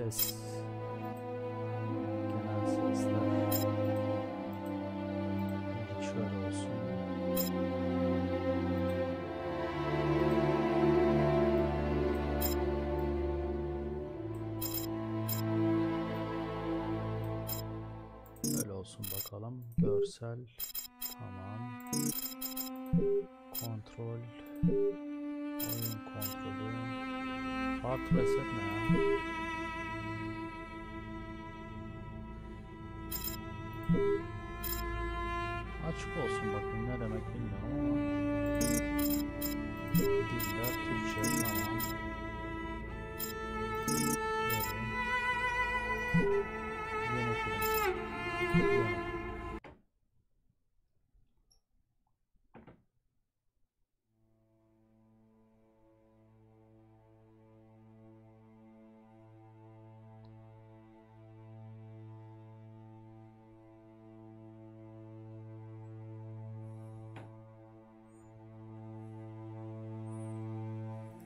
ses genel sesler şöyle olsun. Böyle olsun bakalım. Görsel tamam. Kontrol oyun kontrolü Hard reset ne ya?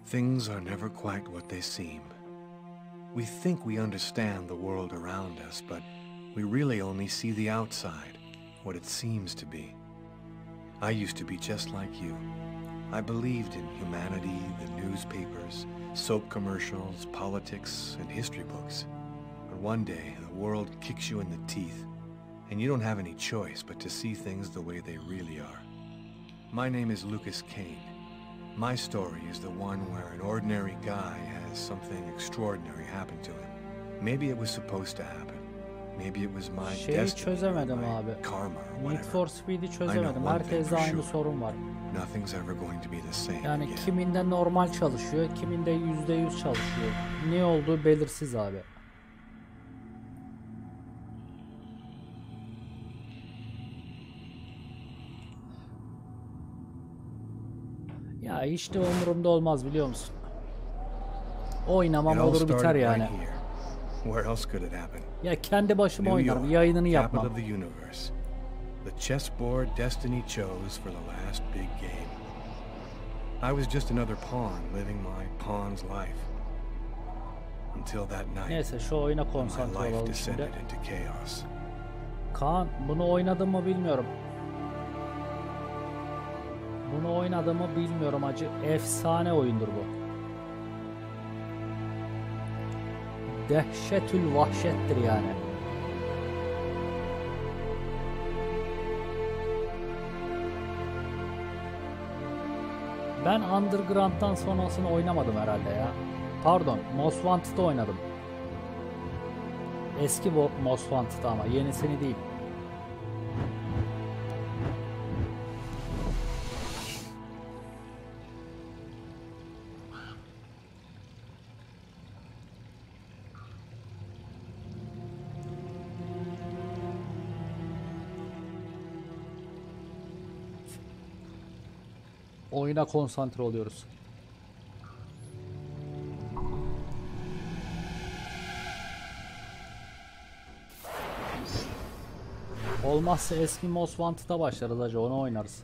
Things are never quite what they seem. We think we understand the world around us, but we really only see the outside, what it seems to be. I used to be just like you. I believed in humanity, the newspapers, soap commercials, politics, and history books. But one day, the world kicks you in the teeth, and you don't have any choice but to see things the way they really are. My name is Lucas Kane. My story is the one where an ordinary guy has something extraordinary happen to him. Maybe it was supposed to happen. Maybe it was my Şeyi destiny, çözemedim my abi. karma or Need whatever. for Speed'i çözemedim. Herkeste aynı sure. sorun var. Nothing's ever going to be the same Yani again. kiminde normal çalışıyor, kiminde yüzde yüz çalışıyor. Ne olduğu belirsiz abi. Hiç de umurumda olmaz biliyor musun? Oynamam olur biter yani. Ya kendi başıma oynarım, yayınını yapmam. the chessboard destiny chose for the last big game. I was just another pawn living my pawn's life. Until that night, Neyse şu oyuna konsantre olalım şimdi. Kaan bunu oynadım mı bilmiyorum. Bunu oynadım mı bilmiyorum acı. Efsane oyundur bu. Dehşetül vahşettir yani. Ben Underground'dan sonrasını oynamadım herhalde ya. Pardon, Most Wanted'ı oynadım. Eski bu Most Wanted ama yenisini değil. Oyuna konsantre oluyoruz. Olmazsa eski Most Wanted'a başlarız acı onu oynarız.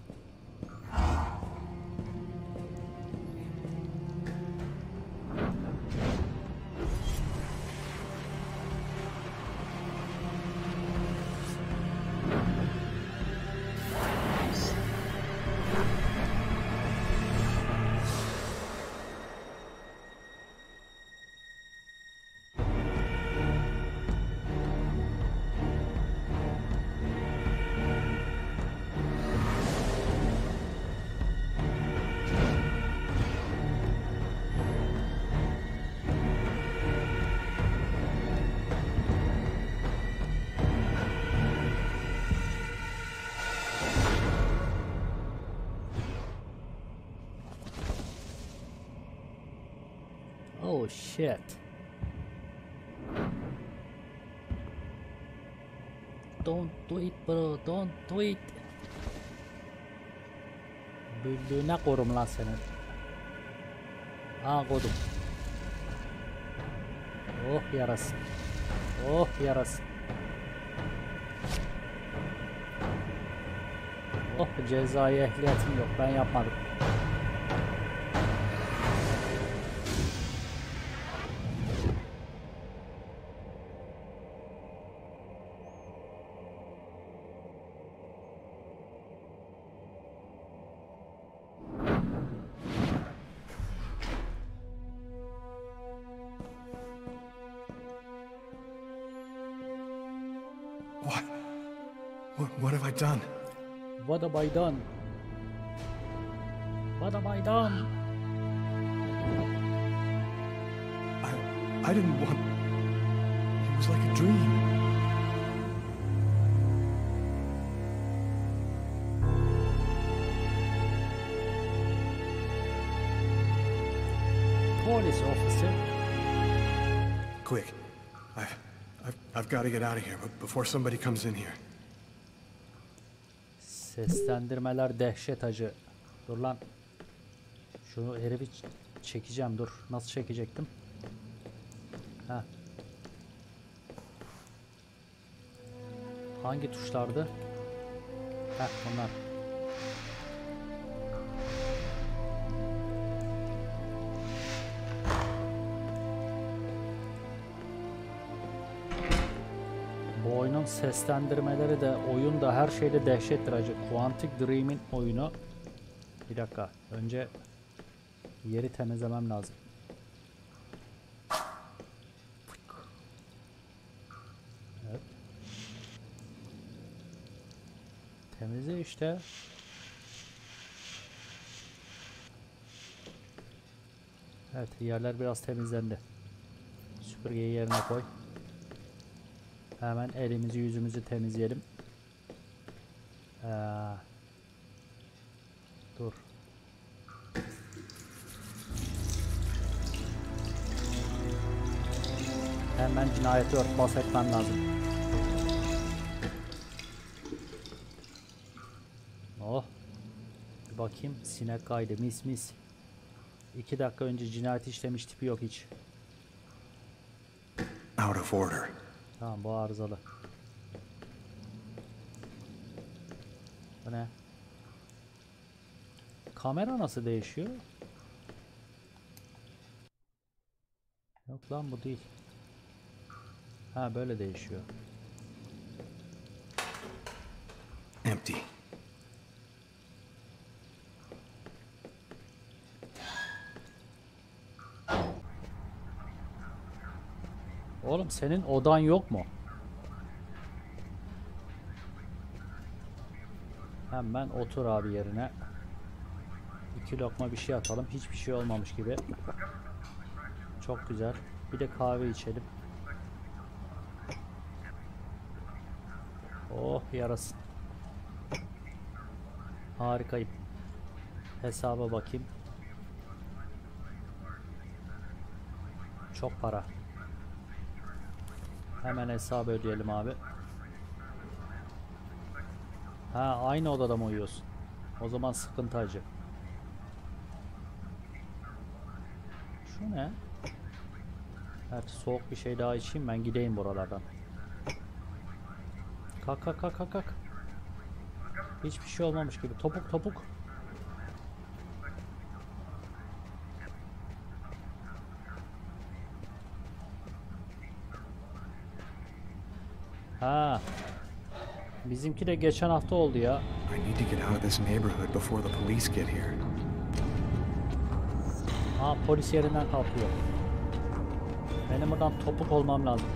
Shit. Don't do it bro, don't do it. Büllüğüne korum lan senin. Ha kodum. Oh yarasın. Oh yarasın. Oh cezai ehliyetim yok ben yapmadım. Done? What have I done? I, I didn't want... It was like a dream. Police officer. Quick. I, I've, I've got to get out of here but before somebody comes in here. Seslendirmeler dehşet acı. Dur lan. Şunu herifi çekeceğim dur. Nasıl çekecektim? Ha. Hangi tuşlardı? Heh bunlar. Seslendirmeleri de oyun da her şeyde dehşettir acı. Quantic Dream'in oyunu. Bir dakika. Önce yeri temizlemem lazım. Evet. Temizle işte. Evet yerler biraz temizlendi. Süpürgeyi yerine koy. Hemen elimizi yüzümüzü temizleyelim. Ee, dur. Hemen cinayeti örtbas etmem lazım. Oh. Bir bakayım. Sinek kaydı. Mis mis. İki dakika önce cinayet işlemiş tipi yok hiç. Out of order. Tamam bu arızalı. Bu ne? Kamera nasıl değişiyor? Yok lan bu değil. Ha böyle değişiyor. Empty. Senin odan yok mu? Hemen otur abi yerine. İki lokma bir şey atalım. Hiçbir şey olmamış gibi. Çok güzel. Bir de kahve içelim. Oh yarasın. Harikayım. Hesaba bakayım. Çok para. Hemen hesabı ödeyelim abi. Ha aynı odada mı uyuyorsun? O zaman sıkıntı acı. Şu ne? Evet soğuk bir şey daha içeyim ben gideyim buralardan. Kalk kalk kalk kalk kalk. Hiçbir şey olmamış gibi. Topuk topuk. Ha. Bizimki de geçen hafta oldu ya. I need to get out of this neighborhood before the police get here. Ha polis yerinden kalkıyor. Benim buradan topuk olmam lazım.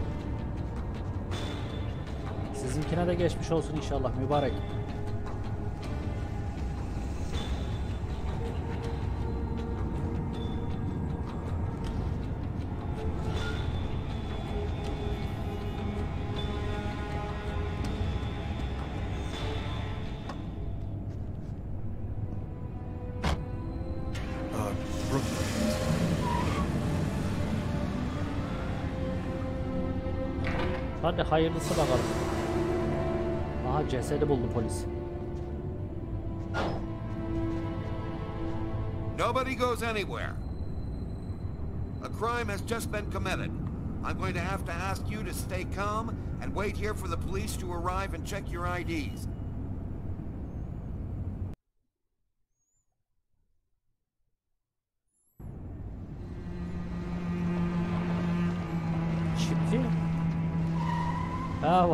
Sizinkine de geçmiş olsun inşallah mübarek. Hadi hayırlısı bakalım. Aha cesedi buldu polis. Nobody goes anywhere. A crime has just been committed. I'm going to have to ask you to stay calm and wait here for the police to arrive and check your IDs.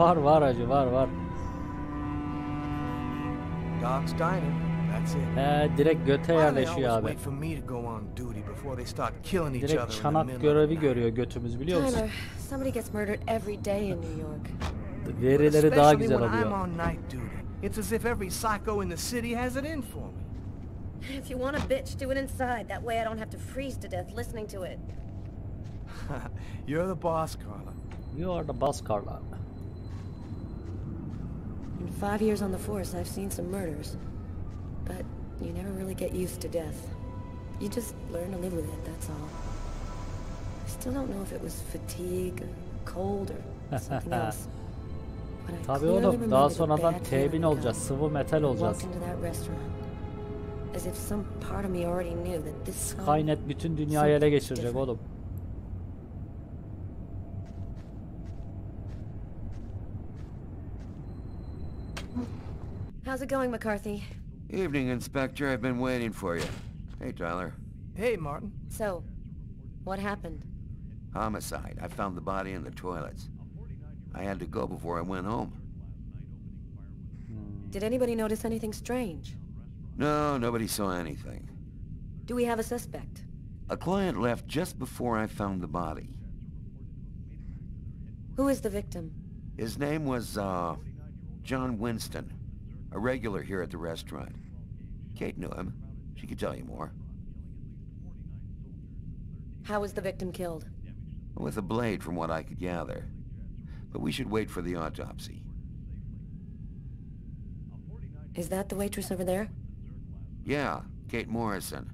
Var var acı var var. Doc's Diner. That's it. He direkt göte yerleşiyor abi. Direkt çanak görevi görüyor götümüz biliyor musun? Somebody gets murdered every day in New York. Verileri daha Especially güzel when I'm oluyor. on night duty. It's as if every psycho in the city has it in for me. If you want a bitch, do it inside. That way I don't have to freeze to death listening to it. You're the boss, Carla. You are the boss Carla. Five years on the force, I've seen some murders. But you never really get used to death. You just learn to live with it, that's all. I still don't know if it was fatigue, cold, or something else. Tabii oğlum daha sonradan bad T1000 feeling I olacağız. Sıvı metal olacağız. Skynet bütün dünyayı ele geçirecek oğlum. How's it going, McCarthy? Evening, Inspector. I've been waiting for you. Hey, Tyler. Hey, Martin. So, what happened? Homicide. I found the body in the toilets. I had to go before I went home. Did anybody notice anything strange? No, nobody saw anything. Do we have a suspect? A client left just before I found the body. Who is the victim? His name was, uh, John Winston. A regular here at the restaurant. Kate knew him. She could tell you more. How was the victim killed? With a blade, from what I could gather. But we should wait for the autopsy. Is that the waitress over there? Yeah, Kate Morrison.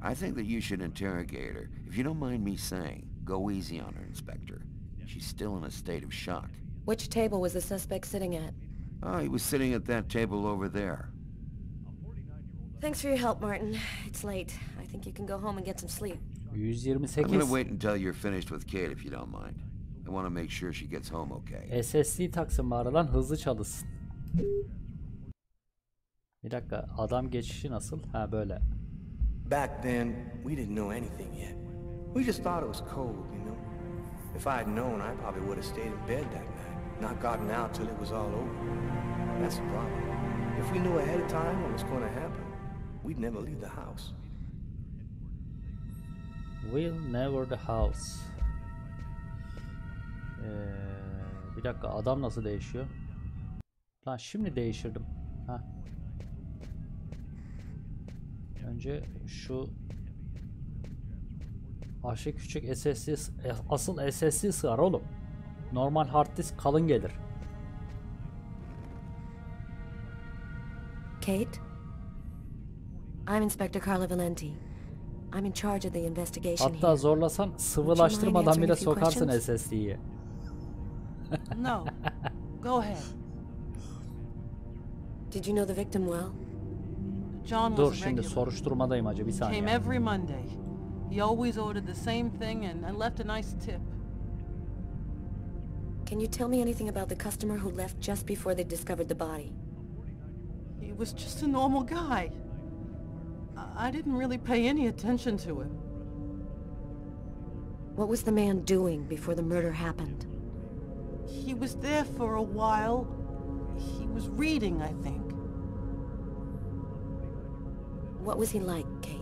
I think that you should interrogate her. If you don't mind me saying, go easy on her, Inspector. She's still in a state of shock. Which table was the suspect sitting at? Oh, he was sitting at that table over there. Thanks for your help, Martin. It's late. I think you can go home and get some sleep. I'm gonna wait until you're finished with Kate if you don't mind. I want to make sure she gets home okay. SSD taksın bari lan hızlı çalışsın. Bir dakika adam geçişi nasıl? Ha böyle. Back then, we didn't know anything yet. We just thought it was cold, you know? If I had known, I probably would have stayed in bed that night, not gotten out till it was all over. That's the problem. If we knew ahead of time what was going to happen, we'd never leave the house. Will never the house. Ee, bir dakika adam nasıl değişiyor? Lan şimdi değiştirdim. Ha. Önce şu aşırı küçük SSD s- e, asıl SSD sığar oğlum. Normal hard disk kalın gelir. Kate? I'm Inspector Carla Valenti. I'm in charge of the investigation Hatta here. zorlasan sıvılaştırmadan bile sokarsın? SSD'yi. No. Go ahead. Did you know the victim well? John Dur was a şimdi soruşturmadayım acı bir Came saniye. every Monday. He always ordered the same thing and, and left a nice tip. Can you tell me anything about the customer who left just before they discovered the body? He was just a normal guy. I, didn't really pay any attention to him. What was the man doing before the murder happened? He was there for a while. He was reading, I think. What was he like, Kate?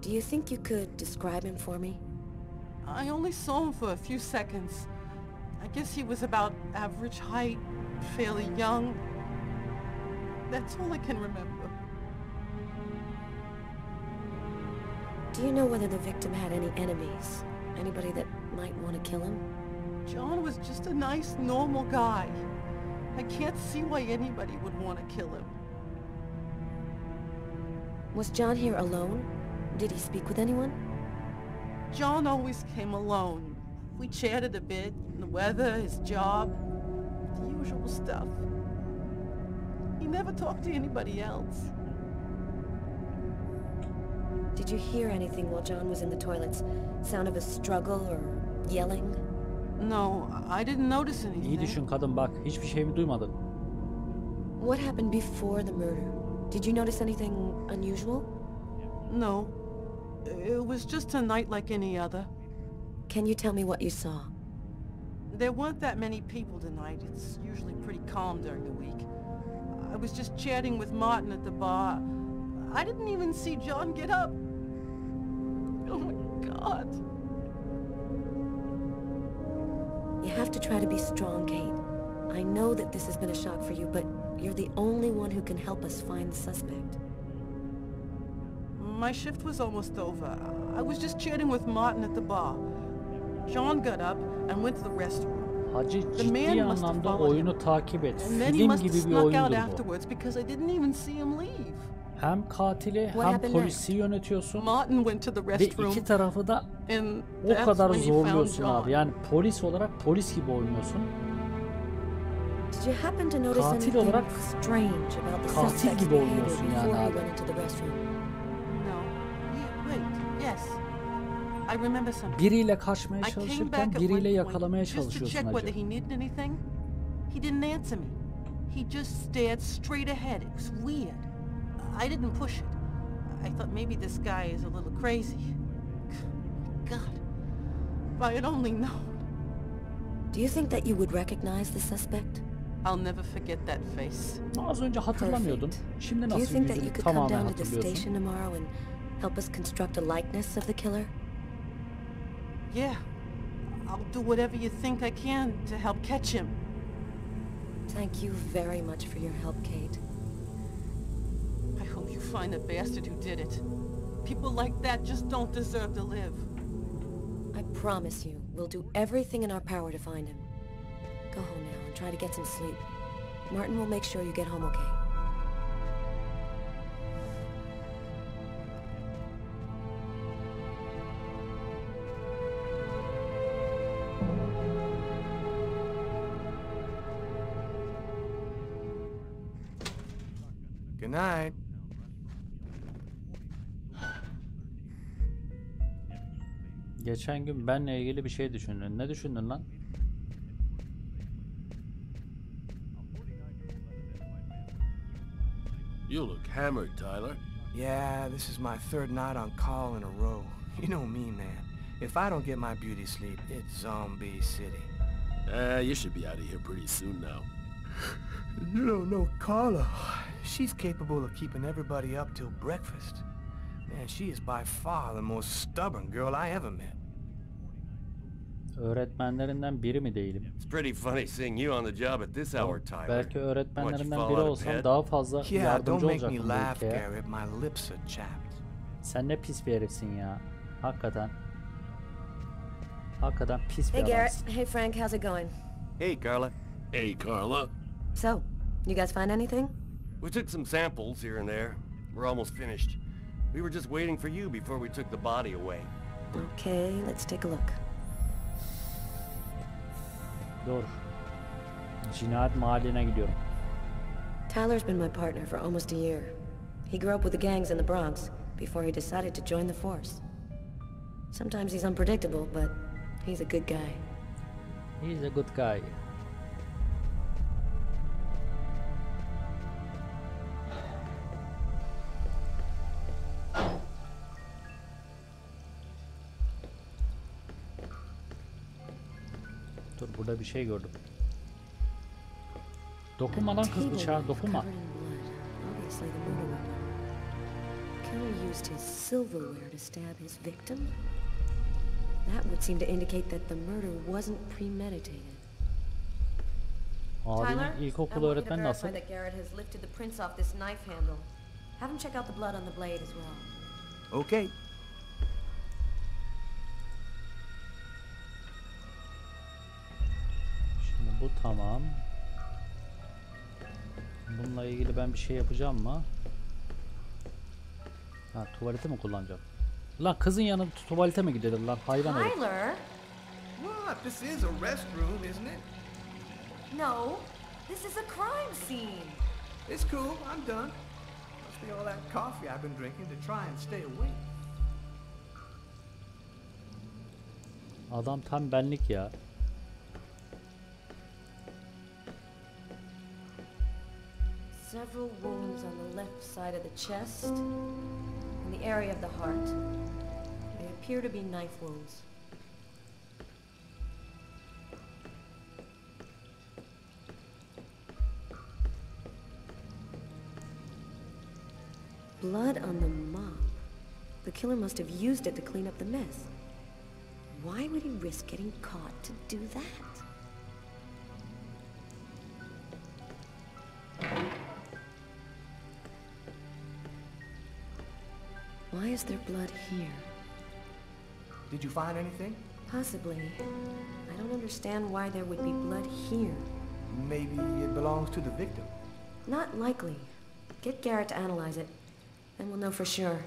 Do you think you could describe him for me? I only saw him for a few seconds. I guess he was about average height, fairly young. That's all I can remember. Do you know whether the victim had any enemies? Anybody that might want to kill him? John was just a nice, normal guy. I can't see why anybody would want to kill him. Was John here alone? Did he speak with anyone? John always came alone. We chatted a bit, the weather, his job, the usual stuff. He never talked to anybody else. Did you hear anything while John was in the toilets? Sound of a struggle or yelling? No, I didn't notice anything. İyi anything. düşün kadın bak hiçbir şey mi duymadın? What happened before the murder? Did you notice anything unusual? No. It was just a night like any other. Can you tell me what you saw? There weren't that many people tonight. It's usually pretty calm during the week. I was just chatting with Martin at the bar. I didn't even see John get up. Oh my god. You have to try to be strong, Kate. I know that this has been a shock for you, but you're the only one who can help us find the suspect. My shift was almost over. I was just chatting with Martin at the bar. John got up and went to the restroom. Hacı ciddi anlamda oyunu takip et. Film gibi bir oyundur bu. Hem katili hem polisi yönetiyorsun ve iki tarafı da o kadar zorluyorsun abi. Yani polis olarak polis gibi oynuyorsun. Katil olarak katil gibi oynuyorsun yani abi. Yes. I remember something. Biriyle kaçmaya I came çalışırken back at one biriyle point yakalamaya just to çalışıyorsun check whether he needed anything. He didn't answer me. He just stared straight ahead. It was weird. I didn't push it. I thought maybe this guy is a little crazy. God, if I had only known. Do you think that you would recognize the suspect? I'll never forget that face. Az önce hatırlamıyordun. Perfect. Şimdi Do you think that you could come down to the station tomorrow and help us construct a likeness of the killer? Yeah, I'll do whatever you think I can to help catch him. Thank you very much for your help, Kate. I hope you find the bastard who did it. People like that just don't deserve to live. I promise you, we'll do everything in our power to find him. Go home now and try to get some sleep. Martin will make sure you get home okay. Night. Geçen gün benle ilgili bir şey düşündün. Ne düşündün lan? You look hammered, Tyler. Yeah, this is my third night on call in a row. You know me, man. If I don't get my beauty sleep, it's zombie city. Uh, you should be out of here pretty soon now. You don't know Carla. She's capable of keeping everybody up till breakfast. Man, she is by far the most stubborn girl I ever met. Öğretmenlerinden biri mi değilim? It's pretty funny seeing you on the job at this hour, Tyler. Belki öğretmenlerinden biri olsam daha fazla Yeah, don't yardımcı make me olacaktım bu laugh, ülkeye. Garrett. My lips are chapped. Sen ne pis bir herifsin ya. Hakikaten. Hakikaten pis bir Hey, Garrett. adamsın. Hey, Frank. How's it going? Hey, Carla. Hey, Carla. So, you guys find anything? We took some samples here and there. We're almost finished. We were just waiting for you before we took the body away. Okay, let's take a look. Dur. Cinayet mahalline gidiyorum. Tyler's been my partner for almost a year. He grew up with the gangs in the Bronx before he decided to join the force. Sometimes he's unpredictable, but he's a good guy. He's a good guy. Dur burada bir şey gördüm. Dokunma lan kız knife dokunma. Killer used his silverware to stab his victim? That would seem to indicate that the murder wasn't premeditated. Abinin ilkokul öğretmeni nasıl? that Garrett has lifted the prints off this knife handle. Have him check out the blood on the blade as well. Okay. Şimdi bu tamam. Bununla ilgili ben bir şey yapacağım mı? Ha tuvalete mi kullanacağım? Lan kızın yanında tuvalete mi gidelim lan hayvan herif. Tyler? What? This is a restroom, isn't it? No. This is a crime scene. It's cool. I'm done. Must be all that coffee I've been drinking to try and stay awake. Adam tam benlik ya. Several wounds on the left side of the chest and the area of the heart. They appear to be knife wounds. Blood on the mop. The killer must have used it to clean up the mess. Why would he risk getting caught to do that? Why is there blood here? Did you find anything? Possibly. I don't understand why there would be blood here. Maybe it belongs to the victim. Not likely. Get Garrett to analyze it. and we'll know for sure.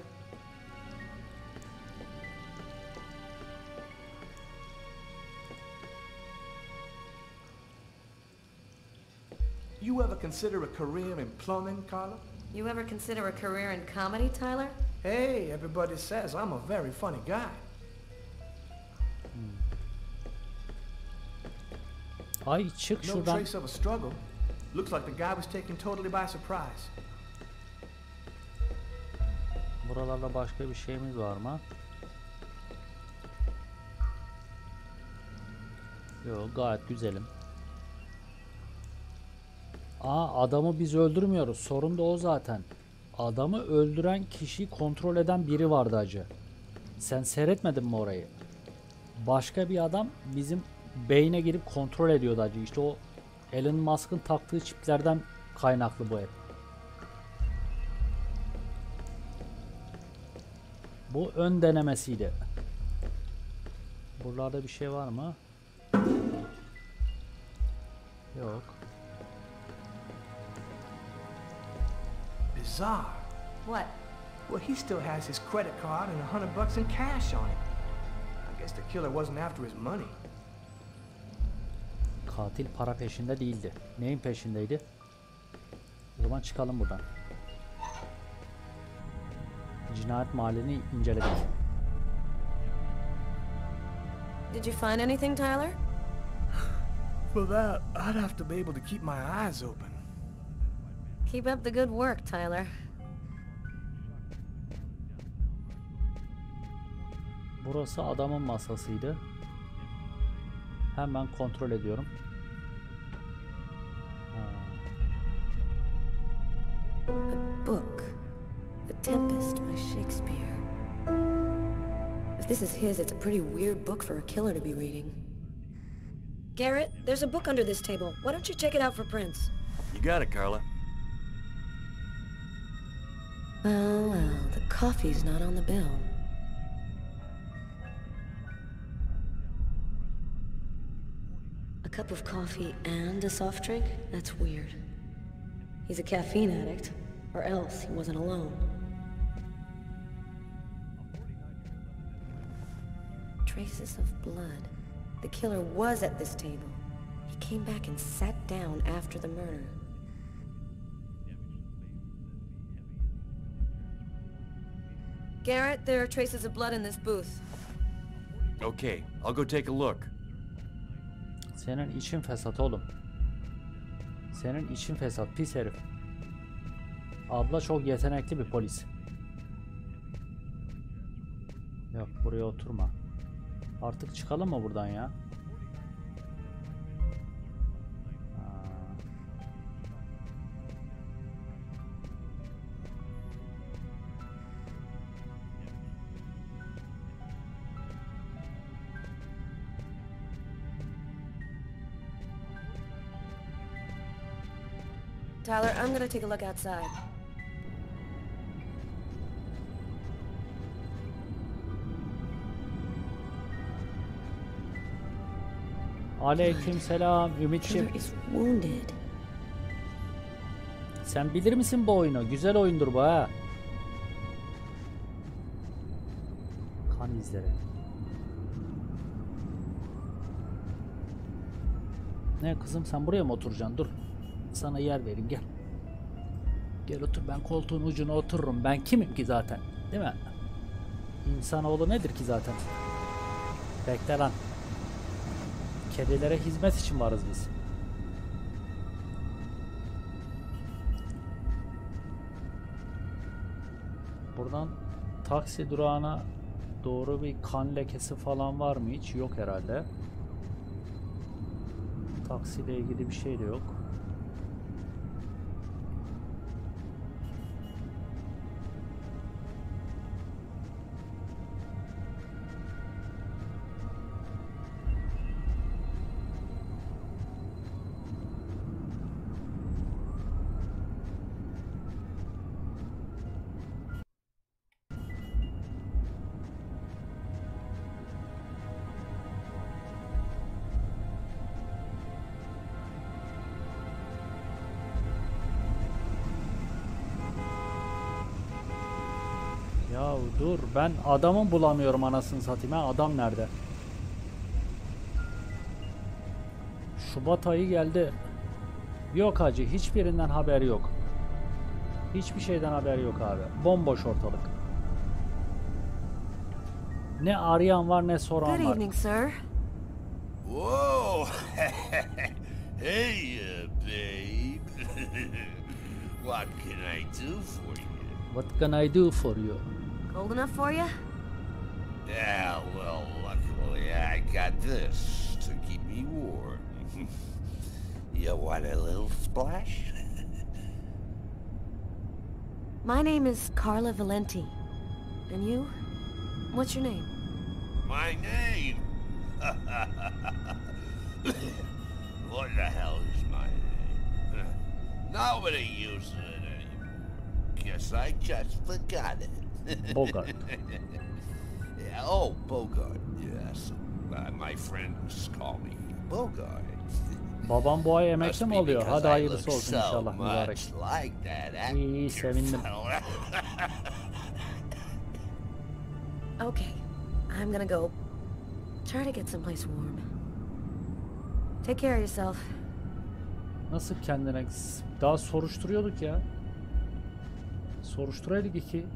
You ever consider a career in plumbing, Carla? You ever consider a career in comedy, Tyler? Hey, everybody says I'm a very funny guy. Ay çık No şuradan. trace of a struggle. Looks like the guy was taken totally by surprise. Buralarda başka bir şeyimiz var mı? Yok gayet güzelim. Aa adamı biz öldürmüyoruz. Sorun da o zaten. Adamı öldüren kişiyi kontrol eden biri vardı acı. Sen seyretmedin mi orayı? Başka bir adam bizim beyne girip kontrol ediyordu acı. İşte o Elon Musk'ın taktığı çiplerden kaynaklı bu hep. Bu ön denemesiydi. Buralarda bir şey var mı? Yok. Bizarre. What? Well, he still has his credit card and a hundred bucks in cash on him. I guess the killer wasn't after his money. Katil para peşinde değildi. Neyin peşindeydi? O zaman çıkalım buradan. Cinayet mahallini inceledik. Did you find anything, Tyler? For that, I'd have to be able to keep my eyes open. Keep up the good work, Tyler. Burası adamın masasıydı. Hemen kontrol ediyorum. A book. The Tempest by Shakespeare. If this is his, it's a pretty weird book for a killer to be reading. Garrett, there's a book under this table. Why don't you check it out for prints? You got it, Carla. Well, well, the coffee's not on the bill. A cup of coffee and a soft drink? That's weird. He's a caffeine addict, or else he wasn't alone. Traces of blood. The killer was at this table. He came back and sat down after the murder. Garrett, there are traces of blood in this booth. Okay, I'll go take a look. Senin için fesat oğlum. Senin için fesat pis herif. Abla çok yetenekli bir polis. Yok buraya oturma. Artık çıkalım mı buradan ya? Tyler, I'm gonna take a look outside. Aleyküm selam Ümitçim. Killer is wounded. Sen bilir misin bu oyunu? Güzel oyundur bu ha. Kan izleri. Ne kızım sen buraya mı oturacaksın? Dur. Sana yer vereyim gel. Gel otur ben koltuğun ucuna otururum. Ben kimim ki zaten? Değil mi? İnsanoğlu nedir ki zaten? Bekle lan. Kedilere hizmet için varız biz. Buradan taksi durağına doğru bir kan lekesi falan var mı hiç? Yok herhalde. Taksiyle ilgili bir şey de yok. Ben adamı bulamıyorum anasını satayım ha adam nerede? Şubat ayı geldi. Yok hacı hiçbirinden haber yok. Hiçbir şeyden haber yok abi. Bomboş ortalık. Ne arayan var ne soran Good var. evening, sir. Whoa! hey, uh, babe. what can I do for you? What can I do for you? Cold enough for you? Yeah, well, luckily I got this to keep me warm. you want a little splash? My name is Carla Valenti. And you? What's your name? My name? what the hell is my name? Nobody uses it anymore. Guess I just forgot it. Bogart. Yeah, oh, Bogart, yes. Uh, my friends call me Bogart. Babam bu ay emekli mi oluyor? Hadi hayırlısı olsun inşallah mübarek. İyi, iyi, sevindim. Okay. I'm gonna go. Try to get someplace warm. Take care of yourself. Nasıl kendine daha soruşturuyorduk ya. Soruşturaydık iki.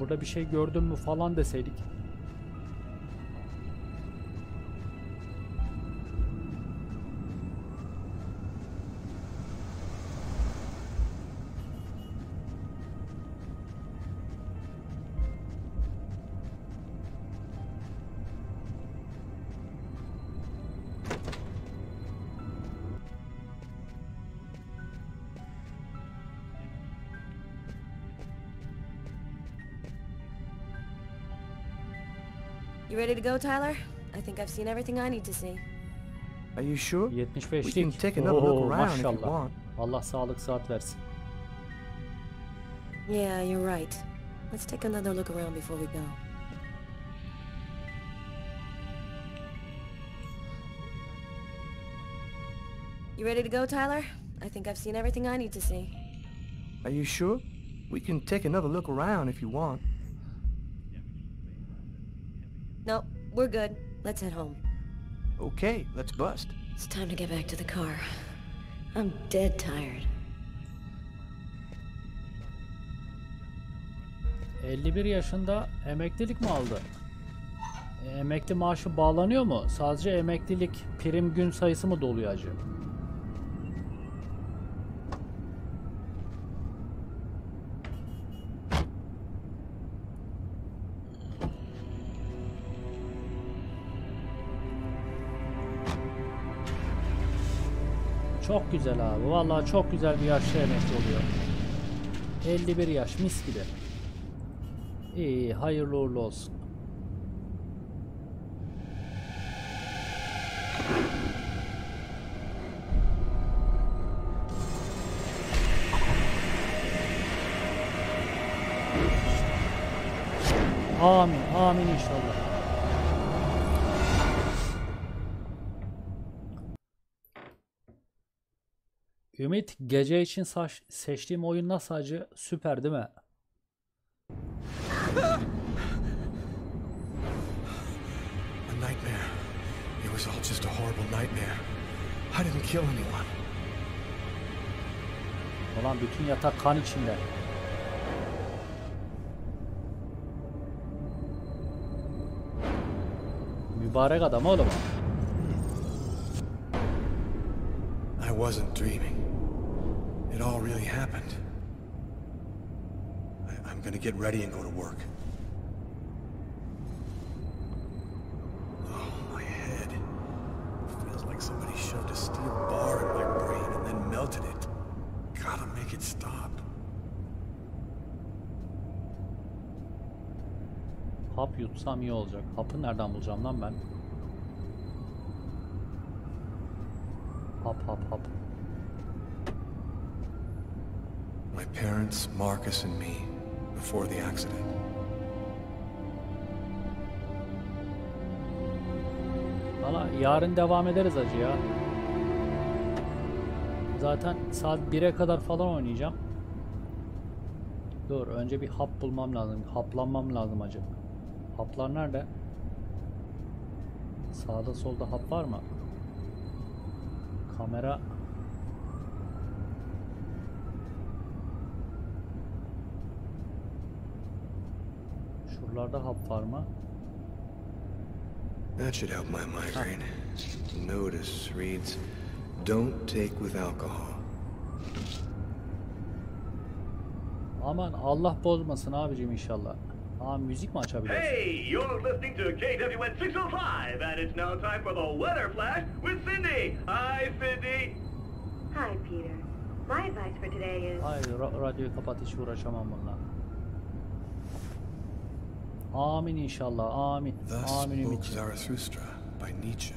Burada bir şey gördün mü falan deseydik. Go, Tyler? I think I've seen everything I need to see. Are you sure? We can take another look around if you maşallah. want. Allah sağlık saat versin. Yeah, you're right. Let's take another look around before we go. You ready to go, Tyler? I think I've seen everything I need to see. Are you sure? We can take another look around if you want. We're good. Let's head home. Okay, let's bust. It's time to get back to the car. I'm dead tired. 51 yaşında emeklilik mi aldı? E, emekli maaşı bağlanıyor mu? Sadece emeklilik prim gün sayısı mı doluyor acı? Çok güzel abi. Vallahi çok güzel bir yaşta emekli oluyor. 51 yaş mis gibi. İyi, hayırlı uğurlu olsun. Amin, amin inşallah. Ümit, gece için seçtiğim oyun nasıl acı? Süper değil mi? A nightmare. It was all just a horrible nightmare. I didn't kill anyone. Ulan bütün yatak kan içinde. Mübarek adam oğlum. I wasn't dreaming. It all really happened. I, I'm gonna get ready and go to work. Oh, my head. Feels like somebody shoved a steel bar in my brain and then melted it. Gotta make it stop. Hap yutsam iyi olacak. Hapı nereden bulacağım lan ben? Hap hap hap. Parents, Marcus and me, before the accident. Valla yarın devam ederiz acı ya. Zaten saat 1'e kadar falan oynayacağım. Dur önce bir hap bulmam lazım. Haplanmam lazım acı. Haplar nerede? Sağda solda hap var mı? Kamera Şuralarda hap var mı? That should help my migraine. Notice reads, don't take with alcohol. Aman Allah bozmasın abicim inşallah. Aa müzik mi açabiliyorsun? Hey, you're listening to KWN 605, and it's now time for the weather flash with Cindy. Hi, Cindy. Hi, Peter. My advice for today is Hayır ra- radyoyu kapat hiç uğraşamam bununla. Amin inşallah amin. Amin spoke Ümitciğim. Zarathustra by Nietzsche.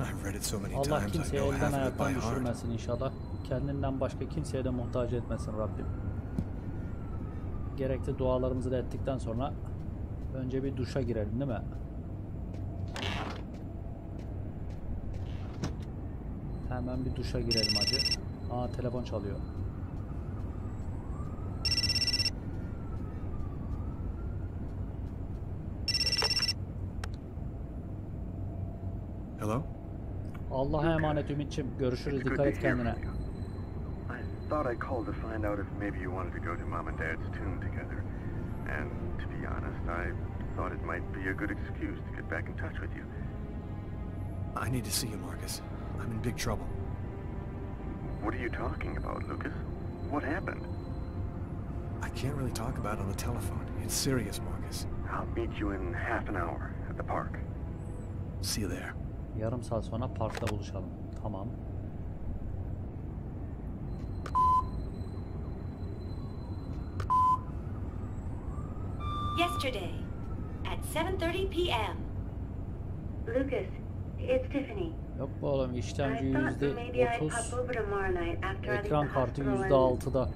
I've read it so many Allah kimseye elden ayaktan düşürmesin inşallah. Kendinden başka kimseye de muhtaç etmesin Rabbim. Gerekli dualarımızı da ettikten sonra önce bir duşa girelim değil mi? Hemen bir duşa girelim hacı. Aa telefon çalıyor. Hello? Allah'a emanet Ümitçim. Görüşürüz. Dikkat et kendine. I thought I called to find out if maybe you wanted to go to Mom and Dad's tomb together. And to be honest, I thought it might be a good excuse to get back in touch with you. I need to see you, Markus. I'm in big trouble. What are you talking about, Lucas? What happened? I can't really talk about it on the telephone. It's serious, Markus. I'll meet you in half an hour at the park. See you there. Yarım saat sonra parkta buluşalım. Tamam. Yesterday at 7:30 p.m. Lucas, it's Tiffany. Yok bu oğlum işlemci yüzde otuz, ekran kartı yüzde altıda.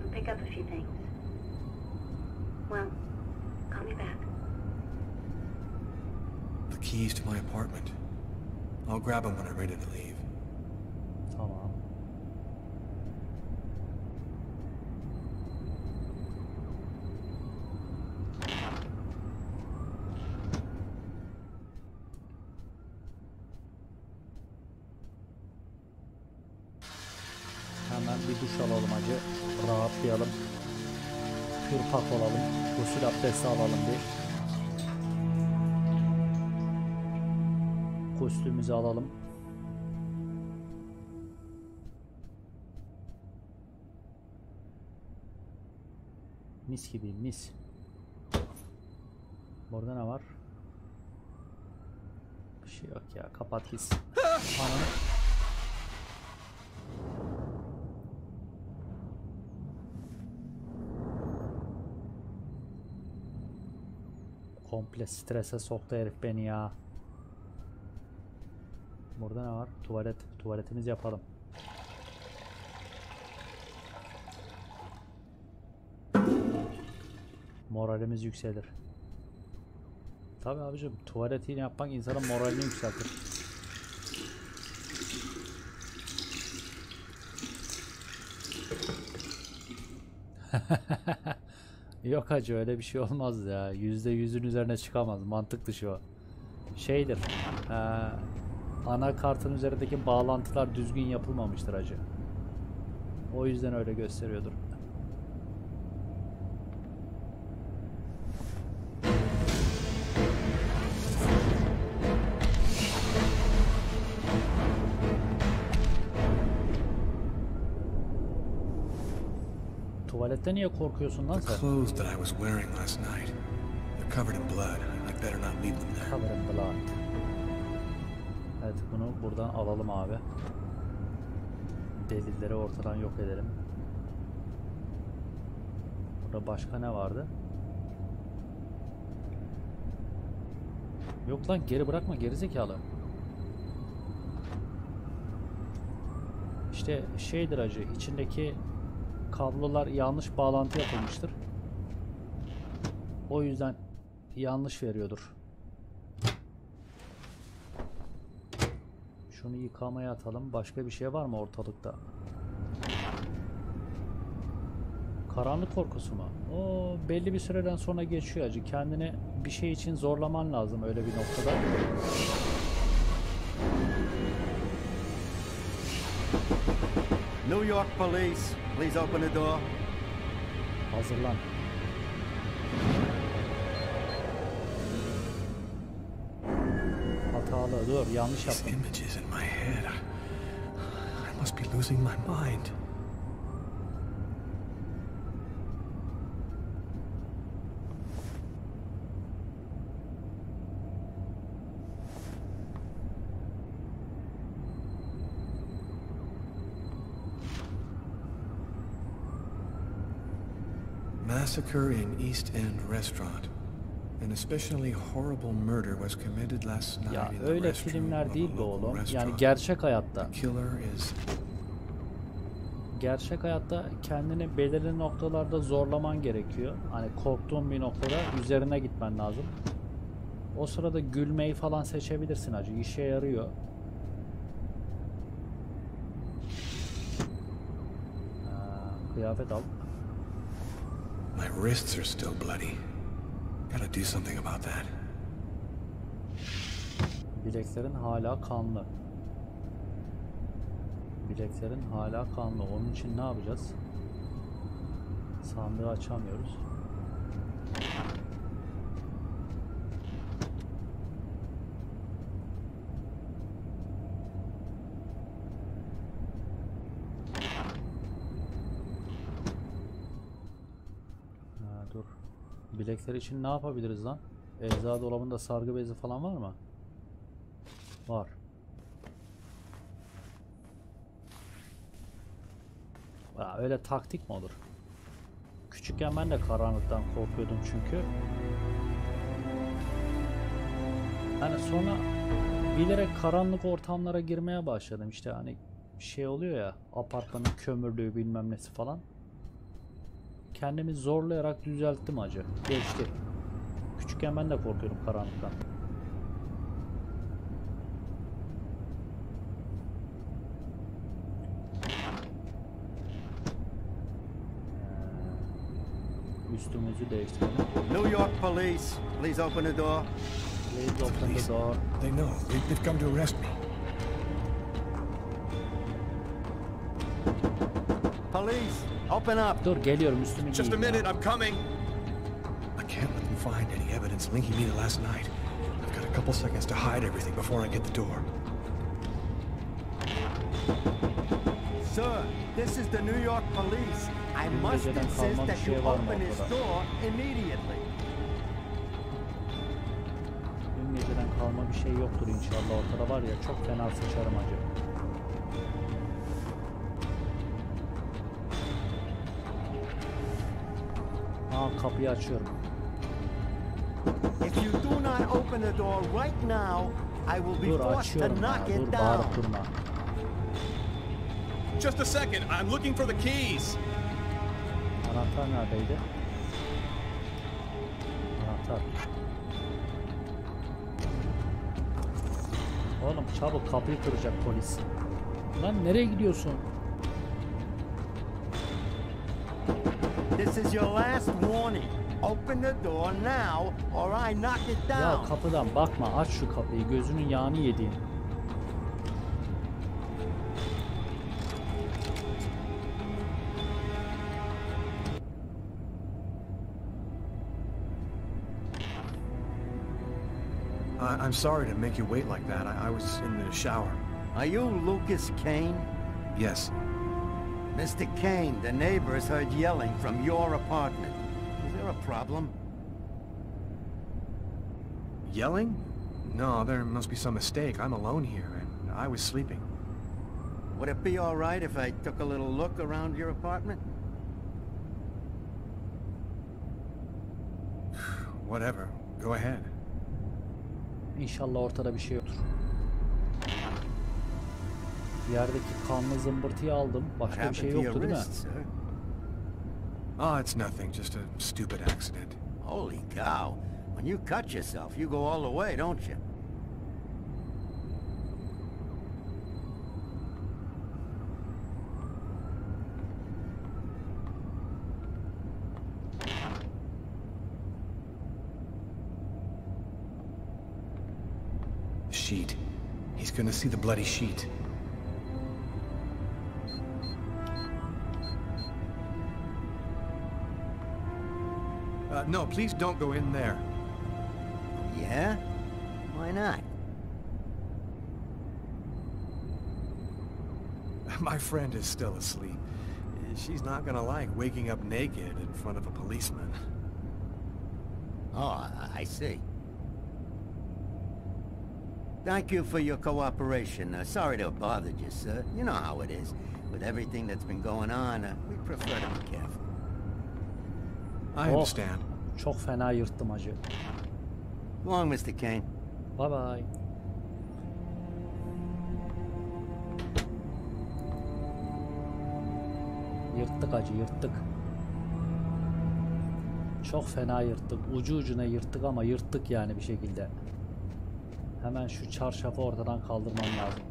The keys to my apartment. I'll grab them when I'm ready to leave. Kostümümüzü alalım. Mis gibi mis. Burada ne var? Bir şey yok ya. Kapat gitsin. Ananı. Komple strese soktu herif beni ya. Burada ne var? Tuvalet. Tuvaletimizi yapalım. Moralimiz yükselir. Tabi abicim tuvaletini yapmak insanın moralini yükseltir. Yok hacı öyle bir şey olmaz ya. Yüzde yüzün üzerine çıkamaz. Mantık dışı o. Şeydir. eee, ana kartın üzerindeki bağlantılar düzgün yapılmamıştır hacı. O yüzden öyle gösteriyordur. Tuvalette niye korkuyorsun lan sen? clothes that I was wearing last night. They're covered in blood. I'd better not leave them there. Cover in blood. Evet bunu buradan alalım abi. Delilleri ortadan yok edelim. Burada başka ne vardı? Yok lan geri bırakma gerizekalı. İşte şeydir acı içindeki kablolar yanlış bağlantı yapılmıştır. O yüzden yanlış veriyordur. Şunu yıkamaya atalım. Başka bir şey var mı ortalıkta? Karanlık korkusu mu? O belli bir süreden sonra geçiyor acı. Kendini bir şey için zorlaman lazım öyle bir noktada. New York police, please open the door. Hazırlan. Dur yanlış These yaptım. images in my head. I must be losing my mind. Massacre in East End restaurant. An especially horrible murder was committed last night Ya öyle filmler değil be oğlum. Yani gerçek hayatta. Gerçek hayatta kendini belirli noktalarda zorlaman gerekiyor. Hani korktuğun bir noktada üzerine gitmen lazım. O sırada gülmeyi falan seçebilirsin acı. İşe yarıyor. Kıyafet al. My wrists are still bloody. Gotta do something about that. Bileklerin hala kanlı. Bileklerin hala kanlı. Onun için ne yapacağız? Sandığı açamıyoruz. Ha, dur. Bilekler için ne yapabiliriz lan? Eczacı dolabında sargı bezi falan var mı? Var. Ya öyle taktik mi olur? Küçükken ben de karanlıktan korkuyordum çünkü. Hani sonra bilerek karanlık ortamlara girmeye başladım. İşte hani şey oluyor ya apartmanın kömürlüğü bilmem nesi falan. Kendimi zorlayarak düzelttim acı. Geçti. Küçükken ben de korkuyordum karanlıktan. Üstümüzü değiştirelim. New York police, please open the door. Please open the door. They know. They, they've come to arrest me. Open up. Dur geliyorum üstümü Just a minute, I'm coming. I can't let them find any evidence linking me to last night. I've got a couple seconds to hide everything before I get the door. Sir, this is the New York police. I must insist that şey you mı open his door immediately. Dün geceden kalma bir şey yoktur inşallah ortada var ya çok fena sıçarım acı. Kapıyı açıyorum. If you do not open the door right now, I will be Dur forced to knock it down. Just a second. I'm looking for the keys. Anahtar neredeydi? Anahtar. Oğlum çabuk kapıyı kıracak polis. Lan nereye gidiyorsun? This is your last warning. Open the door now or I knock it down. Ya down. kapıdan bakma aç şu kapıyı gözünün yağını yediğin. I, I'm sorry to make you wait like that. I, I was in the shower. Are you Lucas Kane? Yes. Mr. Kane, the neighbors heard yelling from your apartment. Is there a problem? Yelling? No, there must be some mistake. I'm alone here, and I was sleeping. Would it be all right if I took a little look around your apartment? Whatever. Go ahead. İnşallah ortada bir şey yoktur. Yerdeki kanlı zımbırtıyı aldım. Başka bir şey yoktu değil mi? Oh, it's nothing, just a stupid accident. Holy cow. When you cut yourself, you go all the way, don't you? Sheet. He's gonna see the bloody sheet. No, please don't go in there. Yeah? Why not? My friend is still asleep. She's not gonna like waking up naked in front of a policeman. Oh, I- I see. Thank you for your cooperation. Uh, sorry to have bothered you, sir. You know how it is. With everything that's been going on, uh, we prefer to be careful. I Oh. understand. Çok fena yırttım acı. On, Mr. Kane. Bye bye. Yırttık acı yırttık. Çok fena yırttık. Ucu ucuna yırttık ama yırttık yani bir şekilde. Hemen şu çarşafı ortadan kaldırmam lazım.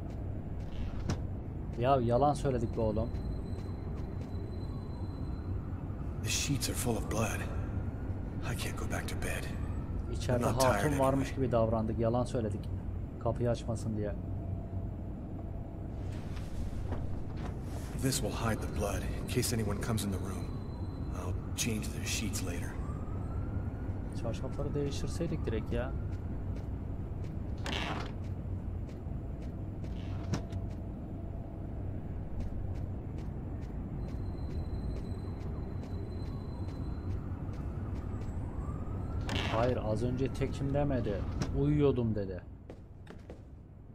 Ya yalan söyledik be oğlum. The sheets are full of blood. I can't go back to bed. İçeride hatun varmış gibi davrandık. Yalan söyledik. Kapıyı açmasın diye. This will hide the blood in case anyone comes in the room. I'll change the sheets later. Çarşafları değiştirseydik direkt ya. Hayır az önce tekim demedi. Uyuyordum dedi.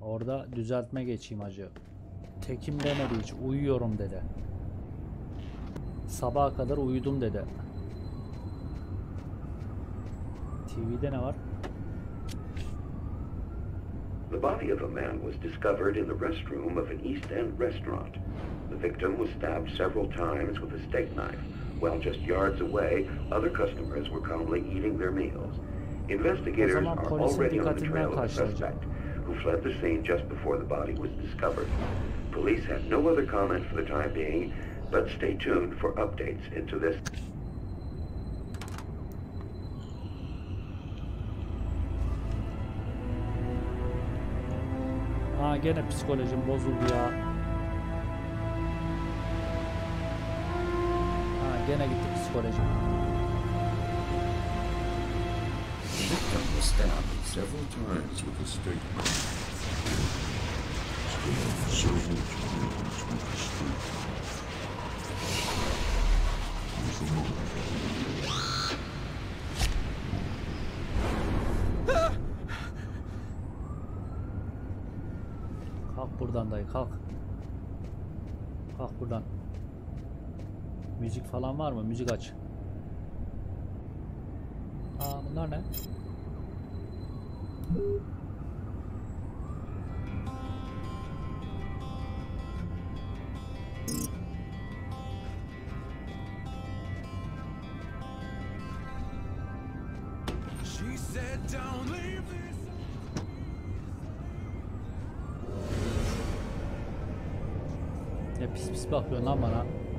Orada düzeltme geçeyim acı. Tekim demedi hiç. Uyuyorum dedi. Sabaha kadar uyudum dedi. TV'de ne var? The body of a man was discovered in the restroom of an East End restaurant. The victim was stabbed several times with a steak knife, while just yards away, other customers were calmly eating their meals. Investigators are already on the trail of the suspect, who fled the scene just before the body was discovered. Police have no other comment for the time being, but stay tuned for updates into this. Ha gene psikolojim bozuldu ya. Ha gene gitti psikolojim. Stabbed several times with a. Stabbed several times with a steak Kalk buradan dayı kalk. Kalk buradan. Müzik falan var mı? Müzik aç. Aa bunlar ne? Ya pis pis bakıyorsun lan bana.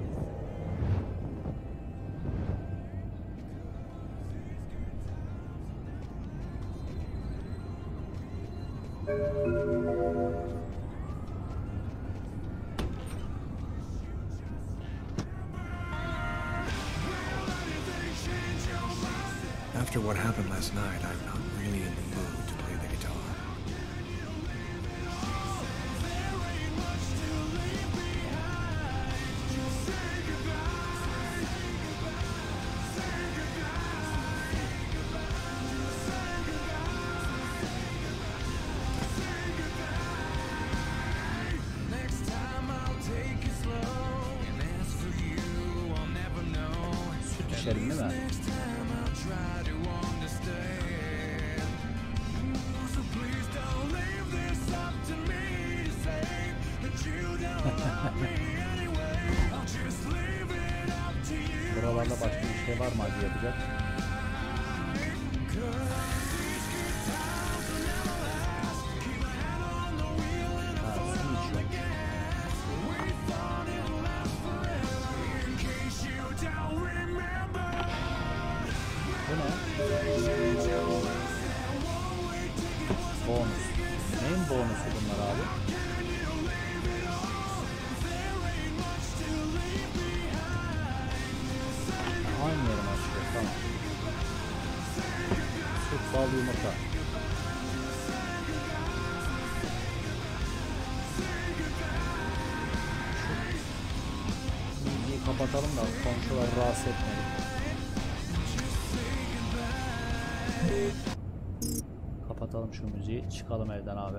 Şu müziği. Çıkalım evden abi.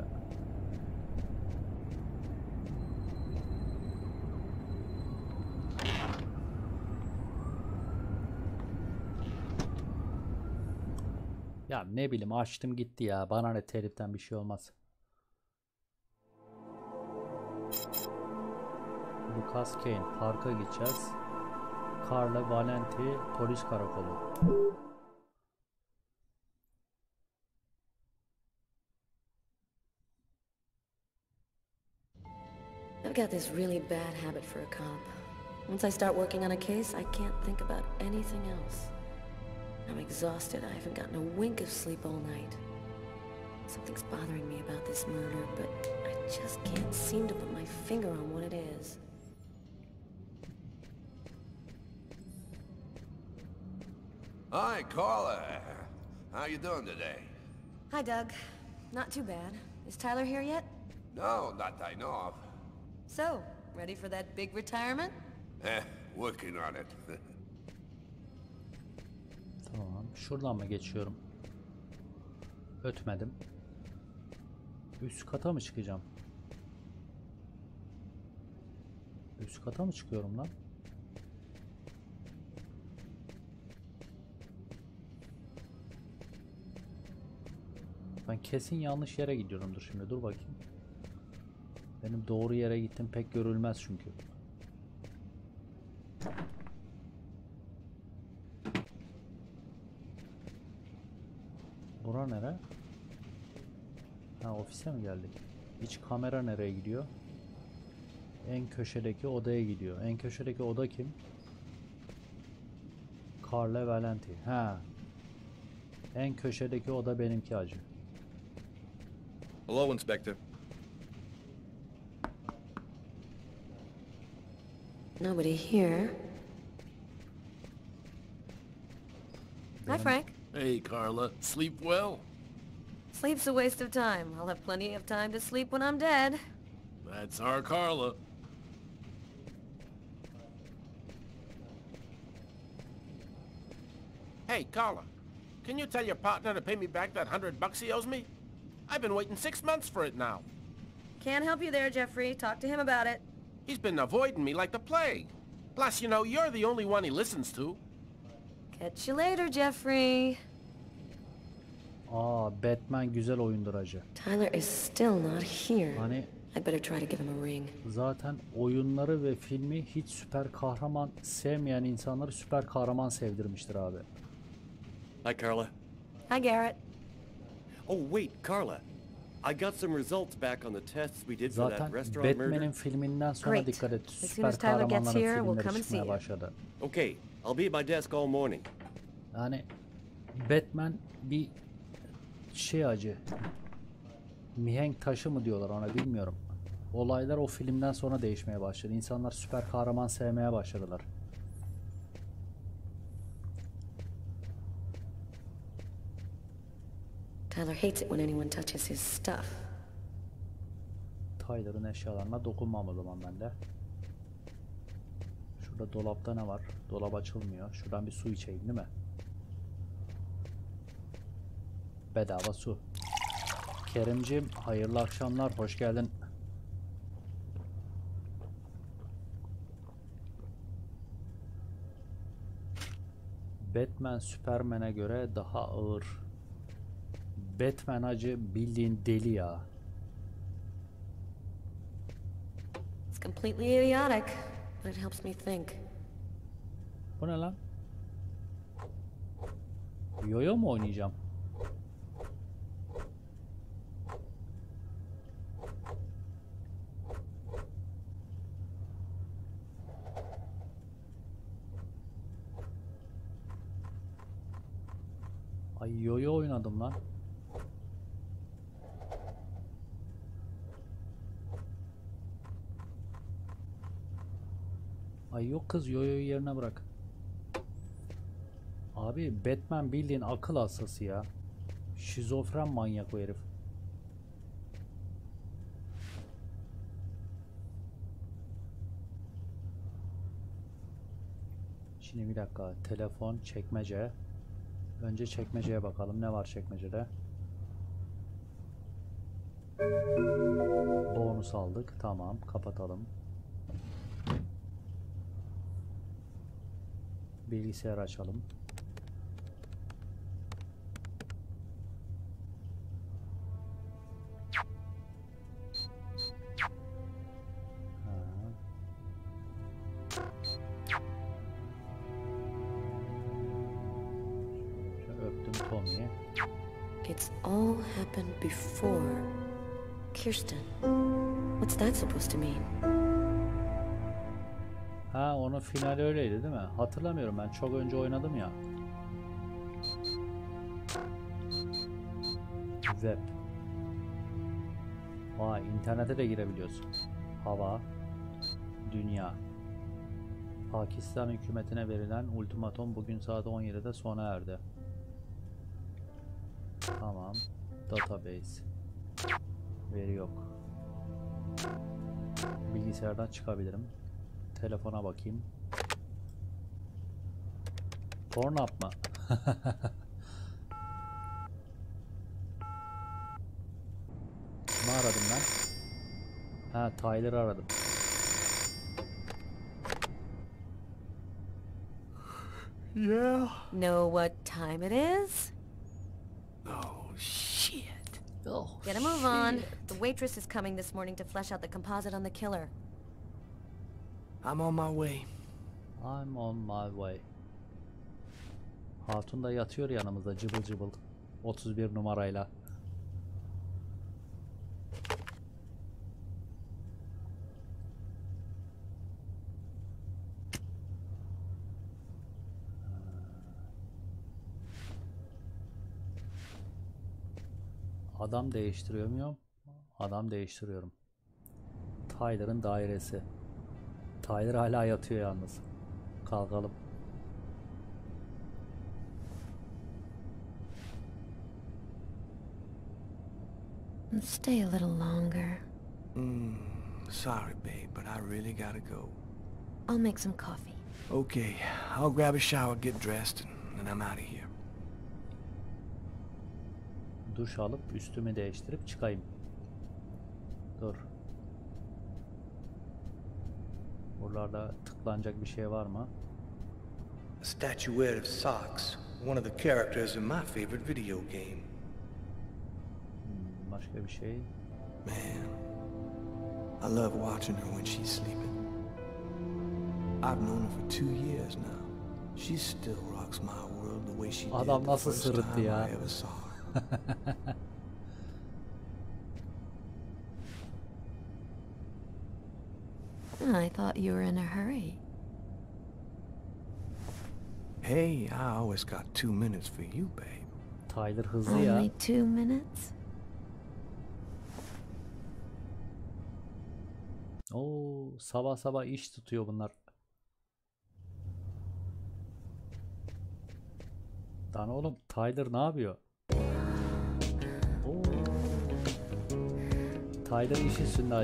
Ya ne bileyim açtım gitti ya. Bana ne teliften bir şey olmaz. Lucas Kane parka gideceğiz. Carla Valenti polis karakolu. I've got this really bad habit for a cop. Once I start working on a case, I can't think about anything else. I'm exhausted. I haven't gotten a wink of sleep all night. Something's bothering me about this murder, but I just can't seem to put my finger on what it is. Hi, Carla. How you doing today? Hi, Doug. Not too bad. Is Tyler here yet? No, not that I know of. So, ready for that big retirement? Eh, working on it. Tamam. Şuradan mı geçiyorum? Ötmedim. Üst kata mı çıkacağım? Üst kata mı çıkıyorum lan? Ben kesin yanlış yere gidiyorumdur şimdi. Dur bakayım. Benim doğru yere gittim pek görülmez çünkü. Bura nere? Ha ofise mi geldik? İç kamera nereye gidiyor? En köşedeki odaya gidiyor. En köşedeki oda kim? Carle Valenti. Ha. En köşedeki oda benimki acı. Hello, Inspector. Nobody here. Hi, Frank. Hey, Carla. Sleep well? Sleep's a waste of time. I'll have plenty of time to sleep when I'm dead. That's our Carla. Hey, Carla, can you tell your partner to pay me back that hundred bucks he owes me? I've been waiting six months for it now. Can't help you there, Jeffrey. Talk to him about it. He's been avoiding me like the plague. Plus, you know, you're the only one he listens to. Catch you later, Jeffrey. Aa Batman güzel oyundur acı. Tyler is still not here. Hani I better try to give him a ring. zaten oyunları ve filmi hiç süper kahraman sevmeyen insanları süper kahraman sevdirmiştir abi. Hi, Carla. Hi, Garrett. Oh, wait, Carla. Zaten. Batman'in filminden sonra Great. dikkat et As soon süper as Tyler gets kahramanların here, we'll filmleri come and see çıkmaya başladı. Okay, I'll be at my desk all morning. Yani Batman bir şey acı. Mihenk taşı mı diyorlar ona bilmiyorum. Olaylar o filmden sonra değişmeye başladı. İnsanlar süper kahraman sevmeye başladılar. Tyler hates it when anyone touches his stuff. Tyler'ın eşyalarına dokunmam o zaman ben de. Şurada dolapta ne var? Dolap açılmıyor. Şuradan bir su içeyim değil mi? Bedava su. Kerimcim hayırlı akşamlar. Hoş geldin. Batman Superman'e göre daha ağır. Batman acı bildiğin deli ya. It's completely idiotic, but it helps me think. Bu ne lan? Yoyo mu oynayacağım? Ay yoyo oynadım lan. Ay yok kız yoyoyu yerine bırak. Abi Batman bildiğin akıl hastası ya. Şizofren manyak o herif. Şimdi bir dakika. Telefon, çekmece. Önce çekmeceye bakalım. Ne var çekmecede? Bonus aldık. Tamam. Kapatalım. Bilgisayar açalım. It's all happened before. Kirsten. What's that supposed to mean? Onun finali öyleydi değil mi? Hatırlamıyorum ben çok önce oynadım ya. Web. Vay internete de girebiliyorsun. Hava. Dünya. Pakistan hükümetine verilen ultimatum bugün saat 17'de sona erdi. Tamam. Database. Veri yok. Bilgisayardan çıkabilirim. Telefona bakayım. Pornhub mı? ne aradım ben? Ha Tyler'ı aradım. Yeah? Know what time it is? Oh, shit. Oh, Get a move on. The waitress is coming this morning to flesh out the composite on the killer. I'm on my way. I'm on my way. Hatun da yatıyor yanımızda cıbıl cıbıl. 31 numarayla. Adam değiştiriyor muyum? Adam değiştiriyorum. Tyler'ın dairesi. Tyler hala yatıyor yalnız. Kalkalım. Stay a little longer. Mm, sorry, babe, but I really gotta go. I'll make some coffee. Okay, I'll grab a shower, get dressed, and, and I'm out of here. Duş alıp üstümü değiştirip çıkayım. Dur. Buralarda tıklanacak bir şey var mı? A statuette of Socks, one of the characters in my favorite video game. Hmm, Başka bir şey. Man, I love watching her when she's sleeping. I've known her for two years now. She still rocks my world the way she did Adam the nasıl first sırıttı time ya. I ever saw her. I thought you were in a hurry. Hey, I always got two minutes for you, babe. Tyler hızlı ya. Only two minutes? Oo, sabah sabah iş tutuyor bunlar. Lan oğlum Tyler ne yapıyor? Oo. Tyler iş üstünde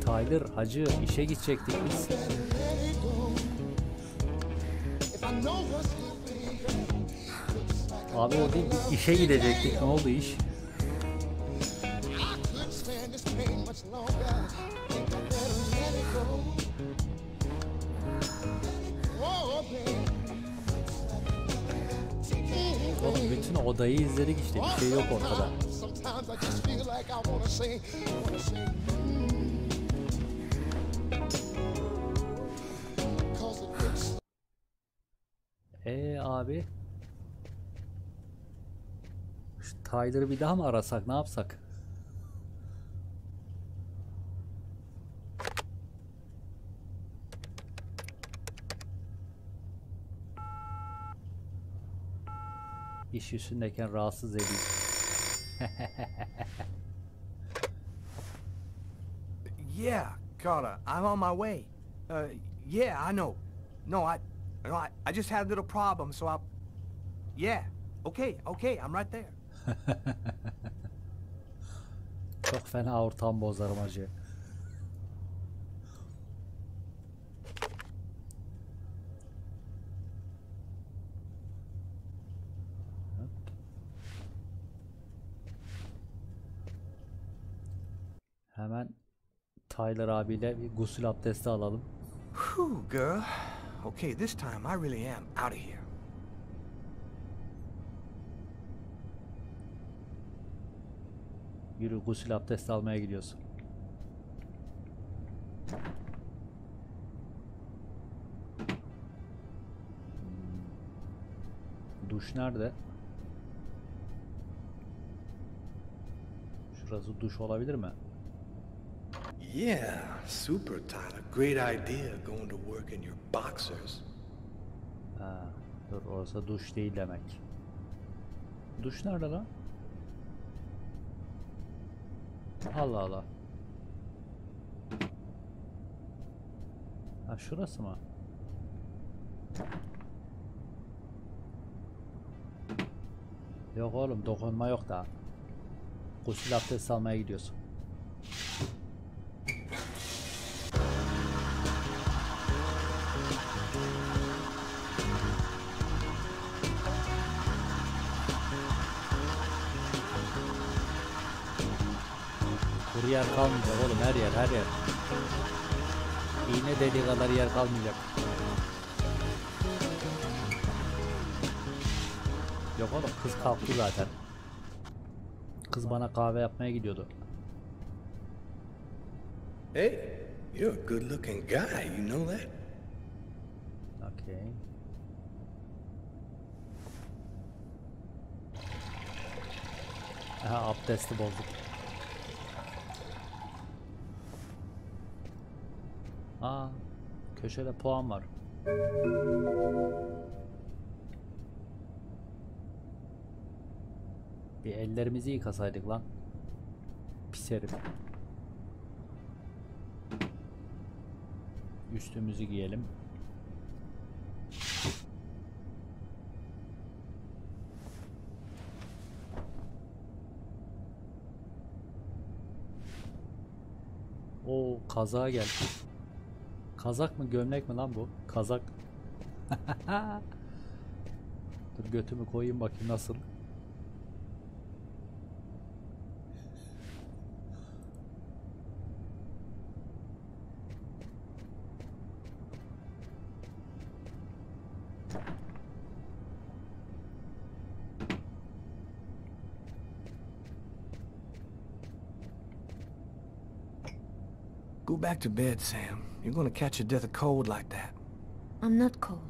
Tyler hacı işe gidecektik biz. Abi o değil işe gidecektik ne oldu iş? Dayı izledik işte bir şey yok ortada. Ee abi. Şu Tyler'ı bir daha mı arasak ne yapsak? İş üstündeyken rahatsız edeyim. Yeah, Carla, I'm on my way. Uh, yeah, I know. No, I, no, I, I just had a little problem, so I'll... Yeah, okay, okay, I'm right there. Çok fena ortam bozarım acı. Tyler abiyle bir gusül abdesti alalım. Whew, girl. Okay, this time I really am out of here. Yürü gusül abdesti almaya gidiyorsun. Duş nerede? Şurası duş olabilir mi? Yeah, super, Tyler. Great idea going to work in your boxers. Ha, dur orası duş değil demek. Duş nerede lan? Allah Allah. Ha şurası mı? Yok oğlum dokunma yok daha. Gusül abdesti almaya gidiyorsun. Yer kalmayacak oğlum her yer her yer. İğne deliği kadar yer kalmayacak. Yok oğlum kız kalktı zaten. Kız bana kahve yapmaya gidiyordu. Hey, you're a good-looking guy, you know that? Okay. Aha abdesti bozduk. Aa, köşede puan var. Bir ellerimizi yıkasaydık lan. Pis herif. Üstümüzü giyelim. O kazağa gel. Kazak mı gömlek mi lan bu? Kazak. Dur götümü koyayım bakayım nasıl. Back to bed, Sam. You're gonna catch a death of cold like that. I'm not cold.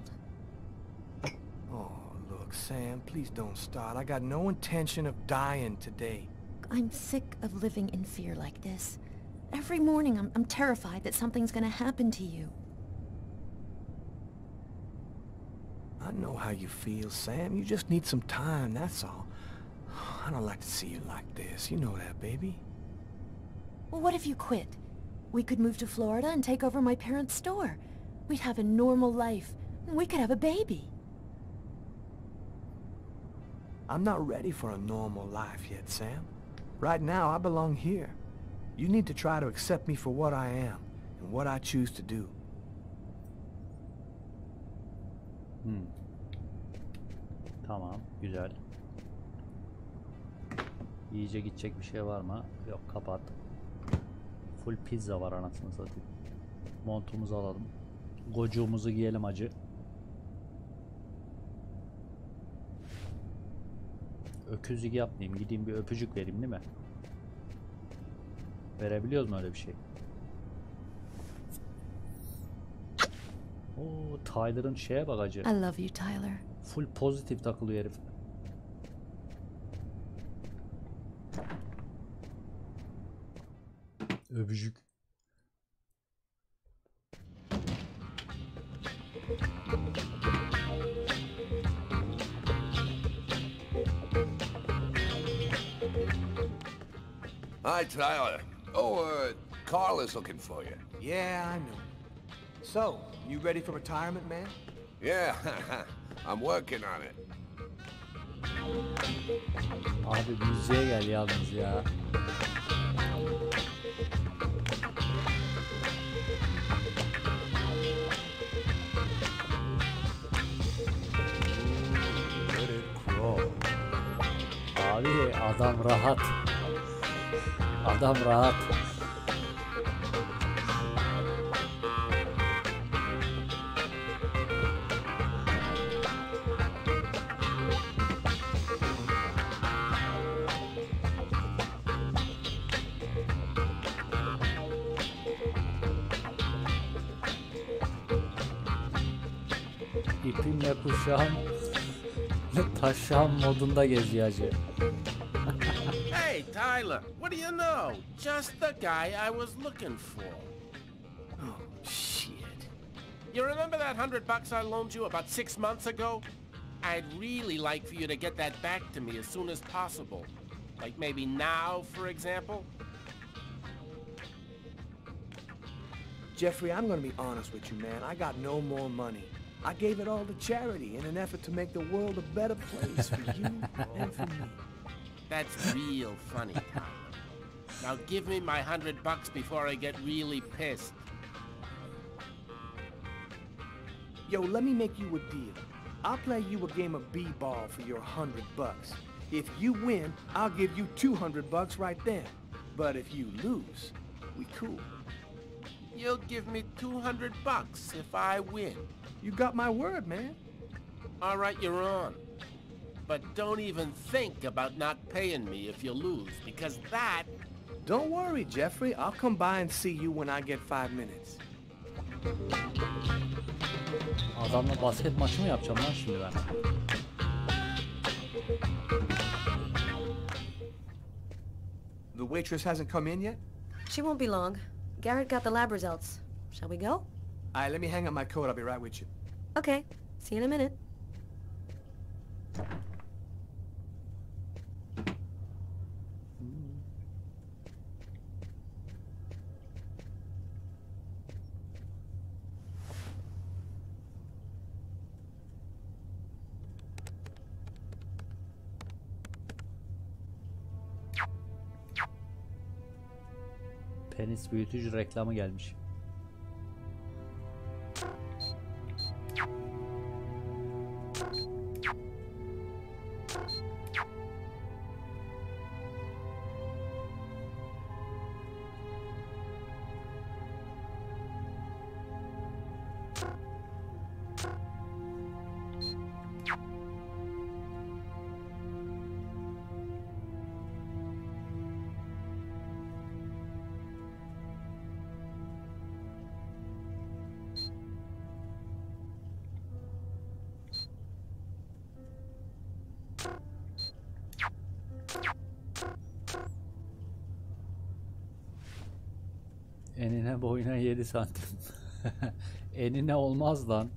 Oh, look, Sam, please don't start. I got no intention of dying today. I'm sick of living in fear like this. Every morning I'm, I'm terrified that something's gonna happen to you. I know how you feel, Sam. You just need some time, that's all. I don't like to see you like this. You know that, baby. Well, what if you quit? We could move to Florida and take over my parents' store. We'd have a normal life. We could have a baby. I'm not ready for a normal life yet, Sam. Right now, I belong here. You need to try to accept me for what I am and what I choose to do. Hmm. Tamam, güzel. Yiyecek gidecek bir şey var mı? Yok, kapat. Full pizza var anasını satayım. Montumuzu alalım. Gocuğumuzu giyelim acı. Öküzlük yapmayayım. Gideyim bir öpücük vereyim değil mi? Verebiliyoruz mu öyle bir şey? Oo, Tyler'ın şeye bak acı. I love you, Tyler. Full pozitif takılıyor herif. Euh, Öpücük. Hi, Tyler. Oh, uh, Carl is looking for you. Yeah, I know. So, you ready for retirement, man? Yeah, I'm working on it. Abi müziğe gel yalnız ya. Abi adam rahat. Adam rahat. İpimle kuşağım taşağım modunda geziyor hacı. Hey, Tyler, what do you know? Just the guy I was looking for. Oh, shit. You remember that hundred bucks I loaned you about six months ago? I'd really like for you to get that back to me as soon as possible. Like maybe now, for example? Jeffrey, I'm gonna be honest with you, man. I got no more money. I gave it all to charity in an effort to make the world a better place for you and for me. That's real funny, Tyler. Now give me my hundred bucks before I get really pissed. Yo, let me make you a deal. I'll play you a game of b-ball for your hundred bucks. If you win, I'll give you 200 bucks right then. But if you lose, we cool. You'll give me 200 bucks if I win. You got my word, man. All right, you're on. But don't even think about not paying me if you lose, because that... Don't worry, Jeffrey. I'll come by and see you when I get five minutes. Adamla basket maçı mı yapacağım lan şimdi ben? The waitress hasn't come in yet? She won't be long. Garrett got the lab results. Shall we go? All right, let me hang up my coat. I'll be right with you. Okay. See you in a minute. Penis büyütücü reklamı gelmiş. 37 santim. Enine olmaz lan.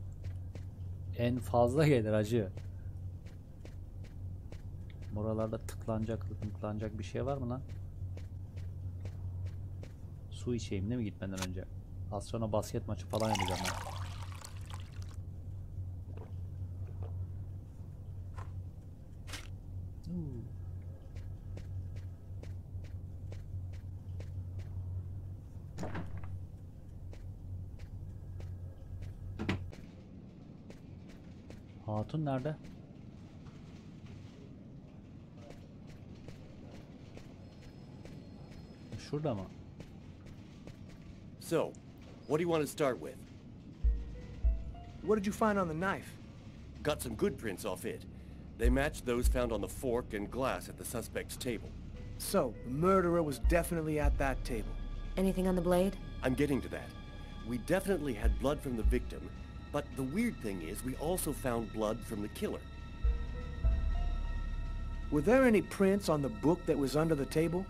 En fazla gelir acı. Buralarda tıklanacak tıklanacak bir şey var mı lan? Su içeyim değil mi gitmeden önce? Az sonra basket maçı falan yapacağım ben. Hatun nerede? Şurada mı? So, what do you want to start with? What did you find on the knife? Got some good prints off it. They matched those found on the fork and glass at the suspect's table. So, the murderer was definitely at that table. Anything on the blade? I'm getting to that. We definitely had blood from the victim, but the weird thing is we also found blood from the killer. Were there any prints on the book that was under the table?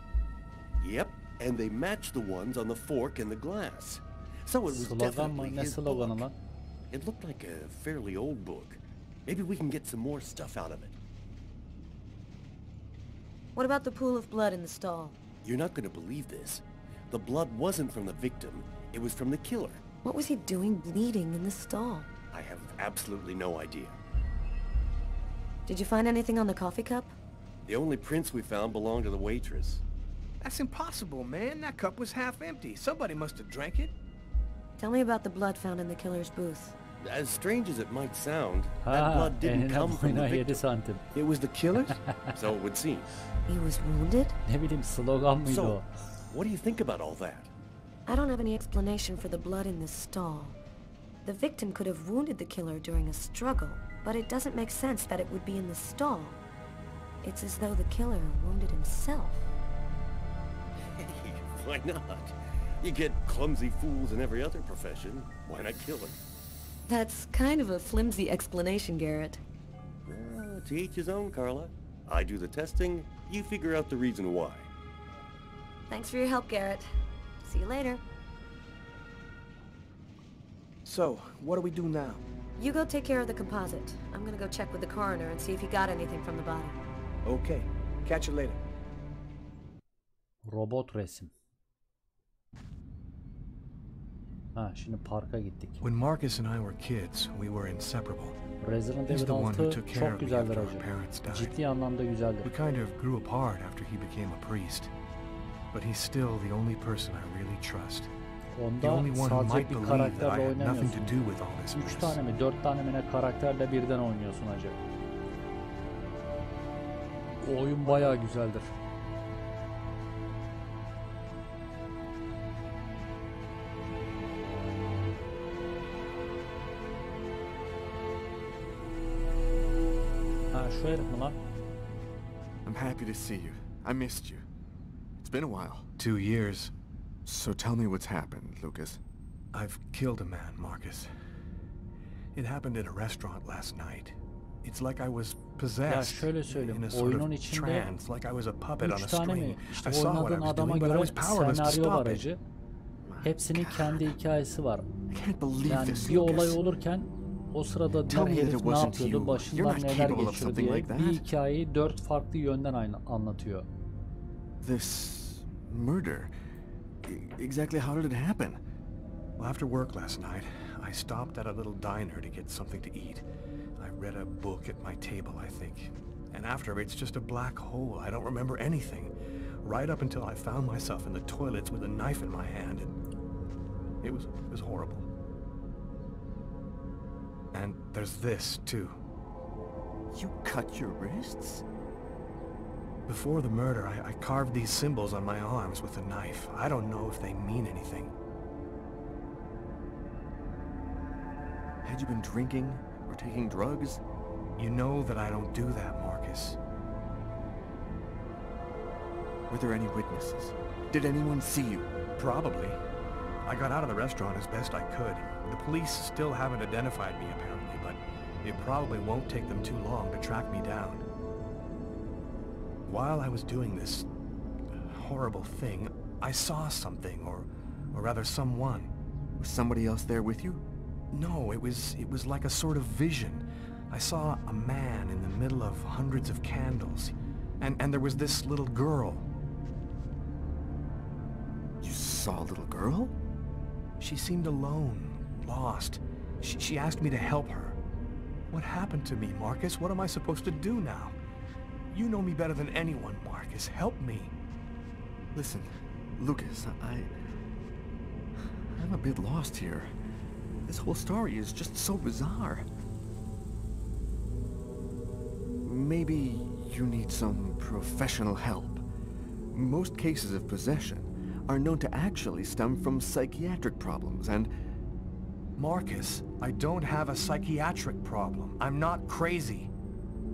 Yep, and they matched the ones on the fork and the glass. So it was Slogan definitely mı? Ne his sloganı book. lan? It looked like a fairly old book. Maybe we can get some more stuff out of it. What about the pool of blood in the stall? You're not gonna believe this. The blood wasn't from the victim, it was from the killer. What was he doing bleeding in the stall? I have absolutely no idea. Did you find anything on the coffee cup? The only prints we found belonged to the waitress. That's impossible, man. That cup was half empty. Somebody must have drank it. Tell me about the blood found in the killer's booth. As strange as it might sound, that blood didn't enine come from the boyuna 7 victim. It was the killer's? So it would seem. He was wounded? Ne bileyim slogan mıydı So, o? what do you think about all that? I don't have any explanation for the blood in this stall. The victim could have wounded the killer during a struggle, but it doesn't make sense that it would be in the stall. It's as though the killer wounded himself. Why not? You get clumsy fools in every other profession. Why not kill him? That's kind of a flimsy explanation, Garrett. Uh, to each his own, Carla. I do the testing, you figure out the reason why. Thanks for your help, Garrett. See you later. So, what do we do now? You go take care of the composite. I'm gonna go check with the coroner and see if he got anything from the body. Okay. Catch you later. Robot resim. Ha şimdi parka gittik. When Marcus and I were kids, we were inseparable. Resident Evil the one who 6 took care çok güzeldir died. Ciddi anlamda güzeldir. We kind of grew apart after he became a priest. But he's still the only person I really trust. The Onda only one who sadece might bir believe that karakterle I had nothing to oynamıyorsun. do with all this 3 mess. tane mi 4 tane mi ne karakterle birden oynuyorsun. O oyun bayağı güzeldir. Ha şu herif mi lan? I'm happy to see you. I missed you. It's been a while. Two years. So tell me what's happened, Lucas. I've killed a man, Marcus. It happened in a restaurant last night. It's like I was possessed. şöyle söyleyeyim, In a sort oyunun of içinde trance, like I was a puppet on 3 a tane mi? string. İşte I saw what I oynadığın was adama doing, but I göre was powerless to senaryo var stop it. hacı. Hepsinin kendi hikayesi var. can't believe Yani this, bir Lucas. olay olurken o sırada Tell diğer me that herif ne wasn't yapıyordu, you. You're başından not neler capable of geçiyor something diye like bir that. hikayeyi dört farklı yönden aynı anlatıyor. This murder. E- Exactly how did it happen? Well, after work last night, I stopped at a little diner to get something to eat. I read a book at my table, I think. And after, it's just a black hole. I don't remember anything. Right up until I found myself in the toilets with a knife in my hand, and it was it was horrible. And there's this too. You cut your wrists? Before the murder, I, I carved these symbols on my arms with a knife. I don't know if they mean anything. Had you been drinking or taking drugs? You know that I don't do that, Markus. Were there any witnesses? Did anyone see you? Probably. I got out of the restaurant as best I could. The police still haven't identified me, apparently, but it probably won't take them too long to track me down. While I was doing this horrible thing, I saw something, or, or rather someone. Was somebody else there with you? No, it was, it was like a sort of vision. I saw a man in the middle of hundreds of candles, and, and there was this little girl. You saw a little girl? She seemed alone, lost. She, she asked me to help her. What happened to me, Markus? What am I supposed to do now? You know me better than anyone, Markus. Help me. Listen, Lucas, I... I'm a bit lost here. This whole story is just so bizarre. Maybe you need some professional help. Most cases of possession are known to actually stem from psychiatric problems and... Markus, I don't have a psychiatric problem. I'm not crazy.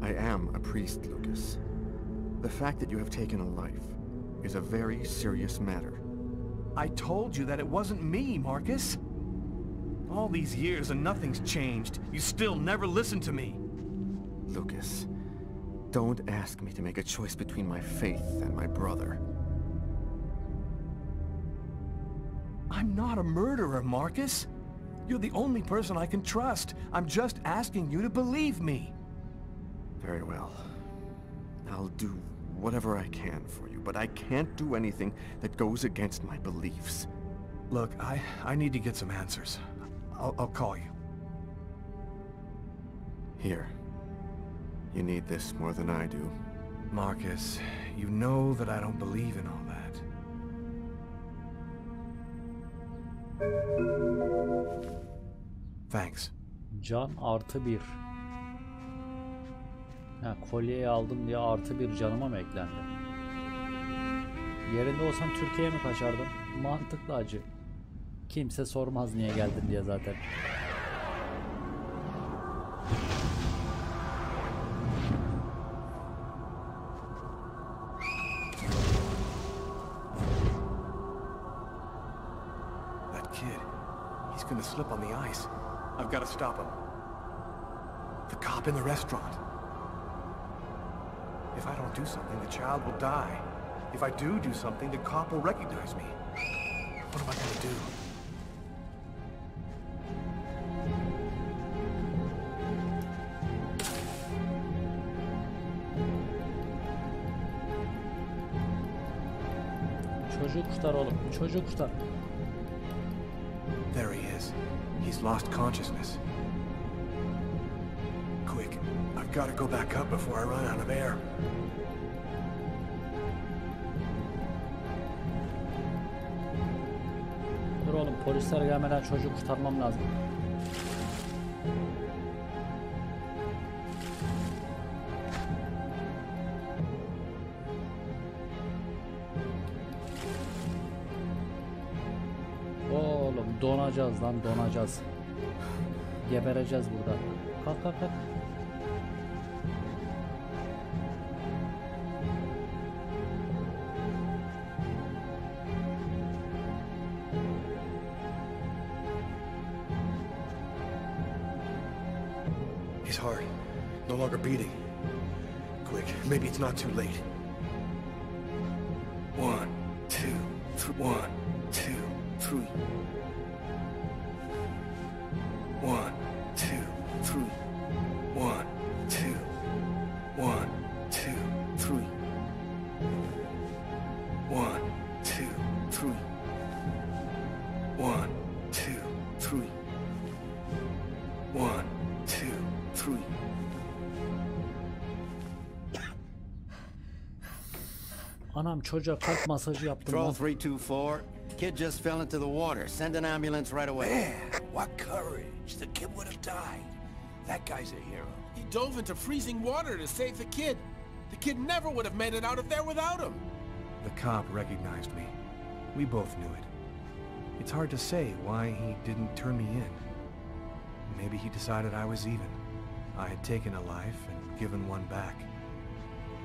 I am a priest, Lucas. The fact that you have taken a life is a very serious matter. I told you that it wasn't me, Markus. All these years and nothing's changed. You still never listen to me. Lucas, don't ask me to make a choice between my faith and my brother. I'm not a murderer, Markus. You're the only person I can trust. I'm just asking you to believe me. Very well. I'll do whatever I can for you, but I can't do anything that goes against my beliefs. Look, I, I need to get some answers. I'll, I'll call you. Here. You need this more than I do. Markus, you know that I don't believe in all that. Thanks. John artı bir. Ha, kolyeyi aldım diye artı bir canıma mı eklendi? Yerinde olsam Türkiye'ye mi kaçardım? Mantıklı acı. Kimse sormaz niye geldin diye zaten. That kid, he's gonna slip on the ice. I've got to stop him. The cop in the restaurant. If I don't do something, the child will die. If I do do something, the cop will recognize me. What am I gonna do? Çocuğu kurtar oğlum. Çocuğu kurtar. There he is. He's lost consciousness. Quick, I've got to go back up before I run out of air. Dur oğlum polisler gelmeden çocuğu kurtarmam lazım. Oğlum donacağız lan donacağız. Gebereceğiz burada. Kalk kalk kalk. It's not too late. One, two, three, one, two, three. Anam çocuğa kalp masajı yaptım Patrol lan. 324. Kid just fell into the water. Send an ambulance right away. Man, what courage. The kid would have died. That guy's a hero. He dove into freezing water to save the kid. The kid never would have made it out of there without him. The cop recognized me. We both knew it. It's hard to say why he didn't turn me in. Maybe he decided I was even. I had taken a life and given one back.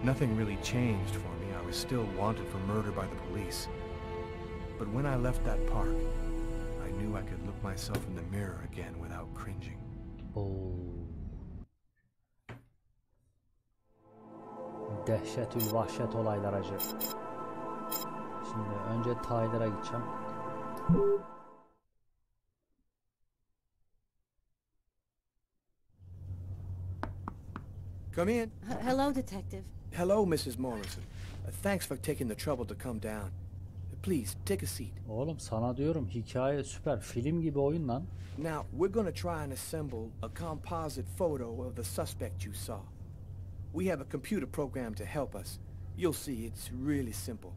Nothing really changed for me. I was still wanted for murder by the police. But when I left that park, I knew I could look myself in the mirror again without cringing. Oo. Dehşetül vahşet olaylar acı. Şimdi önce Tyler'a gideceğim. Come in. H- hello, Detective. Hello, Mrs. Morrison. Uh, thanks for taking the trouble to come down. Uh, please, take a seat. Oğlum sana diyorum hikaye süper. Film gibi oyun lan. Now, we're gonna try and assemble a composite photo of the suspect you saw. We have a computer program to help us. You'll see, it's really simple.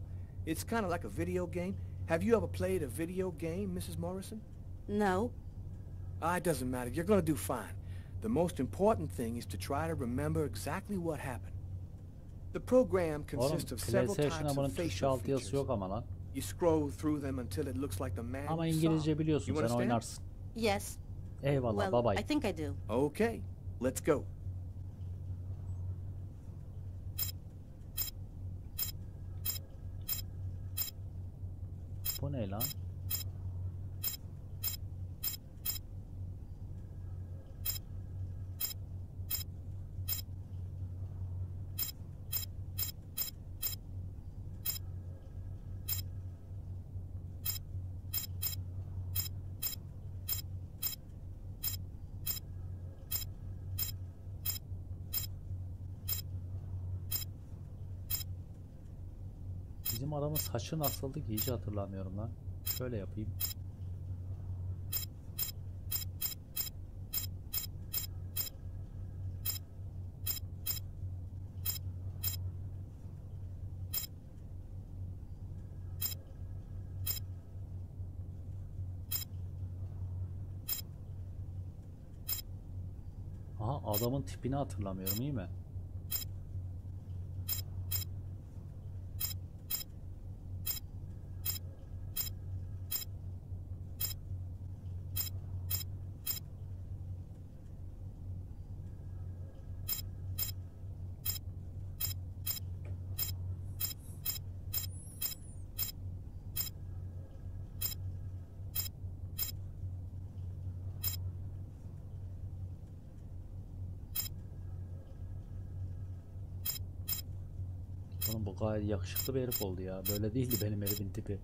It's kind of like a video game. Have you ever played a video game, Mrs. Morrison? No. Ah, it doesn't matter. You're gonna do fine. The most important thing is to try to remember exactly what happened. The program consists of several types of facial features. yok ama lan. You scroll through them until it looks like the man Ama İngilizce saw. biliyorsun You sen oynarsın. Yes. Eyvallah well, bye bye. I think I do. Okay, let's go. Bu ne lan? Saçı nasıldı ki hiç hatırlamıyorum lan. Şöyle yapayım. Aha adamın tipini hatırlamıyorum iyi mi? Oğlum bu gayet yakışıklı bir herif oldu ya. Böyle değildi benim herifin tipi.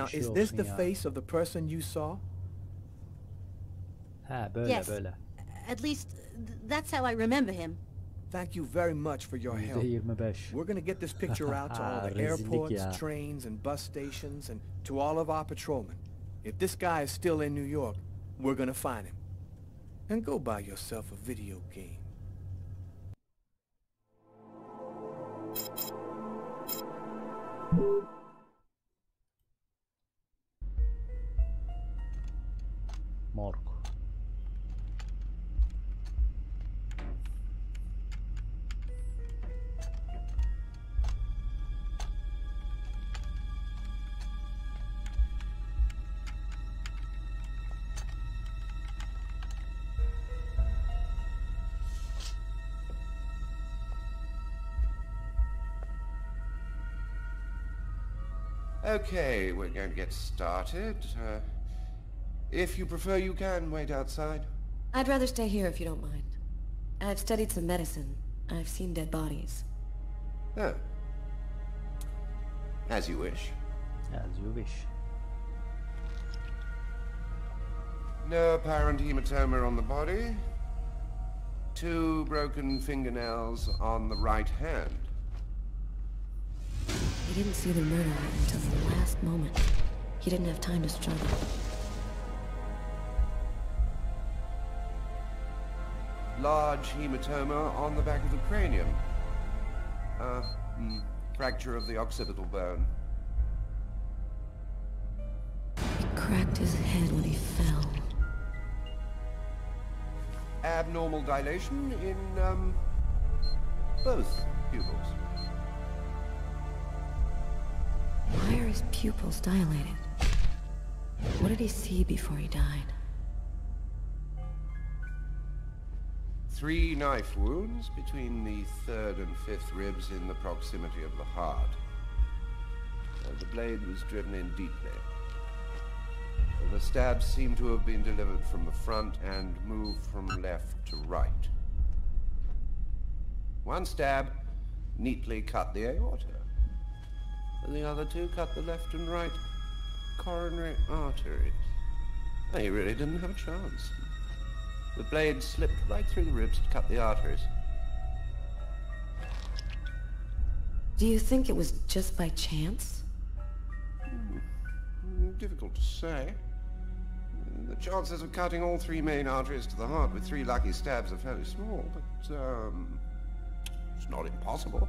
Now, is this the face of the person you saw? He böyle Yes. böyle. At least, that's how I remember him. Thank you very much for your help. We're gonna get this picture out to all the airports, trains, and bus stations, and to all of our patrolmen. If this guy is still in New York, we're gonna find him. And go buy yourself a video game. Okay, we're going to get started. Uh, if you prefer, you can wait outside. I'd rather stay here if you don't mind. I've studied some medicine. I've seen dead bodies. Oh. As you wish. As you wish. No apparent hematoma on the body. Two broken fingernails on the right hand. He didn't see the murderer until the last moment. He didn't have time to struggle. Large hematoma on the back of the cranium. Uh, mm, fracture of the occipital bone. He cracked his head when he fell. Abnormal dilation in, um, both pupils. His pupils dilated? What did he see before he died? Three knife wounds between the third and fifth ribs in the proximity of the heart. The blade was driven in deeply. The stabs seem to have been delivered from the front and moved from left to right. One stab neatly cut the aorta. And the other two cut the left and right coronary arteries. They really didn't have a chance. The blade slipped right through the ribs to cut the arteries. Do you think it was just by chance? Hmm, Difficult to say. The chances of cutting all three main arteries to the heart with three lucky stabs are fairly small, but, um, it's not impossible.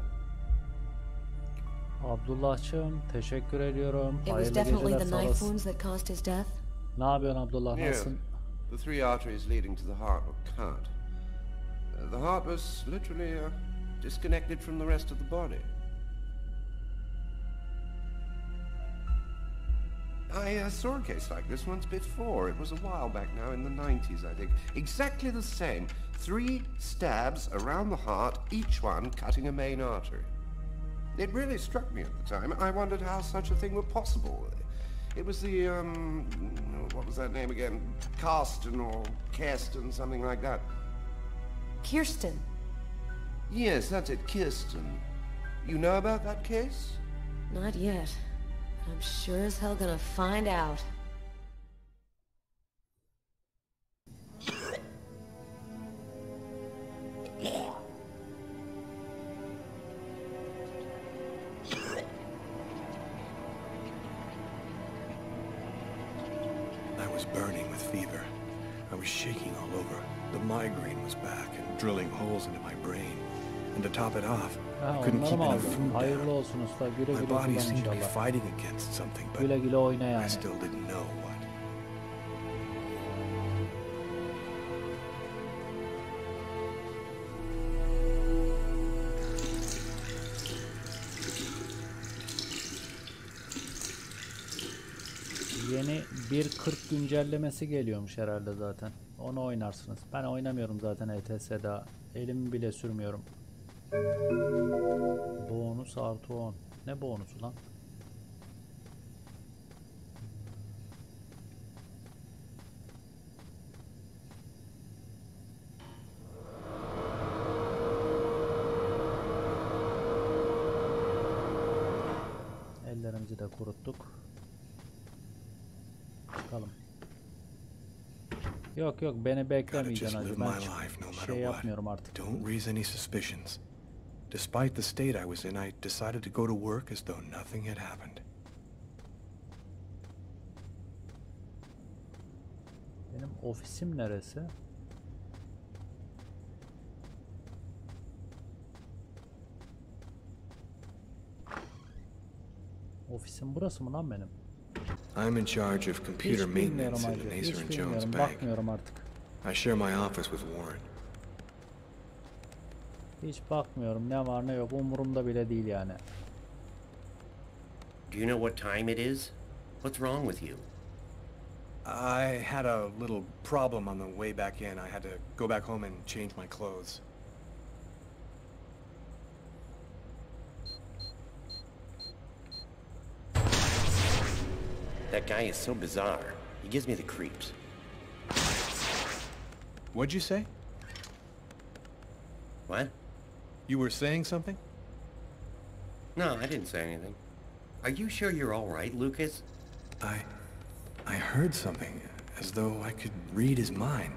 Abdullah'cığım teşekkür ediyorum. It was Hayırlı definitely geceler the sağ knife olasın. wounds that caused his death? Ne yapıyorsun Abdullah? Yeah, Nasılsın? the three arteries leading to the heart were cut. Uh, the heart was literally uh, disconnected from the rest of the body. I uh, saw a case like this once before. It was a while back now, in the 90s, I think. Exactly the same. Three stabs around the heart, each one cutting a main artery. It really struck me at the time. I wondered how such a thing were possible. It was the, um, what was that name again? Carsten or Kirsten, something like that. Kirsten. Yes, that's it, Kirsten. You know about that case? Not yet. But I'm sure as hell gonna find out. Usta. Güle güle kullan inşallah. Güle güle oyna yani. Yeni 1.40 güncellemesi geliyormuş herhalde zaten. Onu oynarsınız. Ben oynamıyorum zaten ETS daha. Elimi bile sürmüyorum. Bonus artı 10. Ne bonusu lan? Ellerimizi de kuruttuk. Bakalım. Yok yok beni beklemeyeceksin matter şey yapmıyorum artık. Don't raise any suspicions. Despite the state I was in, I decided to go to work as though nothing had happened. Benim ofisim neresi? Ofisim burası mı lan benim? I'm in charge of computer Hiç maintenance in the Naser and Jones bank. I share my office with Warren. Hiç bakmıyorum. Ne var ne yok. Umurumda bile değil yani. Do you know what time it is? What's wrong with you? I had a little problem on the way back in. I had to go back home and change my clothes. That guy is so bizarre. He gives me the creeps. What'd you say? What? You were saying something? No, I didn't say anything. Are you sure you're all right, Lucas? I... I heard something, as though I could read his mind.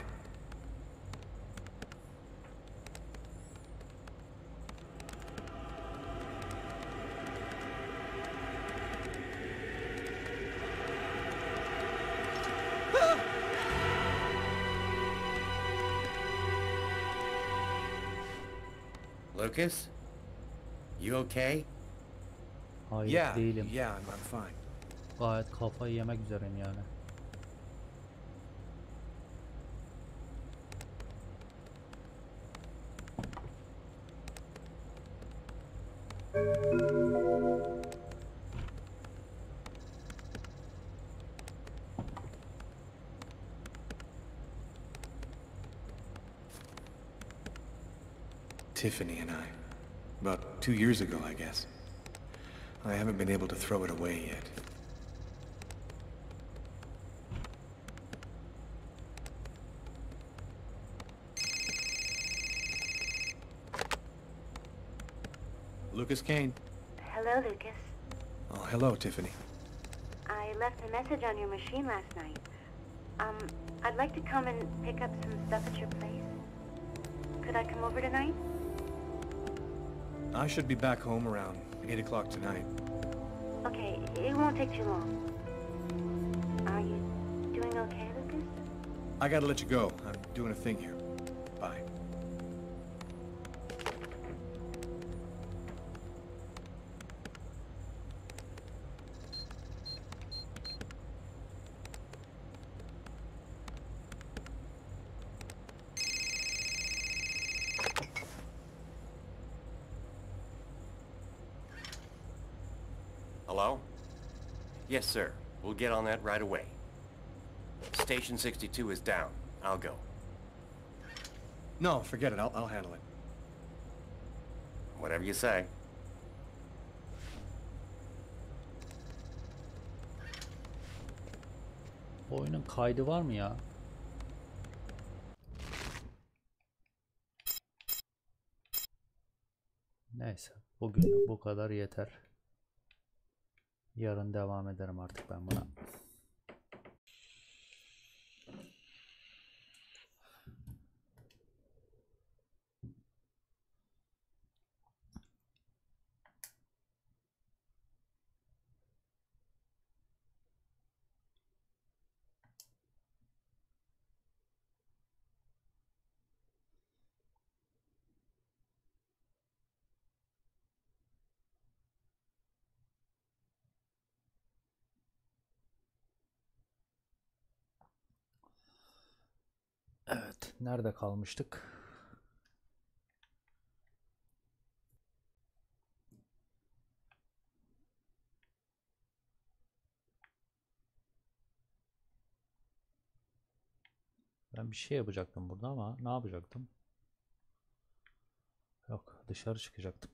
Lucas? You okay? Hayır yeah, değilim. yeah, I'm, I'm fine. Gayet kafayı yemek üzereyim yani. Tiffany and I. About two years ago, I guess. I haven't been able to throw it away yet. Lucas Kane. Hello, Lucas. Oh, hello, Tiffany. I left a message on your machine last night. Um, I'd like to come and pick up some stuff at your place. Could I come over tonight? I should be back home around 8 o'clock tonight. Okay, it won't take too long. Are you doing okay, Lucas? I gotta let you go. I'm doing a thing here. Get on that right away. Station 62 is down. I'll go. No, forget it. I'll, I'll handle it. Whatever you say. Bu oyunun kaydı var mı ya? Neyse. Bugün bu kadar yeter. Yarın devam ederim artık ben buna. Evet, nerede kalmıştık? Ben bir şey yapacaktım burada ama ne yapacaktım? Yok, dışarı çıkacaktım.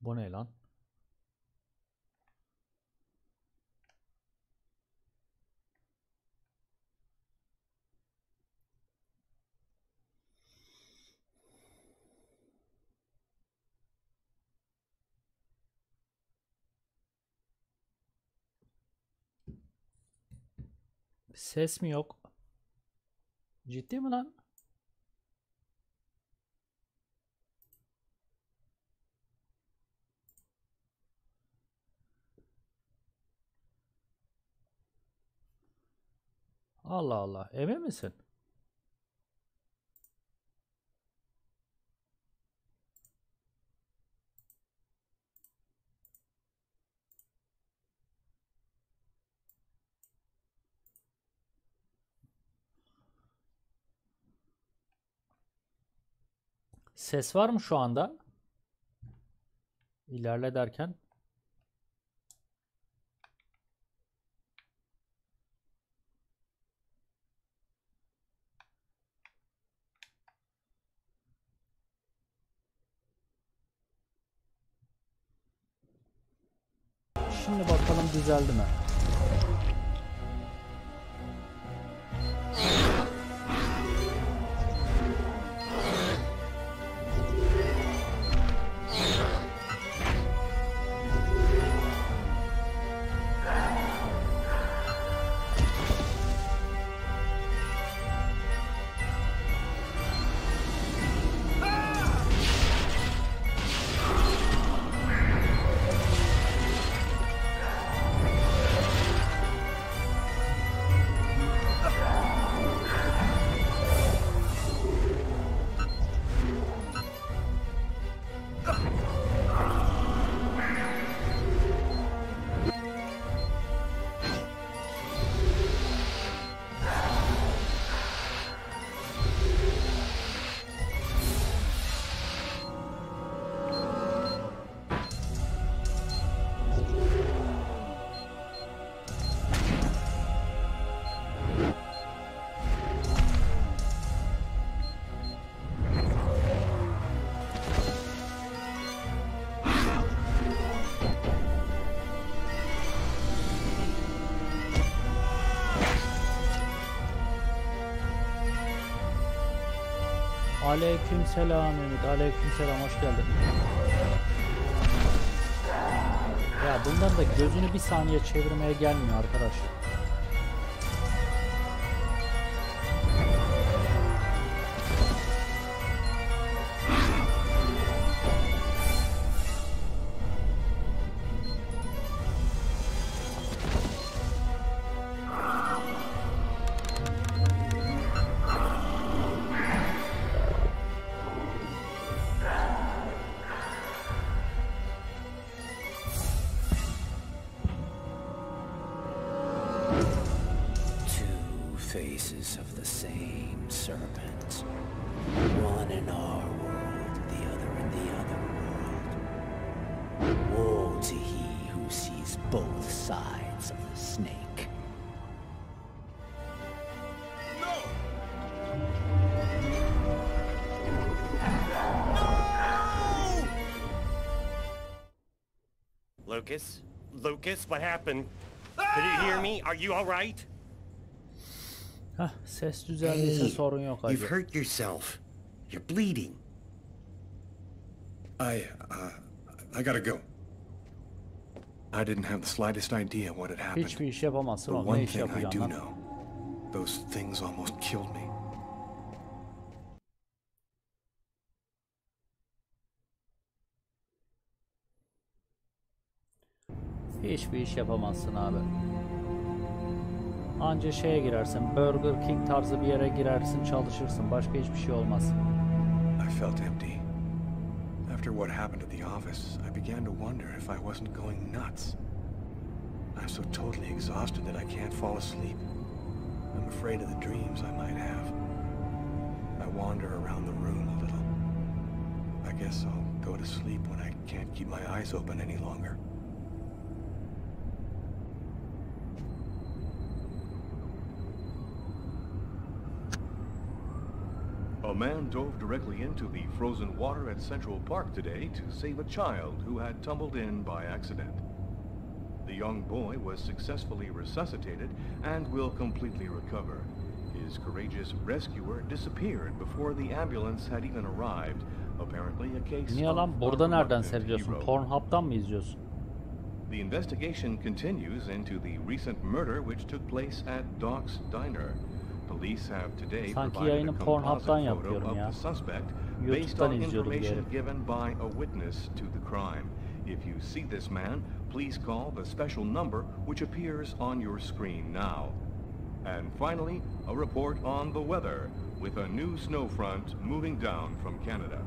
Bu ne lan? Ses mi yok? Ciddi mi lan? Allah Allah. Emin misin? Ses var mı şu anda? İlerle derken. Şimdi bakalım düzeldi mi? Aleyküm selam Ümit. Aleyküm selam. Hoş geldin. Ya bundan da gözünü bir saniye çevirmeye gelmiyor arkadaş. Sides of the snake. Lucas? Lucas, what happened? Did you hear me? Are you alright? Hah, ses düzeldiyse sorun yok you've hurt yourself. You're bleeding. I, uh, I gotta go. I didn't have the slightest idea what had happened. Hiçbir iş yapamazsın oğlum. Ne iş know, those things almost killed me. Hiçbir iş yapamazsın abi. Anca şeye girersin. Burger King tarzı bir yere girersin, çalışırsın. Başka hiçbir şey olmaz. I felt empty. After what happened at the office, I began to wonder if I wasn't going nuts. I'm so totally exhausted that I can't fall asleep. I'm afraid of the dreams I might have. I wander around the room a little. I guess I'll go to sleep when I can't keep my eyes open any longer. A man dove directly into the frozen water at Central Park today to save a child who had tumbled in by accident. The young boy was successfully resuscitated and will completely recover. His courageous rescuer disappeared before the ambulance had even arrived. Apparently a case Niye of lan? Burada nereden? Pornhub'dan mı izliyorsun? The investigation continues into the recent murder which took place at Doc's Diner. Police have today Sanki provided a yayını Pornhub'dan photo yapıyorum of ya. the suspect based YouTube'dan on information diyelim. given by a witness to the crime. If you see this man, please call the special number which appears on your screen now. And finally, a report on the weather with a new snow front moving down from Canada.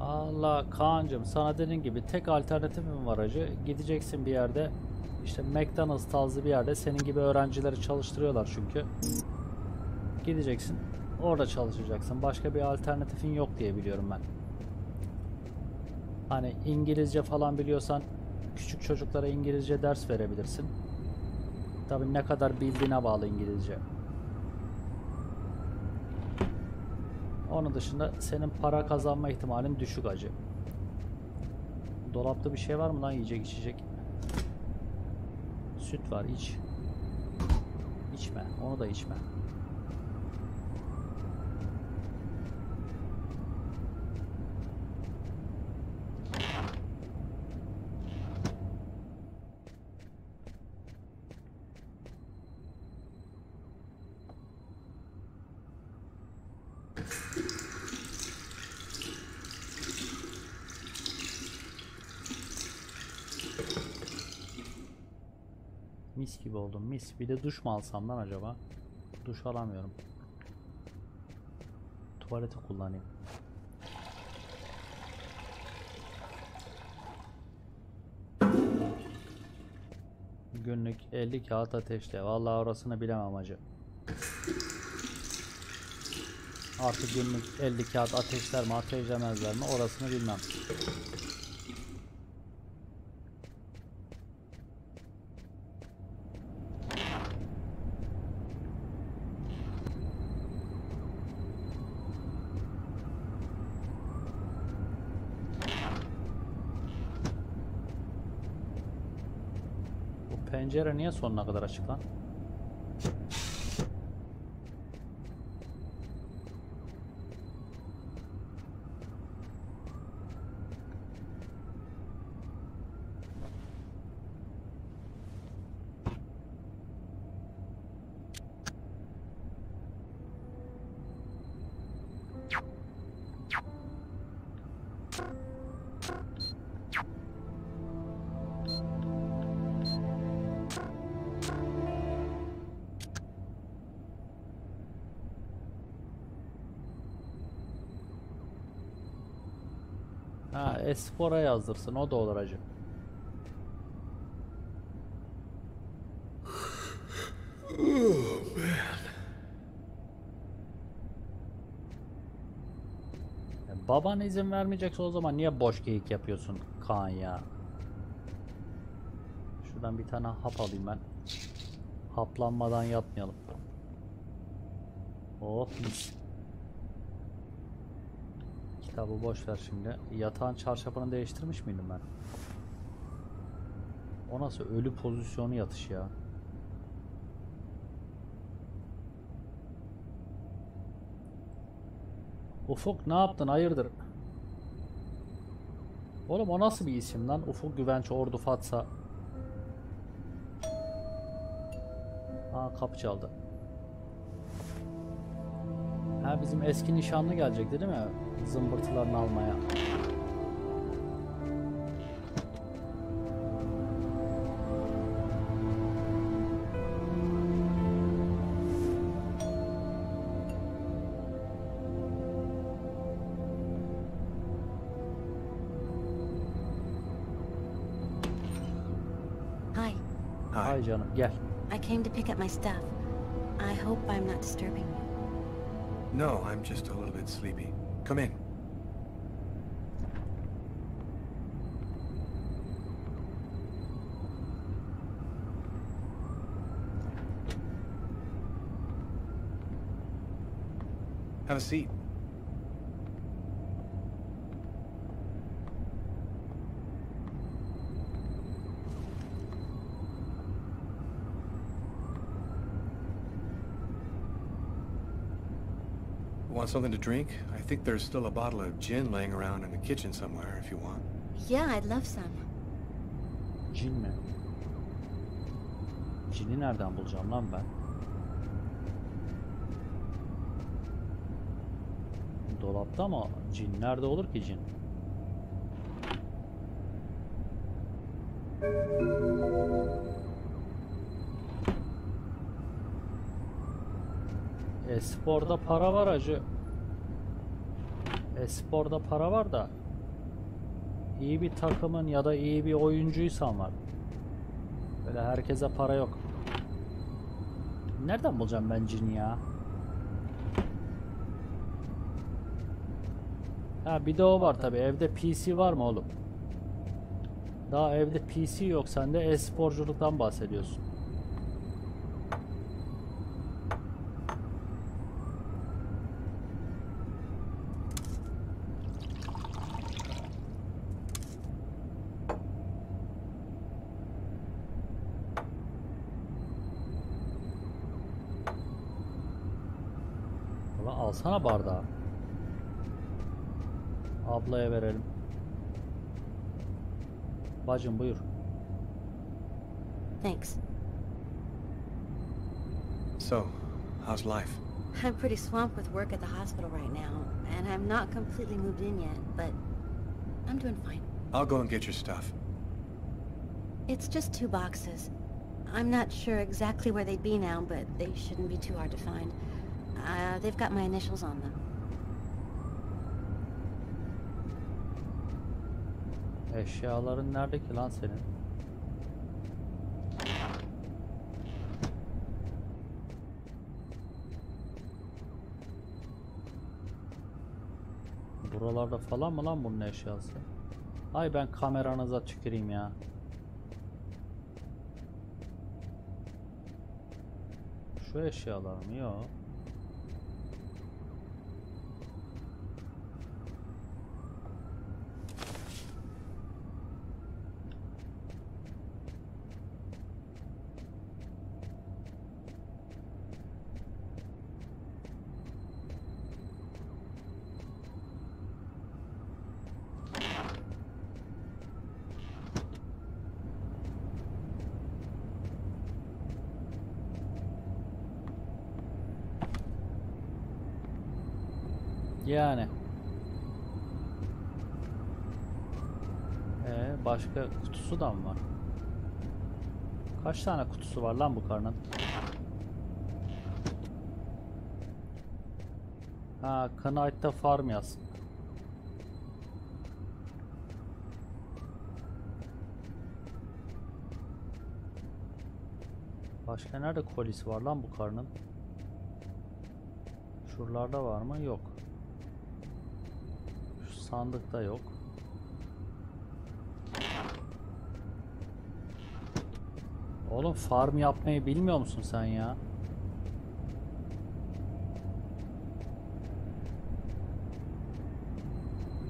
Allah Kaan'cım sana dediğim gibi tek alternatifim var acı. Gideceksin bir yerde işte McDonald's tarzı bir yerde senin gibi öğrencileri çalıştırıyorlar çünkü. Gideceksin orada çalışacaksın. Başka bir alternatifin yok diye biliyorum ben. Hani İngilizce falan biliyorsan küçük çocuklara İngilizce ders verebilirsin. Tabii ne kadar bildiğine bağlı İngilizce. Onun dışında senin para kazanma ihtimalin düşük acı. Dolapta bir şey var mı lan yiyecek içecek? Süt var iç. İçme. Onu da içme. Mis gibi oldum mis. Bir de duş mu alsam lan acaba? Duş alamıyorum. Tuvaleti kullanayım. Günlük 50 kağıt ateşte. Vallahi orasını bilemem acı. Artık günlük 50 kağıt ateşler mi ateşlemezler mi orasını bilmem. Pencere niye sonuna kadar açık lan? spora yazdırsın o da olur acı. Oh man. Baban izin vermeyecekse o zaman niye boş geyik yapıyorsun Kaan ya? Şuradan bir tane hap alayım ben. Haplanmadan yatmayalım. Oh mis. Kitabı boş ver şimdi. Yatağın çarşafını değiştirmiş miydim ben? O nasıl ölü pozisyonu yatış ya? Ufuk ne yaptın? Hayırdır? Oğlum o nasıl bir isim lan? Ufuk Güvenç Ordu Fatsa. Aa kapı çaldı. Ha bizim eski nişanlı gelecekti değil mi? Zımbırtılarını almaya. Hi. Hay canım gel. I came to pick up my stuff. I hope I'm not disturbing you. No, I'm just a little bit sleepy. Come in. Have a seat. Want something to drink? I think there's still a bottle of gin laying around in the kitchen somewhere if you want. Yeah, I'd love some. Cin mi? Cini nereden bulacağım lan ben? Dolapta ama cin nerede olur ki cin? Espor'da para var acı. Espor'da para var da iyi bir takımın ya da iyi bir oyuncuysan var. Böyle herkese para yok. Nereden bulacağım ben cini ya? Ha bir de o var tabi. Evde PC var mı oğlum? Daha evde PC yok. Sen de e-sporculuktan bahsediyorsun. Alsana bardağı. Ablaya verelim. Bacım buyur. Thanks. So, how's life? I'm pretty swamped with work at the hospital right now, and I'm not completely moved in yet, but I'm doing fine. I'll go and get your stuff. It's just two boxes. I'm not sure exactly where they'd be now, but they shouldn't be too hard to find. Uh, they've got my initials on them. Eşyaların nerede ki lan senin? Buralarda falan mı lan bunun eşyası? Ay ben kameranıza tüküreyim ya. Şu eşyalar mı? Yok. Yani. Ee, başka kutusu da mı var? Kaç tane kutusu var lan bu karnın? Ha, Knight'ta farm yaz. Başka nerede kolisi var lan bu karnın? Şuralarda var mı? Yok. Sandıkta yok. Oğlum farm yapmayı bilmiyor musun sen ya?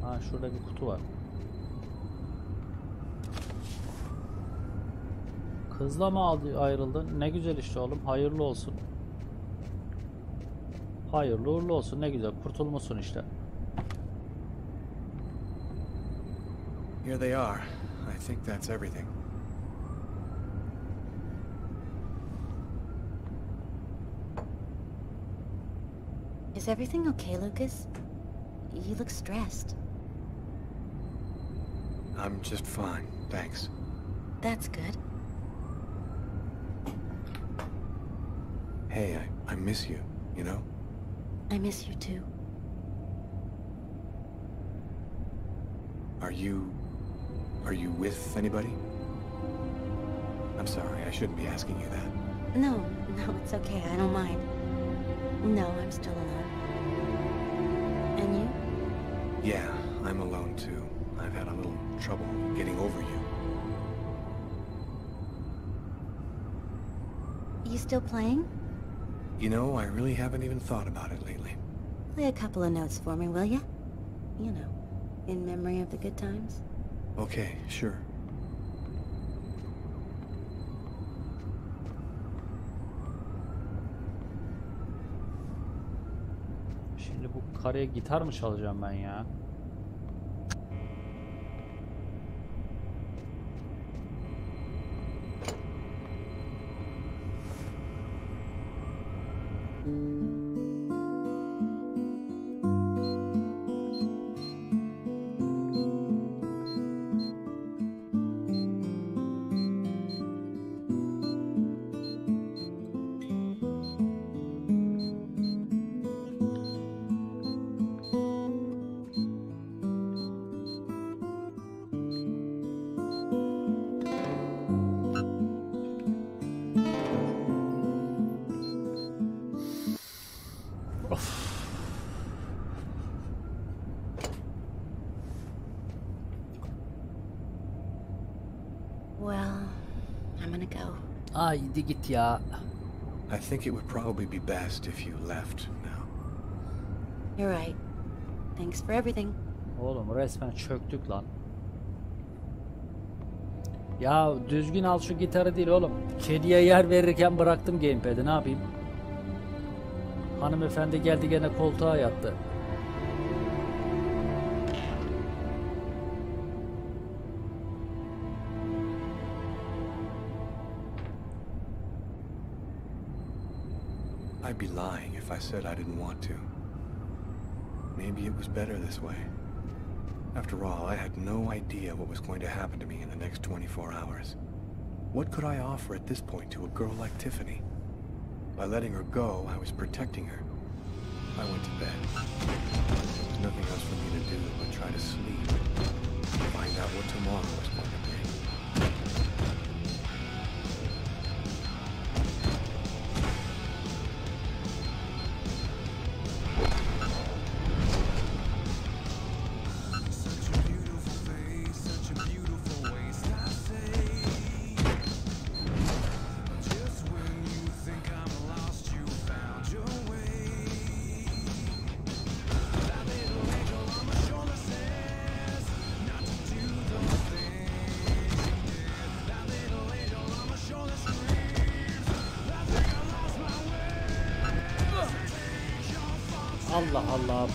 Ha şurada bir kutu var. Kızla mı aldı, ayrıldın? Ne güzel işte oğlum. Hayırlı olsun. Hayırlı uğurlu olsun. Ne güzel. Kurtulmuşsun işte. Here they are. I think that's everything. Is everything okay, Lucas? You look stressed. I'm just fine, thanks. That's good. Hey, I, I miss you, you know? I miss you too. Are you... are you with anybody? I'm sorry, I shouldn't be asking you that. No, no, it's okay. I don't mind. No, I'm still alone. And you? Yeah, I'm alone too. I've had a little trouble getting over you. You still playing? You know, I really haven't even thought about it lately. Play a couple of notes for me, will ya? You know, in memory of the good times. Okay, sure. Kareye gitar mı çalacağım ben ya? Git ya. I think it would probably be best if you left now. You're right. Thanks for everything. Oğlum resmen çöktük lan. Ya düzgün al şu gitarı değil oğlum. Kediye yer verirken bıraktım gamepad'i ne yapayım? Hanımefendi geldi gene koltuğa yattı. Said I didn't want to. Maybe it was better this way. After all, I had no idea what was going to happen to me in the next 24 hours. What could I offer at this point to a girl like Tiffany? By letting her go, I was protecting her. I went to bed. There was nothing else for me to do but try to sleep. Find out what tomorrow was going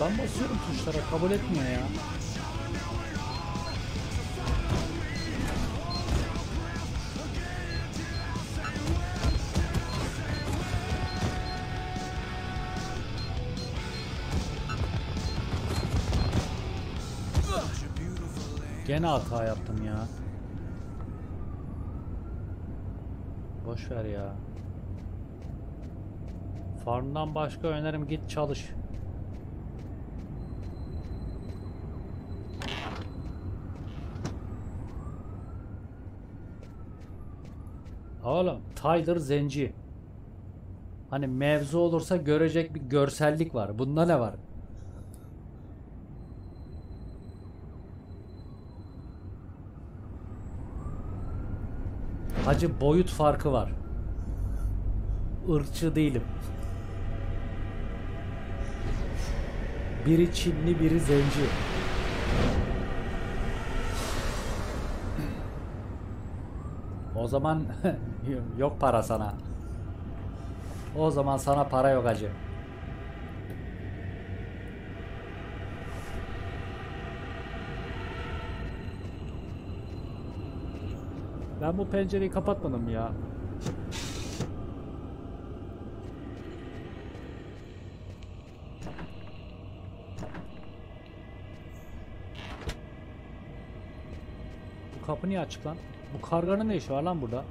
ben basıyorum tuşlara kabul etmiyor ya. Gene hata yaptım ya. Boş ver ya. Farmdan başka önerim git çalış. Tyler Zenci. Hani mevzu olursa görecek bir görsellik var. Bunda ne var? Hacı boyut farkı var. Irkçı değilim. Biri Çinli, biri Zenci. O zaman yok para sana. O zaman sana para yok hacı. Ben bu pencereyi kapatmadım ya. Bu kapı niye açık lan? Bu karganın ne işi var lan burada?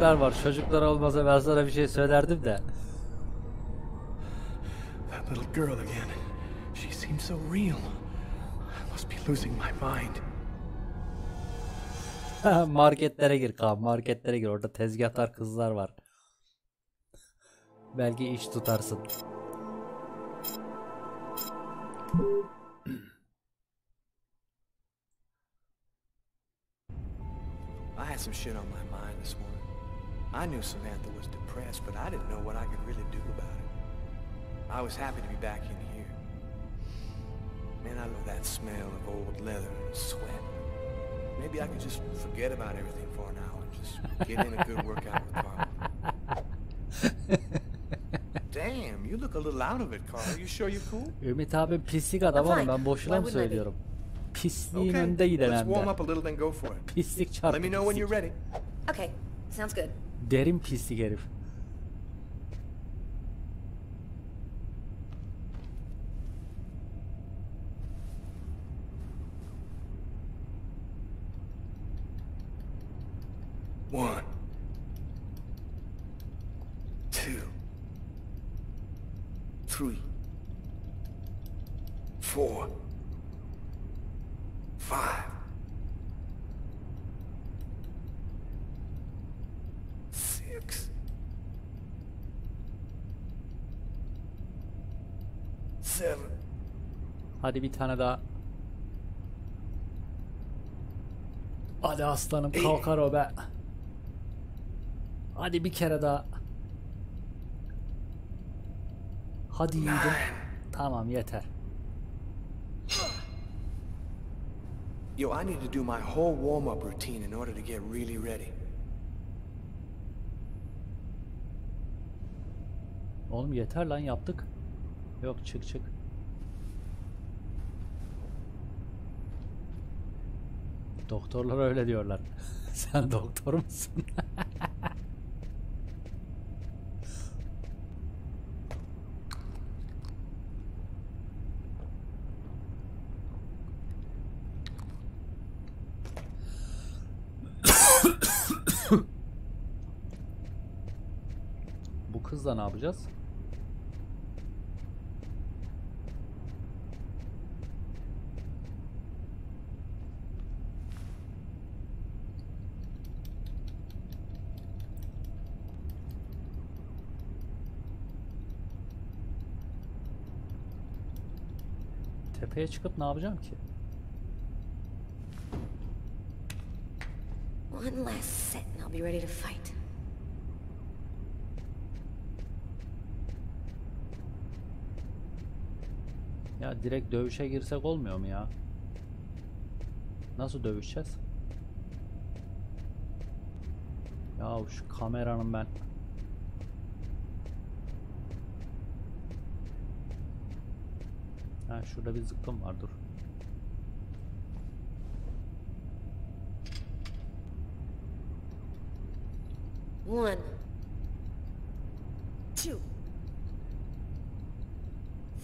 Çocuklar var. Çocuklar olmasa ben sana bir şey söylerdim de. That little girl again. She seems so real. I must be losing my mind. marketlere gir kan. Marketlere gir. Orada tezgahtar kızlar var. Belki iş tutarsın. I had some shit on my. I knew Samantha was depressed, but I didn't know what I could really do about it. I was happy to be back in here. Man, I love that smell of old leather and sweat. Maybe I could just forget about everything for an hour and just get in a good workout with Carl. Damn, you look a little out of it, Carl. Are you sure you're cool? Ümit abi pislik adam oğlum ben boşuna mı Why wouldn't I be? söylüyorum? Pisliğin Okay, önde giden let's hem warm de. up a little then go for it. Pislik çarpı Let me know when you're ready. Okay, sounds good. Derin pislik herif. One. Two. Three. Four. Five. Six. Seven. Hadi bir tane daha. Hadi aslanım kalkar o be. Hadi bir kere daha. Hadi yiğidim. Tamam yeter. Yo, I need to do my whole warm-up routine in order to get really ready. Oğlum yeter lan yaptık. Yok çık çık. Doktorlar öyle diyorlar. Sen doktor musun? Bu kızla ne yapacağız? Tepeye çıkıp ne yapacağım ki? One last set and I'll be ready to fight. Ya direkt dövüşe girsek olmuyor mu ya? Nasıl dövüşeceğiz? Ya şu kameranın ben Ha şurada bir zıkkım var dur. One. Two.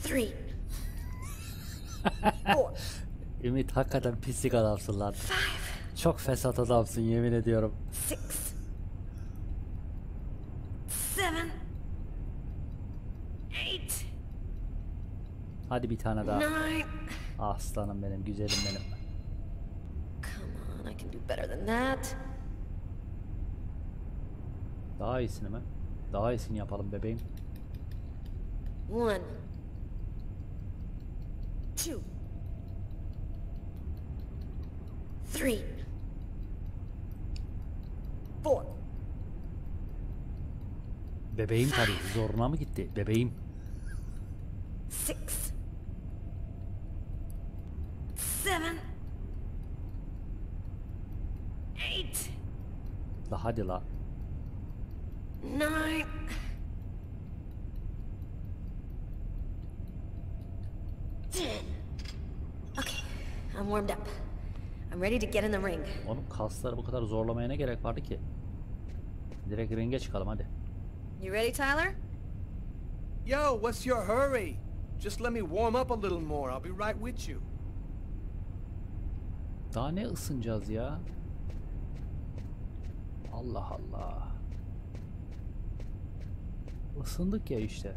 Three. Four. Ümit hakikaten pislik adamsın lan. Çok fesat adamsın yemin ediyorum. Six. Hadi bir tane daha. Aslanım benim, güzelim benim. Come on, I can do better than that. Daha iyisini mi? Daha iyisini yapalım bebeğim. One. Two. Three. Four. Bebeğim tabii. Zoruna mı gitti? Bebeğim. Six. Seven. Eight. La hadi la. Nine. Ten. Okay, I'm warmed up. I'm ready to get in the ring. Oğlum kasları bu kadar zorlamaya ne gerek vardı ki? Direkt ringe çıkalım hadi. You ready, Tyler? Yo, what's your hurry? Just let me warm up a little more. I'll be right with you. Daha ne ısınacağız ya? Allah Allah. Isındık ya işte.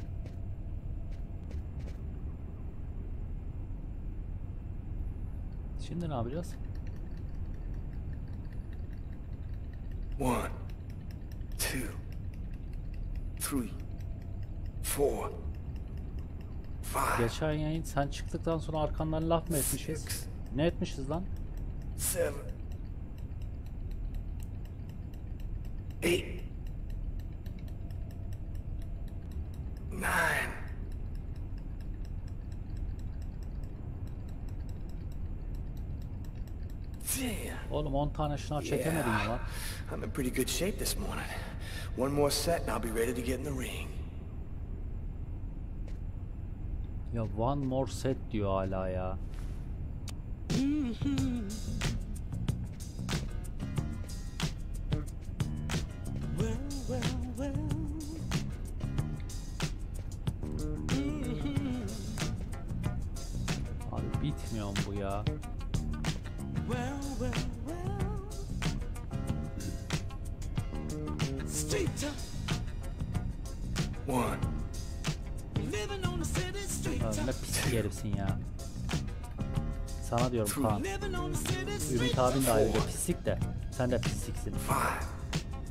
Şimdi ne yapacağız? One, two, three, four, five, Geçen yayın sen çıktıktan sonra arkandan laf mı etmişiz? Ne etmişiz lan? seven, eight, nine, ten. Oğlum 10 tane şınav çekemedin mi lan? I'm in pretty good shape this morning. One more set and I'll be ready to get in the ring. Ya one more set diyor hala ya. Kaan. Ümit abin de ayrıca pislik de. Sen de pisliksin.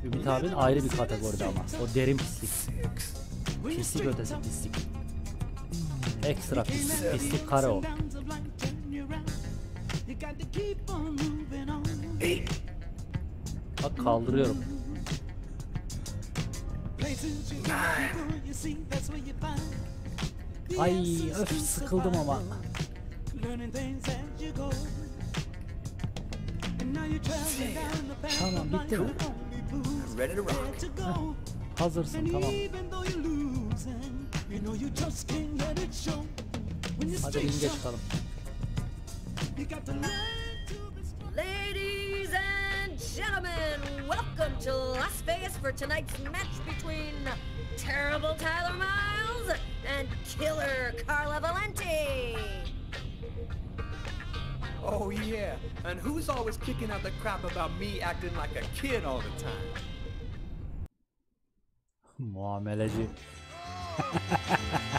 Ümit abin ayrı bir kategoride ama. O derin pislik. Pislik ötesi pislik. Ekstra pislik. Pislik kare o. Bak kaldırıyorum. Ay öf sıkıldım ama. Tamam of bitti mi? life. Ready to rock. to go. Hazırsın tamam. Even though you're losing, you know you just can't let it show. When you're Hadi ringe çıkalım. you got to learn to be strong. Ladies and gentlemen, welcome to Las Vegas for tonight's match between Terrible Tyler Miles and Killer Carla Valenti. Oh yeah, and who's always kicking out the crap about me acting like a kid all the time? Muameleci. Time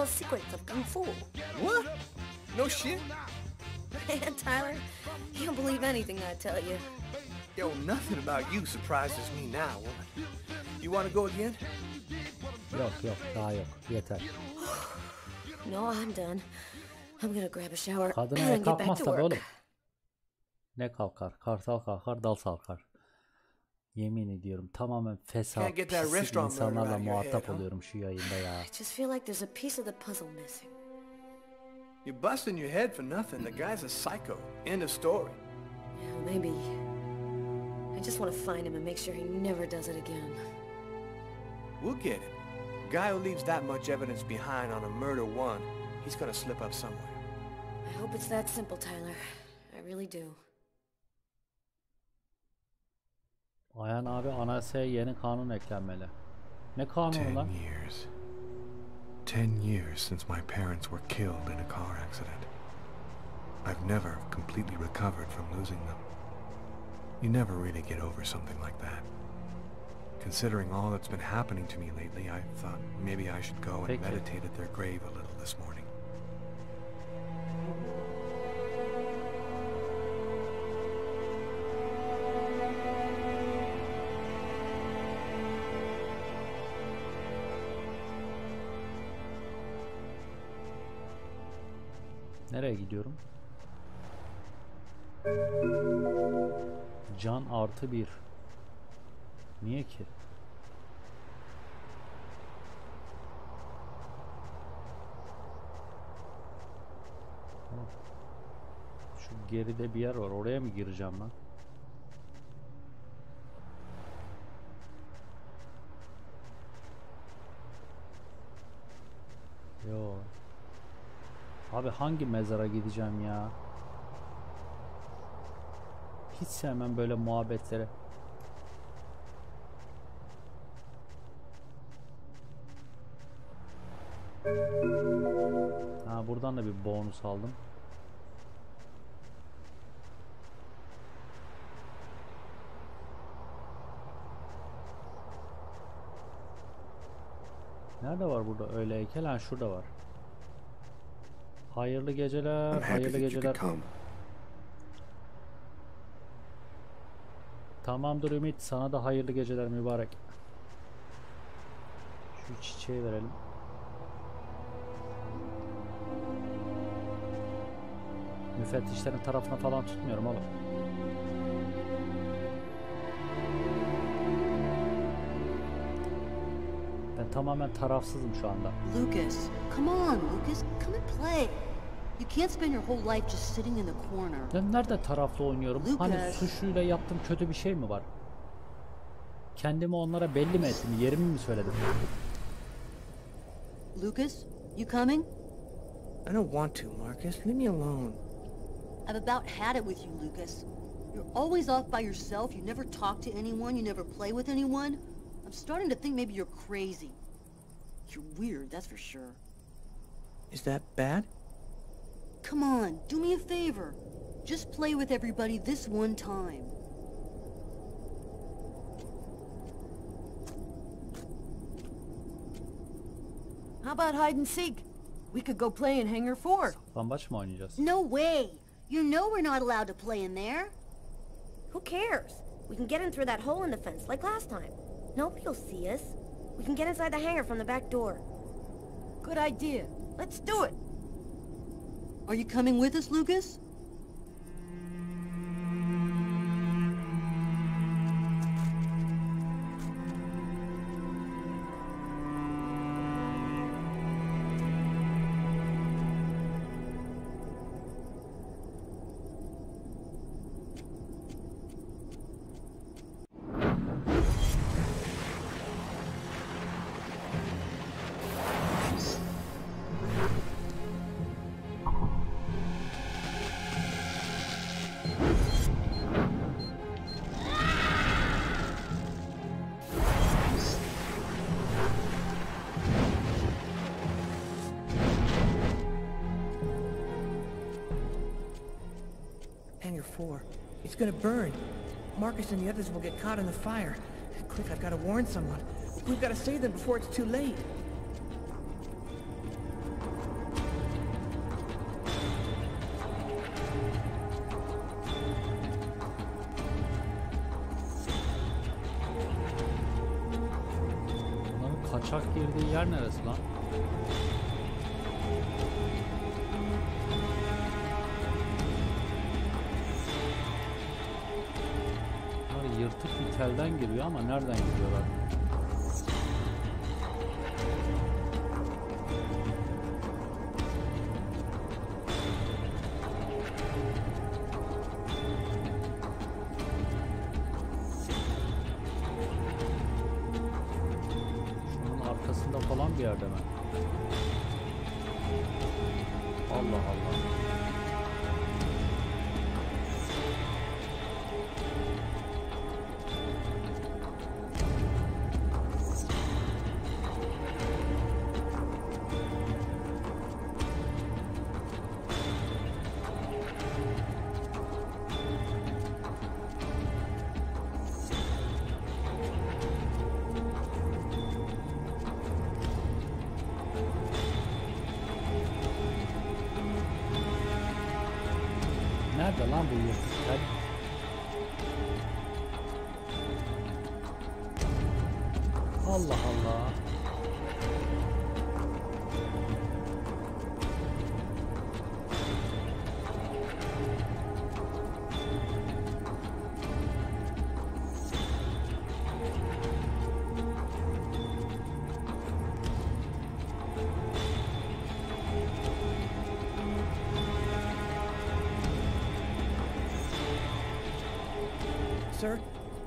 all the evil secrets of Kung Fu. What? No shit? Man, Tyler, you don't believe anything I tell you. Yo, nothing about you surprises me now, woman. You want to go again? Yo, Yok yok daha yok. Yeter. No, I'm done. I'm gonna grab a shower Kadın and get back kalkmaz to tabii work. oğlum. Ne kalkar? Kartal kalkar, dal sarkar. Yemin ediyorum tamamen fesat, Can't get that pis restaurant murder insanlarla out of your muhatap head, huh? oluyorum şu yayında ya. I just feel like there's a piece of the puzzle missing. You're busting your head for nothing. The guy's a psycho. End of story. Yeah, maybe. I just want to find him and make sure he never does it again. We'll get him. Guy who leaves that much evidence behind on a murder one, he's gonna slip up somewhere. I hope it's that simple, Tyler. I really do. Ayhan abi anayasaya yeni kanun eklenmeli. Ne kanunu Ten lan? years. Ten years since my parents were killed in a car accident. I've never completely recovered from losing them. You never really get over something like that. Considering all that's been happening to me lately, I thought maybe I should go and Peki. meditate at their grave a little this morning. Nereye gidiyorum? Can artı bir. Niye ki? Şu geride bir yer var. Oraya mı gireceğim ben? Yo. Abi hangi mezara gideceğim ya? Hiç sevmem böyle muhabbetlere. Ha buradan da bir bonus aldım. Nerede var burada öyle heykel? Ha şurada var. Hayırlı geceler, hayırlı geceler. Tamamdır Ümit, sana da hayırlı geceler mübarek. Şu çiçeği verelim. Müfettişlerin tarafına falan tutmuyorum oğlum. Ben tamamen tarafsızım şu anda. Lucas, come on, Lucas, come and play. You can't spend your whole life just sitting in the corner. Ben nerede taraflı oynuyorum? Hani Lucas. suçluyla yaptığım kötü bir şey mi var? Kendimi onlara belli mi ettim? Yerimi mi söyledim? Lucas, you coming? I don't want to, Marcus. Leave me alone. I've about had it with you, Lucas. You're always off by yourself, you never talk to anyone, you never play with anyone. I'm starting to think maybe you're crazy. You're weird, that's for sure. Is that bad? Come on, do me a favor. Just play with everybody this one time. How about hide and seek? We could go play in Hangar 4. Saklambaç mı oynayacağız? No way! You know we're not allowed to play in there. Who cares? We can get in through that hole in the fence, like last time. Nobody'll see us. We can get inside the hangar from the back door. Good idea. Let's do it. Are you coming with us, Lucas? Hangar 4. It's gonna burn. Markus and the others will get caught in the fire. Quick, I've got to warn someone. We've got to save them before it's too late.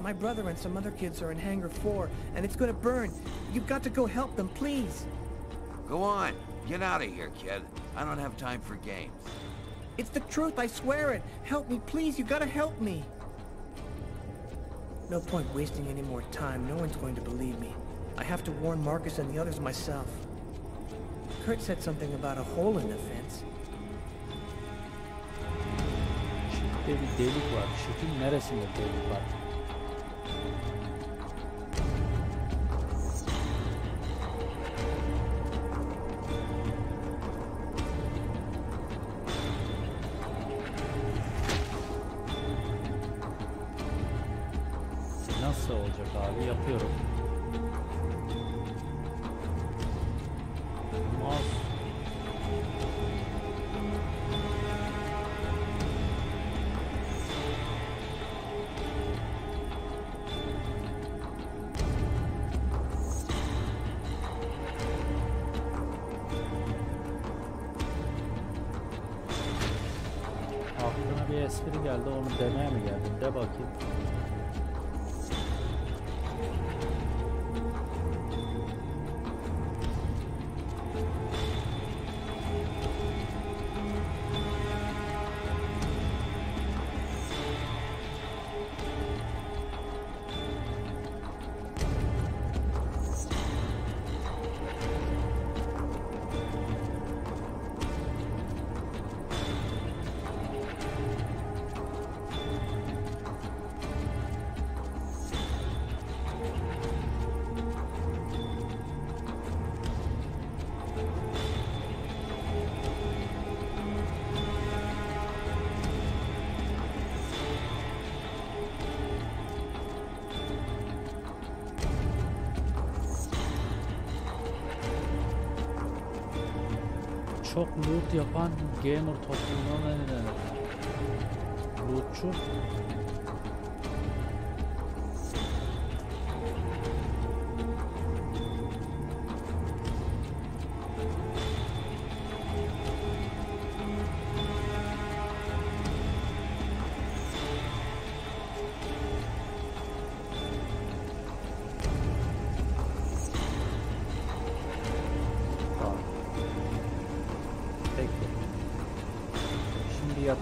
My brother and some other kids are in Hangar 4, and it's gonna burn. You've got to go help them, please. Go on. Get out of here, kid. I don't have time for games. It's the truth, I swear it. Help me, please. You gotta help me. No point wasting any more time. No one's going to believe me. I have to warn Markus and the others myself. Kurt said something about a hole in the fence. Şifte bir delik var. Şifin neresinde delik var? Çok loot yapan gamer topluluğuna ne denir? Lootçu.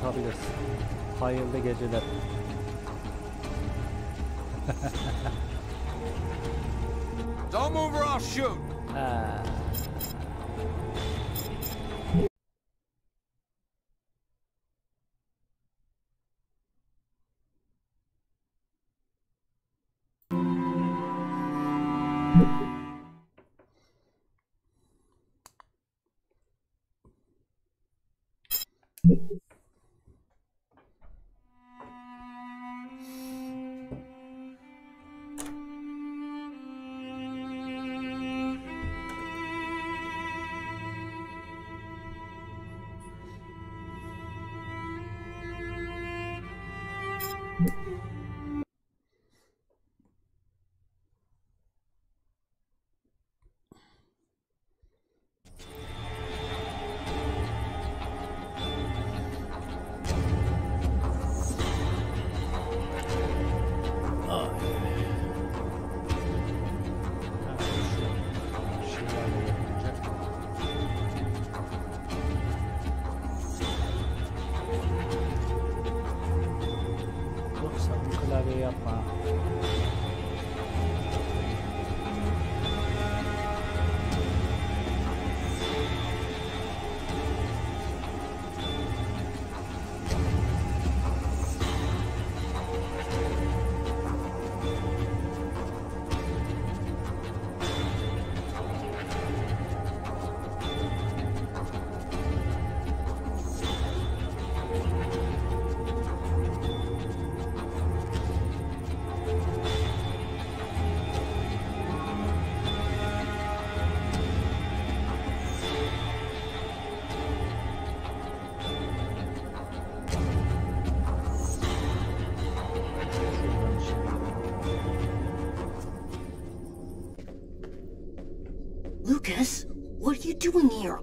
Yatabilirsin. Hayırlı geceler. Don't move or I'll shoot.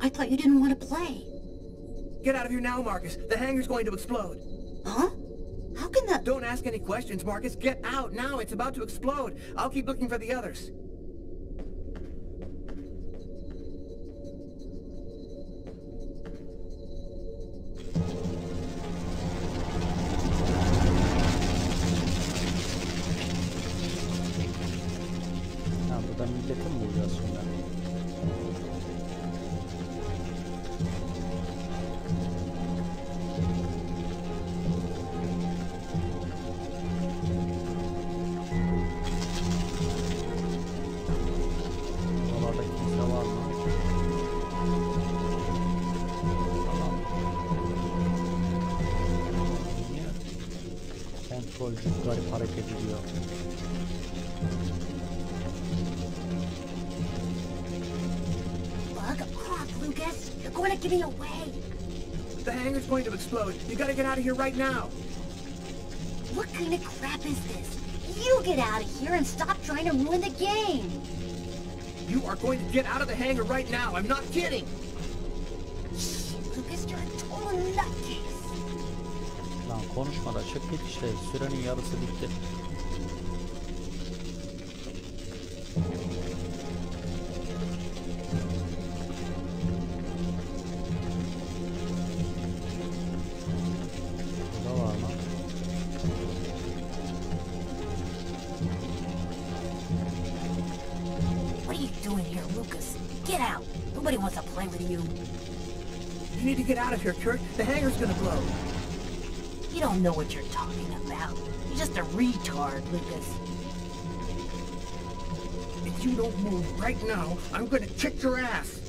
I thought you didn't want to play. Get out of here now, Markus. The hangar's going to explode. Huh? How can that... Don't ask any questions, Markus. Get out now. It's about to explode. I'll keep looking for the others. Here right now. What kind of crap is this? You get out of here and stop trying to ruin the game. You are going to get out of the hangar right now. I'm not kidding. Lucas, you're a total nutcase. Lan konuşma da çık git işte. Sürenin yarısı bitti. Get out of here, Kurt. The hangar's gonna blow. You don't know what you're talking about. You're just a retard, Lucas. If you don't move right now, I'm gonna kick your ass.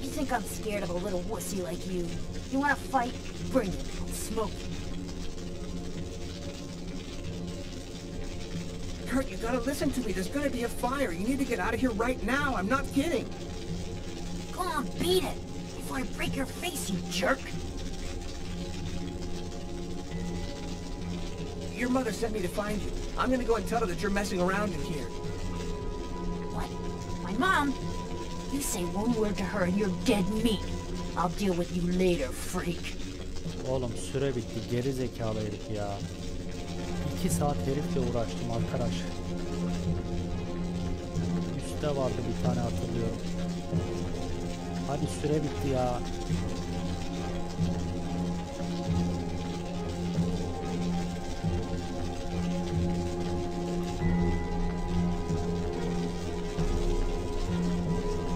You think I'm scared of a little wussy like you? You wanna fight? Bring it. I'll smoke you. Kurt, you gotta listen to me. There's gonna be a fire. You need to get out of here right now. I'm not kidding. Go on, beat it. Your face, you jerk. Your mother sent me to find you. I'm gonna go and tell her that you're messing around in here. What? My mom? You say one word to her and you're dead meat. I'll deal with you later, freak. Oğlum süre bitti. Geri zekalı herif ya. İki saat herifle uğraştım arkadaş. Üste vardı bir tane hatırlıyorum. Hadi süre bitti ya.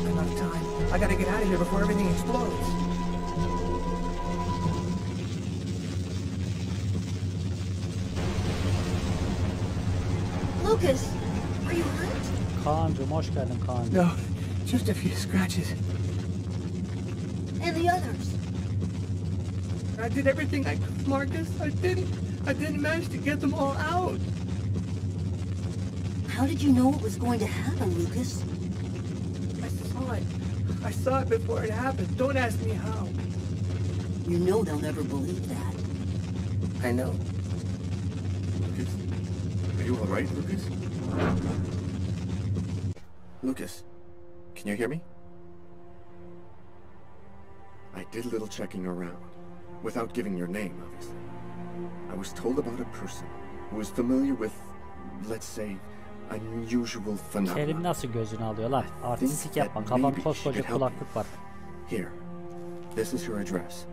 Enough time. I gotta get out of here before everything explodes. Lucas, are you hurt? Kaan'cım hoş geldin Kaan'cım. No, just a few scratches. And the others? I did everything I could, Markus. I didn't. I didn't manage to get them all out. How did you know what was going to happen, Lucas? I saw it. I saw it before it happened. Don't ask me how. You know they'll never believe that. I know. Lucas? Are you alright, Lucas? Lucas, can you hear me? I did a little checking around, without giving your name, obviously. I was told about a person who was familiar with, let's say, unusual phenomena. Kerim nasıl gözünü alıyor lan? Artistik yapma. Kafam maybe koskoca she could help kulaklık var. Here, this is her address.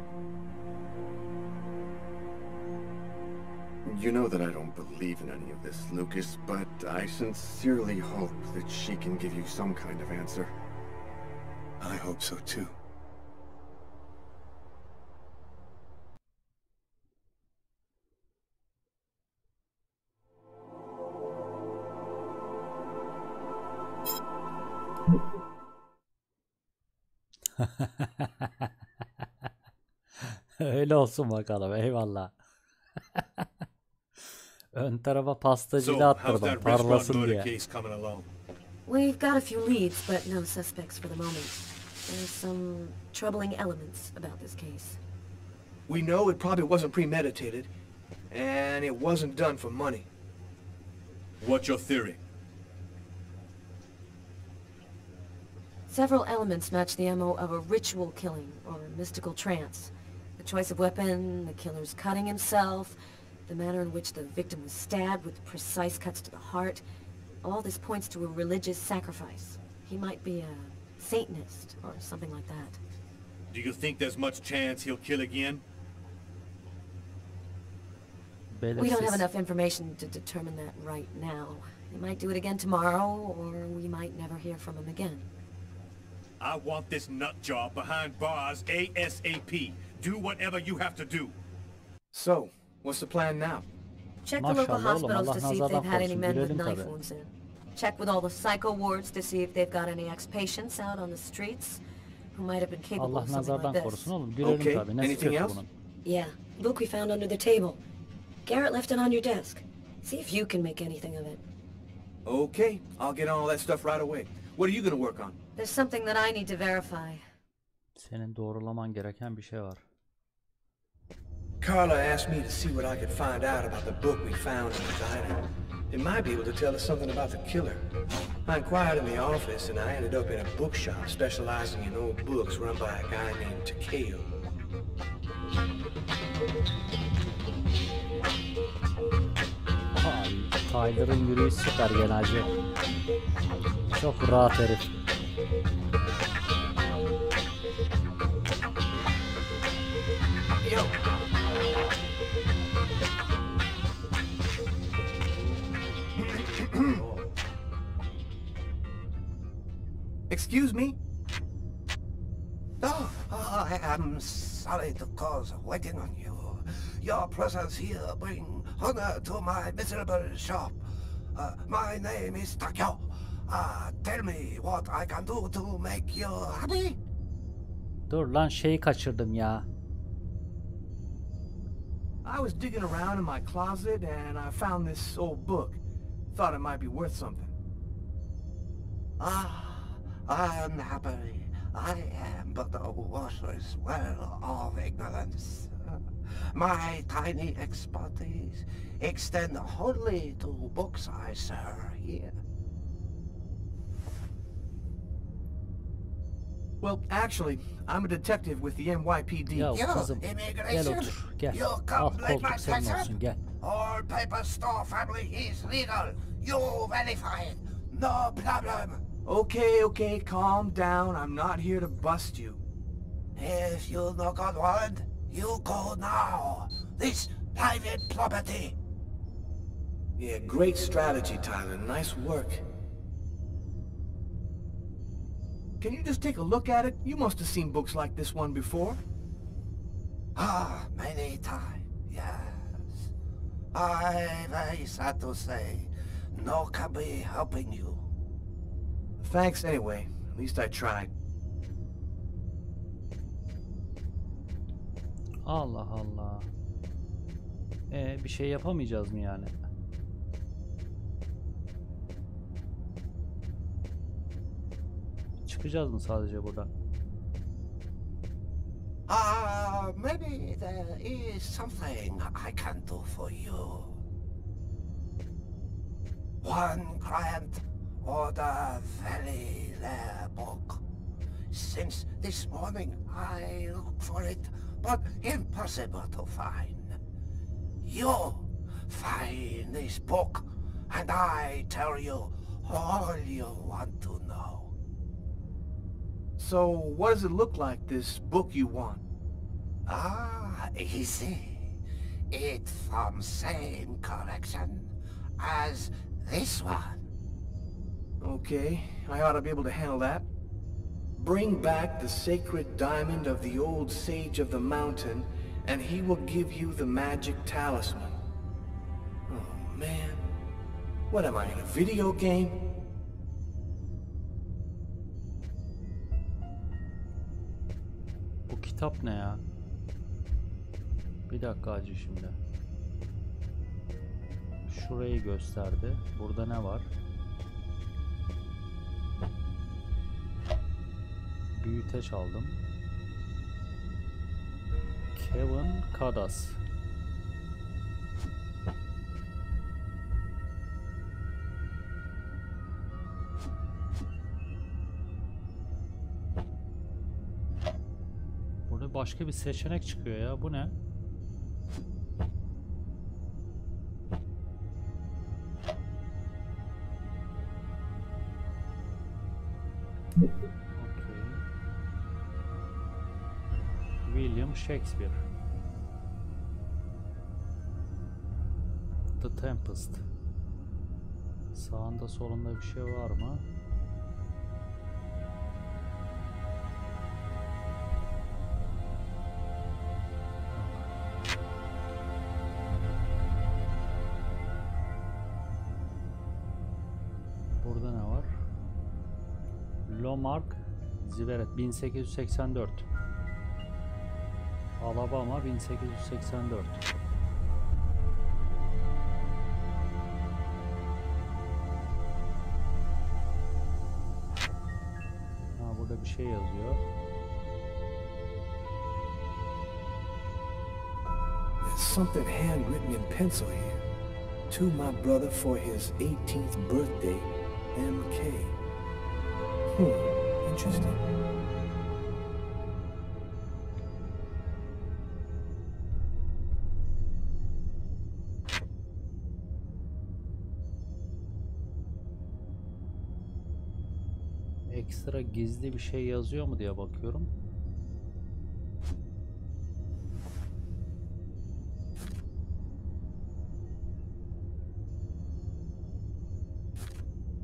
You know that I don't believe in any of this, Lucas, but I sincerely hope that she can give you some kind of answer. I hope so too. Öyle olsun bakalım. Eyvallah. Ön tarafa pastacıyla So, how's attırdım. that Parlasın diye. case coming along? We've got a few leads, but no suspects for the moment. There's some troubling elements about this case. We know it probably wasn't premeditated, and it wasn't done for money. What's your theory? Several elements match the MO of a ritual killing or a mystical trance. The choice of weapon, the killer's cutting himself, the manner in which the victim was stabbed with precise cuts to the heart. All this points to a religious sacrifice. He might be a Satanist or something like that. Do you think there's much chance he'll kill again? We don't have enough information to determine that right now. He might do it again tomorrow, or we might never hear from him again. I want this nut job behind bars ASAP. Do whatever you have to do. So, what's the plan now? Check the local hospitals to see if they've had any men with knife wounds in. Check with all the psycho wards to see if they've got any ex-patients out on the streets who might have been capable Allah of something like this. oğlum. Okay, anything else? bunun? Yeah, book we found under the table. Garrett left it on your desk. See if you can make anything of it. Okay, I'll get on all that stuff right away. What are you gonna work on? There's something that I need to verify. Senin doğrulaman gereken bir şey var. Carla asked me to see what I could find out about the book we found in the diner. It might be able to tell us something about the killer. I inquired in the office and I ended up in a bookshop specializing in old books run by a guy named Takeo. Ay, Tyler'ın yürüyüş süper genelce. Çok rahat herif. Excuse me? Oh, I am sorry to cause waiting on you. Your presence here bring honor to my miserable shop. Uh, my name is Takeo. Uh, tell me what I can do to make you happy? Dur lan şeyi kaçırdım ya. I was digging around in my closet and I found this old book. Thought it might be worth something. Ah, I am happy. I am but a worthless well of ignorance. My tiny expertise extend wholly to books I sir here. Well, actually, I'm a detective with the NYPD. Ya You, kızım gel immigration, otur gel. you Al come like my koltuk senin olsun gel. All paper store family is legal. You verify it. No problem. Okay, okay, calm down. I'm not here to bust you. If you no got warrant, you go now. This private property. Yeah, great strategy, Tyler. Nice work. Can you just take a look at it? You must have seen books like this one before. Ah, many times, yes. I very sad to say, no can be helping you. Thanks anyway. At least I tried. Allah Allah. E bir şey yapamayacağız mı yani? Çıkacağız mı sadece buradan? Ah, maybe there is something I can do for you. One client order very rare book. Since this morning I look for it, but impossible to find. You find this book, and I tell you all you want to know. So, what does it look like, this book you want? Ah, easy. It from same collection as this one. Okay, I ought to be able to handle that. Bring back the sacred diamond of the old sage of the mountain, and he will give you the magic talisman. Oh, man. What am I, in a video game? Bu kitap ne ya? Bir dakika acı şimdi. Şurayı gösterdi. Burada ne var? Büyüteç aldım. Kevin Kadas. Burada başka bir seçenek çıkıyor ya. Bu ne? Okay. William Shakespeare. The Tempest. Sağında solunda bir şey var mı? Lomark Ziveret 1884 Alabama 1884 Ha burada bir şey yazıyor. There's something handwritten in pencil here. To my brother for his 18th birthday, MK. Hmm, interesting. Ekstra gizli bir şey yazıyor mu diye bakıyorum.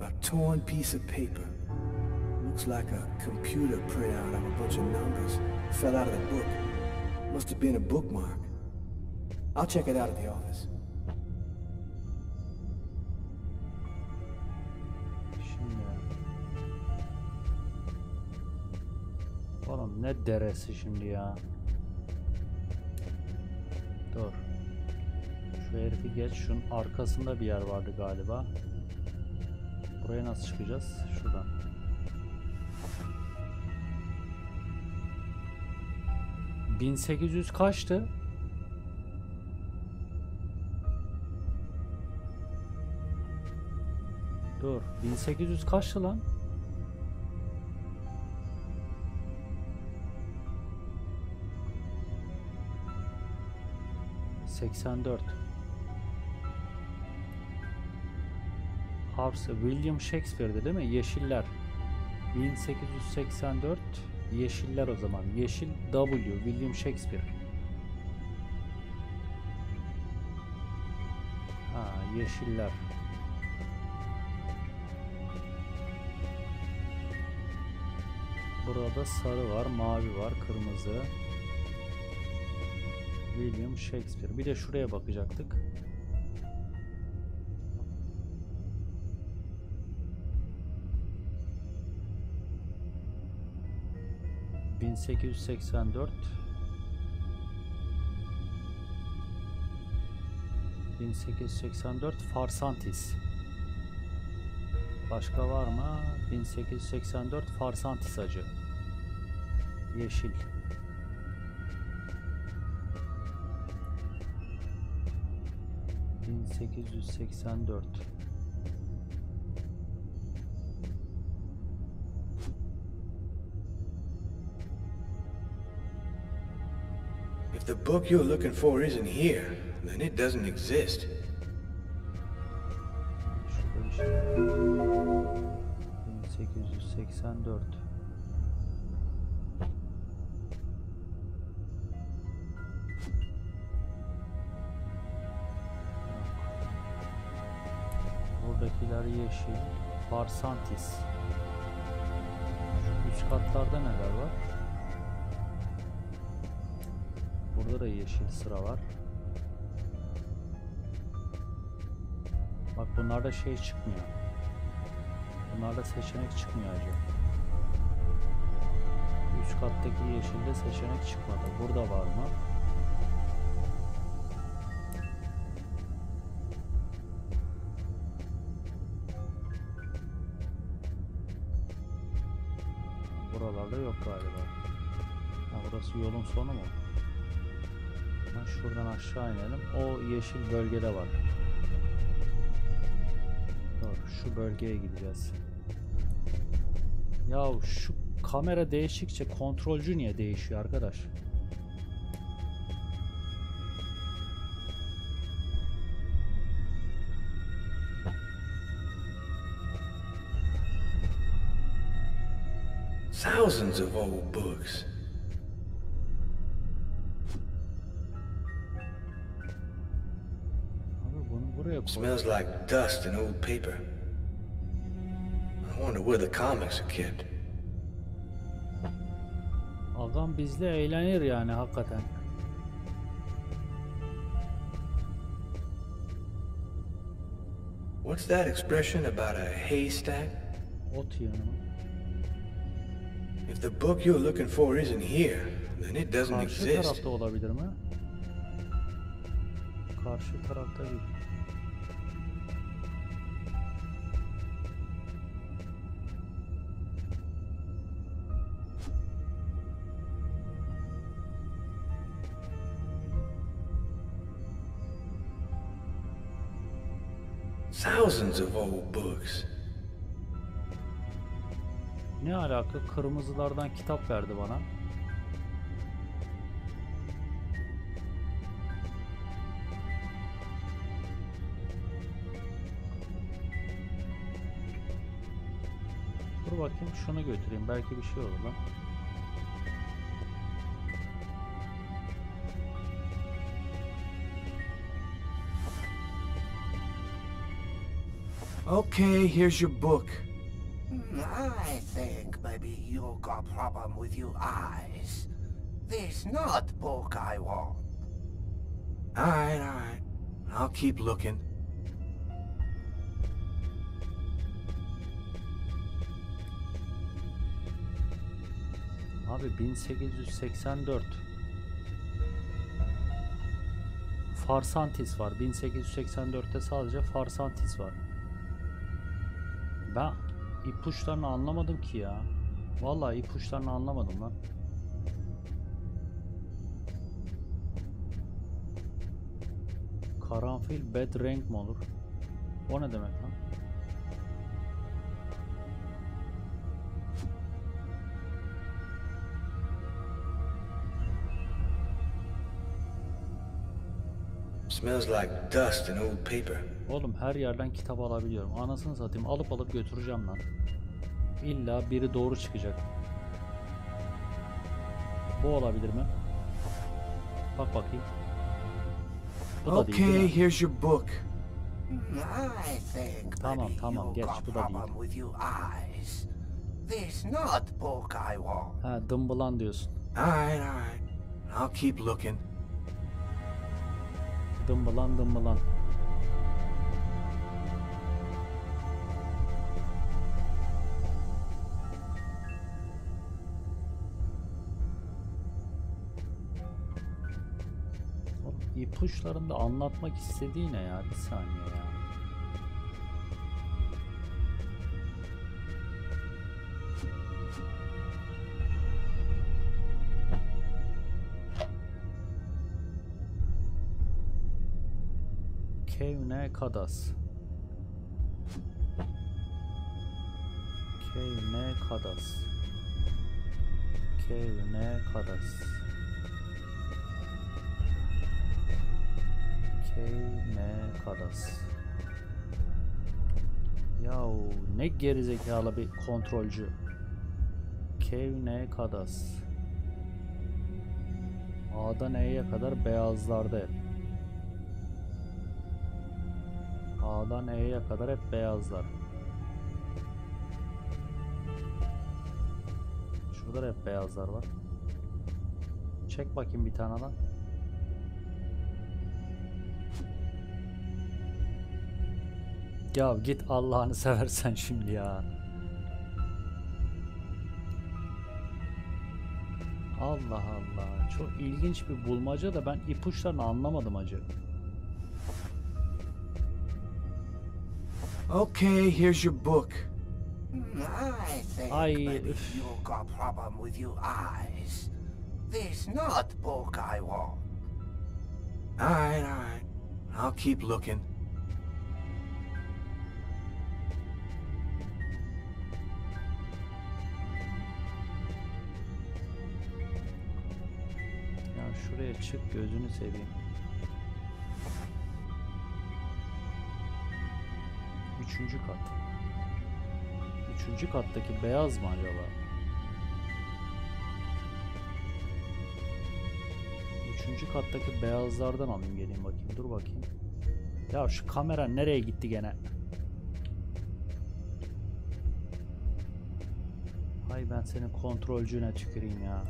A torn piece of paper. Looks like a computer printout of a bunch of numbers. Fell out of the book. Must have been a bookmark. I'll check it out at the office. Şimdi. Oğlum ne deresi şimdi ya. Dur. Şu herifi geç. Şunun arkasında bir yer vardı galiba. Buraya nasıl çıkacağız? Şuradan. ...1800 kaçtı? Dur. 1800 kaçtı lan? Seksen dört. Harps William Shakespeare'di değil mi? Yeşiller. 1884 Yeşiller o zaman. Yeşil W William Shakespeare. Ha, Yeşiller. Burada sarı var, mavi var, kırmızı. William Shakespeare. Bir de şuraya bakacaktık. 1884 1884 Farsantis Başka var mı? 1884 Farsantis acı Yeşil Bin sekiz yüz seksen dört. The book you're looking for isn't here, then it doesn't exist. Şurada işte. 1884. Buradakiler yeşil. Farsantis. Şu üst katlarda neler var? Burada da yeşil sıra var. Bak bunlarda şey çıkmıyor. Bunlarda seçenek çıkmıyor acaba. Üst kattaki yeşilde seçenek çıkmadı. Burada var mı? Buralarda yok galiba. Ha, burası yolun sonu mu? Şuradan aşağı inelim. O yeşil bölgede var. Dur, şu bölgeye gideceğiz. Ya şu kamera değiştikçe kontrolcü niye değişiyor arkadaş? Thousands of old books. Smells like dust and old paper. I wonder where the comics are kept. Agam bizle eğlenir yani hakikaten. What's that expression about a haystack? Ot mı? If the book you're looking for isn't here, then it doesn't Karşı exist. tarafta olabilir mi? Karşı tarafta değil. Thousands of old books. Ne alaka? Kırmızılardan kitap verdi bana. Dur bakayım şunu götüreyim. Belki bir şey olur lan. Okay, here's your book. I think maybe you got problem with your eyes. This not book I want. Alright, alright. I'll keep looking. Abi 1884. Farsantis var. 1884'te sadece Farsantis var. Ben ipuçlarını anlamadım ki ya. Vallahi ipuçlarını anlamadım lan. Karanfil bad renk mi olur? O ne demek lan? Smells like dust and old paper. Oğlum her yerden kitap alabiliyorum. Anasını satayım alıp alıp götüreceğim lan. İlla biri doğru çıkacak. Bu olabilir mi? Bak bakayım. Bu da değil, değil Okay, mi? here's your book. I think Tamam maybe tamam geç got bu da değil. problem with your eyes. This not book I want. Ha dımbılan diyorsun. Alright, alright. I'll keep looking. Dımbılan dımbılan. Oğlum ipuçlarında anlatmak istediği ne ya? Bir saniye ya. Kevne Kadas. Kevne Kadas. Kevne Kadas. Kevne Kadas. Yahu ne gerizekalı bir kontrolcü. Kevne Kadas. A'dan E'ye kadar beyazlarda hep. A'dan E'ye kadar hep beyazlar. Şurada da hep beyazlar var. Çek bakayım bir tane lan. Ya git Allah'ını seversen şimdi ya. Allah Allah. Çok ilginç bir bulmaca da ben ipuçlarını anlamadım acı. Okay, here's your book. I think maybe üf. you got problem with your eyes. This not book I want. Alright, alright. I'll keep looking. Şuraya çık gözünü seveyim. Üçüncü kat. Üçüncü kattaki beyaz mı acaba? Üçüncü kattaki beyazlardan alayım geleyim bakayım. Dur bakayım. Ya şu kamera nereye gitti gene? Hay ben senin kontrolcüne tüküreyim ya.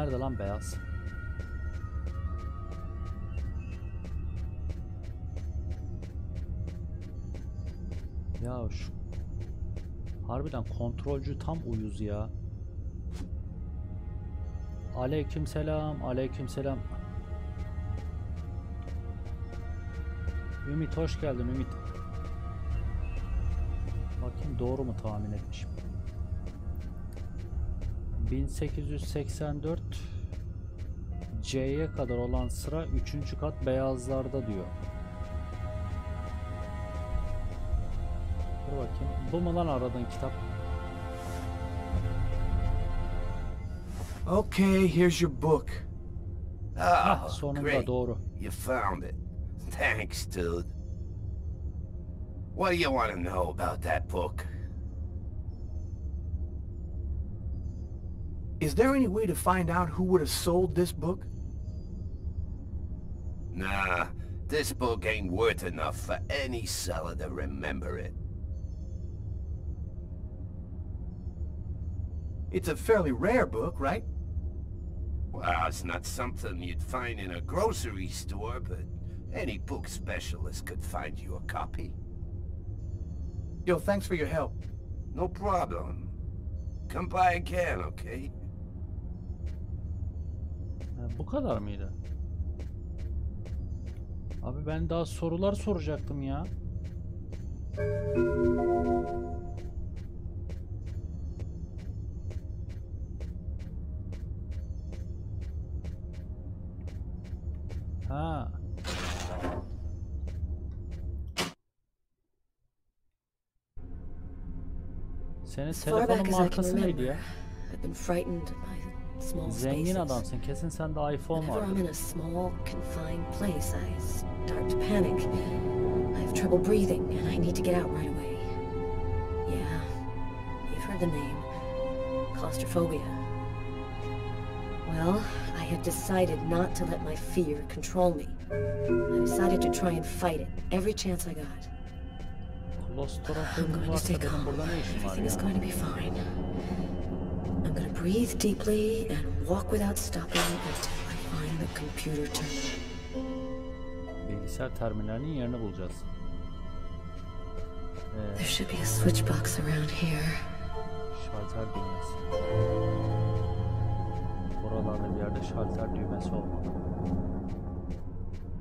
Nerede lan beyaz? Ya şu Harbiden kontrolcü tam uyuz ya. Aleykümselam, aleykümselam. Ümit hoş geldin Ümit. Bakayım doğru mu tahmin etmişim. 1884 C'ye kadar olan sıra 3. kat beyazlarda diyor. Dur bakayım. Bu mu lan aradığın kitap? Okay, here's your book. Oh, sonunda great. doğru. You found it. Thanks, dude. What do you want to know about that book? Is there any way to find out who would have sold this book? Nah, this book ain't worth enough for any seller to remember it. It's a fairly rare book, right? Well, it's not something you'd find in a grocery store, but any book specialist could find you a copy. Yo, thanks for your help. No problem. Come by again, okay? Ha, bu kadar mıydı? Abi ben daha sorular soracaktım ya. Ha. Senin telefonun markası neydi ya? I've been frightened by Zengin adamsın. Kesin sende iPhone Whenever I'm in a small, confined place, I start to panic. I have trouble breathing, and I need to get out right away. Yeah, you've heard the name. Claustrophobia. Well, I have decided not to let my fear control me. I decided to try and fight it every chance I got. I'm going to stay calm. burada ne işim var Everything is going to be fine. To breathe deeply and walk without stopping until I find the computer terminal. Bilgisayar terminalinin yerini bulacağız. Ee, There should be a switch box around here. şalter düğmesi. Buralarda bir yerde şalter düğmesi olmalı.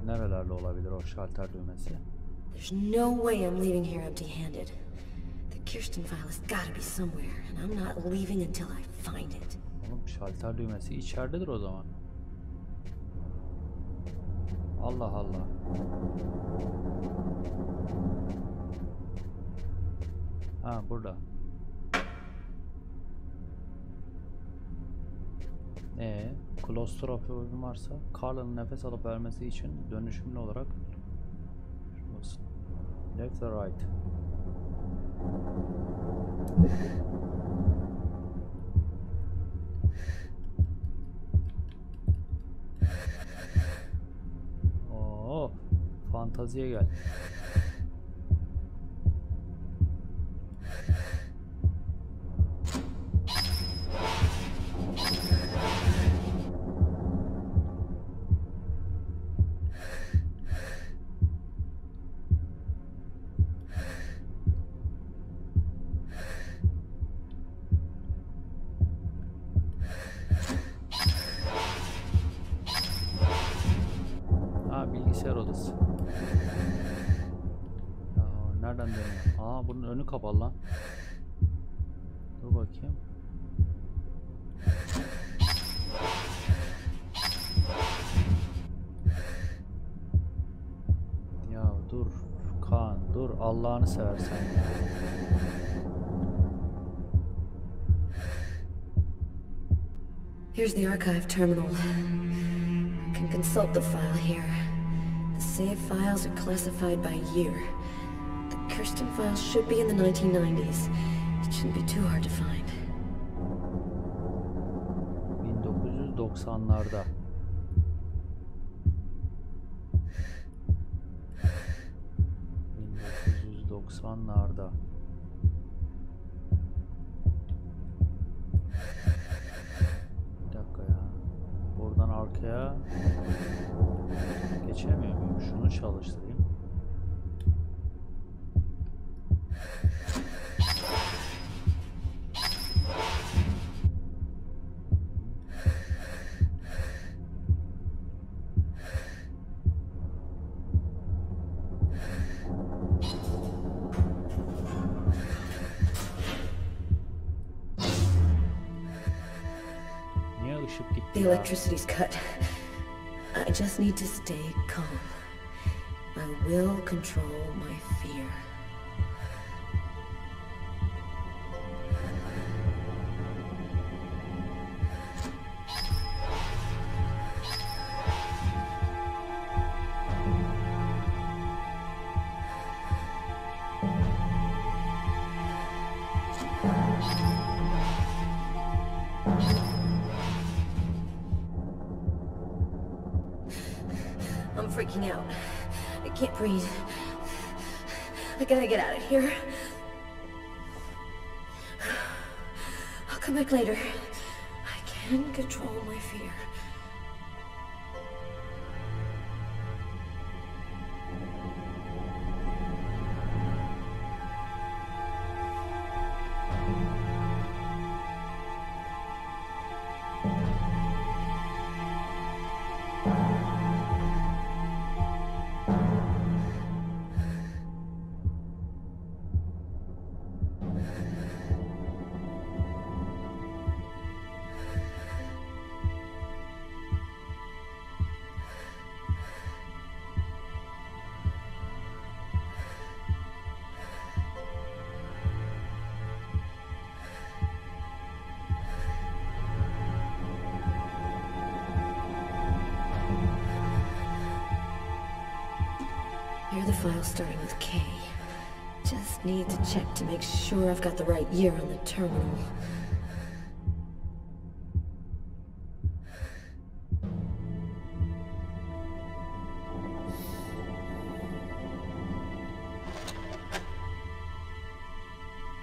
Nerelerde olabilir o şalter düğmesi? There's no way I'm leaving here empty-handed. The Kirsten file has gotta be somewhere, and I'm not leaving until I find it. Oğlum şalter düğmesi içeridedir o zaman. Allah Allah. Ha burada. Ee, klostrofobi varsa Carla'nın nefes alıp vermesi için dönüşümlü olarak şurası. Left or right. Oo, fantaziye gel. Here's the archive terminal. I can consult the file here. The save files are classified by year. The Kirsten files should be in the 1990s. It shouldn't be too hard to find. 1990'larda. ...1990'larda. Bir dakika ya. Buradan arkaya... Geçemiyor muyum? Şunu çalıştırayım. Electricity's cut. I just need to stay calm. I will control my fear. Files starting with K. Just need to check to make sure I've got the right year on the terminal.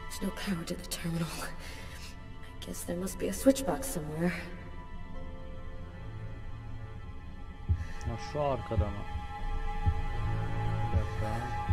There's no power to the terminal. I guess there must be a switch box somewhere. Şu arkada mı? Bir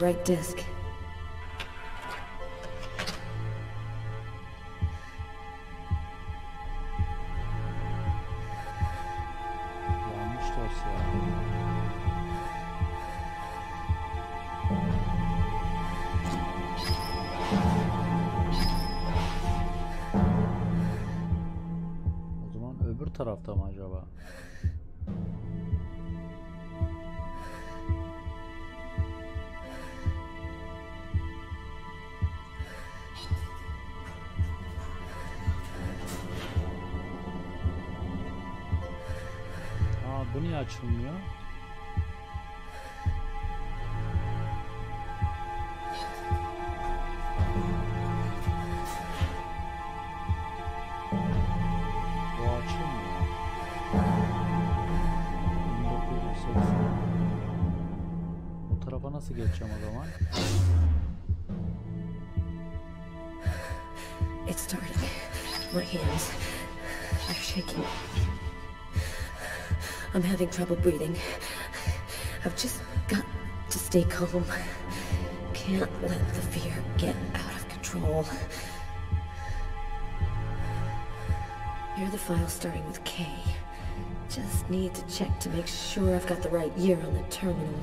Must not açılmıyor? Bu açılmıyor. 1980. Bu tarafa nasıl geçeceğim o zaman? It's starting. My hands. I'm having trouble breathing. I've just got to stay calm. Can't let the fear get out of control. Hear the file starting with K. Just need to check to make sure I've got the right year on the terminal.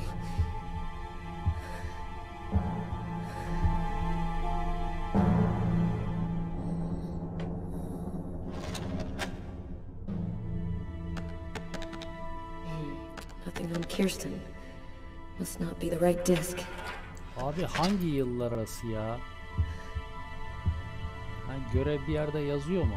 Disc. Abi hangi yıllar arası ya? Ha, görev bir yerde yazıyor mu?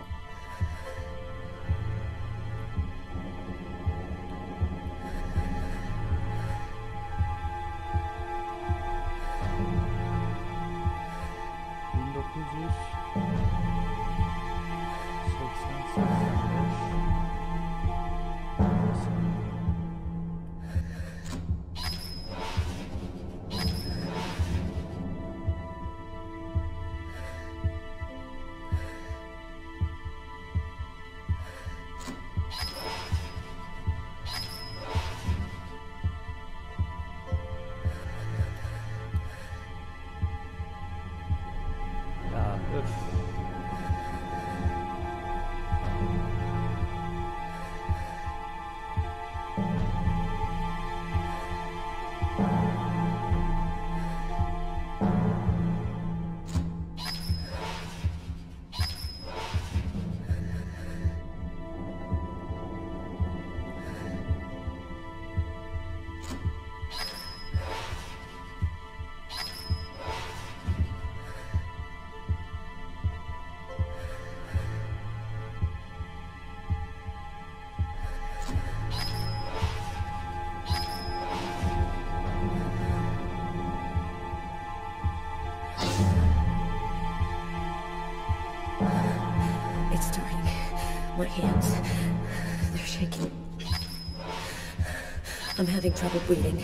Having trouble breathing.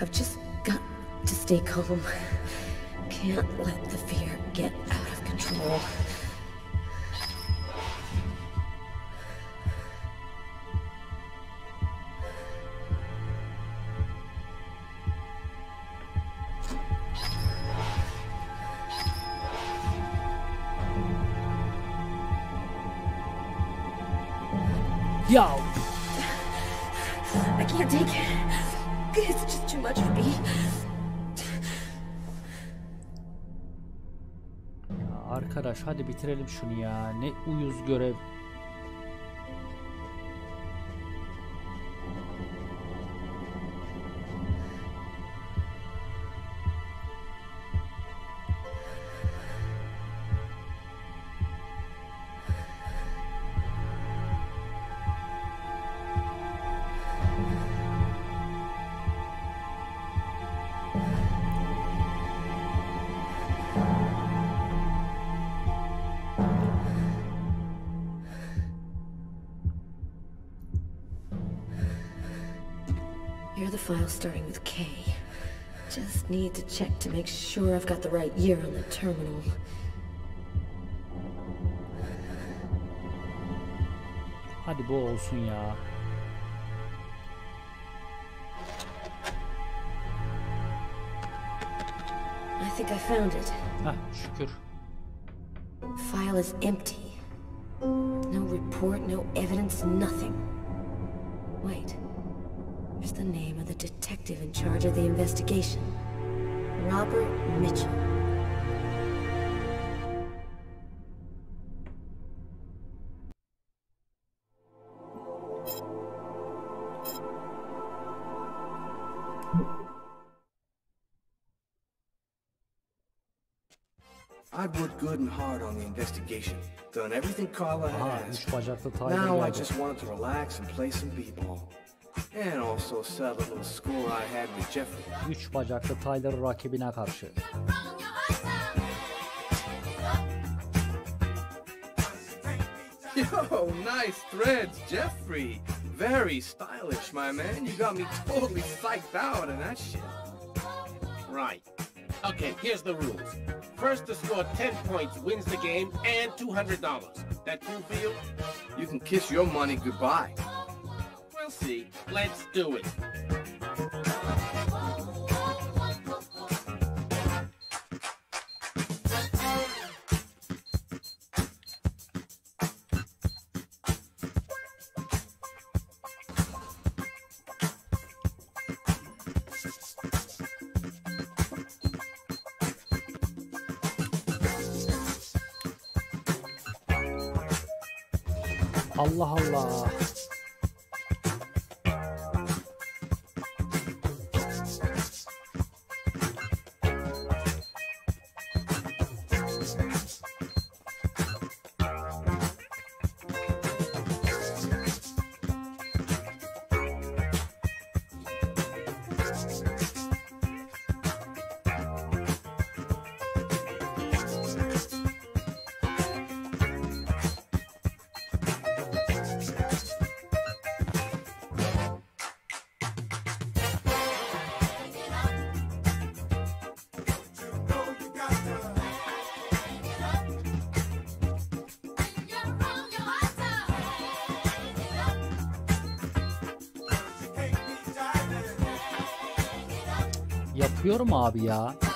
I've just got to stay calm. Can't bitirelim şunu ya. Ne uyuz görev. Here are the files starting with K. Just need to check to make sure I've got the right year on the terminal. Hadi bu olsun ya. I think I found it. Heh şükür. File is empty. No report, no evidence, nothing. The name of the detective in charge of the investigation. Robert Mitchell. I've worked good and hard on the investigation. Done everything Carla Aha has. üç bacaklı Tiger Now I just wanted to relax and play some b-ball. And also settle little score I had with Jeffrey. Üç bacaklı Tyler rakibine karşı. Yo, nice threads, Jeffrey. Very stylish, my man. You got me totally psyched out in that shit. Right. Okay, here's the rules. First to score 10 points wins the game and $200. That cool for you? You can kiss your money goodbye. Let's do it. Allah Allah. Yapıyorum abi.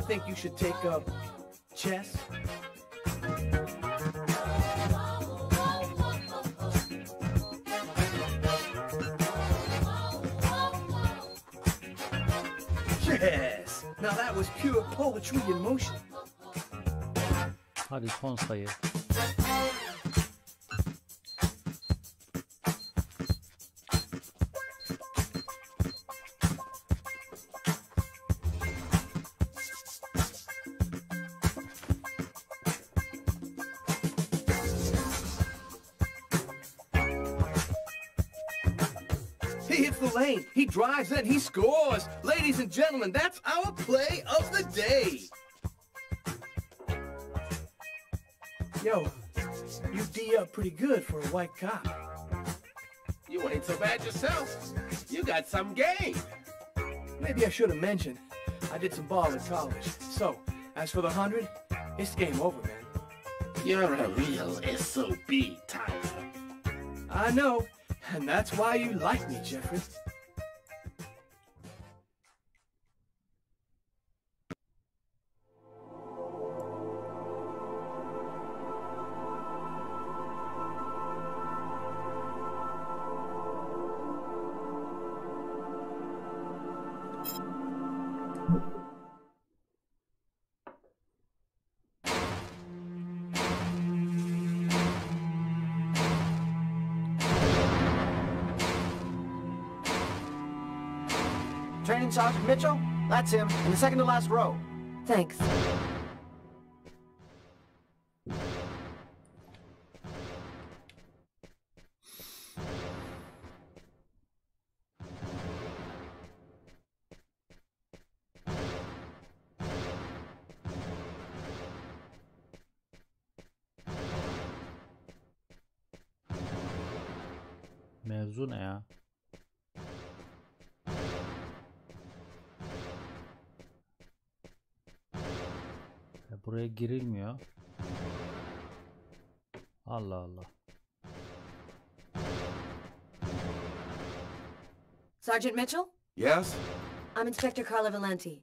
I think you should take up chess. Yes! Now that was pure poetry in motion. Hadi son sayı. In, he scores. Ladies and gentlemen, that's our play of the day. Yo, you D up pretty good for a white cop. You ain't so bad yourself. You got some game. Maybe I should have mentioned. I did some ball at college. So, as for the hundred, it's game over, man. You're a real SOB Tyler. I know, and that's why you like me, Jeffrey. That's him, in the second to last row. Thanks. Mevzu ne ya? E, Buraya girilmiyor. Allah Allah. Sergeant Mitchell? Yes? I'm Inspector Carla Valenti.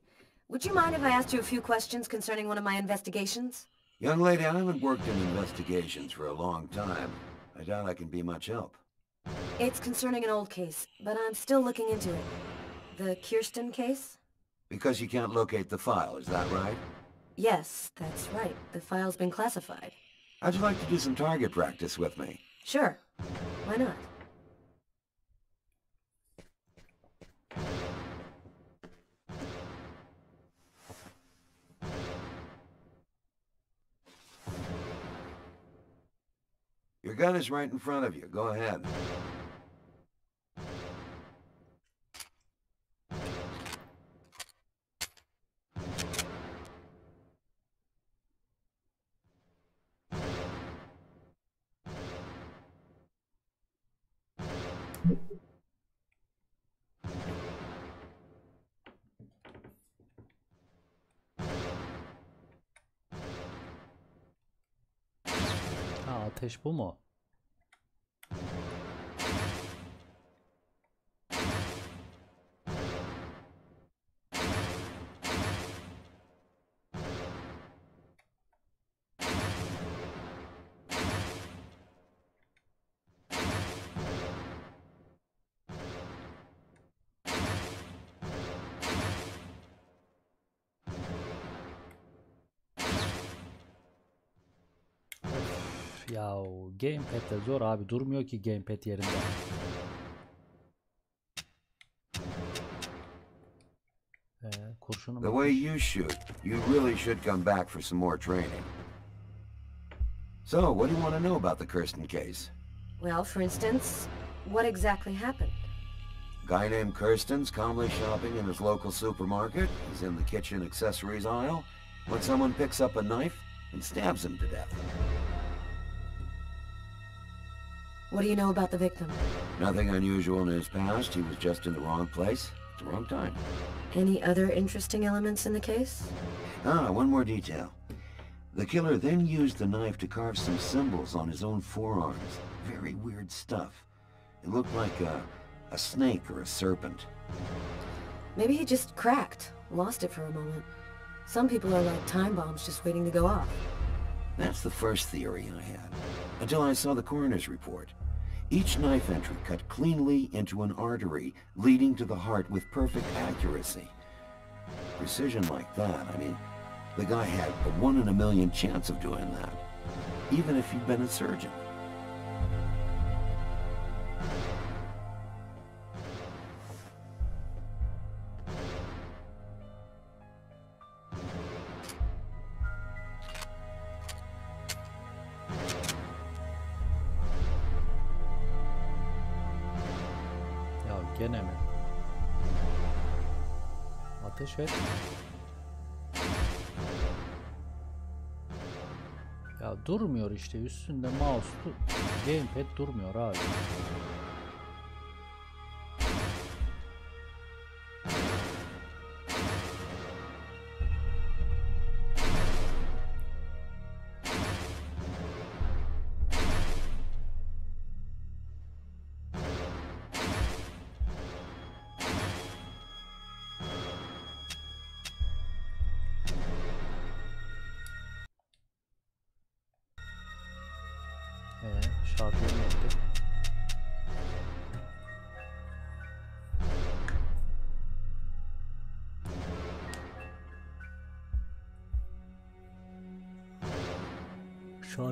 Would you mind if I asked you a few questions concerning one of my investigations? Young lady, I haven't worked in investigations for a long time. I doubt I can be much help. It's concerning an old case, but I'm still looking into it. The Kirsten case? Because you can't locate the file, is that right? Yes, that's right. The file's been classified. How'd you like to do some target practice with me? Sure. Why not? Your gun is right in front of you. Go ahead. espumou. Ya gamepad de zor abi durmuyor ki gamepad yerinde. Ee, kurşunu The way you shoot, you really should come back for some more training. So, what do you want to know about the Kirsten case? Well, for instance, what exactly happened? Guy named Kirsten's calmly shopping in his local supermarket. He's in the kitchen accessories aisle when someone picks up a knife and stabs him to death. What do you know about the victim? Nothing unusual in his past. He was just in the wrong place at the wrong time. Any other interesting elements in the case? Ah, one more detail. The killer then used the knife to carve some symbols on his own forearms. Very weird stuff. It looked like a, a snake or a serpent. Maybe he just cracked, lost it for a moment. Some people are like time bombs just waiting to go off. That's the first theory I had, until I saw the coroner's report. Each knife entry cut cleanly into an artery, leading to the heart with perfect accuracy. Precision like that, I mean, the guy had a one in a million chance of doing that, even if he'd been a surgeon. İşte üstünde mouse. Gamepad durmuyor abi.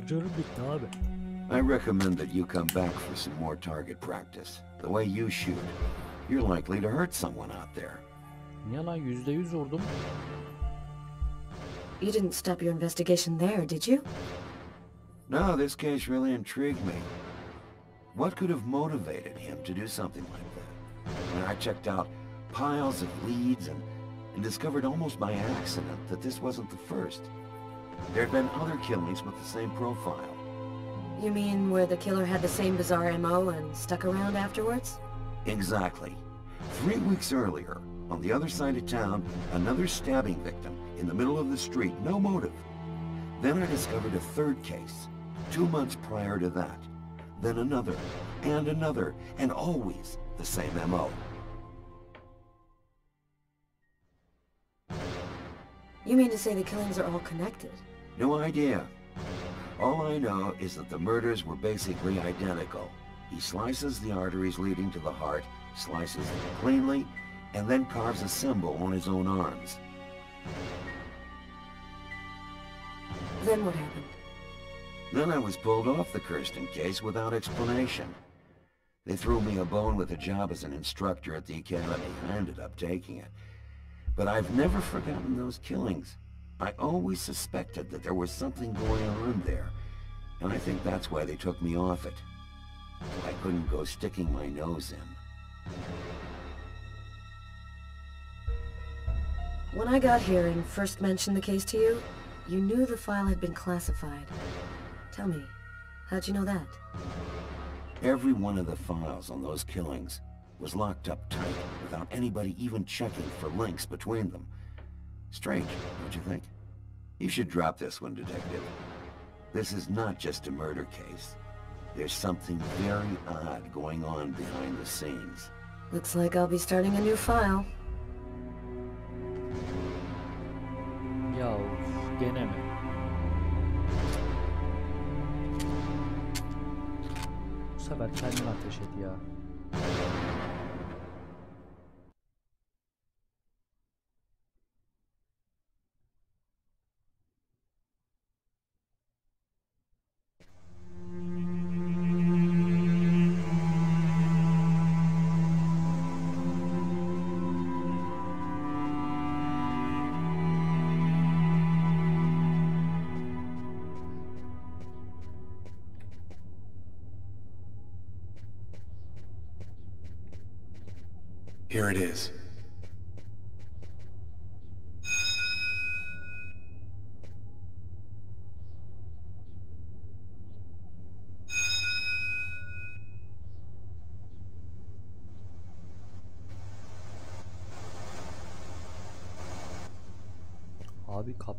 Şarjörüm bitti abi. I recommend that you come back for some more target practice. The way you shoot, you're likely to hurt someone out there. Niye lan yüzde yüz vurdum? You didn't stop your investigation there, did you? No, this case really intrigued me. What could have motivated him to do something like that? When I checked out piles of leads and, and discovered almost by accident that this wasn't the first. There had been other killings with the same profile. You mean where the killer had the same bizarre MO and stuck around afterwards? Exactly. Three weeks earlier, on the other side of town, another stabbing victim in the middle of the street, no motive. Then I discovered a third case, two months prior to that. Then another, and another, and always the same MO. You mean to say the killings are all connected? No idea. All I know is that the murders were basically identical. He slices the arteries leading to the heart, slices them cleanly, and then carves a symbol on his own arms. Then what happened? Then I was pulled off the Kirsten case without explanation. They threw me a bone with a job as an instructor at the academy. and I ended up taking it. But I've never forgotten those killings. I always suspected that there was something going on there. And I think that's why they took me off it. I couldn't go sticking my nose in. When I got here and first mentioned the case to you, you knew the file had been classified. Tell me, how'd you know that? Every one of the files on those killings was locked up tight without anybody even checking for links between them. Strange, don't you think? You should drop this one, Detective. This is not just a murder case. There's something very odd going on behind the scenes. Looks like I'll be starting a new file. Ya of, gene mi? Bu sefer kendin ateş et ya.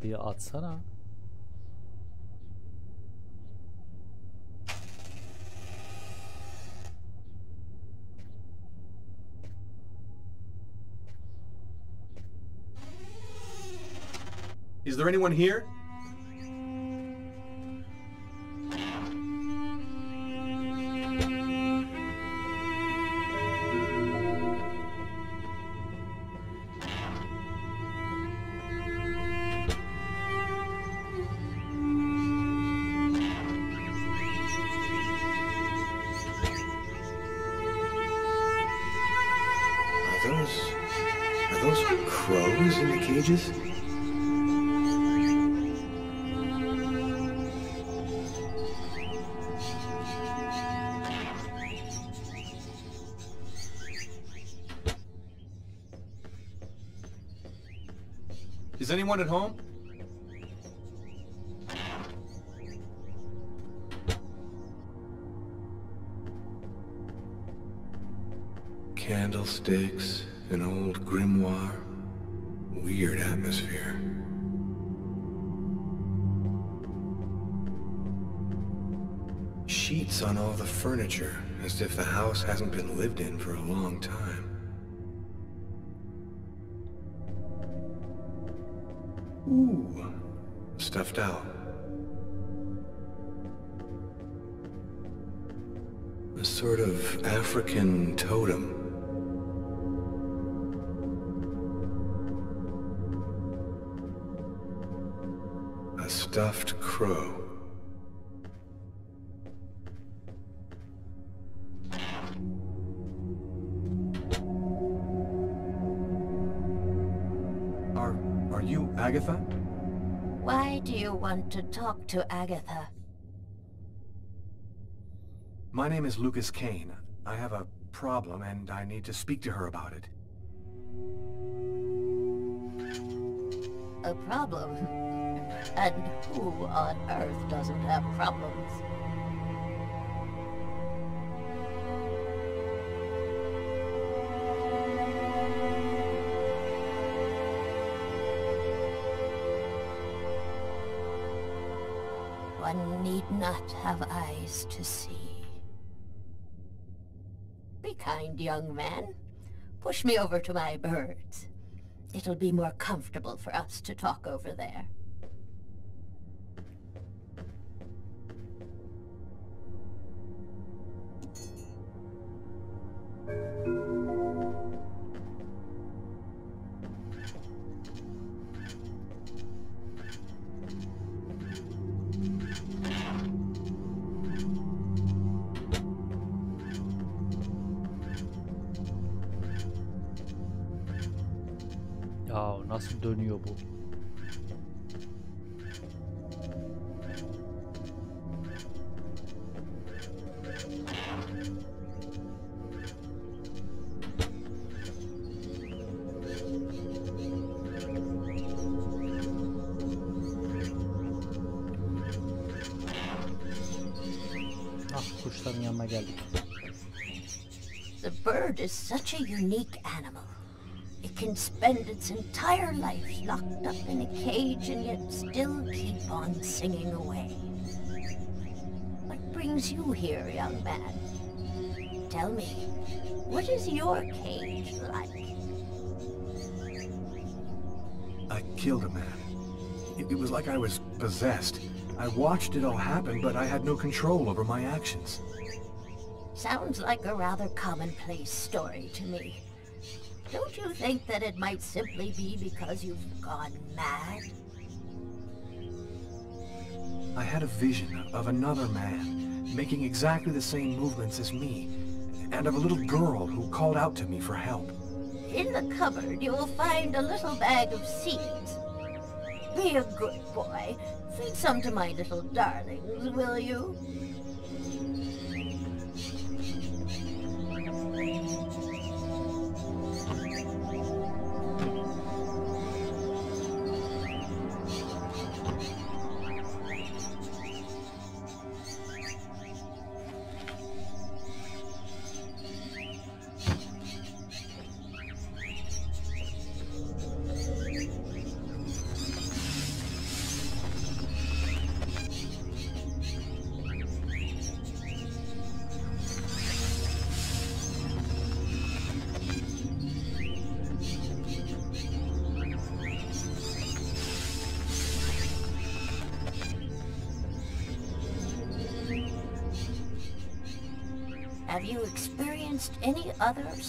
Kapıyı açsana. Is there anyone here? Anyone at home? Stuffed out. A sort of African totem. A stuffed crow. Are are you Agatha? Do you want to talk to Agatha? My name is Lucas Kane. I have a problem and I need to speak to her about it. A problem? And who on earth doesn't have problems? Not have eyes to see. Be kind, young man. Push me over to my birds. It'll be more comfortable for us to talk over there. Its entire life locked up in a cage and yet still keep on singing away. What brings you here, young man? Tell me, what is your cage like? I killed a man. It, it was like I was possessed. I watched it all happen, but I had no control over my actions. Sounds like a rather commonplace story to me. Don't you think that it might simply be because you've gone mad? I had a vision of another man, making exactly the same movements as me, and of a little girl who called out to me for help. In the cupboard, you will find a little bag of seeds. Be a good boy. Feed some to my little darlings, will you?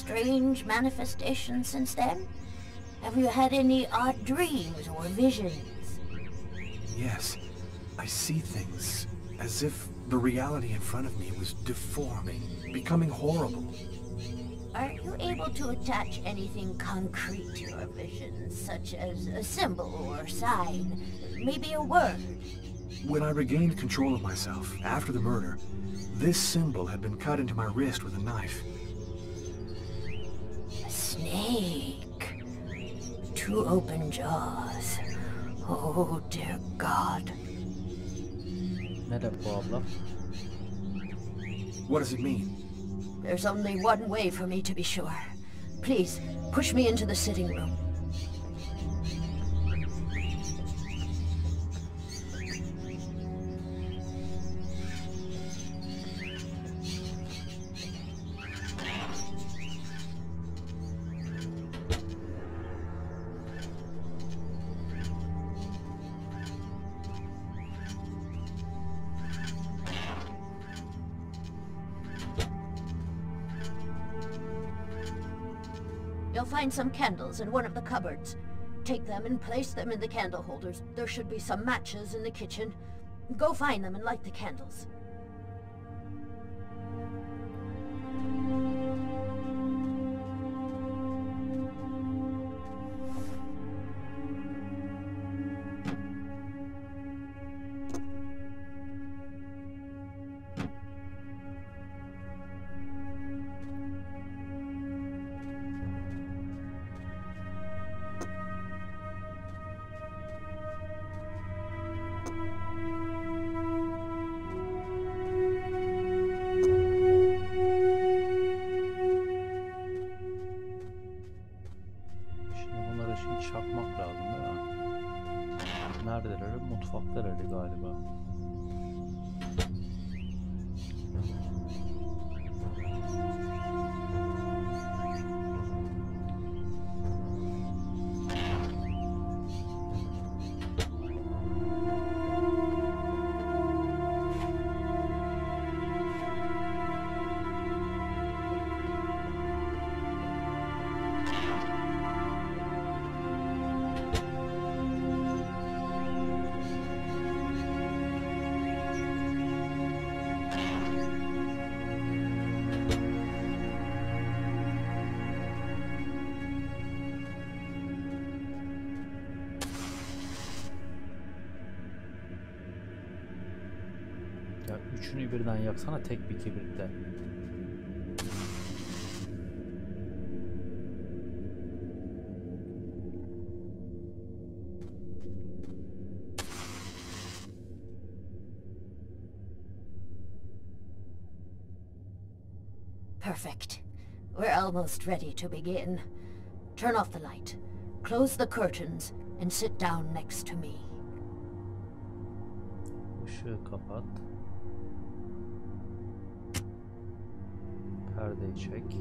Strange manifestations since then? Have you had any odd dreams or visions? Yes, I see things as if the reality in front of me was deforming, becoming horrible. Are you able to attach anything concrete to your visions, such as a symbol or sign, maybe a word? When I regained control of myself after the murder, this symbol had been cut into my wrist with a knife. A snake. Two open jaws. Oh, dear God. Ne de bu abla? What does it mean? There's only one way for me to be sure. Please, push me into the sitting room. Candles in one of the cupboards. Take them and place them in the candle holders. There should be some matches in the kitchen. Go find them and light the candles. 例え。Birden yaksana tek bir kibritle. Perfect. We're almost ready to begin. Turn off the light, close the curtains, and sit down next to me. Işığı kapat. Perdeyi çek.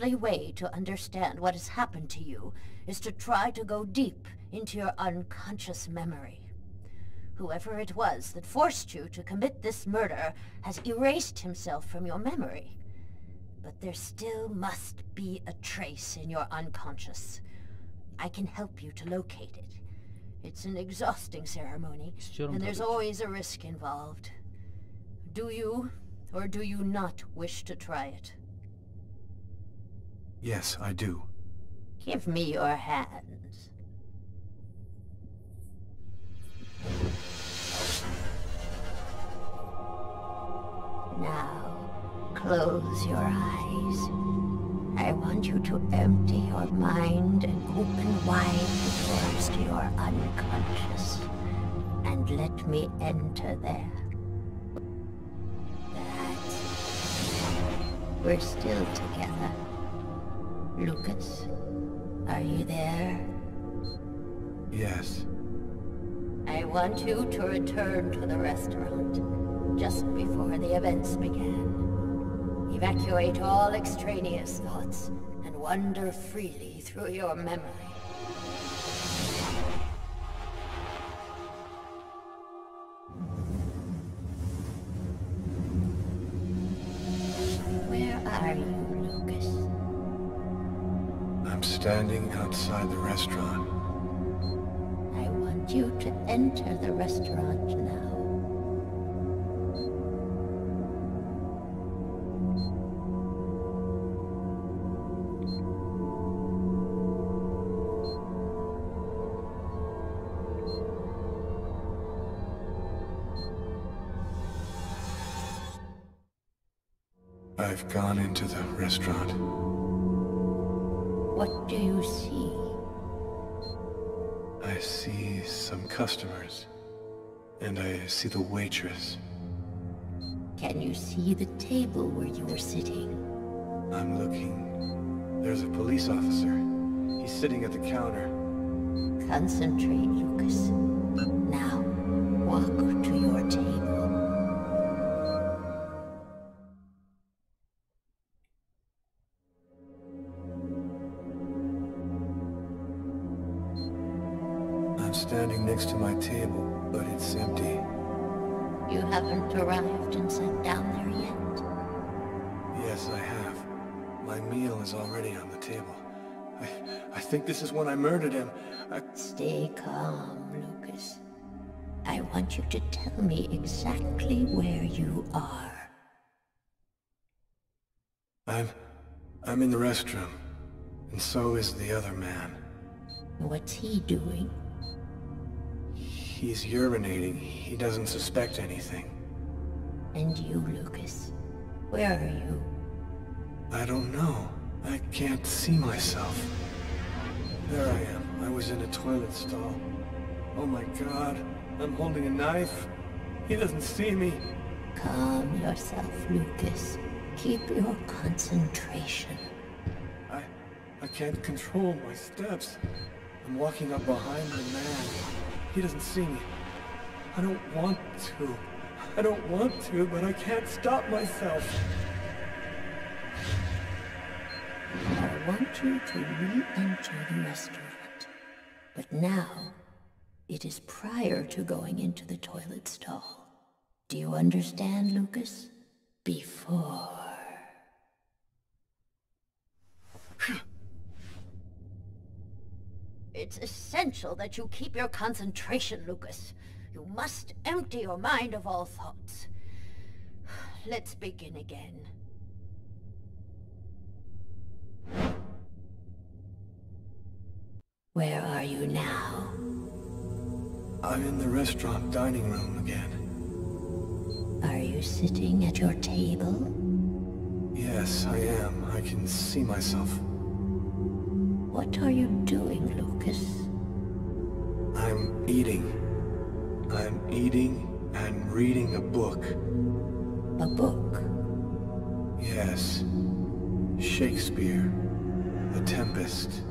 Only way to understand what has happened to you is to try to go deep into your unconscious memory. Whoever it was that forced you to commit this murder has erased himself from your memory. But there still must be a trace in your unconscious. I can help you to locate it. It's an exhausting ceremony, and there's always a risk involved. Do you, or do you not wish to try it? Yes, I do. Give me your hands. Now, close your eyes. I want you to empty your mind and open wide the doors to your unconscious. And let me enter there. That's We're still together. Lucas, are you there? Yes. I want you to return to the restaurant just before the events began. Evacuate all extraneous thoughts and wander freely through your memory. Outside the restaurant. I want you to enter the restaurant now. I've gone into the restaurant. What do you see? I see some customers. And I see the waitress. Can you see the table where you were sitting? I'm looking. There's a police officer. He's sitting at the counter. Concentrate, Lucas. I want you to tell me exactly where you are. I'm... I'm in the restroom. And so is the other man. What's he doing? He's urinating. He doesn't suspect anything. And you, Lucas? Where are you? I don't know. I can't see myself. There I am. I was in a toilet stall. Oh my god. I'm holding a knife. He doesn't see me. Calm yourself, Lucas. Keep your concentration. I... I can't control my steps. I'm walking up behind the man. He doesn't see me. I don't want to. I don't want to, but I can't stop myself. I want you to re-enter the restaurant. But now, it is prior to going into the toilet stall. Do you understand, Lucas? Before. It's essential that you keep your concentration, Lucas. You must empty your mind of all thoughts. Let's begin again. Where are you now? I'm in the restaurant dining room again. Are you sitting at your table? Yes, I am. I can see myself. What are you doing, Lucas? I'm eating. I'm eating and reading a book. A book? Yes. Shakespeare. The Tempest.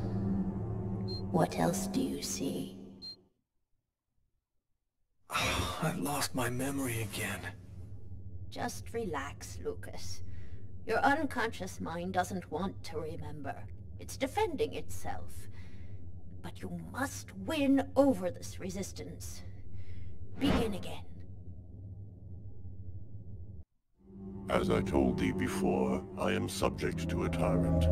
What else do you see? I've lost my memory again. Just relax, Lucas. Your unconscious mind doesn't want to remember. It's defending itself. But you must win over this resistance. Begin again. As I told thee before, I am subject to a tyrant.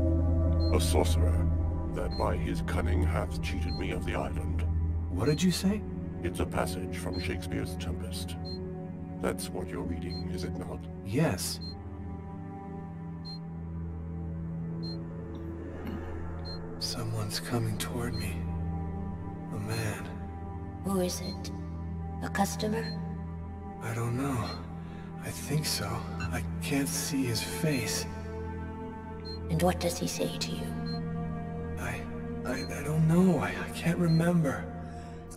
A sorcerer, that by his cunning hath cheated me of the island. What did you say? It's a passage from Shakespeare's Tempest. That's what you're reading, is it not? Yes. Someone's coming toward me. A man. Who is it? A customer? I don't know. I think so. I can't see his face. And what does he say to you? I... I, I don't know. I, I can't remember.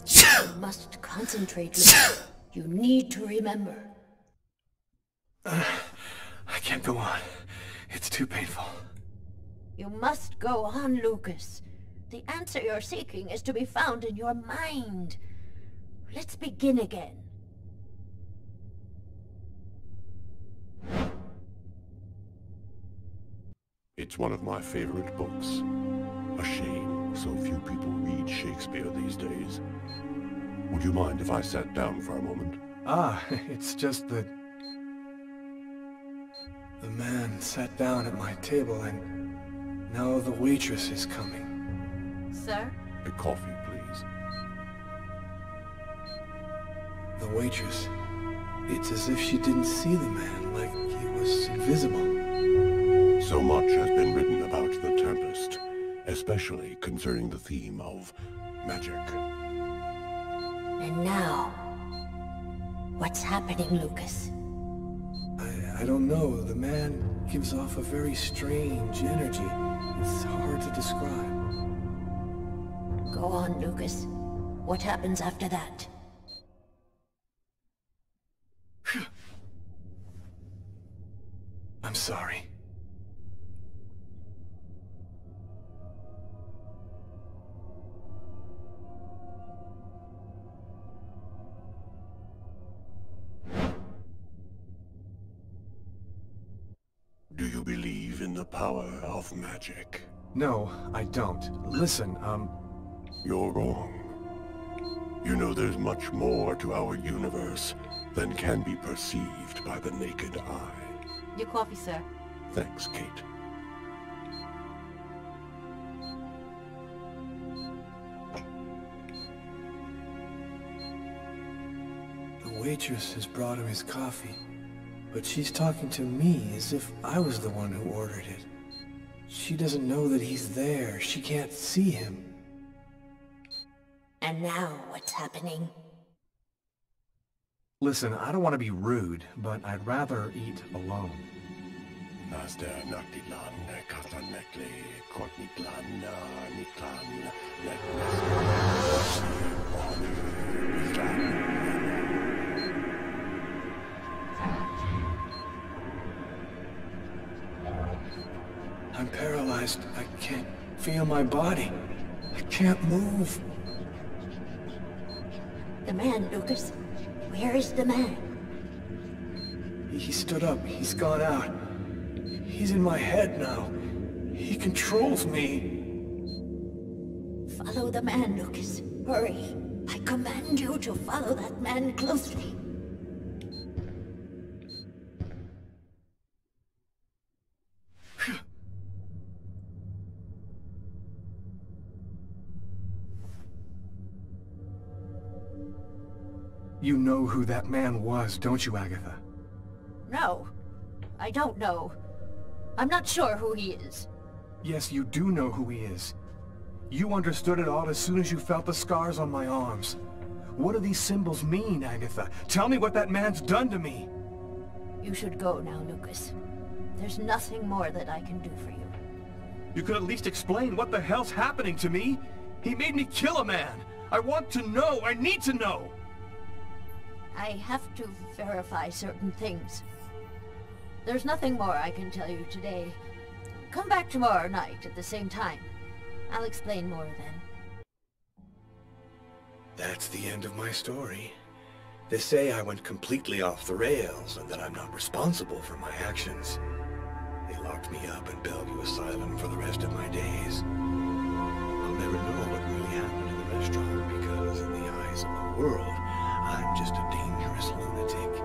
You must concentrate, Lucas. You need to remember. Uh, I can't go on. It's too painful. You must go on, Lucas. The answer you're seeking is to be found in your mind. Let's begin again. It's one of my favorite books. A shame so few people read Shakespeare these days. Would you mind if I sat down for a moment? Ah, it's just that... The man sat down at my table and now the waitress is coming. Sir? A coffee, please. The waitress. It's as if she didn't see the man, like he was invisible. So much has been written about the Tempest, especially concerning the theme of magic. And now, what's happening, Lucas? I, I don't know. The man gives off a very strange energy. It's hard to describe. Go on, Lucas. What happens after that? I'm sorry. The power of magic? No, I don't. Listen, um... You're wrong. You know there's much more to our universe than can be perceived by the naked eye. Your coffee, sir. Thanks, Kate. The waitress has brought him his coffee, but she's talking to me as if I was the one who ordered it. She doesn't know that he's there. She can't see him. And now, what's happening? Listen, I don't want to be rude, but I'd rather eat alone. Naster Naktilan, Katanekle, Kotniklan, Niklan, I'm paralyzed. I can't feel my body. I can't move. The man, Lucas. Where is the man? He stood up. He's gone out. He's in my head now. He controls me. Follow the man, Lucas. Hurry. I command you to follow that man closely. You know who that man was, don't you, Agatha? No. I don't know. I'm not sure who he is. Yes, you do know who he is. You understood it all as soon as you felt the scars on my arms. What do these symbols mean, Agatha? Tell me what that man's done to me! You should go now, Lucas. There's nothing more that I can do for you. You could at least explain what the hell's happening to me! He made me kill a man! I want to know! I need to know! I have to verify certain things. There's nothing more I can tell you today. Come back tomorrow night at the same time. I'll explain more then. That's the end of my story. They say I went completely off the rails and that I'm not responsible for my actions. They locked me up in Bellevue Asylum for the rest of my days. I'll never know what really happened in the restaurant because in the eyes of the world, I'm just a dangerous lunatic.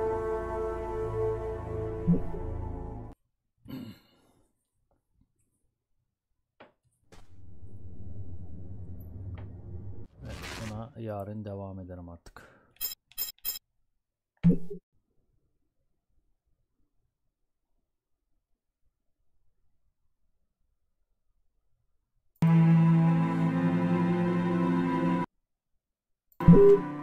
Evet, buna yarın devam ederim artık. thank you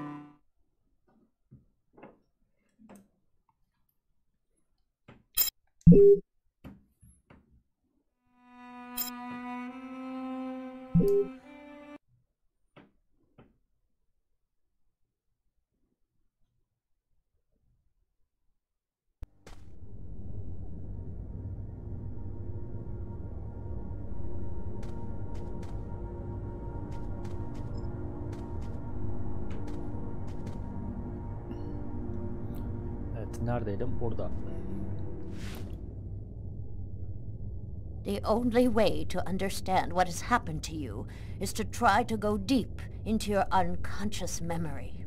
The only way to understand what has happened to you is to try to go deep into your unconscious memory.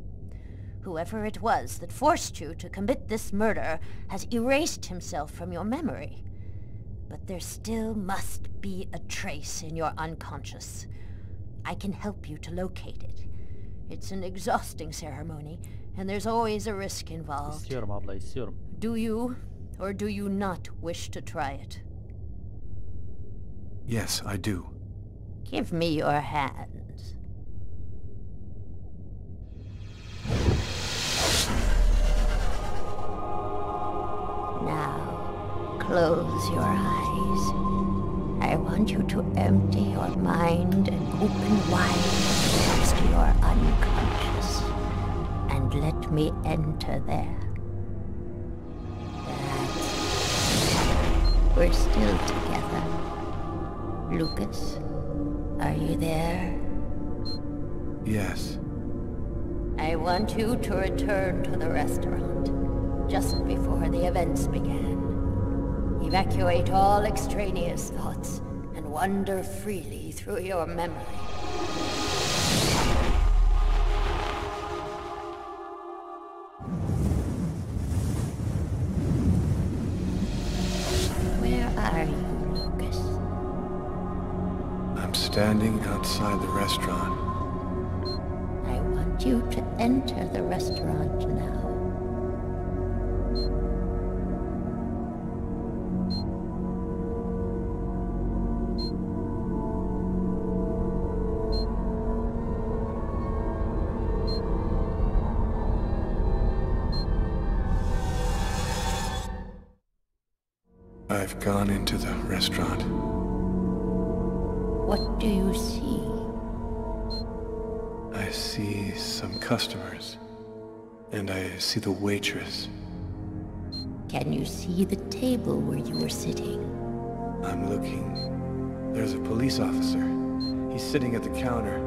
Whoever it was that forced you to commit this murder has erased himself from your memory. But there still must be a trace in your unconscious. I can help you to locate it. It's an exhausting ceremony, and there's always a risk involved. İstiyorum abla istiyorum. Do you, or do you not wish to try it? Yes, I do. Give me your hands. Now, close your eyes. I want you to empty your mind and open wide the your unconscious. And let me enter there. We're still together. Lucas, are you there? Yes. I want you to return to the restaurant just before the events began. Evacuate all extraneous thoughts and wander freely through your memory. Outside the restaurant. I want you to enter the restaurant now. I've gone into the restaurant. What do you see? Customers. And I see the waitress. Can you see the table where you were sitting? I'm looking. There's a police officer. He's sitting at the counter.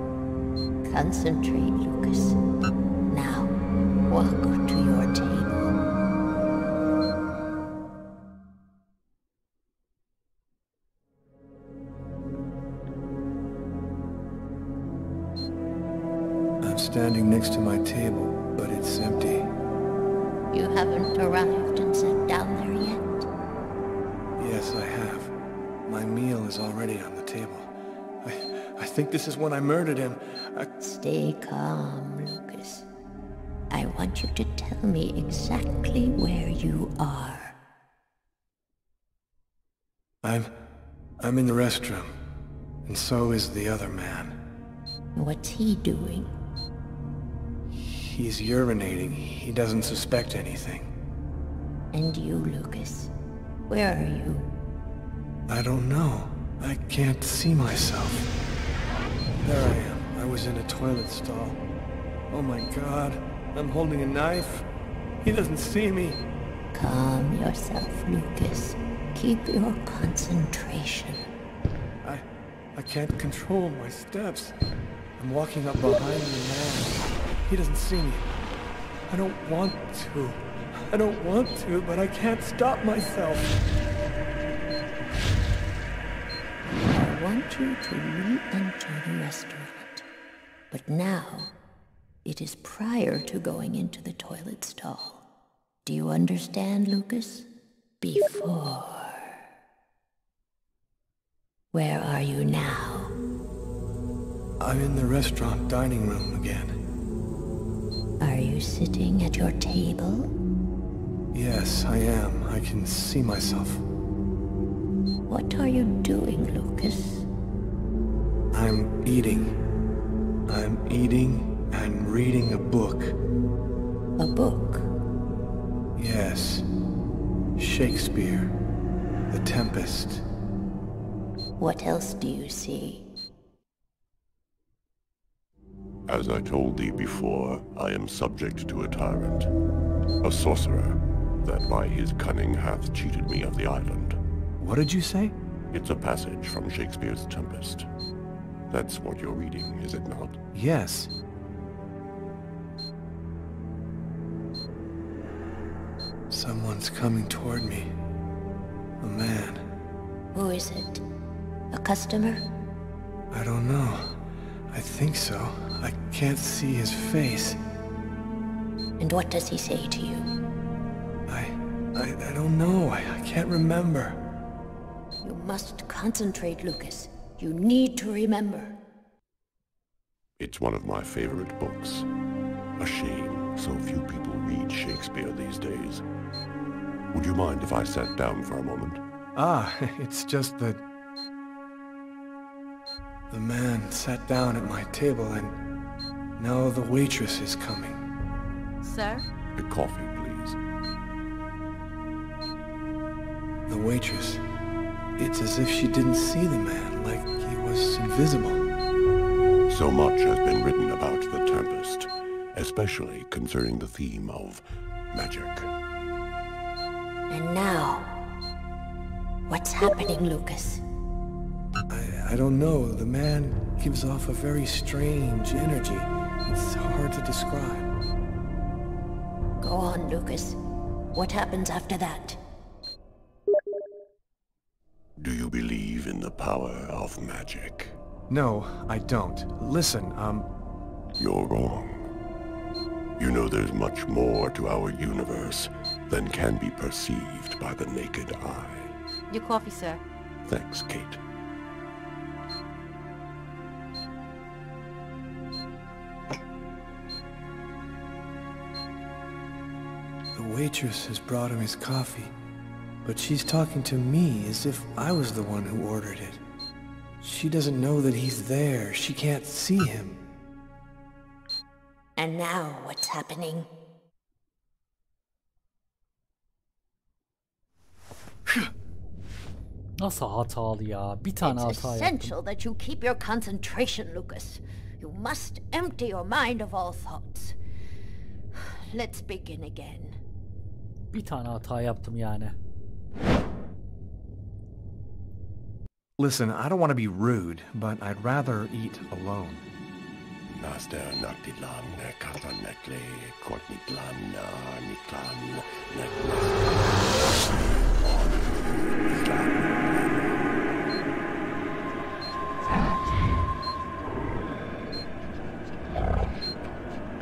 Concentrate, Lucas. Now, walk to your table. Think this is when I murdered him. I... Stay calm, Lucas. I want you to tell me exactly where you are. I'm... I'm in the restroom. And so is the other man. What's he doing? He's urinating. He doesn't suspect anything. And you, Lucas? Where are you? I don't know. I can't see myself. There I am. I was in a toilet stall. Oh my god. I'm holding a knife. He doesn't see me. Calm yourself, Lucas. Keep your concentration. I... I can't control my steps. I'm walking up behind the man. He doesn't see me. I don't want to. I don't want to, but I can't stop myself. I want you to re-enter the restaurant. But now, it is prior to going into the toilet stall. Do you understand, Lucas? Before. Where are you now? I'm in the restaurant dining room again. Are you sitting at your table? Yes, I am. I can see myself. What are you doing, Lucas? I'm eating. I'm eating and reading a book. A book? Yes. Shakespeare. The Tempest. What else do you see? As I told thee before, I am subject to a tyrant. A sorcerer, that by his cunning hath cheated me of the island. What did you say? It's a passage from Shakespeare's Tempest. That's what you're reading, is it not? Yes. Someone's coming toward me. A man. Who is it? A customer? I don't know. I think so. I can't see his face. And what does he say to you? I... I, I don't know. I, I can't remember. You must concentrate, Lucas. You need to remember. It's one of my favorite books. A shame so few people read Shakespeare these days. Would you mind if I sat down for a moment? Ah, it's just that... The man sat down at my table and now the waitress is coming. Sir? A coffee, please. The waitress. It's as if she didn't see the man, like he was invisible. So much has been written about the Tempest, especially concerning the theme of magic. And now, what's happening, Lucas? I, I don't know. The man gives off a very strange energy. It's hard to describe. Go on, Lucas. What happens after that? Do you believe in the power of magic? No, I don't. Listen, um... You're wrong. You know there's much more to our universe than can be perceived by the naked eye. Your coffee, sir. Thanks, Kate. The waitress has brought him his coffee, but she's talking to me as if I was the one who ordered it. She doesn't know that he's there. She can't see him. And now, what's happening? Nasıl hatalı ya? Bir tane It's hata yaptım. essential that you keep your concentration, Lucas. You must empty your mind of all thoughts. Let's begin again. Bir tane hata yaptım yani. Listen, I don't want to be rude, but I'd rather eat alone. Naster naktilan katanekle kortniklan niklan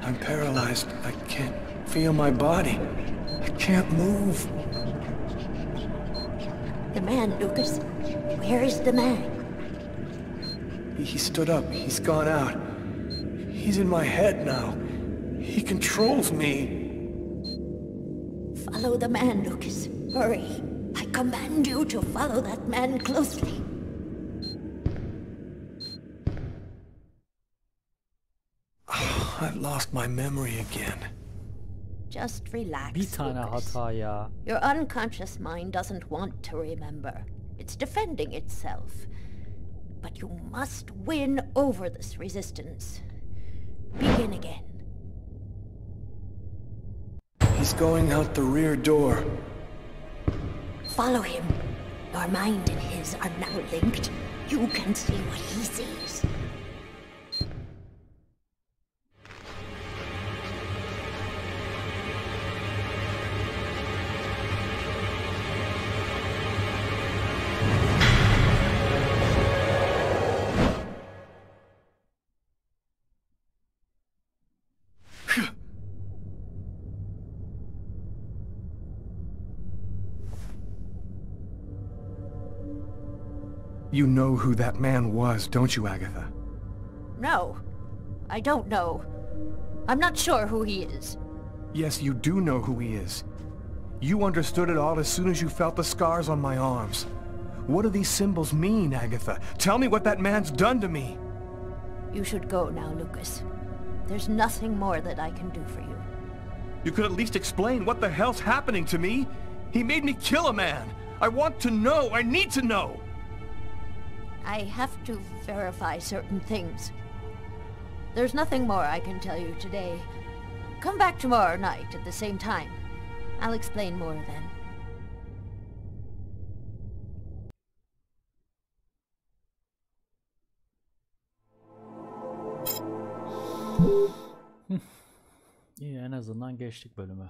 I'm paralyzed. I can't feel my body. I can't move. The man, Lucas. Where is the man? He, he stood up. He's gone out. He's in my head now. He controls me. Follow the man, Lucas. Hurry. I command you to follow that man closely. Ah, I've lost my memory again. Just relax, Bir tane Lucas. hata ya. Your unconscious mind doesn't want to remember. It's defending itself. But you must win over this resistance. Begin again. He's going out the rear door. Follow him. Your mind and his are now linked. You can see what he sees. You know who that man was, don't you, Agatha? No. I don't know. I'm not sure who he is. Yes, you do know who he is. You understood it all as soon as you felt the scars on my arms. What do these symbols mean, Agatha? Tell me what that man's done to me. You should go now, Lucas. There's nothing more that I can do for you. You could at least explain what the hell's happening to me. He made me kill a man. I want to know. I need to know. I have to verify certain things. There's nothing more I can tell you today. Come back tomorrow night at the same time. I'll explain more then. İyi en azından geçtik bölümü.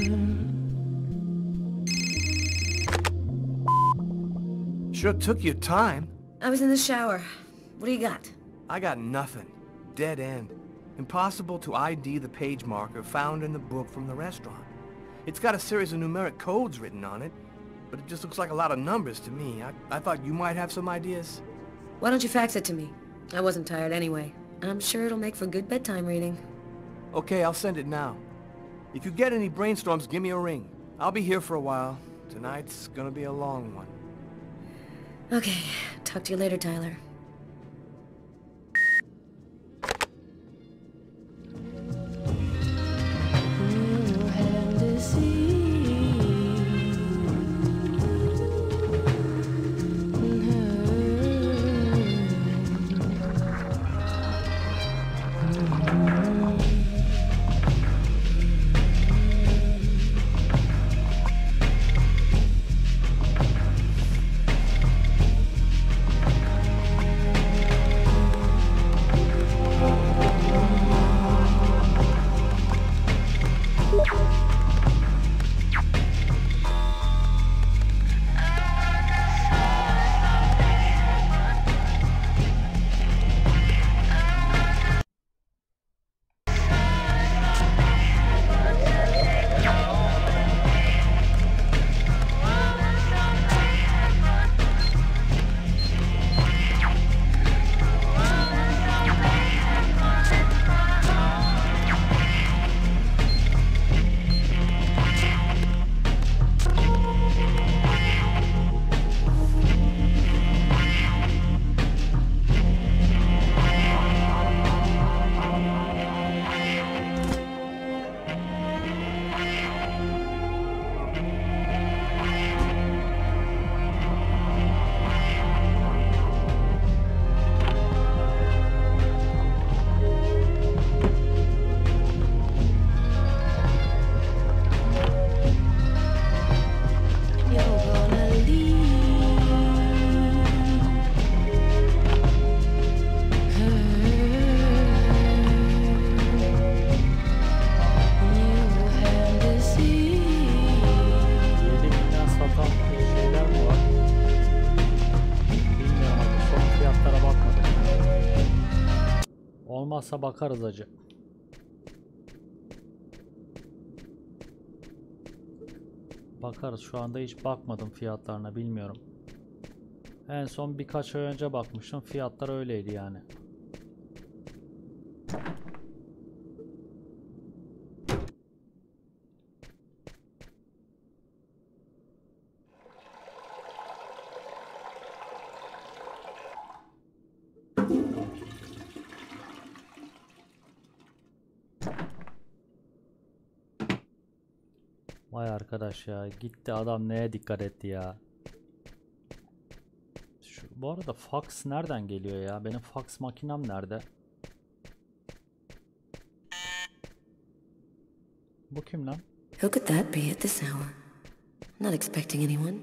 Sure took your time. I was in the shower. What do you got? I got nothing. Dead end. Impossible to ID the page marker found in the book from the restaurant. It's got a series of numeric codes written on it, but it just looks like a lot of numbers to me. I, I thought you might have some ideas. Why don't you fax it to me? I wasn't tired anyway. I'm sure it'll make for good bedtime reading. Okay, I'll send it now. If you get any brainstorms, give me a ring. I'll be here for a while. Tonight's gonna be a long one. Okay, talk to you later, Tyler. Olmazsa bakarız acı. Bakarız şu anda hiç bakmadım fiyatlarına bilmiyorum. En son birkaç ay önce bakmıştım fiyatlar öyleydi yani. Vay arkadaş ya gitti adam neye dikkat etti ya. Şu, bu arada fax nereden geliyor ya? Benim fax makinem nerede? Bu kim lan? Who could that be at this hour? Not expecting anyone.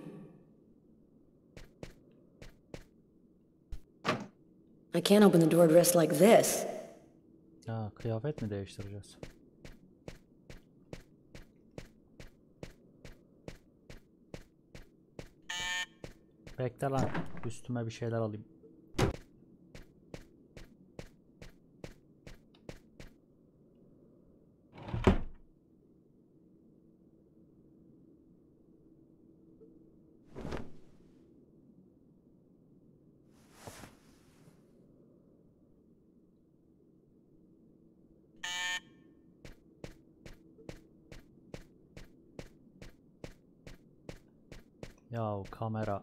I can't open the door dressed like this. Ha, kıyafet mi değiştireceğiz? Bekle lan. Üstüme bir şeyler alayım. Yahu kamera.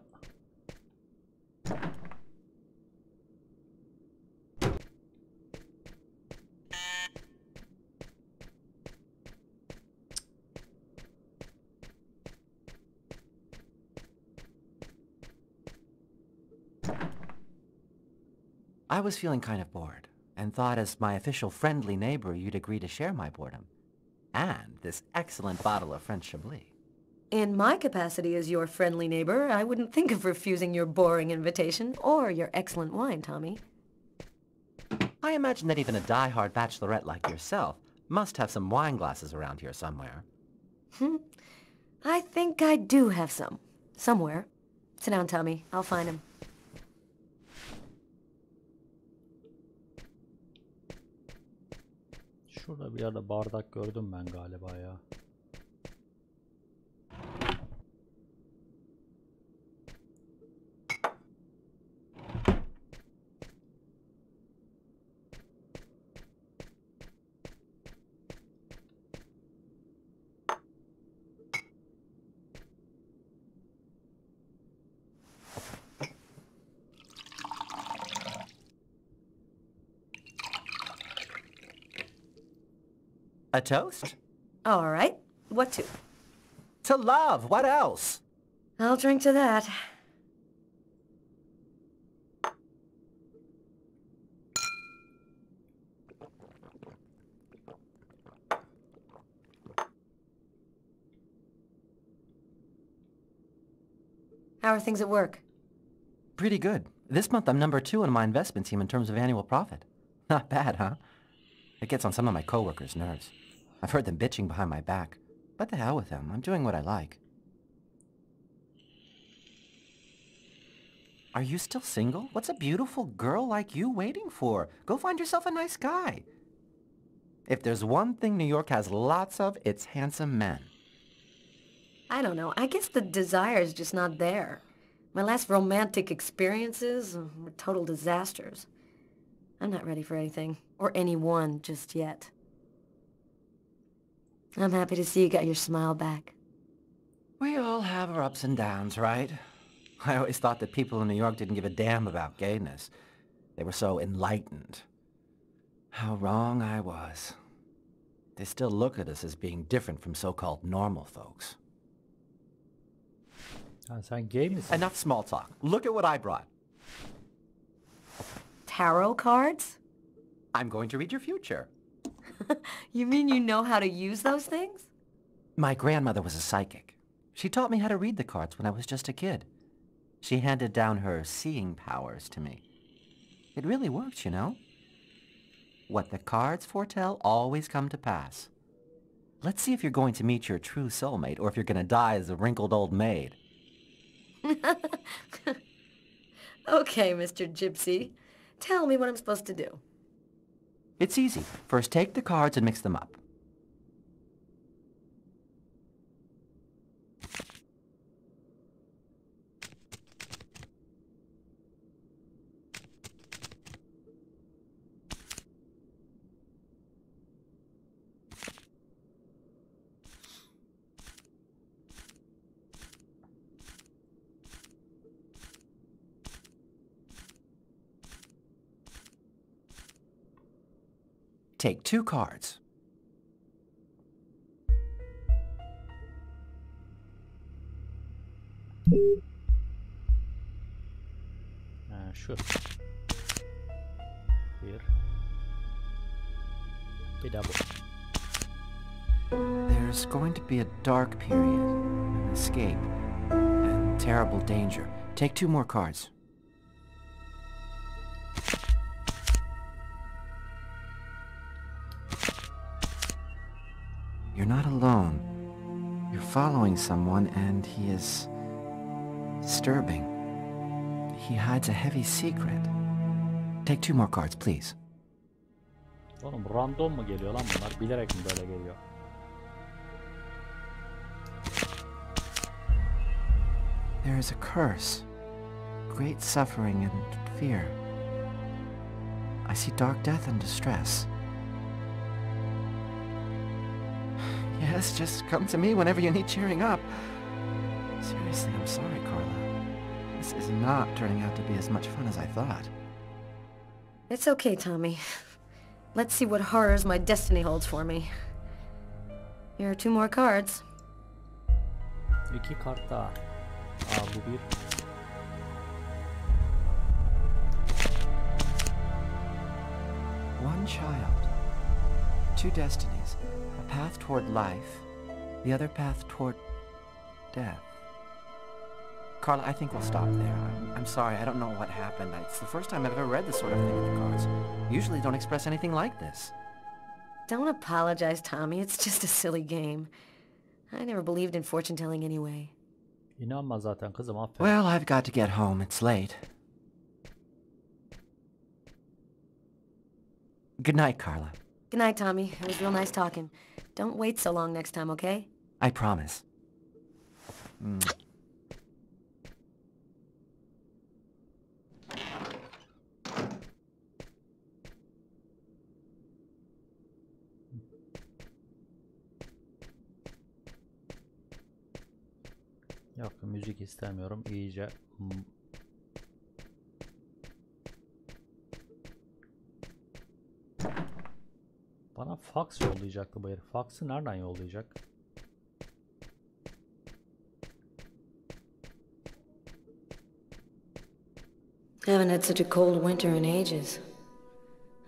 I was feeling kind of bored, and thought as my official friendly neighbor you'd agree to share my boredom. And this excellent bottle of French Chablis. In my capacity as your friendly neighbor, I wouldn't think of refusing your boring invitation or your excellent wine, Tommy. I imagine that even a die-hard bachelorette like yourself must have some wine glasses around here somewhere. Hmm. I think I do have some. Somewhere. Sit down, Tommy. I'll find him. Şurada bir yerde bardak gördüm ben galiba ya. Toast? All right. What to? To love. What else? I'll drink to that. How are things at work? Pretty good. This month I'm number two on my investment team in terms of annual profit. Not bad, huh? It gets on some of my coworkers' nerves. I've heard them bitching behind my back. But the hell with them. I'm doing what I like. Are you still single? What's a beautiful girl like you waiting for? Go find yourself a nice guy. If there's one thing New York has lots of, it's handsome men. I don't know. I guess the desire is just not there. My last romantic experiences were total disasters. I'm not ready for anything, or anyone just yet. I'm happy to see you got your smile back. We all have our ups and downs, right? I always thought that people in New York didn't give a damn about gayness. They were so enlightened. How wrong I was. They still look at us as being different from so-called normal folks. Ha, sen gay? Enough small talk. Look at what I brought. Tarot cards? I'm going to read your future. You mean you know how to use those things? My grandmother was a psychic. She taught me how to read the cards when I was just a kid. She handed down her seeing powers to me. It really works, you know. What the cards foretell always come to pass. Let's see if you're going to meet your true soulmate or if you're going to die as a wrinkled old maid. Okay, Mr. Gypsy. Tell me what I'm supposed to do. It's easy. First take the cards and mix them up. Take two cards. Şu. Bir. Bir de bu. There's going to be a dark period, an escape, and terrible danger. Take two more cards. Following someone and he is... disturbing. He hides a heavy secret. Take two more cards, please. Oğlum random mu geliyor lan bunlar? Bilerek mi böyle geliyor? There is a curse. Great suffering and fear. I see dark death and distress. Just come to me whenever you need cheering up. Seriously, I'm sorry, Carla. This is not turning out to be as much fun as I thought. It's okay, Tommy. Let's see what horrors my destiny holds for me. Here are two more cards. One child. Two destinies. A path toward life, the other path toward death. Carla, I think we'll stop there. I'm, I'm sorry, I don't know what happened. It's the first time I've ever read this sort of thing in the cards. Usually don't express anything like this. Don't apologize, Tommy. It's just a silly game. I never believed in fortune telling anyway. İnanma zaten kızım aferin. Well, I've got to get home. It's late. Good night, Carla. Good night, Tommy. It was real nice talking. Don't wait so long next time, okay? I promise. Mm. Yok müzik istemiyorum. İyice Bana fax yollayacaktı bu herif. Fax'ı nereden yollayacak? Haven't had such a cold winter in ages.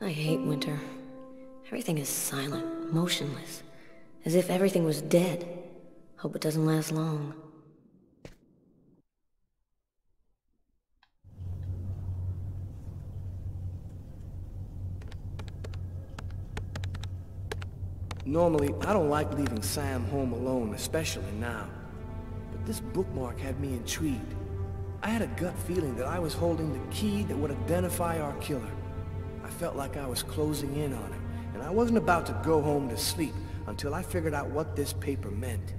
I hate winter. Everything is silent, motionless, as if everything was dead. Hope it doesn't last long. Normally, I don't like leaving Sam home alone, especially now. But this bookmark had me intrigued. I had a gut feeling that I was holding the key that would identify our killer. I felt like I was closing in on him, and I wasn't about to go home to sleep until I figured out what this paper meant.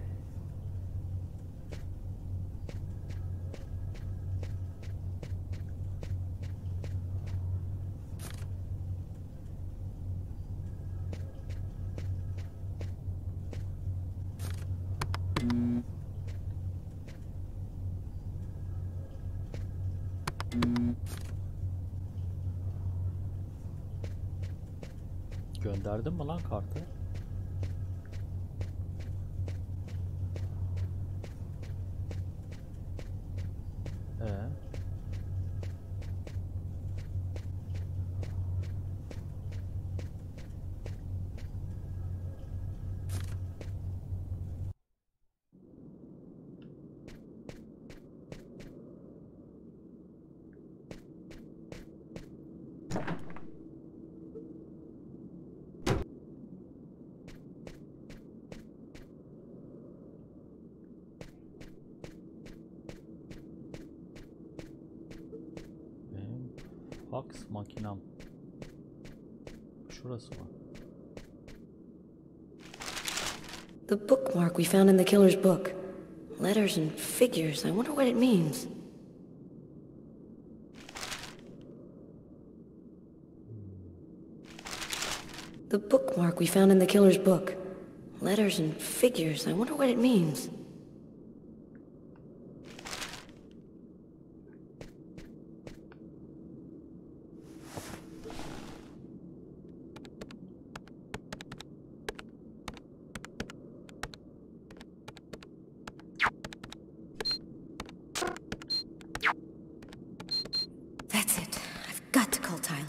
Gönderdin mi lan kartı? We found in the killer's book. Letters and figures. I wonder what it means. The bookmark we found in the killer's book. Letters and figures. I wonder what it means. That's it. I've got to call Tyler.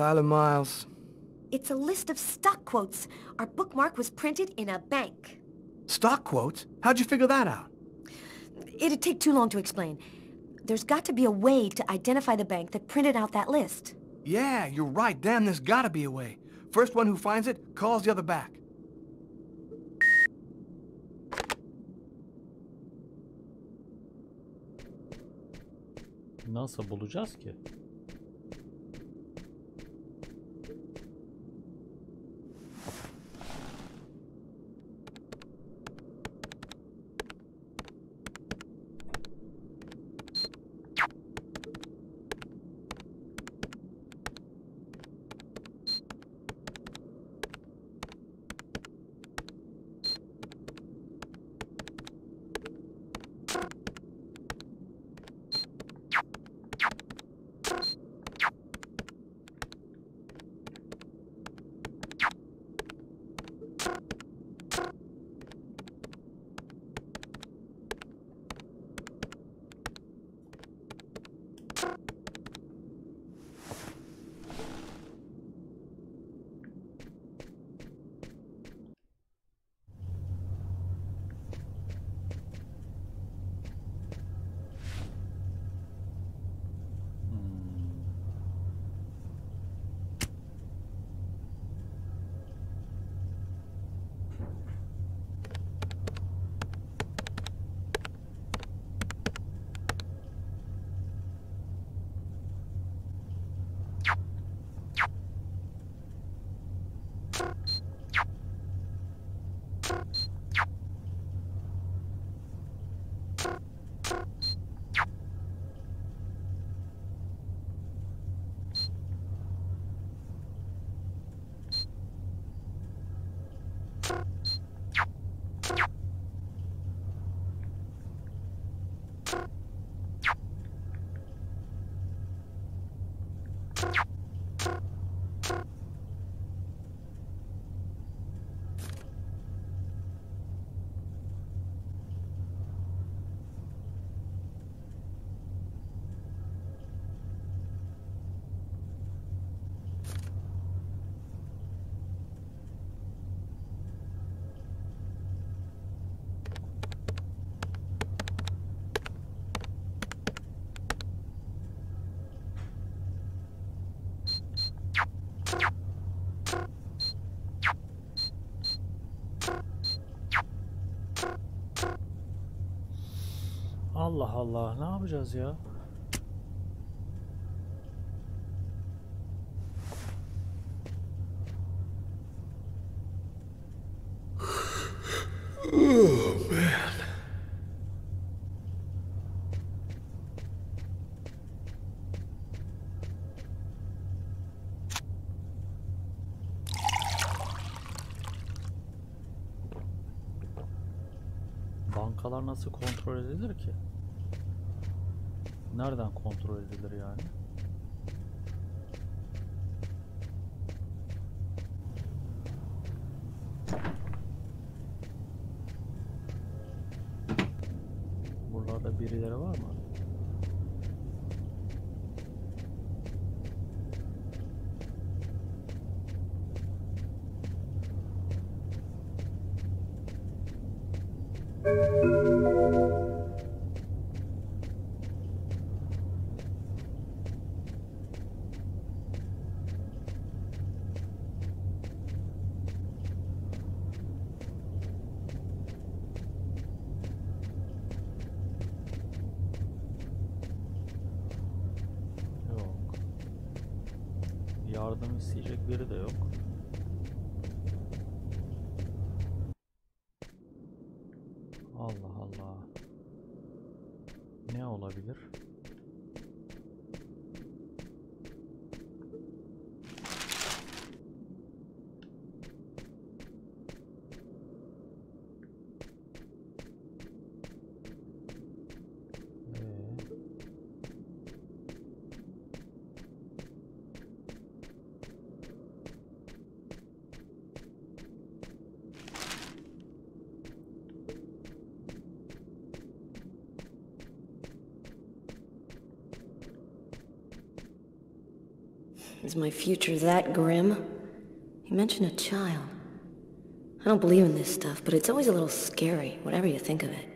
Tyler Miles. It's a list of stock quotes. Our bookmark was printed in a bank. Stock quotes? How'd you figure that out? It'd take too long to explain. There's got to be a way to identify the bank that printed out that list. Yeah, you're right. Damn, there's gotta be a way. First one who finds it calls the other back. Nasıl bulacağız ki? Allah Allah ne yapacağız ya? Bankalar nasıl kontrol edilir ki? Nereden kontrol edilir yani? diyecekleri de yok. Is my future that grim? You mentioned a child. I don't believe in this stuff, but it's always a little scary, whatever you think of it.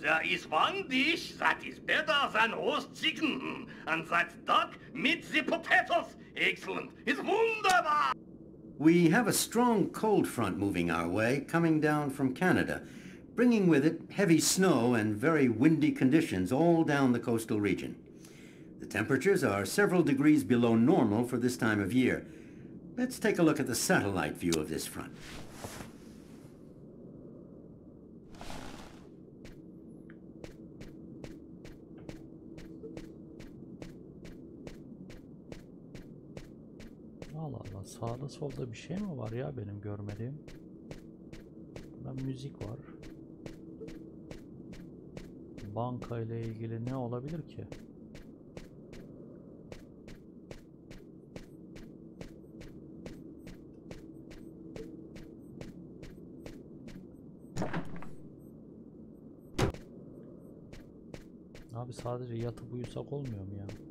There is one dish that is better than roast chicken, and that's meets the potatoes. Excellent. It's wunderbar. We have a strong cold front moving our way, coming down from Canada, bringing with it heavy snow and very windy conditions all down the coastal region. The temperatures are several degrees below normal for this time of year. Let's take a look at the satellite view of this front. Solda bir şey mi var ya benim görmediğim? Burada müzik var. Banka ile ilgili ne olabilir ki? Abi sadece yatıp uyusak olmuyor mu ya?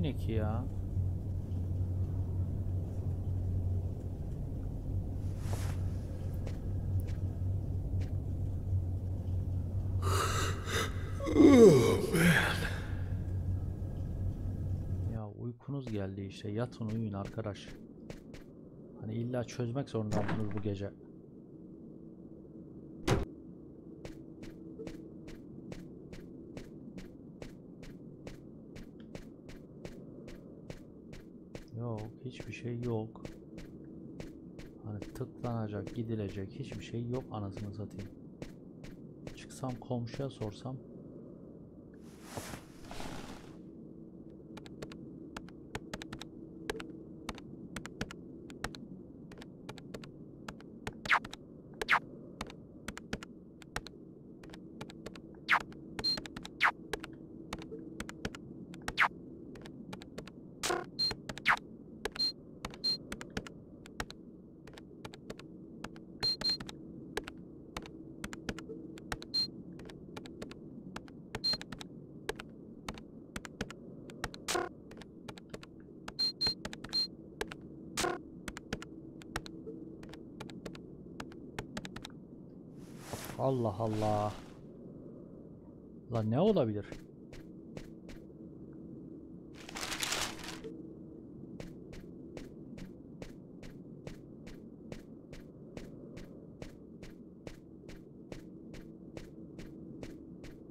Ya? Ya uykunuz geldi işte. Yatın uyuyun arkadaş. Hani illa çözmek zorunda mısınız bu gece? Yok, hiçbir şey yok. Hani tıklanacak, gidilecek hiçbir şey yok anasını satayım. Çıksam komşuya sorsam Allah Allah. Lan ne olabilir?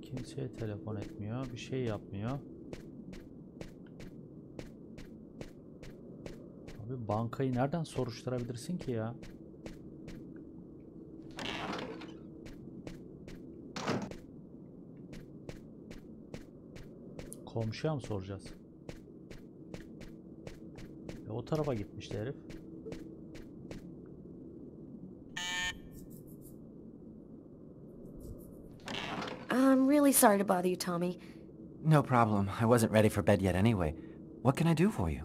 Kimseye telefon etmiyor, bir şey yapmıyor. Abi bankayı nereden soruşturabilirsin ki ya? Komşuya mı soracağız? E, o tarafa gitmişti herif. I'm really sorry to bother you, Tommy. No problem. I wasn't ready for bed yet anyway. What can I do for you?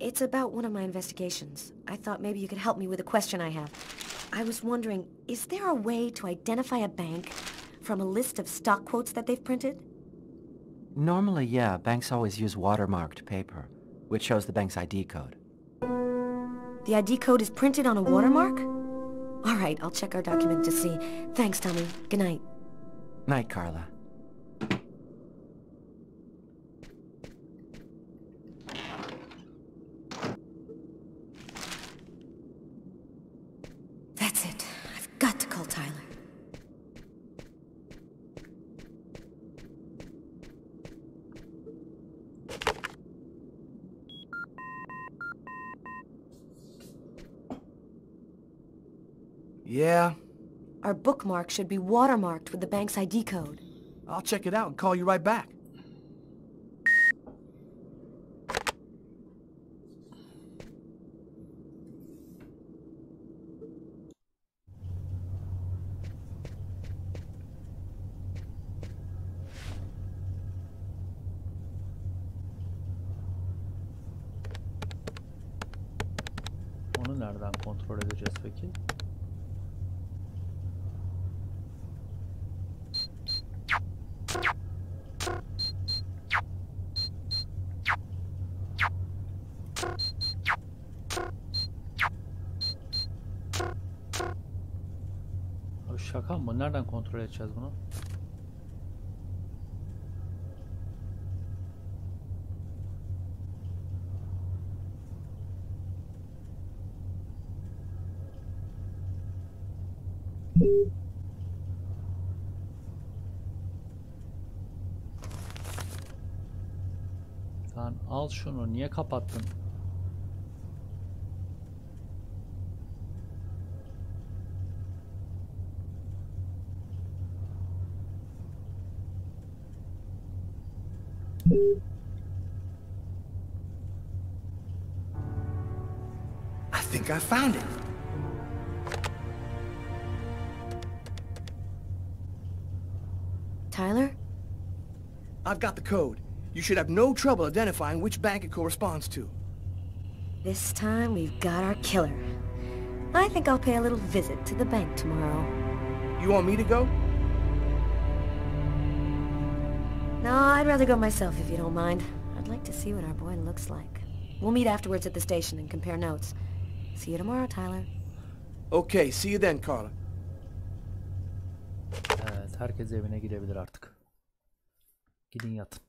It's about one of my investigations. I thought maybe you could help me with a question I have. I was wondering, is there a way to identify a bank from a list of stock quotes that they've printed? Normally, yeah, banks always use watermarked paper, which shows the bank's ID code. The ID code is printed on a watermark? All right, I'll check our document to see. Thanks, Tommy. Good night. Night, Carla. That's it. I've got to call Tyler. Yeah, Our bookmark should be watermarked with the bank's ID code. I'll check it out and call you right back. Kontrol edeceğiz bunu? Al şunu. Niye kapattın? I found it. Tyler? I've got the code. You should have no trouble identifying which bank it corresponds to. This time we've got our killer. I think I'll pay a little visit to the bank tomorrow. You want me to go? No, I'd rather go myself if you don't mind. I'd like to see what our boy looks like. We'll meet afterwards at the station and compare notes. See you tomorrow, Tyler. Okay, see you then, Carla. Evet, herkes evine gidebilir artık. Gidin yatın.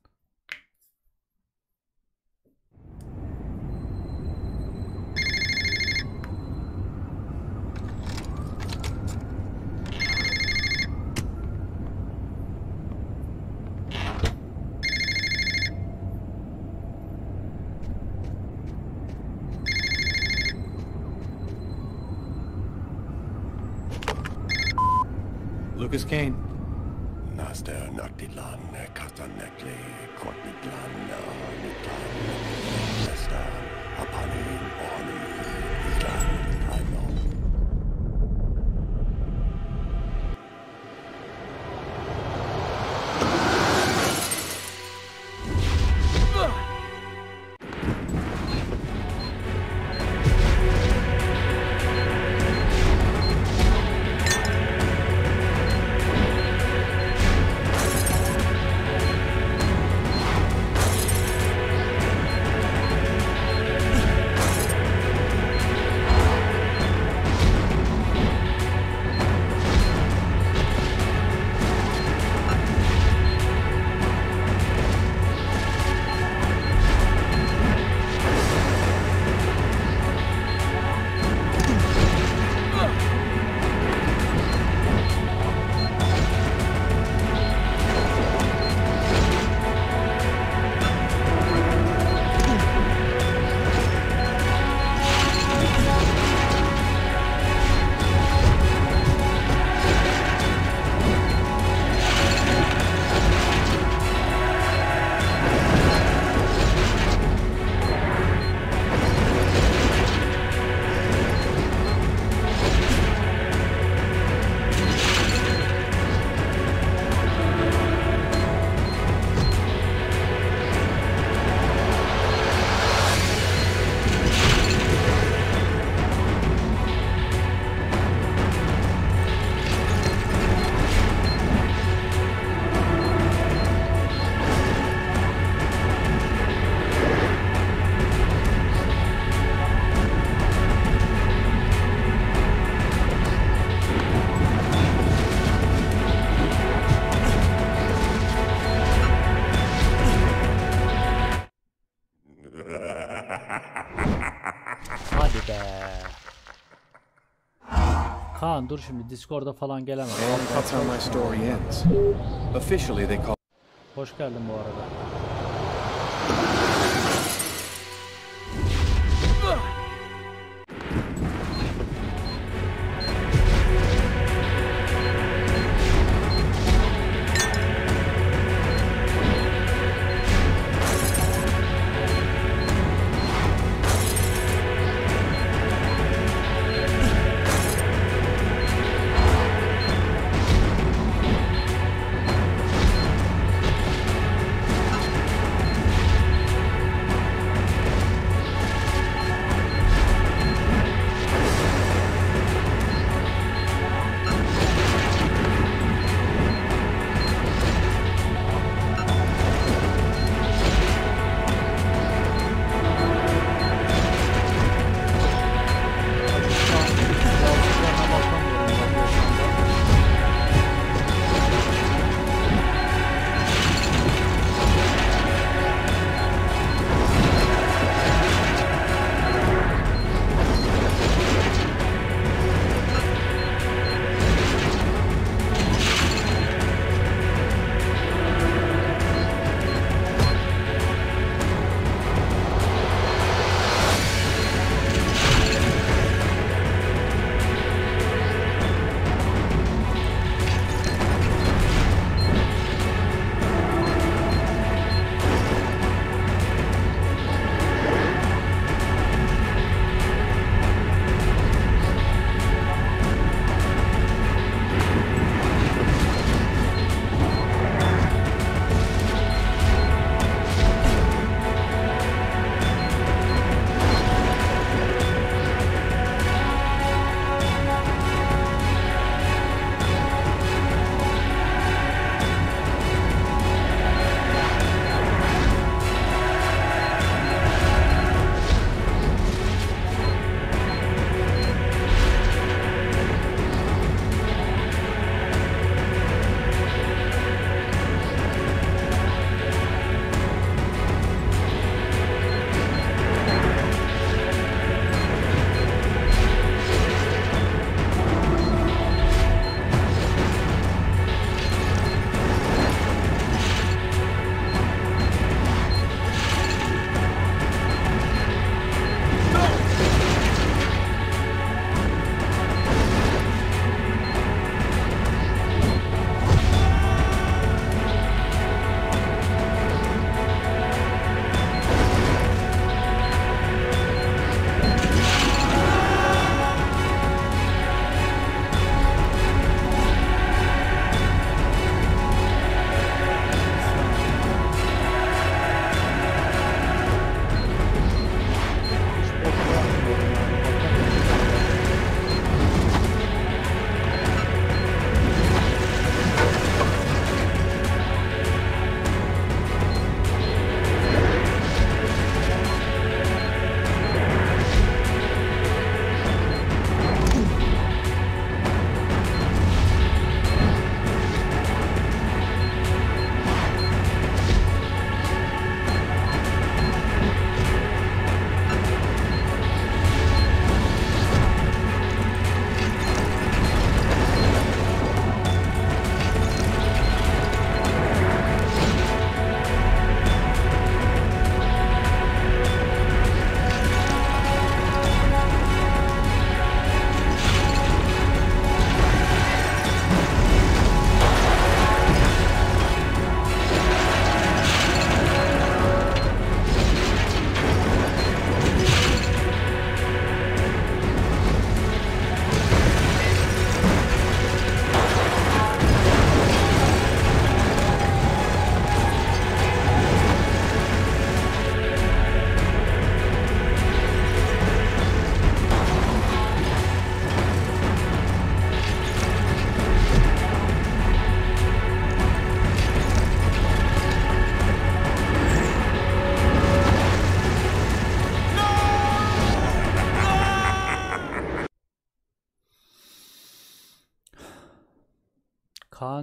Dur şimdi Discord'a falan gelemem. Hoş geldin bu arada.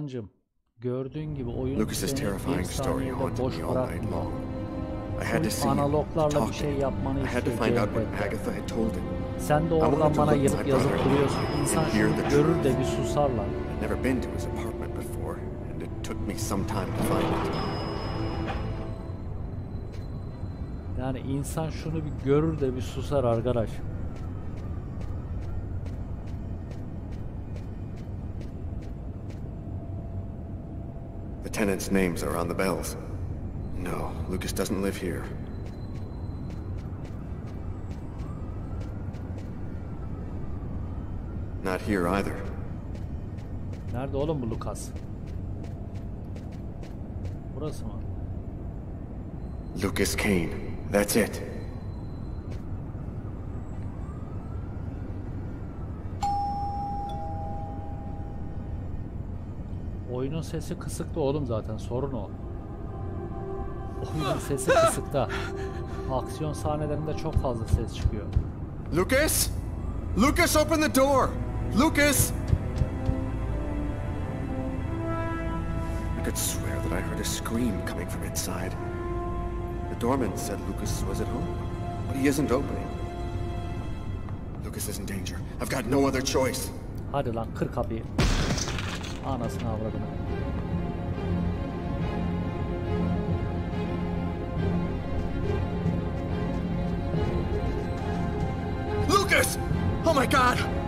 Kaan'cım gördüğün gibi oyun Lucas's terrifying story haunted me all night long. I had to see him, analoglarla bir talk to şey him. I had to find out what. Agatha had told him. Sen de oradan bana yazıp yazıp duruyorsun. İnsan şunu görür de bir susarlar. I'd never been to his apartment before, and it took me some time to find it. Yani insan şunu bir görür de bir susar arkadaş. Tenants' names are on the bells. No, Lucas doesn't live here. Not here either. Nerede oğlum bu Lucas? Burası mı? Lucas Kane. That's it. Oyunun sesi kısıktı oğlum zaten sorun o. Oyunun sesi kısıkta. Aksiyon sahnelerinde çok fazla ses çıkıyor. Lucas? Lucas, open the door! Lucas! I could swear that I heard a scream coming from inside. The doorman said Lucas was at home, but he isn't opening. Lucas is in danger. I've got no other choice. Hadi lan kır kapıyı. Anasını avradını. Lucas! Oh my god!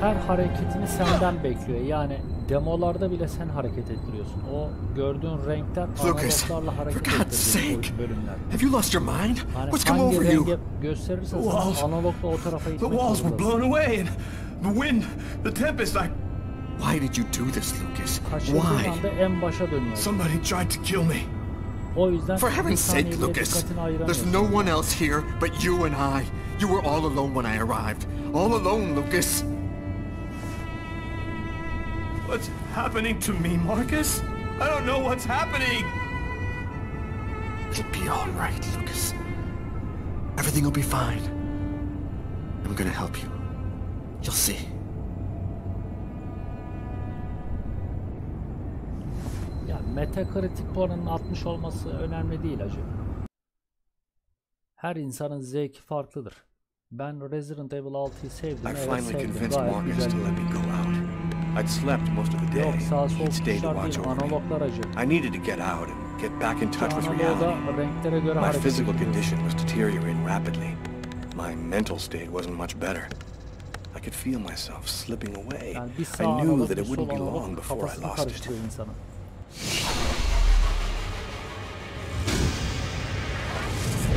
Her hareketini senden bekliyor. Yani demolarda bile sen hareket ettiriyorsun. O gördüğün renkler Lucas, analoglarla hareket for God's sake. bölümler. Have you lost your mind? Yani What's come hangi over you? renge gösterirse The sana walls- analogla o tarafa The walls were zorundasın. blown away, and the wind, the tempest, I... Why did you do this, Lucas? Kaçırdığın Why? anda en başa dönüyorsun. Somebody tried to kill me. O yüzden For bir heaven's sake, saniye bile Lucas! dikkatini There's ayıramıyorsun. no one else here but you and I. You were all alone when I arrived. All alone, Lucas. What's happening to me, Marcus? I don't know what's happening. It'll be all right, Lucas. Everything will be fine. I'm gonna help you. You'll see. Ya Metacritic puanının 60 olması önemli değil acı. Her insanın zevki farklıdır. Ben Resident Evil 6'yı sevdim. I Evet sevdim. Gayet güzel. I'd slept most of the day. Yok sağ sol He'd stayed to watch over me. I needed to get out and get back in touch with reality. My physical condition was deteriorating rapidly. My mental state wasn't much better. I could feel myself slipping away. Yani bir sağ I knew that it wouldn't be long before I lost it.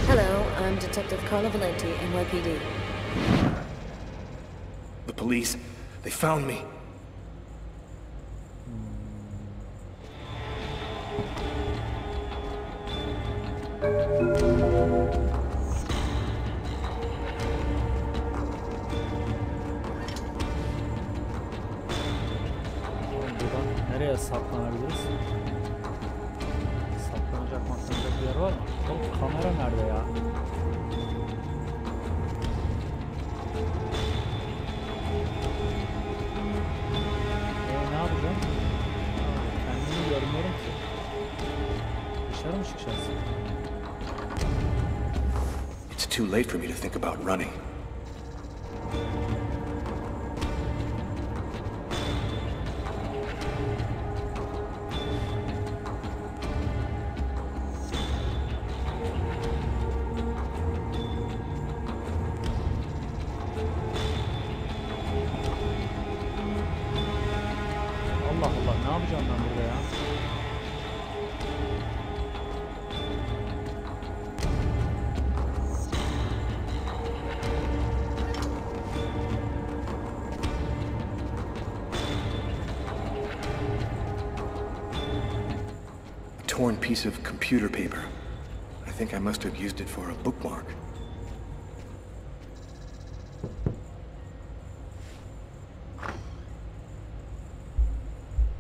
Hello, I'm Detective Carla Valenti, NYPD. The police, they found me. Nereye saklanabiliriz? Saklanacak maklanacak bir yer var mı? Oğlum kamera nerede ya? Ee, ne yapacağım? Kendimi görmüyorum ki. Dışarı mı çıkacağız? Too late for me to think about running. Think I must have used it for a bookmark.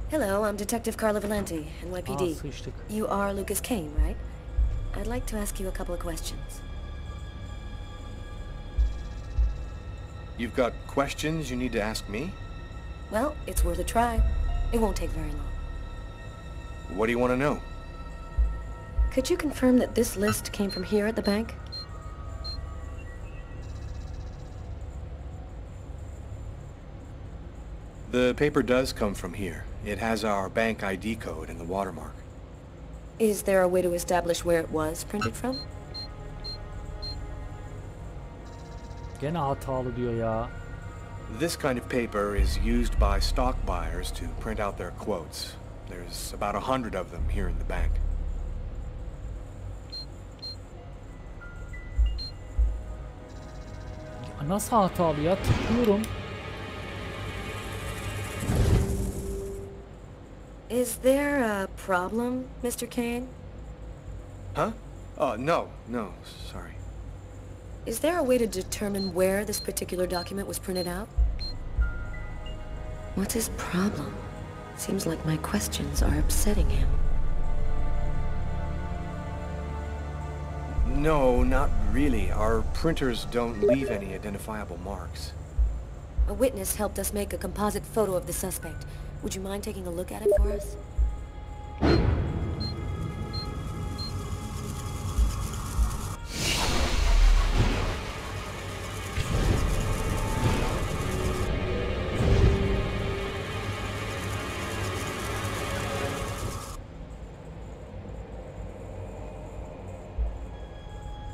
Hello, I'm Detective Carla Valenti, NYPD. Ah, you are Lucas Kane, right? I'd like to ask you a couple of questions. You've got questions you need to ask me? Well, it's worth a try. It won't take very long. What do you want to know? Could you confirm that this list came from here at the bank? The paper does come from here. It has our bank ID code and the watermark. Is there a way to establish where it was printed from? Gene hatalı diyor ya. This kind of paper is used by stock buyers to print out their quotes. There's about a hundred of them here in the bank. Nasıl hatalı ya? Tıklıyorum. Is there a problem, Mr. Kane? Huh? Oh, no, no, sorry. Is there a way to determine where this particular document was printed out? What's his problem? Seems like my questions are upsetting him. No, not really. Our printers don't leave any identifiable marks. A witness helped us make a composite photo of the suspect. Would you mind taking a look at it for us?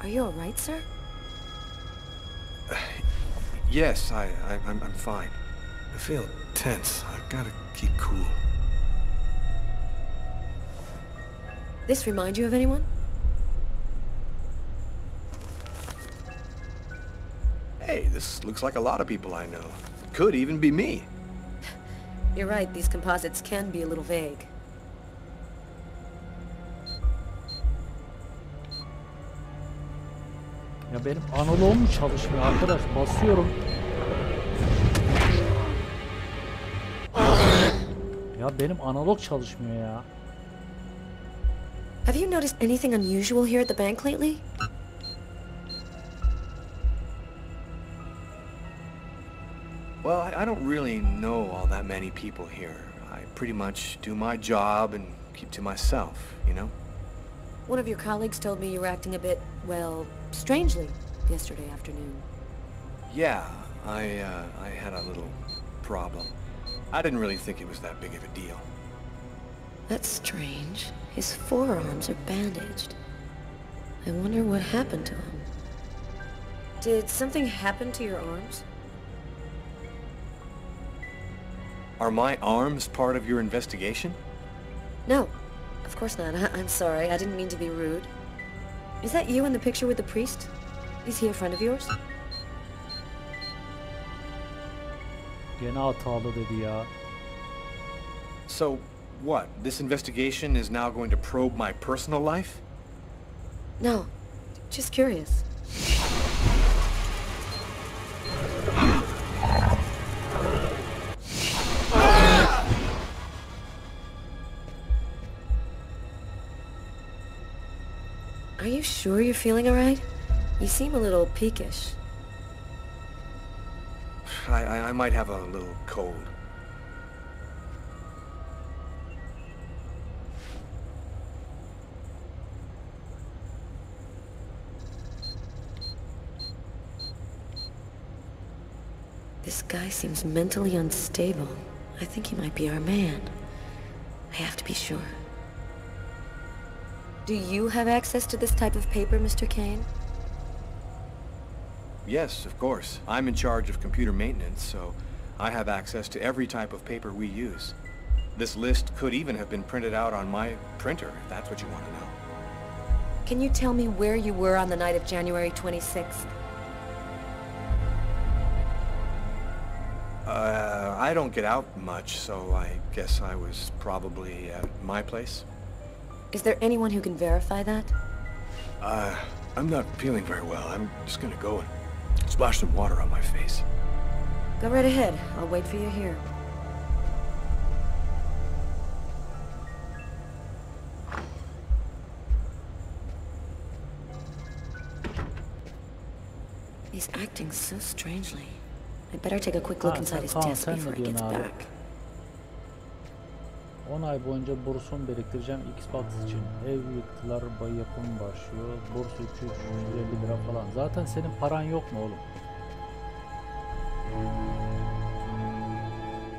Are you alright, sir? Yes, I, I, I'm, I'm fine. I feel tense. I gotta keep cool. This remind you of anyone? Hey, this looks like a lot of people I know. Could even be me. You're right, these composites can be a little vague. Ya benim analoğum mu çalışmıyor arkadaş? Basıyorum. Ya benim analog çalışmıyor ya. Have you noticed anything unusual here at the bank lately? Well, I, I don't really know all that many people here. I pretty much do my job and keep to myself, you know? One of your colleagues told me you were acting a bit, well, strangely yesterday afternoon. Yeah, I, uh, I had a little problem. I didn't really think it was that big of a deal. That's strange. His forearms are bandaged. I wonder what happened to him. Did something happen to your arms? Are my arms part of your investigation? No, of course not. I I'm sorry. I didn't mean to be rude. Is that you in the picture with the priest? Is he a friend of yours? Gene hatalı dedi ya. So, what? This investigation is now going to probe my personal life? No, just curious. Are you sure you're feeling alright? You seem a little peakish. I, I, I might have a little cold. This guy seems mentally unstable. I think he might be our man. I have to be sure. Do you have access to this type of paper, Mr. Kane? Yes, of course. I'm in charge of computer maintenance, so I have access to every type of paper we use. This list could even have been printed out on my printer, if that's what you want to know. Can you tell me where you were on the night of January 26th? Uh, I don't get out much, so I guess I was probably at my place. Is there anyone who can verify that? Uh, I'm not feeling very well. I'm just gonna go and splash some water on my face. Go right ahead. I'll wait for you here. He's acting so strangely. I better take a quick look inside his desk before he gets back. 10 ay boyunca bursum biriktireceğim Xbox için. Ev yıktılar, bay yapım başlıyor. Burs 350 lira falan. Zaten senin paran yok mu oğlum?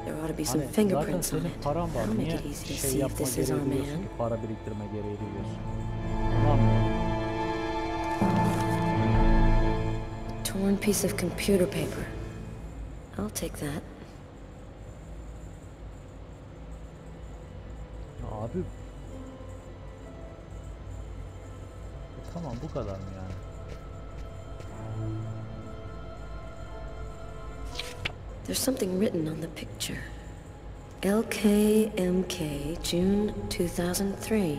There ought to be some Hani zaten fingerprints on senin it. paran var. That'll make Niye it easy to şey see if yapma this is gereği our duyuyorsun man. ki para biriktirme gereği duyuyorsun? Tamam mı? Torn piece of computer paper. I'll take that. Abi E tamam bu kadar mı yani? There's something written on the picture. LKMK, June 2003.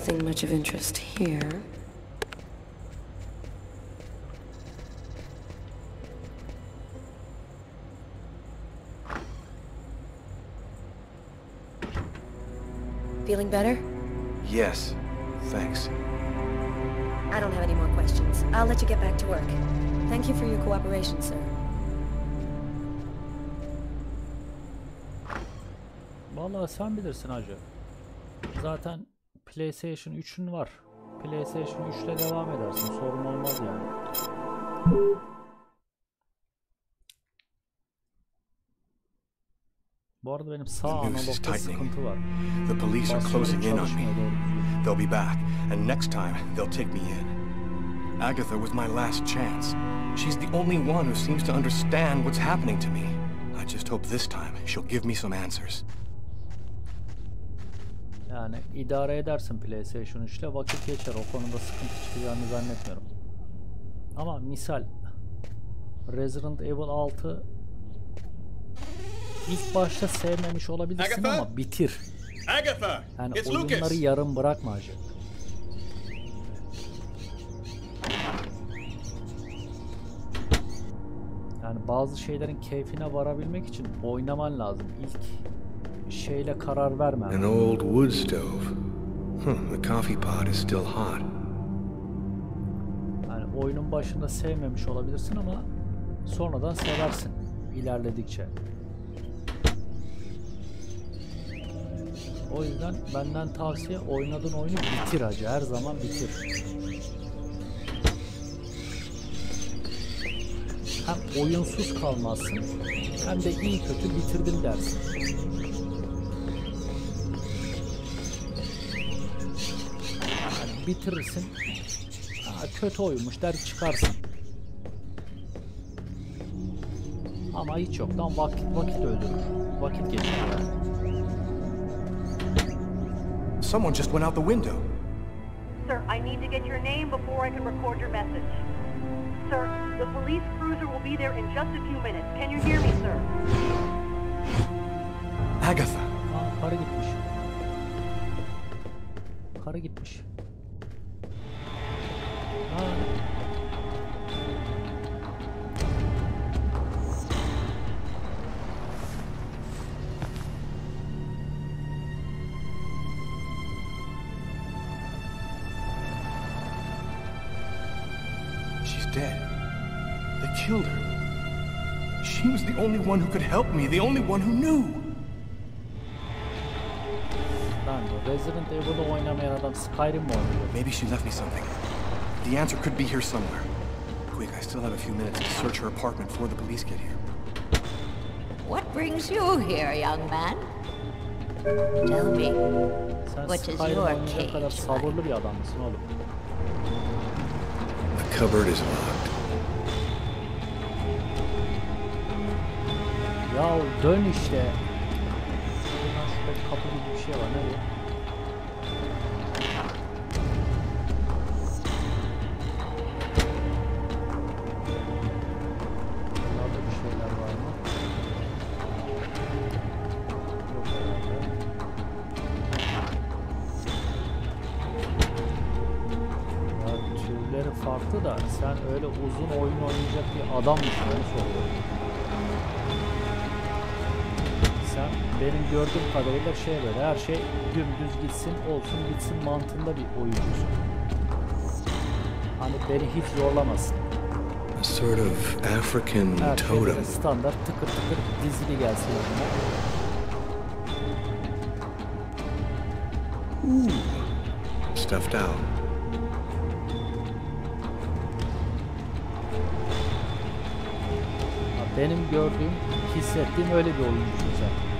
Nothing much of interest here. Feeling better? Yes, thanks. I don't have any more questions. I'll let you get back to work. Thank you for your cooperation, sir. Vallahi sen bilirsin hacı. Zaten PlayStation 3'ün var. PlayStation 3'le devam edersin. Sorun olmaz yani. Bu arada benim sağ The noose is analogda tightening. sıkıntı var. The police are closing in on me. çalışmıyor doğru düzgün. They'll be back, and next time they'll take me in. Agatha was my last chance. She's the only one who seems to understand what's happening to me. I just hope this time she'll give me some answers. Yani idare edersin PlayStation 3'le vakit geçer. O konuda sıkıntı çıkacağını zannetmiyorum. Ama misal Resident Evil 6 ilk başta sevmemiş olabilirsin Agatha? ama bitir. Agatha! Yani it's oyunları Lucas! yarım bırakma hacı. Yani bazı şeylerin keyfine varabilmek için oynaman lazım. İlk şeyle karar verme. An old wood stove. Hmm, the coffee pot is still hot. Yani oyunun başında sevmemiş olabilirsin ama sonradan seversin ilerledikçe. O yüzden benden tavsiye oynadığın oyunu bitir hacı. Her zaman bitir. Hem oyunsuz kalmazsın hem de iyi kötü bitirdim dersin. Bitirirsin. Aa, kötü oyunmuş der çıkarsın. Ama hiç yoktan vakit vakit öldürür. Vakit geçirir. Someone just went out the window. Sir, I need to get your name before I can record your message. Sir, the police cruiser will be there in just a few minutes. Can you hear me, sir? Agatha. Aa, karı gitmiş. One who could help me, the only one who knew. Resident Evil'ı oynamayan adam Skyrim mi oynuyor? Maybe she left me something. The answer could be here somewhere. Quick, I still have a few minutes to search her apartment before the police get here. What brings you here, young man? Tell me, Sen what is Skyrim your oynayacak kadar cage sabırlı bir adam mısın oğlum? The cupboard is locked. Ya dön işte. Şurada kapı gibi bir şey var. Nereye? Şey böyle her şey dümdüz gitsin olsun gitsin mantığında bir oyuncusun. Hani beni hiç zorlamasın. A sort of African Her şey totem. standart tıkır tıkır dizili gelsin önüme. Stuffed out. Benim gördüğüm, hissettiğim öyle bir oyuncusun sen.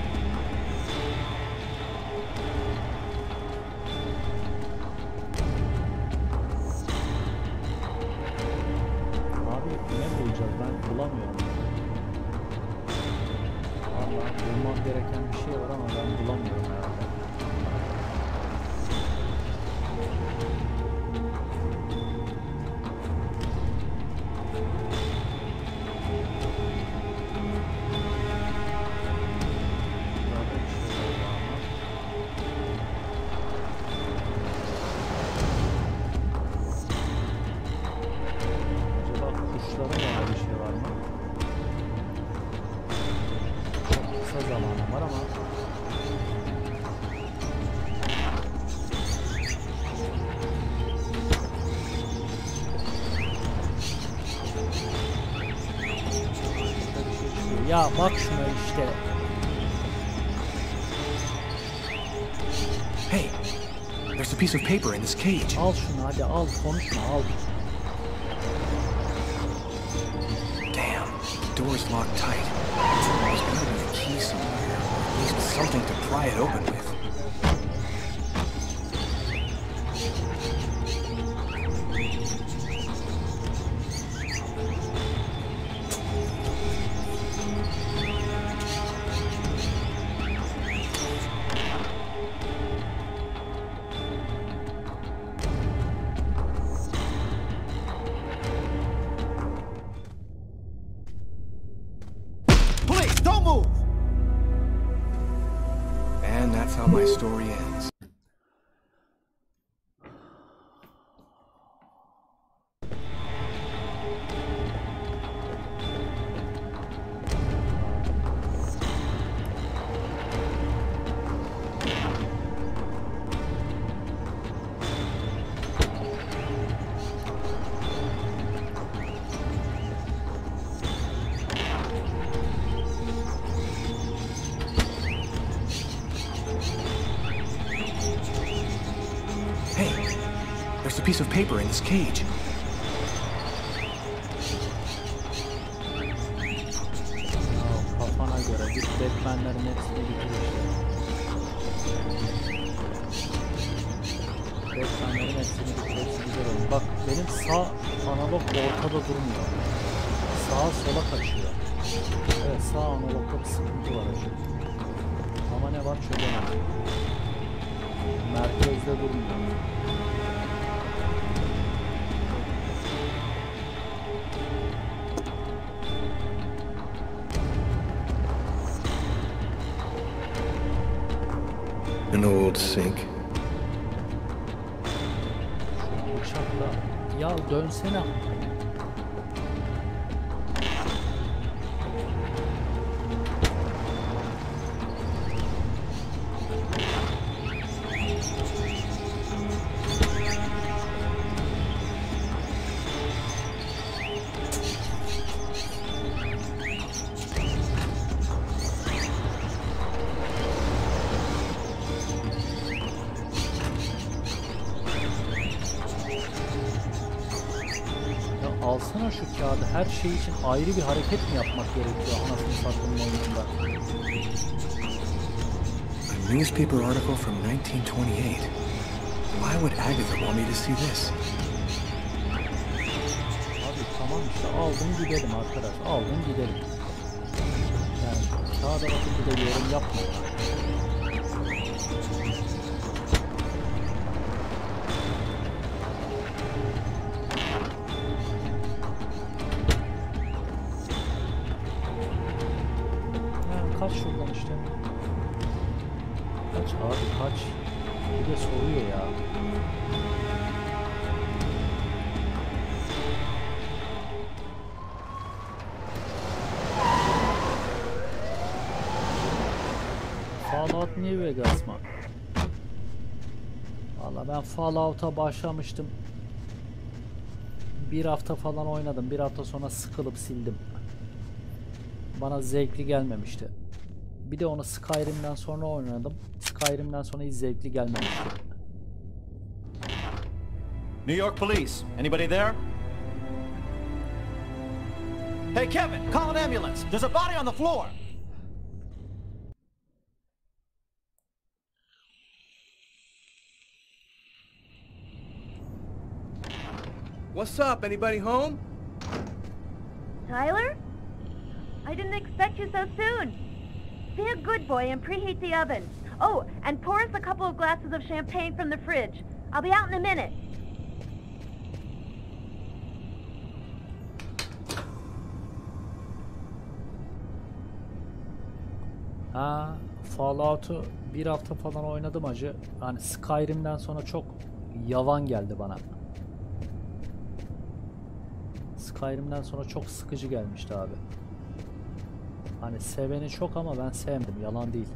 piece of paper in this cage. Of paper in this cage. Dönsene. Şey için ayrı bir hareket mi yapmak gerekiyor anasını oyununda? A newspaper article from 1928. Why would Agatha want me to see this? Abi tamam işte aldım gidelim arkadaş. Aldım gidelim. Yani kağıda bakıp bir de yorum yapma Fallout'a başlamıştım. Bir hafta falan oynadım. Bir hafta sonra sıkılıp sildim. Bana zevkli gelmemişti. Bir de onu Skyrim'den sonra oynadım. Skyrim'den sonra hiç zevkli gelmemişti. New York Police. Anybody there? Hey, Kevin, call an ambulance. There's a body on the floor. What's up? Anybody home? Tyler? I didn't expect you so soon. Be a good boy and preheat the oven. Oh, and pour us a couple of glasses of champagne from the fridge. I'll be out in a minute. Ha, Fallout'u bir hafta falan oynadım acı. Hani Skyrim'den sonra çok yavan geldi bana. Skyrim'den sonra çok sıkıcı gelmişti abi. Hani seveni çok ama ben sevmedim. Yalan değil.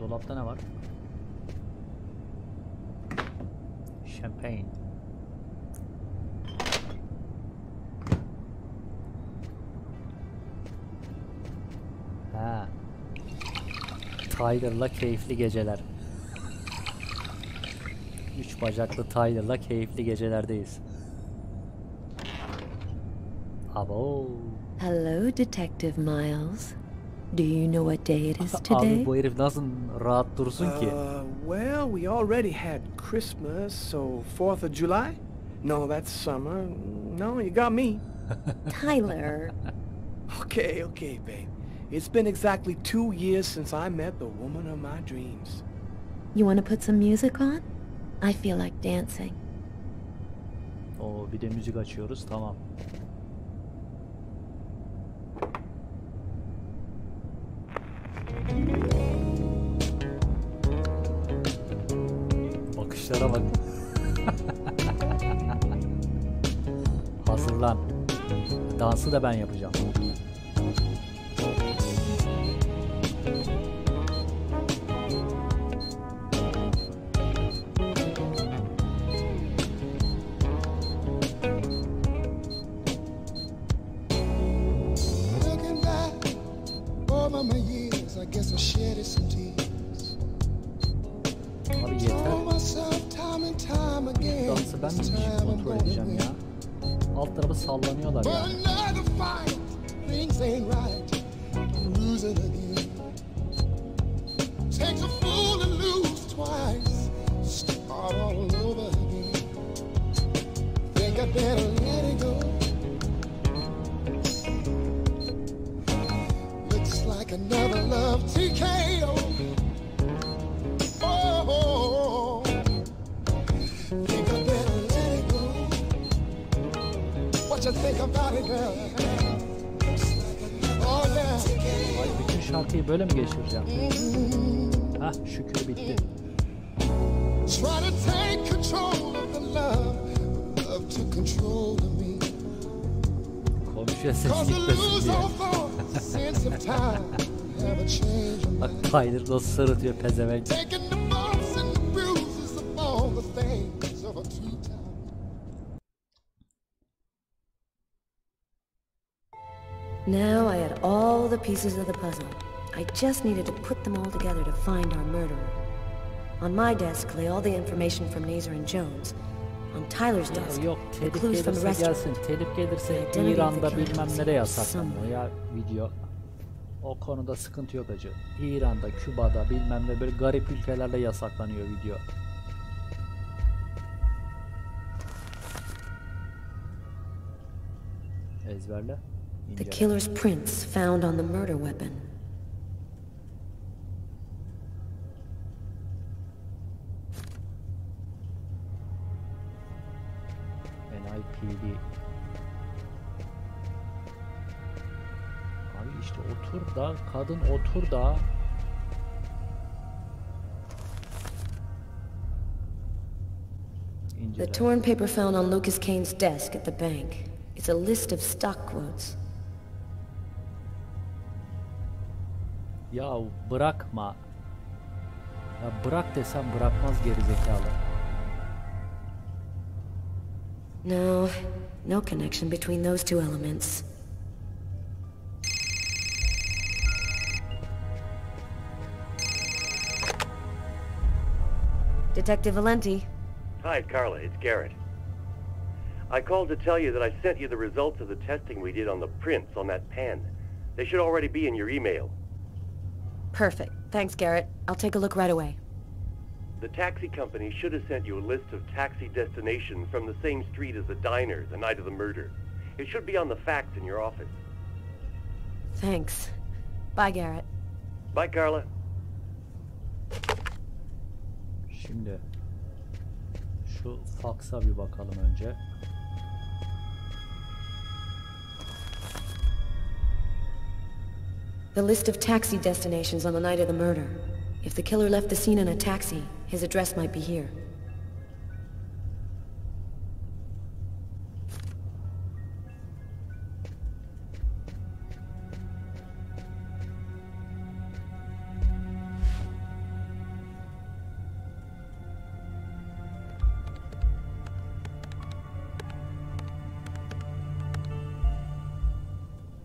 Dolapta ne var? Champagne. Ha. Tyler'la keyifli geceler. Üç bacaklı Tyler'la keyifli gecelerdeyiz. Abo. Hello, Detective Miles. Do you know what day it is today? Abi bu herif nasıl rahat dursun ki? Uh, well, we already had Christmas, so 4th of July? No, that's summer. No, you got me. Tyler. Okay, okay, babe. It's been exactly two years since I met the woman of my dreams. You want to put some music on? I feel like dancing. Oo bir de müzik açıyoruz tamam. Bakışlara bak. Hazırlan. Dansı da ben yapacağım. Of a two-time. Now I had all the pieces of the puzzle. I just needed to put them all together to find our murderer. On my desk lay all the information from Nazer and Jones. On Tyler's Ya desk, yok the clues from the restaurant. gelsin. Telif gelirse The identity of the İran'da killer bilmem was nereye here yasaklanıyor ya video. O konuda sıkıntı yok acı. İran'da, Küba'da bilmem ne böyle garip ülkelerde yasaklanıyor video. Ezberle. The killer's prints found on the murder weapon. NIPD. Otur da kadın otur da The torn paper found on Lucas Kane's desk at the bank. It's a list of stock quotes. Ya bırakma. Ya bırak desem bırakmaz gerizekalı. No, no connection between those two elements. Detective Valenti. Hi, Carla. It's Garrett. I called to tell you that I sent you the results of the testing we did on the prints on that pen. They should already be in your email. Perfect. Thanks, Garrett. I'll take a look right away. The taxi company should have sent you a list of taxi destinations from the same street as the diner the night of the murder. It should be on the fax in your office. Thanks. Bye, Garrett. Bye, Carla. Şimdi şu faksa bir bakalım önce. The list of taxi destinations on the night of the murder. If the killer left the scene in a taxi, his address might be here.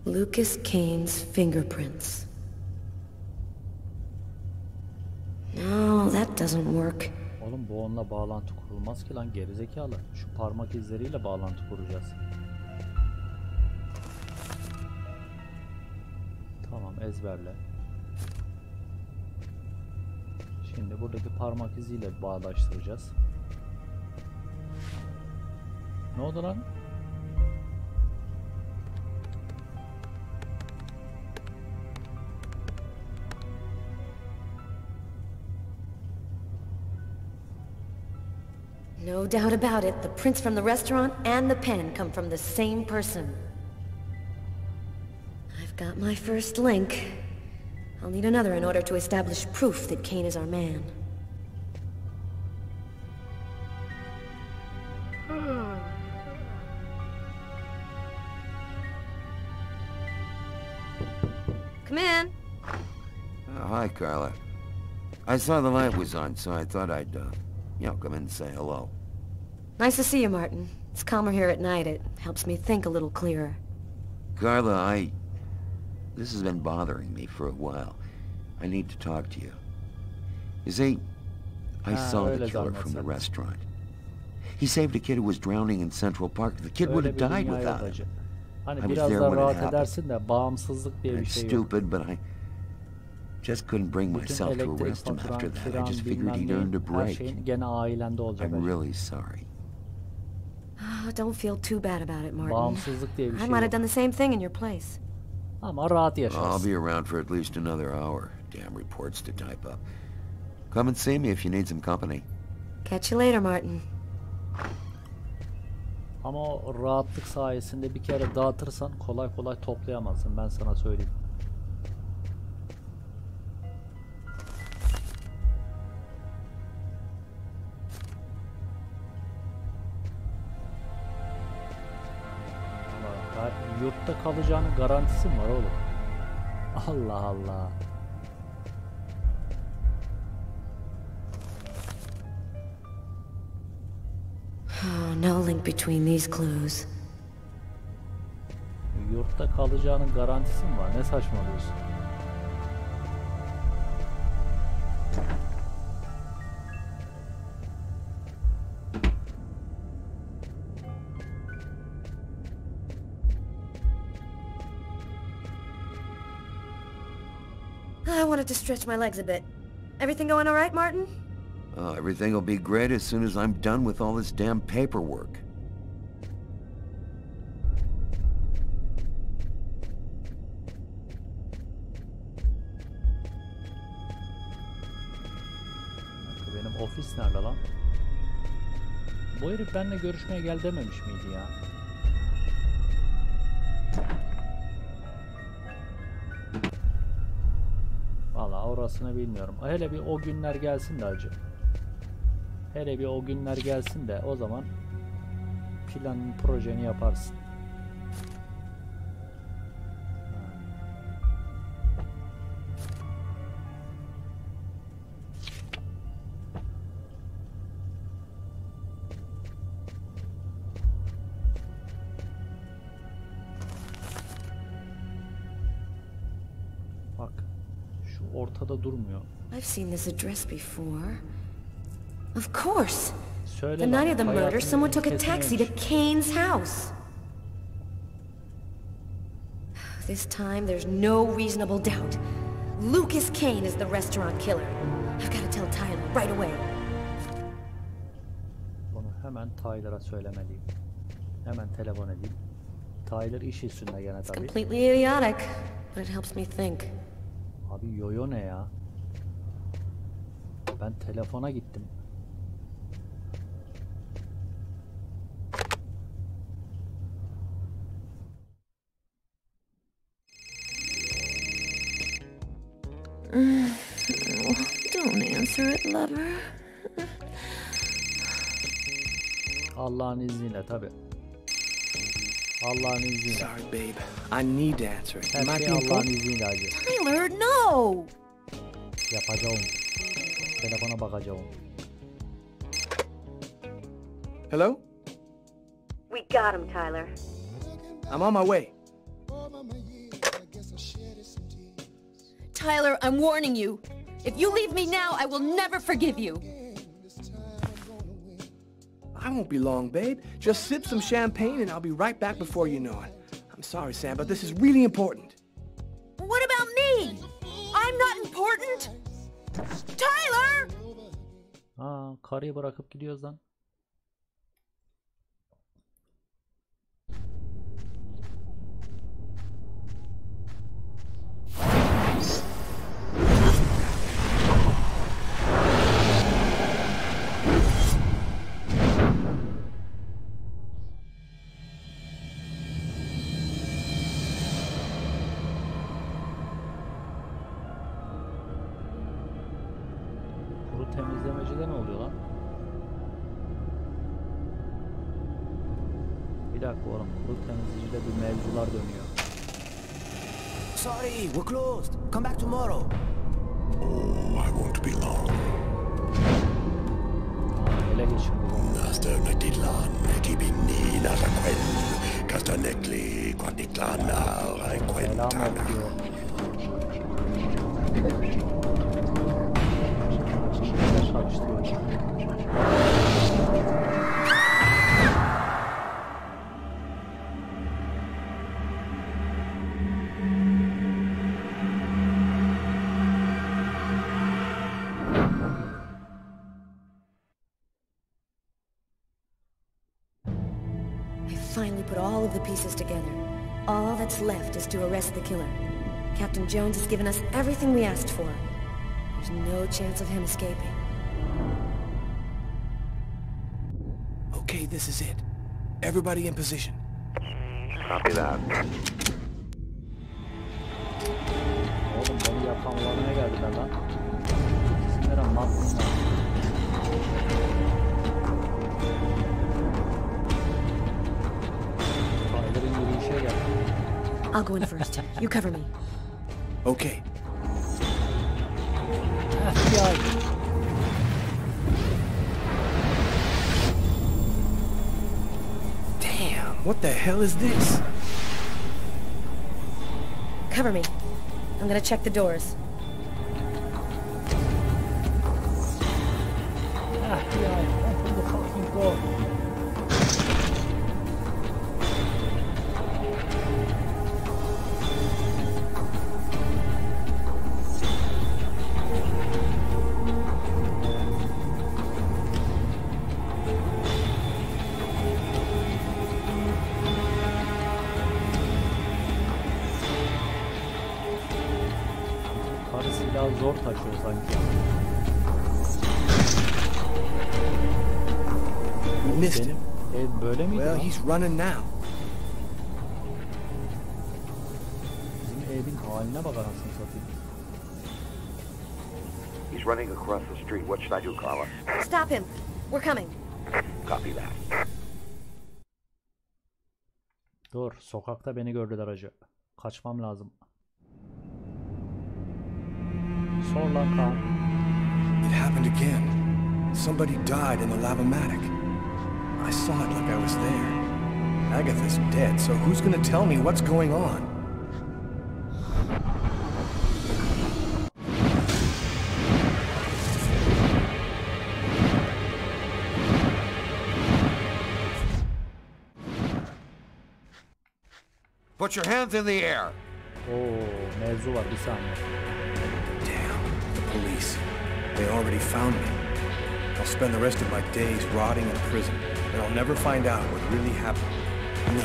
Lucas Kane's fingerprints. No, that doesn't work. Oğlum bu onunla bağlantı kurulmaz ki lan gerizekalı. Şu parmak izleriyle bağlantı kuracağız. Tamam ezberle. Şimdi buradaki parmak iziyle bağdaştıracağız. Ne oldu lan? No doubt about it, the prints from the restaurant and the pen come from the same person. I've got my first link. I'll need another in order to establish proof that Kane is our man. Come in. Oh, hi, Carla. I saw the light was on, so I thought I'd, uh, you know, come in and say hello. Nice to see you, Martin. It's calmer here at night. It helps me think a little clearer. Carla, I... This has been bothering me for a while. I need to talk to you. You see, I Ha, saw the killer from the restaurant. He saved a kid who was drowning in Central Park. The kid would have died without yok him. Hani I was biraz there da when it rahat happened. edersin de bağımsızlık diye bir It's şey yok. stupid, but I just couldn't bring myself to elektrik arrest him after that. I just figured he'd bilmem earned a break. şeyin gene ailende olacak. I'm really sorry. Oh, don't feel too bad about it, Martin. Bağımsızlık diye bir I might have done the same thing in your place. I'll be around for at least another hour. Damn reports to type up. Come and see me if you need some company. Catch you later, Martin. Ama rahatlık sayesinde bir kere dağıtırsan kolay kolay toplayamazsın. Ben sana söyleyeyim. Yurtta kalacağının garantisi mi var oğlum? Allah Allah. Oh, no link between these clues. Yurtta kalacağının garantisi mi var? Ne saçmalıyorsun? Wanted to stretch my legs a bit. Everything going all right, Martin? Uh, everything will be great as soon as I'm done with all this damn paperwork. Benim ofis nerede lan? Bu herif benimle görüşmeye gel dememiş miydi ya? Orasını bilmiyorum. Hele bir o günler gelsin de acı. Hele bir o günler gelsin de o zaman planın projeni yaparsın. I've seen this address before. Of course. Söyle The night of the murder, someone took a taxi to. Kane's house. This time, there's no reasonable doubt. Lucas Kane is the restaurant killer. I've got to tell Tyler right away. Bunu hemen Tyler'a söylemeliyim. Hemen telefon edeyim. Tyler iş üstünde gene tabii. Completely idiotic, but it helps me think. Abi yoyo ne ya? Ben telefona gittim. Don't answer it, lover. Allah'ın izniyle tabii. Allah'ın izniyle. Sorry, babe. I need to answer it. Her şey Allah'ın izniyle hacı. Tyler, no! Yapacağım. Telefona bakacağım. Hello? We got him, Tyler. I'm on my way. Tyler, I'm warning you. If you leave me now, I will never forgive you. I won't be long, babe. Just sip some champagne and I'll be right back before you know it. I'm sorry, Sam, but this is really important. Tyler! Aa, karıyı bırakıp gidiyoruz lan. The pieces together. All that's left is to arrest the killer. Captain Jones has given us everything we asked for. There's no chance of him escaping. Okay, this is it. Everybody in position. Copy that. Oğlum beni yapanlarına geldiler lan. I'll go in first. You cover me. Okay. Damn, what the hell is this? Cover me. I'm gonna check the doors. Running now. Bizim evin haline bak anasını satayım. He's running across the street. What should I do, Carla? Stop him. We're coming. Copy that. Dur, sokakta beni gördüler acı. Kaçmam lazım. Sor lan Kaan. It happened again. Somebody died in the lavomatic. I saw it like I was there. Agatha's dead, so who's gonna tell me what's going on? Put your hands in the air. Oh, mezzo. Damn, the police. They already found me. I'll spend the rest of my days rotting in prison, and I'll never find out what really happened. No,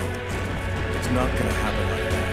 it's not gonna happen like that.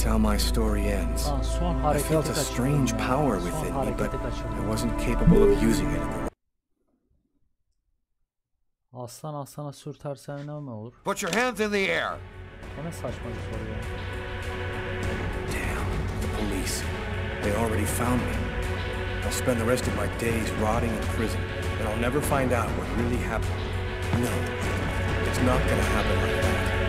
That's how my story ends. Ah, I felt a strange power within me, but. I wasn't capable of using it at the right Aslan aslana sürterse ne mi olur? Put your hands in the air. O ne saçma bir soru ya. The police. They already found me. I'll spend the rest of my days rotting in prison, and I'll never find out what really happened. No, it's not gonna happen like that.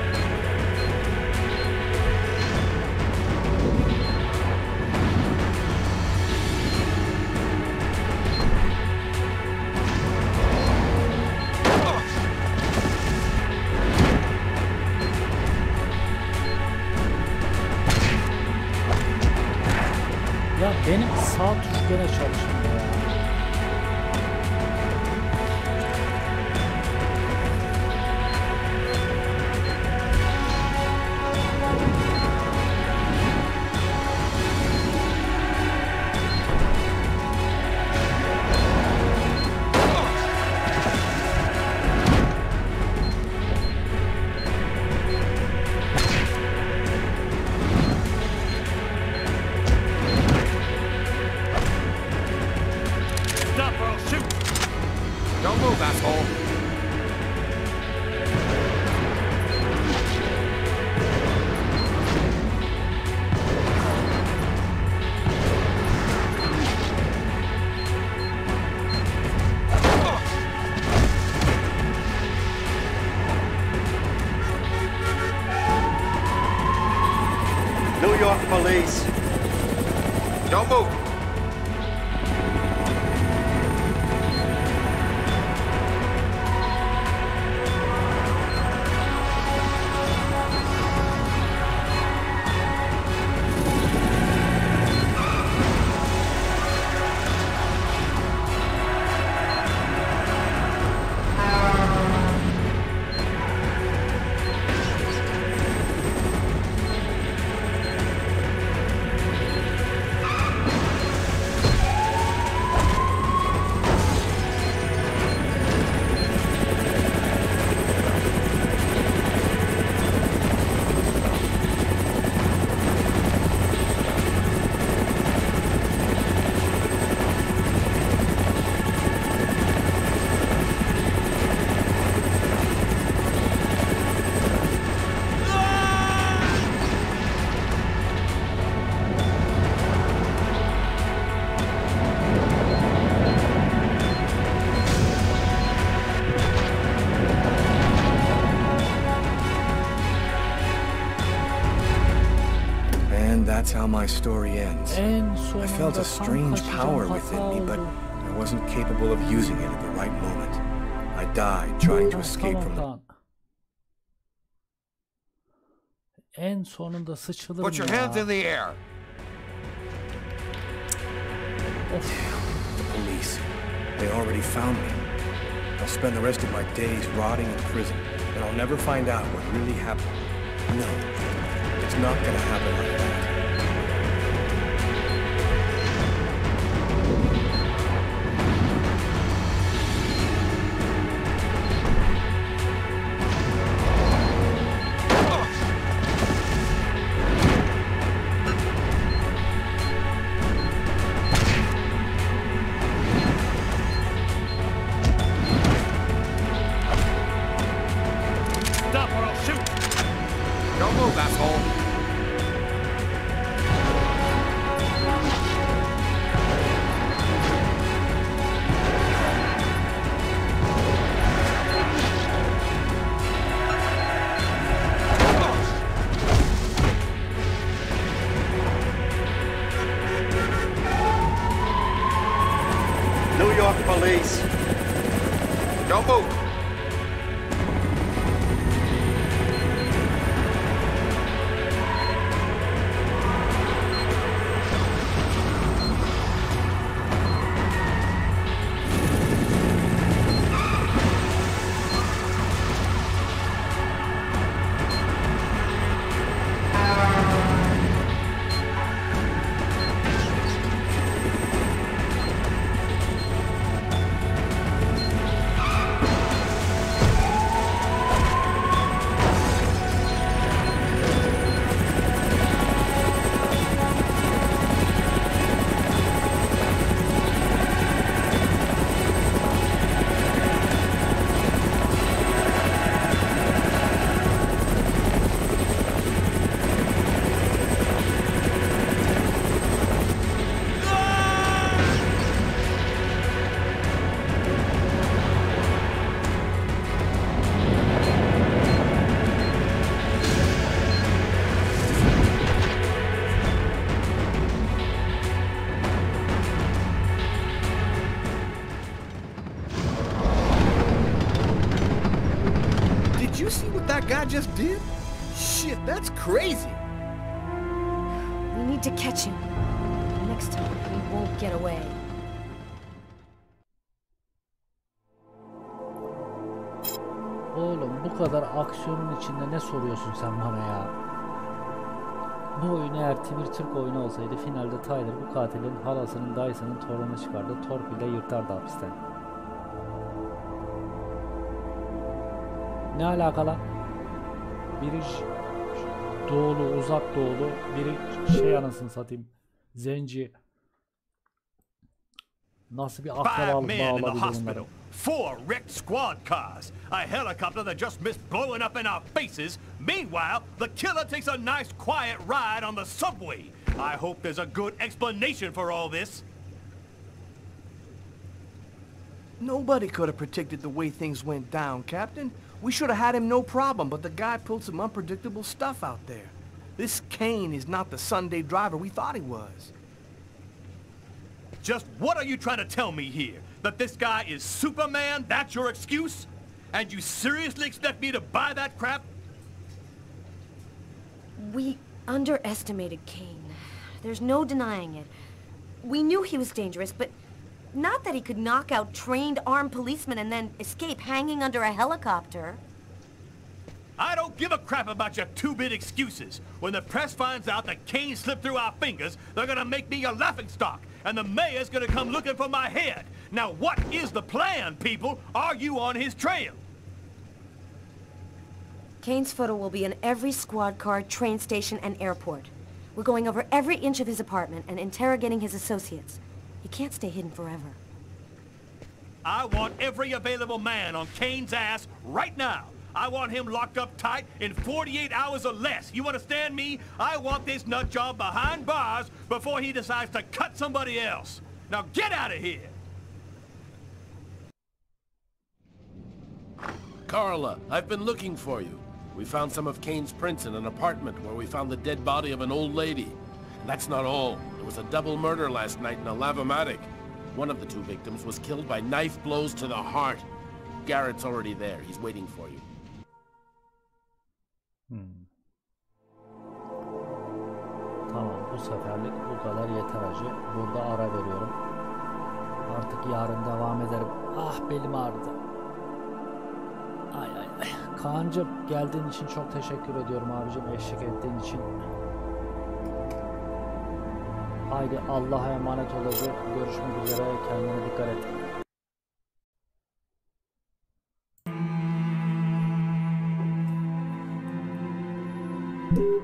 That's how my story ends. I felt a strange power within me, but. I wasn't capable of using it at the right moment. I died trying to escape from the... tamam. En sonunda sıçılır Put your hands in the air. The police. They already found me. I'll spend the rest of my days rotting in prison, and I'll never find out what really happened. No, it's not gonna happen like that. Aksiyonun içinde ne soruyorsun sen bana ya? Bu oyun eğer Timur Türk oyunu olsaydı finalde Tyler bu katilin halasının dayısının torunu çıkardı. Torpille yırtardı hapisten. Ne alaka lan? Biri doğulu, uzak doğulu, biri şey anasını satayım. Zenci. Nasıl bir akrabalık men bağı in the olabilir hospital. bunların? Four wrecked squad cars. A helicopter that just missed blowing up in our faces. Meanwhile, the killer takes a nice quiet ride on the subway. I hope there's a good explanation for all this. Nobody could have predicted the way things went down, Captain. We should have had him no problem, but the guy pulled some unpredictable stuff out there. This Kane is not the Sunday driver we thought he was. Just what are you trying to tell me here? That this guy is Superman? That's your excuse? And you seriously expect me to buy that crap? We underestimated Kane. There's no denying it. We knew he was dangerous, but not that he could knock out trained armed policemen and then escape hanging under a helicopter. I don't give a crap about your two-bit excuses. When the press finds out that Kane slipped through our fingers, they're gonna make me a laughingstock, and the mayor's gonna come looking for my head. Now what is the plan, people? Are you on his trail? Kane's photo will be in every squad car, train station, and airport. We're going over every inch of his apartment and interrogating his associates. He can't stay hidden forever. I want every available man on Kane's ass right now. I want him locked up tight in 48 hours or less. You understand me? I want this nut job behind bars before he decides to cut somebody else. Now get out of here! Carla, I've been looking for you. We found some of Kane's prints in an apartment where we found the dead body of an old lady. And that's not all. There was a double murder last night in a lavomatic. One of the two victims was killed by knife blows to the heart. Garrett's already there. He's waiting for you. Hmm. Tamam bu seferlik bu kadar yeter acı. Burada ara veriyorum. Artık yarın devam ederim. Ah belim ağrıdı. Ay ay ay. Kaan'cım geldiğin için çok teşekkür ediyorum abicim eşlik ettiğin için. Haydi Allah'a emanet ol Ece. Görüşmek üzere. Kendine dikkat et. Nerede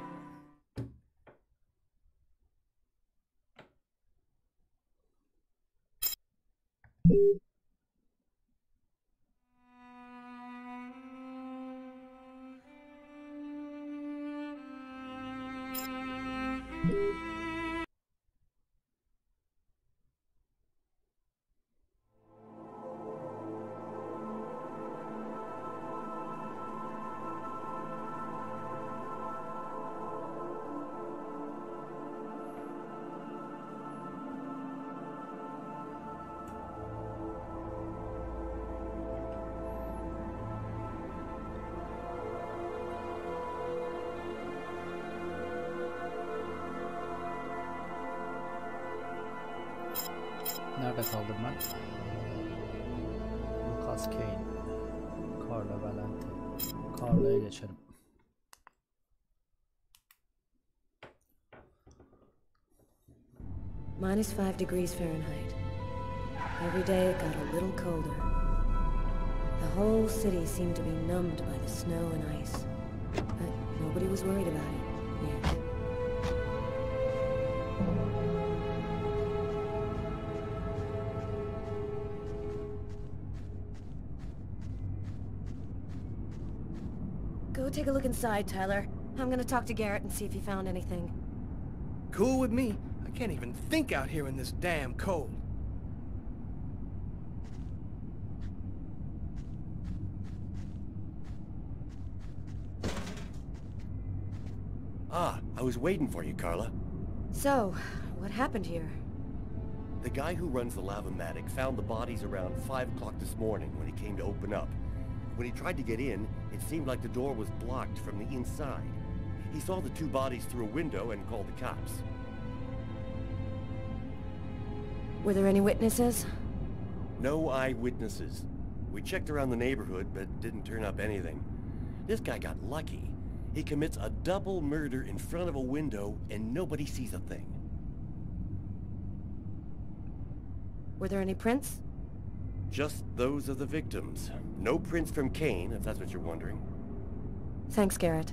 Minus five degrees Fahrenheit. Every day it got a little colder. The whole city seemed to be numbed by the snow and ice. But nobody was worried about it, yet. Go take a look inside, Tyler. I'm gonna talk to Garrett and see if he found anything. Cool with me. I can't even think out here in this damn cold. Ah, I was waiting for you, Carla. So, what happened here? The guy who runs the Lavomatic found the bodies around 5 o'clock this morning when he came to open up. When he tried to get in, it seemed like the door was blocked from the inside. He saw the two bodies through a window and called the cops. Were there any witnesses? No eyewitnesses. We checked around the neighborhood, but didn't turn up anything. This guy got lucky. He commits a double murder in front of a window, and nobody sees a thing. Were there any prints? Just those of the victims. No prints from Kane, if that's what you're wondering. Thanks, Garrett.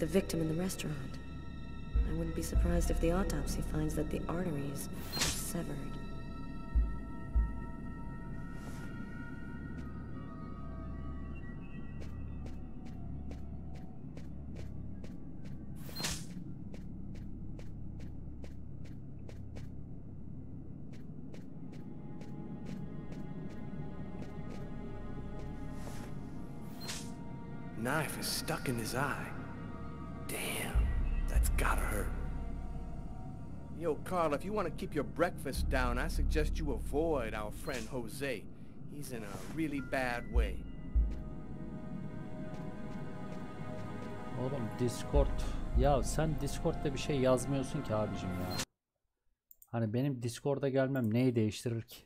The victim in the restaurant. I wouldn't be surprised if the autopsy finds that the arteries are severed. Knife is stuck in his eye. Gotta hurt. Yo, Carl, if you want to keep your breakfast down, I suggest you avoid our friend Jose. He's in a really bad way. Oğlum Discord. Ya sen Discord'da bir şey yazmıyorsun ki abicim ya. Hani benim Discord'a gelmem neyi değiştirir ki?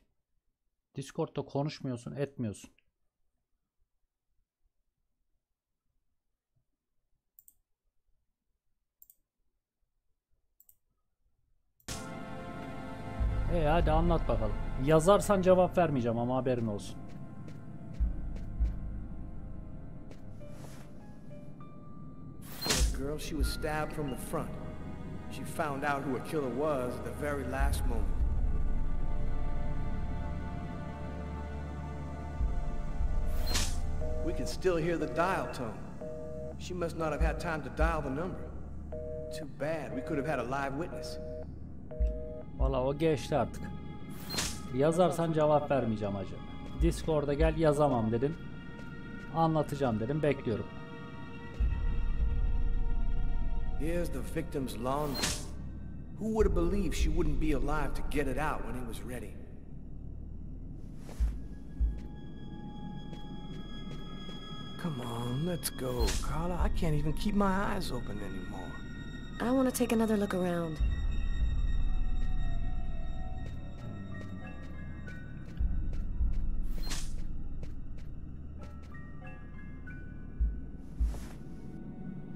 Discord'da konuşmuyorsun, etmiyorsun. E hadi anlat bakalım. Yazarsan cevap vermeyeceğim ama haberin olsun. Girl, she was stabbed from the front. She found out who a killer was at the very last moment. We can still hear the dial tone. She must not have had time to dial the number. Too bad, we could have had a live witness. Valla o geçti artık. Yazarsan cevap vermeyeceğim hacı. Discord'a gel yazamam dedin. Anlatacağım dedim. Bekliyorum. Here's the victim's laundry. Who would have believed she wouldn't be alive to get it out when it was ready? Come on, let's go, Carla. I can't even keep my eyes open anymore. I want to take another look around.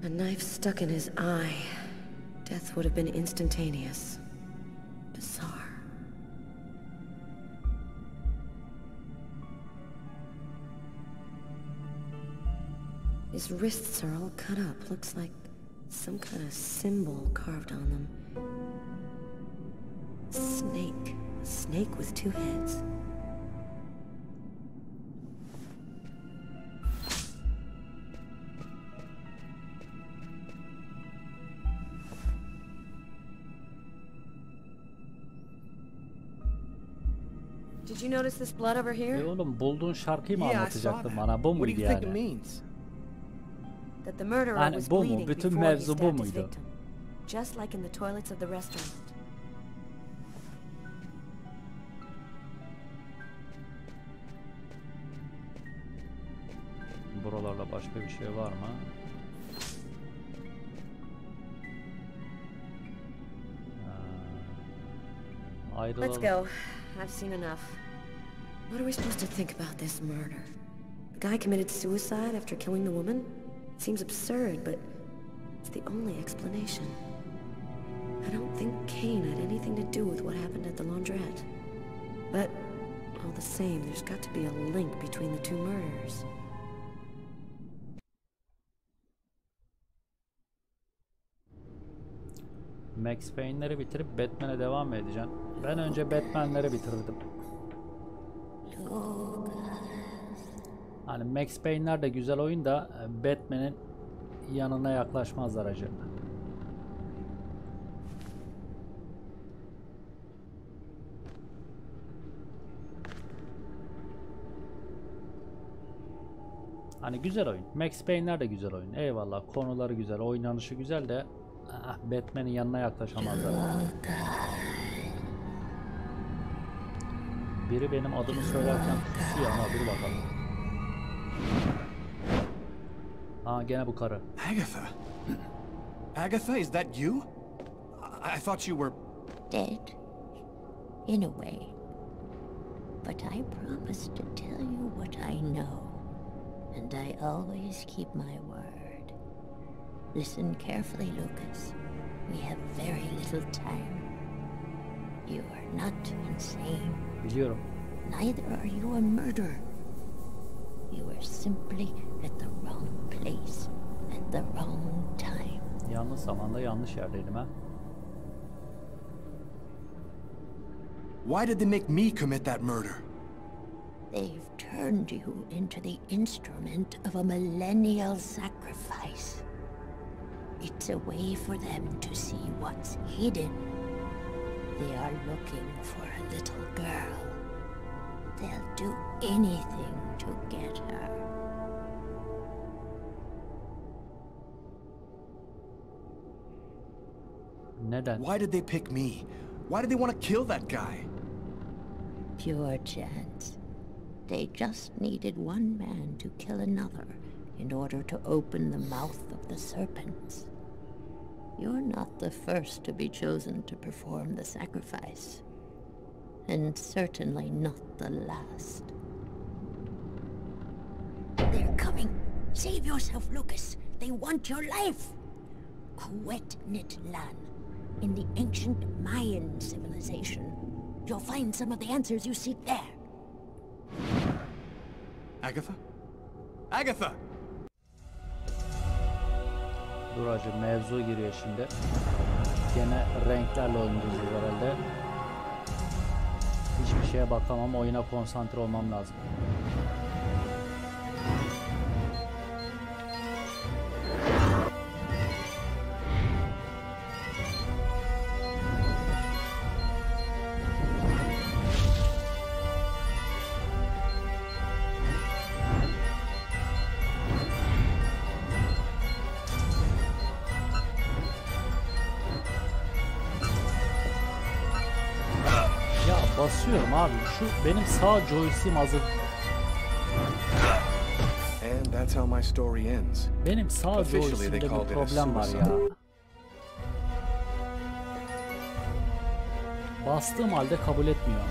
A knife stuck in his eye. Death would have been instantaneous. Bizarre. His wrists are all cut up. Looks like some kind of symbol carved on them. Snake. A snake with two heads. Did you notice this blood over E here? oğlum bulduğun şarkıyı mı Yeah, anlatacaktın bana? Bu What do muydu you think it yani? means? That the murderer Yani was bu mu? bleeding Bütün before he mevzu bu stabbed his muydu? victim. Just like in the toilets of the restaurant. Buralarla başka bir şey var mı? Let's go. I've seen enough. What are we supposed to think about this murder? The guy committed suicide after killing the woman? It Seems absurd, but it's the only explanation. I don't think Kane had anything to do with what happened at the laundrette. But, all the same, there's got to be a link between the two murders. Max Payne'leri bitirip Batman'e devam mı edeceksin? Ben önce Batman'leri bitirdim. Hani Max Payne'ler de güzel oyun da e, Batman'in yanına yaklaşmazlar acı. Hani güzel oyun. Max Payne'ler de güzel oyun. Eyvallah. Konuları güzel, oynanışı güzel de ah, Batman'in yanına yaklaşamazlar. Biri benim adımı söylerken susuyor ama dur bakalım. Aa gene bu karı. Agatha? Agatha, is that you? I, I thought you were... Dead. In a way. But I promised to tell you what I know. And I always keep my word. Listen carefully, Lucas. We have very little time. You are not insane. Biliyorum. Neither are you a murderer. You are simply at the wrong place at the wrong time. Yanlış zamanda yanlış yerdeydim ha. Why did they make me commit that murder? They've turned you into the instrument of a millennial sacrifice. It's a way for them to see what's hidden. They are looking for a little girl. They'll do anything to get her. Neden? Why did they pick me? Why did they want to kill that guy? Pure chance. They just needed one man to kill another in order to open the mouth of the serpents. You're not the first to be chosen to perform the sacrifice. And certainly not the last. They're coming. Save yourself, Lucas. They want your life. Kuetnitlan, in the ancient Mayan civilization. You'll find some of the answers you seek there. Agatha? Agatha! Dur hacı mevzu giriyor şimdi. Gene renklerle oynayacağız herhalde. Hiçbir şeye bakamam. Oyuna konsantre olmam lazım. Şu benim sağ joystick'im hazır. And that's how my story ends. Benim sağ joystick'imde bir problem var ya. Bastığım halde kabul etmiyor.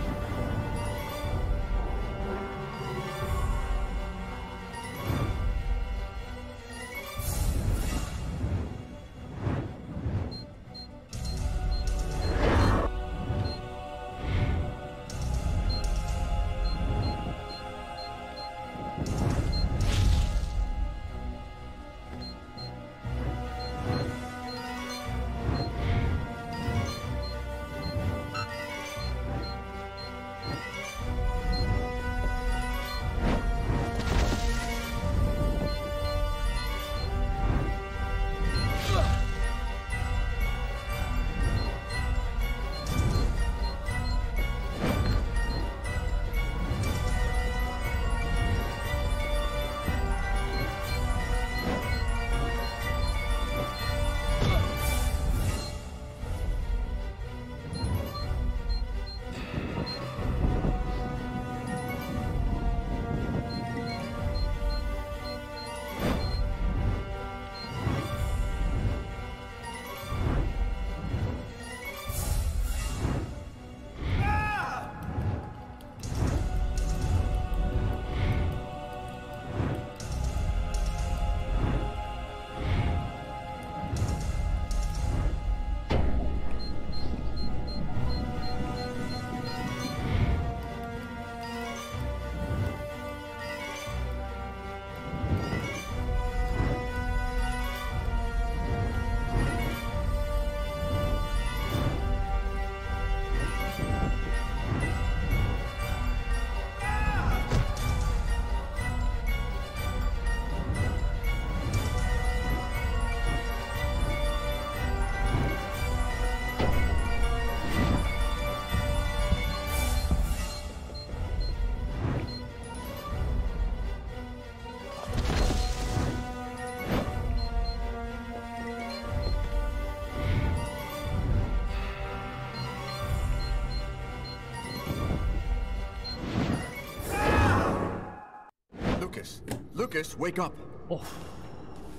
Lucas! Wake up! Of.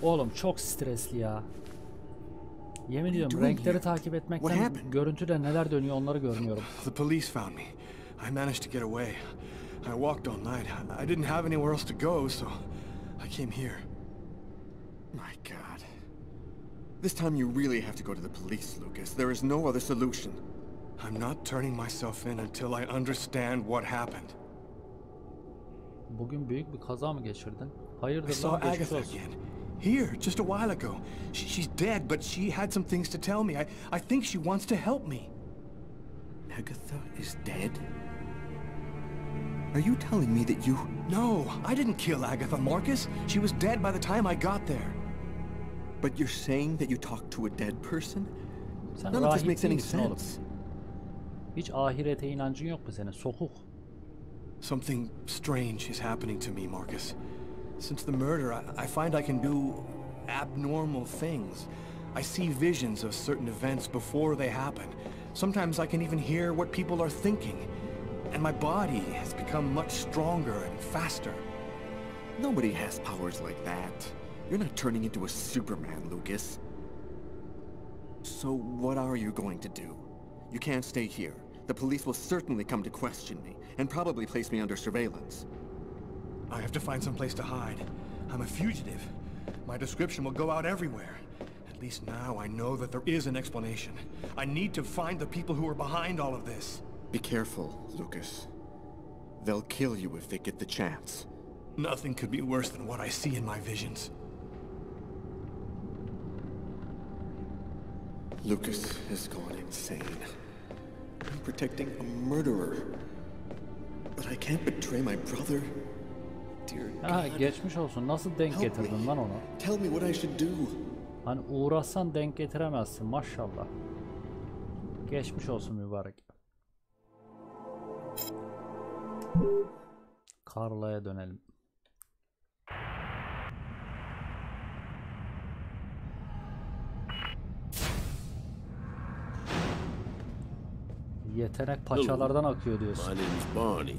Oğlum çok stresli ya. Yemin ediyorum renkleri takip etmekten görüntüde neler dönüyor onları görmüyorum. The police found me. I managed to get away. I walked all night. I didn't have anywhere else to go, so I came here. My god. This time you really have to go to the police, Lucas. There is no other solution. I'm not turning myself in until I understand what happened. Bugün büyük bir kaza mı geçirdin? I Hayırdır saw lan geçmiş Agatha olsun. again. Here, just a while ago. She, she's dead, but she had some things to tell me. I, I think she wants to help me. Agatha is dead? Are you telling me that you... No, I didn't kill Agatha, Markus. She was dead by the time I got there. But you're saying that you talked to a dead person? Sen None of this makes any değilsin oğlum. sense. Hiç ahirete inancın yok mu senin? Sokuk. Something strange is happening to me, Markus. Since the murder, I, I find I can do abnormal things. I see visions of certain events before they happen. Sometimes I can even hear what people are thinking. And my body has become much stronger and faster. Nobody has powers like that. You're not turning into a Superman, Lucas. So what are you going to do? You can't stay here. The police will certainly come to question me, and probably place me under surveillance. I have to find some place to hide. I'm a fugitive. My description will go out everywhere. At least now I know that there is an explanation. I need to find the people who are behind all of this. Be careful, Lucas. They'll kill you if they get the chance. Nothing could be worse than what I see in my visions. Lucas has gone insane. I'm protecting a murderer. But I can't betray my brother. Dear Ha geçmiş olsun. Nasıl denk getirdin lan onu? Tell me what I should do. Hani uğraşsan denk getiremezsin maşallah. Geçmiş olsun mübarek. Karla'ya dönelim. Yetenek paçalardan akıyor diyorsun. My name's Barney.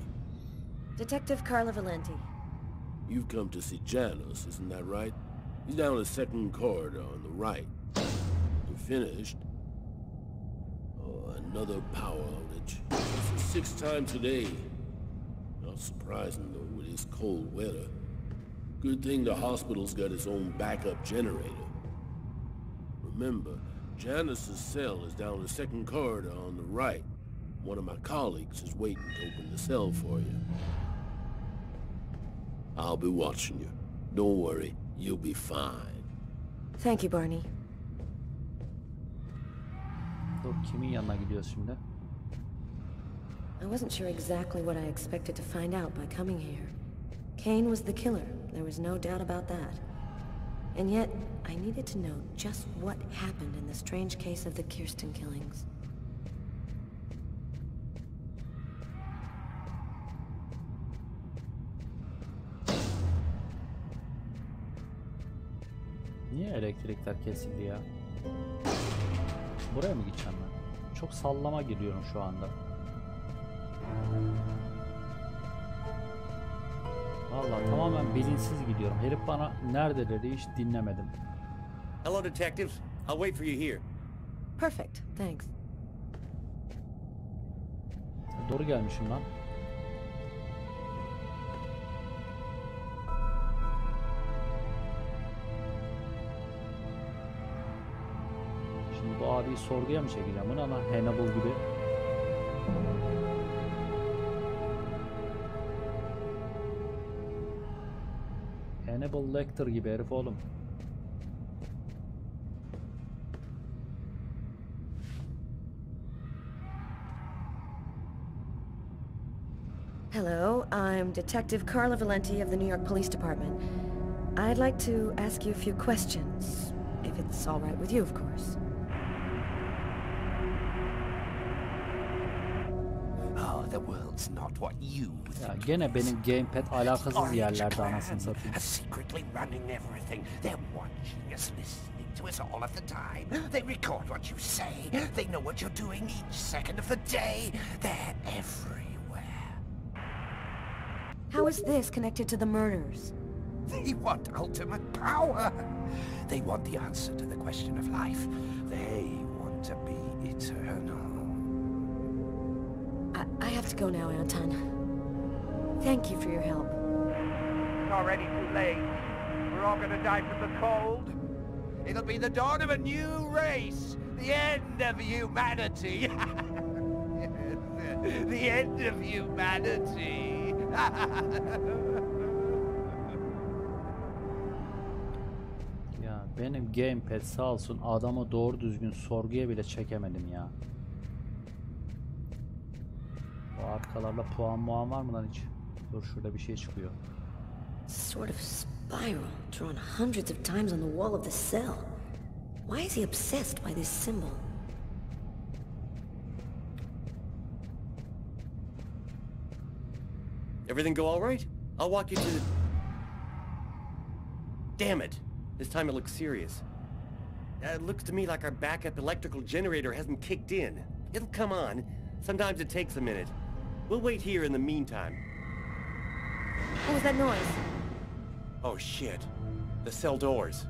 Detective Carla Valenti. You've come to see Janos, isn't that right? He's down the second corridor on the right. You finished? Oh, another power outage. It's the sixth time today. Not surprising, though, with this cold weather. Good thing the hospital's got its own backup generator. Remember, Janice's cell is down the second corridor on the right. One of my colleagues is waiting to open the cell for you. I'll be watching you. Don't worry, you'll be fine. Thank you, Barney. Dur kimin yanına gidiyoruz şimdi? I wasn't sure exactly what I expected to find out by coming here. Kane was the killer. There was no doubt about that. And yet, I needed to know just what happened in the strange case of the Kirsten killings. Niye elektrikler kesildi ya? Buraya mı gideceğim ben? Çok sallama giriyorum şu anda. Vallahi tamamen bilinçsiz gidiyorum. Herif bana nerede dedi hiç dinlemedim. Hello, detectives. I'll wait for you here. Perfect, thanks. Doğru gelmişim lan. Bu sorguya mı çekeceğim? Bu ne lan Hannibal gibi? Hannibal Lecter gibi herif oğlum. Hello, I'm Detective Carla Valenti of the New York Police Department. I'd like to ask you a few questions, if it's all right with you, of course. The world's not what you Ya gene benim gamepad alakasız yerlerde anasını satayım. are secretly running everything. They're watching us, listening to us all of the time. They record what you say. They know what you're doing each second of the day. They're everywhere. How is this connected to the murders? They want ultimate power. They want the answer to the question of life. They want to be eternal. I, I have to go now, Anton. Thank you for your help. It's already too late. We're all gonna die from the cold. It'll be the dawn of a new race. The end of humanity. the end of humanity. Ya benim gamepad sağ olsun adamı doğru düzgün sorguya bile çekemedim ya. Bu arkalarla puan muan var mı lan hiç? Dur şurada bir şey çıkıyor. Sort of spiral, drawn hundreds of times on the wall of the cell. Why is he obsessed by this symbol? Everything go all right? I'll walk you to the... Damn it! This time it looks serious. Uh, it looks to me like our backup electrical generator hasn't kicked in. It'll come on. Sometimes it takes a minute. We'll wait here in the meantime. What was that noise? Oh shit. The cell doors.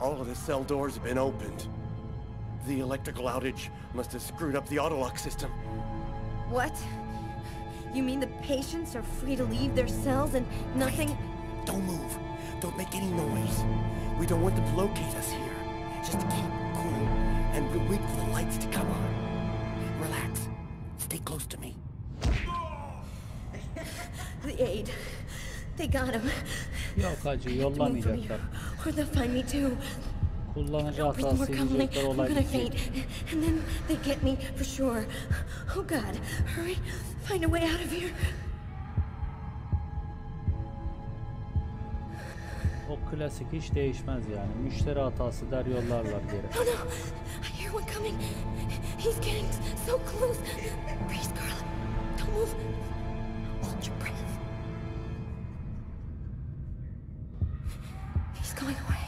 All of the cell doors have been opened. The electrical outage must have screwed up the autolock system. What? You mean the patients are free to leave their cells and nothing... Don't move. Don't make any noise. We don't want them to locate us here. Just keep cool, and we'll wait for the lights to come on. Relax. Stay close to me. The aid. They got him. Yok hacı yollamayacaklar. Or they'll find me too. Kullanıcı hatası yiyecekler olay. And then they get me for sure. Oh god. Hurry. Find a way out of here. O klasik hiç değişmez yani. Müşteri hatası der yollarlar geri. Oh no. I hear one coming. He's getting so close. Breathe, Carla. Don't move. Hold your breath. going away.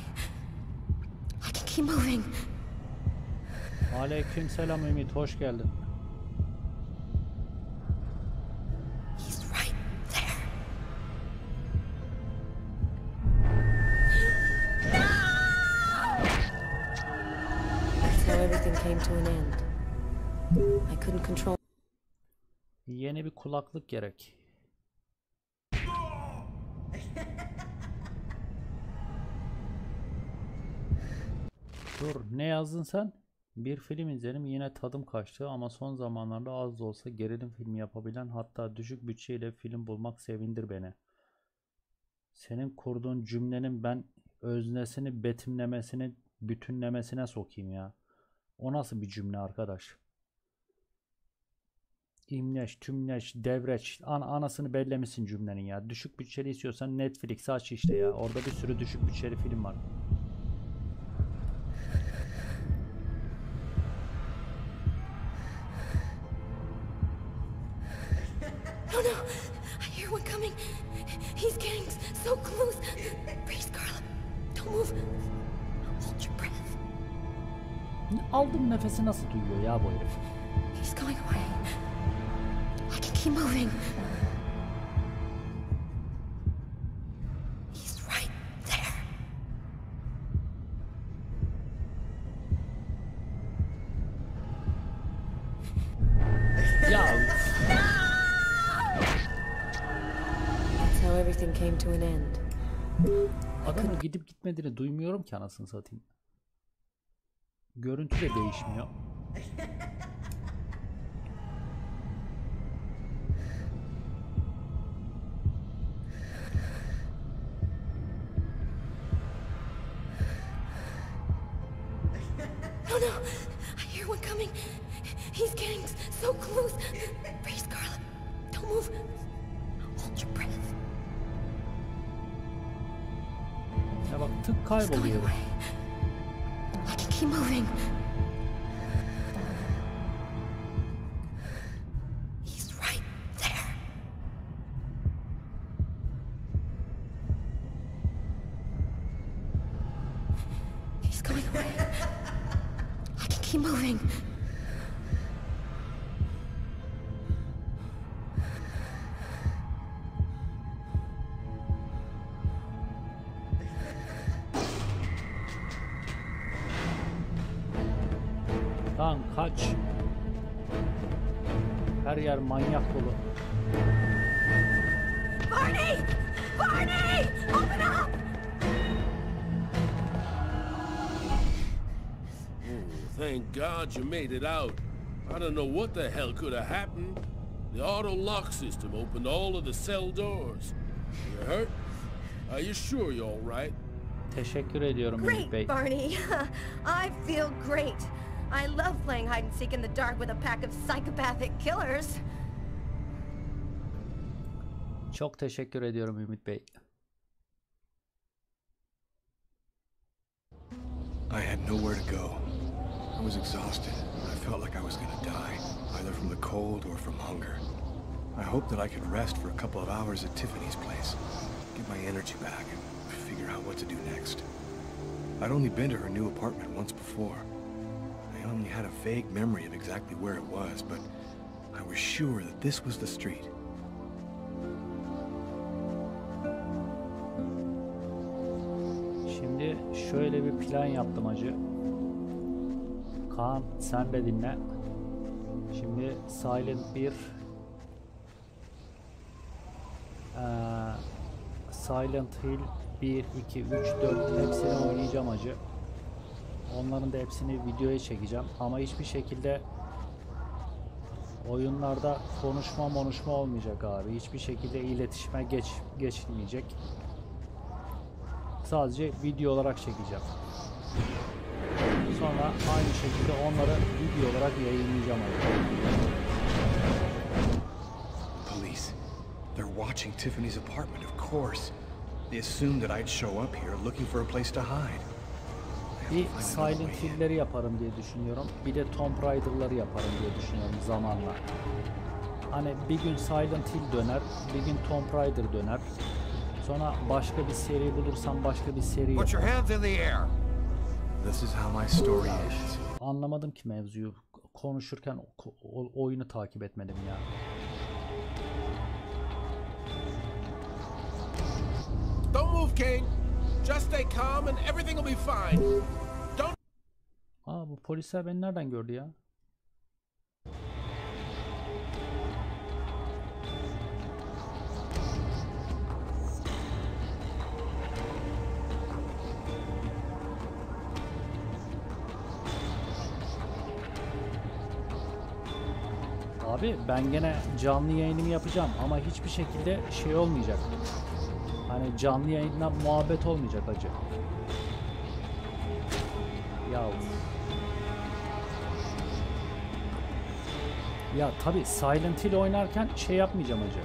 I can keep moving. Aleyküm selam Ümit, hoş geldin. He's right there. That's how everything came to an end. I couldn't control. Yeni bir kulaklık gerek. Dur ne yazdın sen? Bir film izledim yine tadım kaçtı ama son zamanlarda az da olsa gerilim filmi yapabilen hatta düşük bütçeyle film bulmak sevindir beni. Senin kurduğun cümlenin ben öznesini betimlemesini bütünlemesine sokayım ya. O nasıl bir cümle arkadaş? İmleş, tümleş, devreç. An anasını bellemişsin cümlenin ya. Düşük bütçeli istiyorsan Netflix aç işte ya. Orada bir sürü düşük bütçeli film var. Oh no! I hear one coming. He's getting so close. Breathe, Carla. Don't move. Hold your breath. Aldığım nefesi nasıl duyuyor ya bu herif? He's going away. I can keep moving. Gidip gitmediğini duymuyorum ki anasını satayım. Görüntü de değişmiyor. Oh no! I hear one coming. He's getting so close. Breathe, Carla. Don't move. Hold your breath. Bak tık kayboluyor. I can keep moving. Thank God you made it out. I don't know what the hell could have happened. The auto lock system opened all of the cell doors. You hurt? Are you sure you're all right? Teşekkür ediyorum Ümit Bey. Great, Barney. I feel great. I love playing hide and seek in the dark with a pack of psychopathic killers. Çok teşekkür ediyorum Ümit Bey. I had nowhere to go. I was exhausted. I felt like I was gonna die, either from the cold or from hunger. I hoped that I could rest for a couple of hours at Tiffany's place, get my energy back, and figure out what to do next. I'd only been to her new apartment once before. I only had a vague memory of exactly where it was, but I was sure that this was the street. Şimdi şöyle bir plan yaptım acı. Kaan sen de dinle. Şimdi Silent 1 eee, Silent Hill 1, 2, 3, 4 hepsini oynayacağım acı. Onların da hepsini videoya çekeceğim. Ama hiçbir şekilde oyunlarda konuşma konuşma olmayacak abi. Hiçbir şekilde iletişime geç geçilmeyecek. Sadece video olarak çekeceğim. Sonra aynı şekilde onları video olarak yayınlayacağım. Police. They're watching Tiffany's apartment, of course. They assumed that I'd show up here looking for a place to hide. Bir Silent Hill'leri yaparım diye düşünüyorum. Bir de Tomb Raider'ları yaparım diye düşünüyorum zamanla. Hani bir gün Silent Hill döner, bir gün Tomb Raider döner. Sonra başka bir seri bulursam başka bir seri Put your yaparım. This is how my story ends. Anlamadım ki mevzuyu. Konuşurken o- o- oyunu takip etmedim ya. Don't move, Kane. Just stay calm and everything will be fine. Don't Aa bu polisler beni nereden gördü ya? Abi ben gene canlı yayınımı yapacağım ama hiçbir şekilde şey olmayacak. Hani canlı yayında muhabbet olmayacak acı. Ya Ya tabi Silent Hill oynarken şey yapmayacağım acı.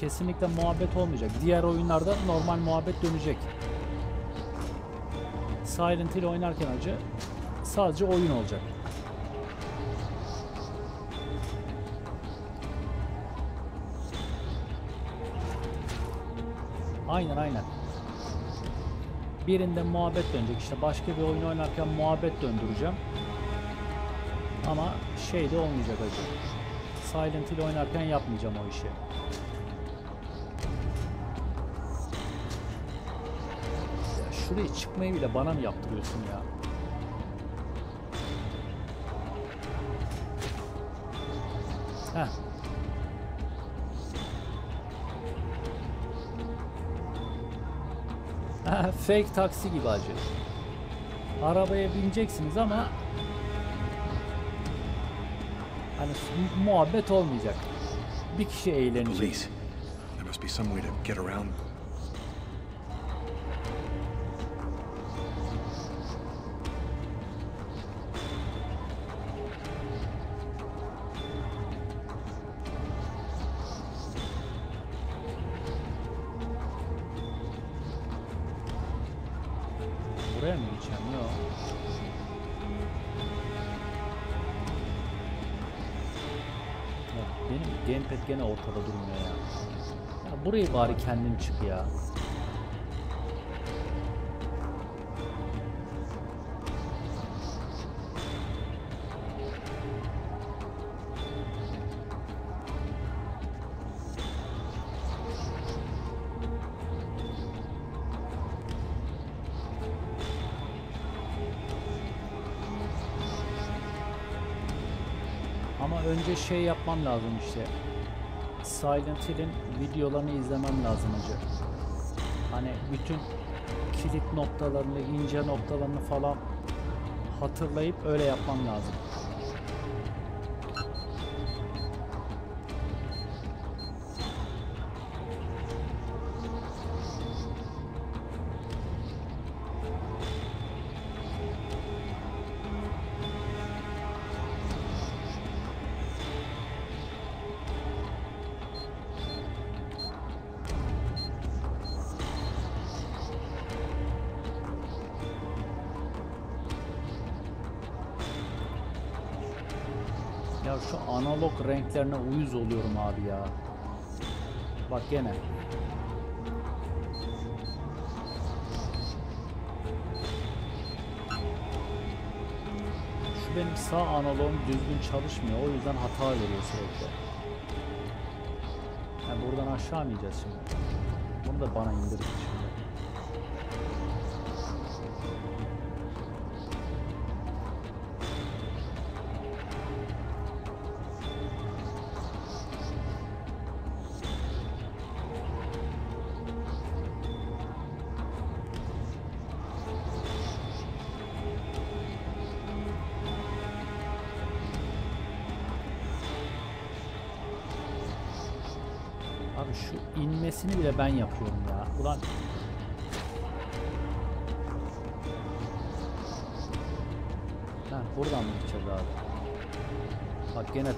Kesinlikle muhabbet olmayacak. Diğer oyunlarda normal muhabbet dönecek. Silent Hill oynarken acı sadece oyun olacak. Aynen aynen. Birinde muhabbet dönecek işte başka bir oyun oynarken muhabbet döndüreceğim. Ama şey de olmayacak acı. Silent Hill oynarken yapmayacağım o işi. Ya şuraya çıkmayı bile bana mı yaptırıyorsun ya? Heh. Fake taksi gibi acı. Arabaya bineceksiniz ama hani mu- muhabbet olmayacak. Bir kişi eğlenecek. Police. There must be some way to get around. Gamepad gene ortada durmuyor ya. Ya burayı bari kendin çık ya. Ama önce şey yapmam lazım işte. Silent Hill'in videolarını izlemem lazım önce. Hani bütün kilit noktalarını, ince noktalarını falan hatırlayıp öyle yapmam lazım. Analog renklerine uyuz oluyorum abi ya. Bak gene. Şu benim sağ analogum düzgün çalışmıyor. O yüzden hata veriyor sürekli. Yani buradan aşağı mı ineceğiz şimdi? Bunu da bana indirdi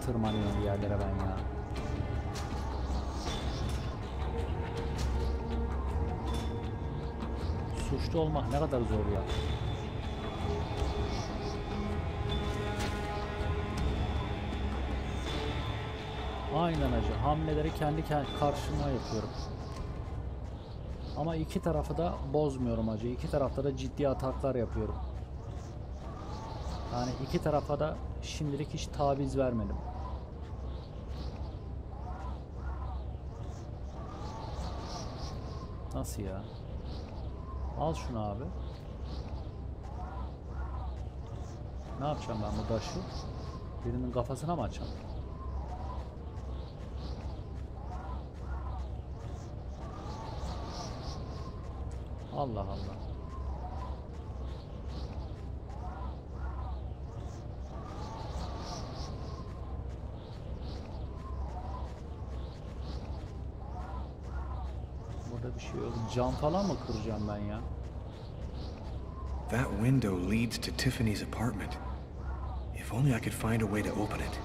tırmanıyorum bir yerlere ben ya. Suçlu olmak ne kadar zor ya. Aynen acı. Hamleleri kendi ke- karşıma yapıyorum. Ama iki tarafı da bozmuyorum acı. İki tarafta da ciddi ataklar yapıyorum. Yani iki tarafa da şimdilik hiç taviz vermedim. Nasıl ya? Al şunu abi. Ne yapacağım ben bu taşı? Birinin kafasına mı açacağım? Allah Allah. Yok. Cam falan mı kıracağım ben ya? That window leads to Tiffany's apartment. If only I could find a way to open it.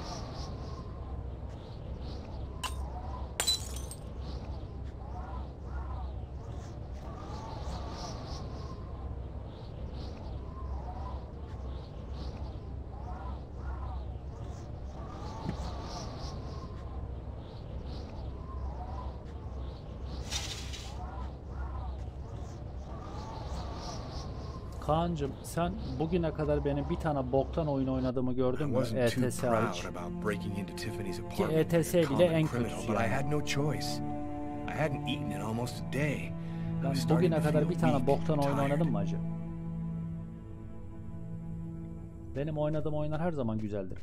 Kaan'cım sen bugüne kadar benim bir tane boktan oyun oynadığımı gördün mü? ETS hariç. Ki ETS a bile en kötüsü yani. I hadn't eaten in almost a day. I Ben bugüne kadar bir tane boktan oyun oynadım mı acı? Benim oynadığım oyunlar her zaman güzeldir.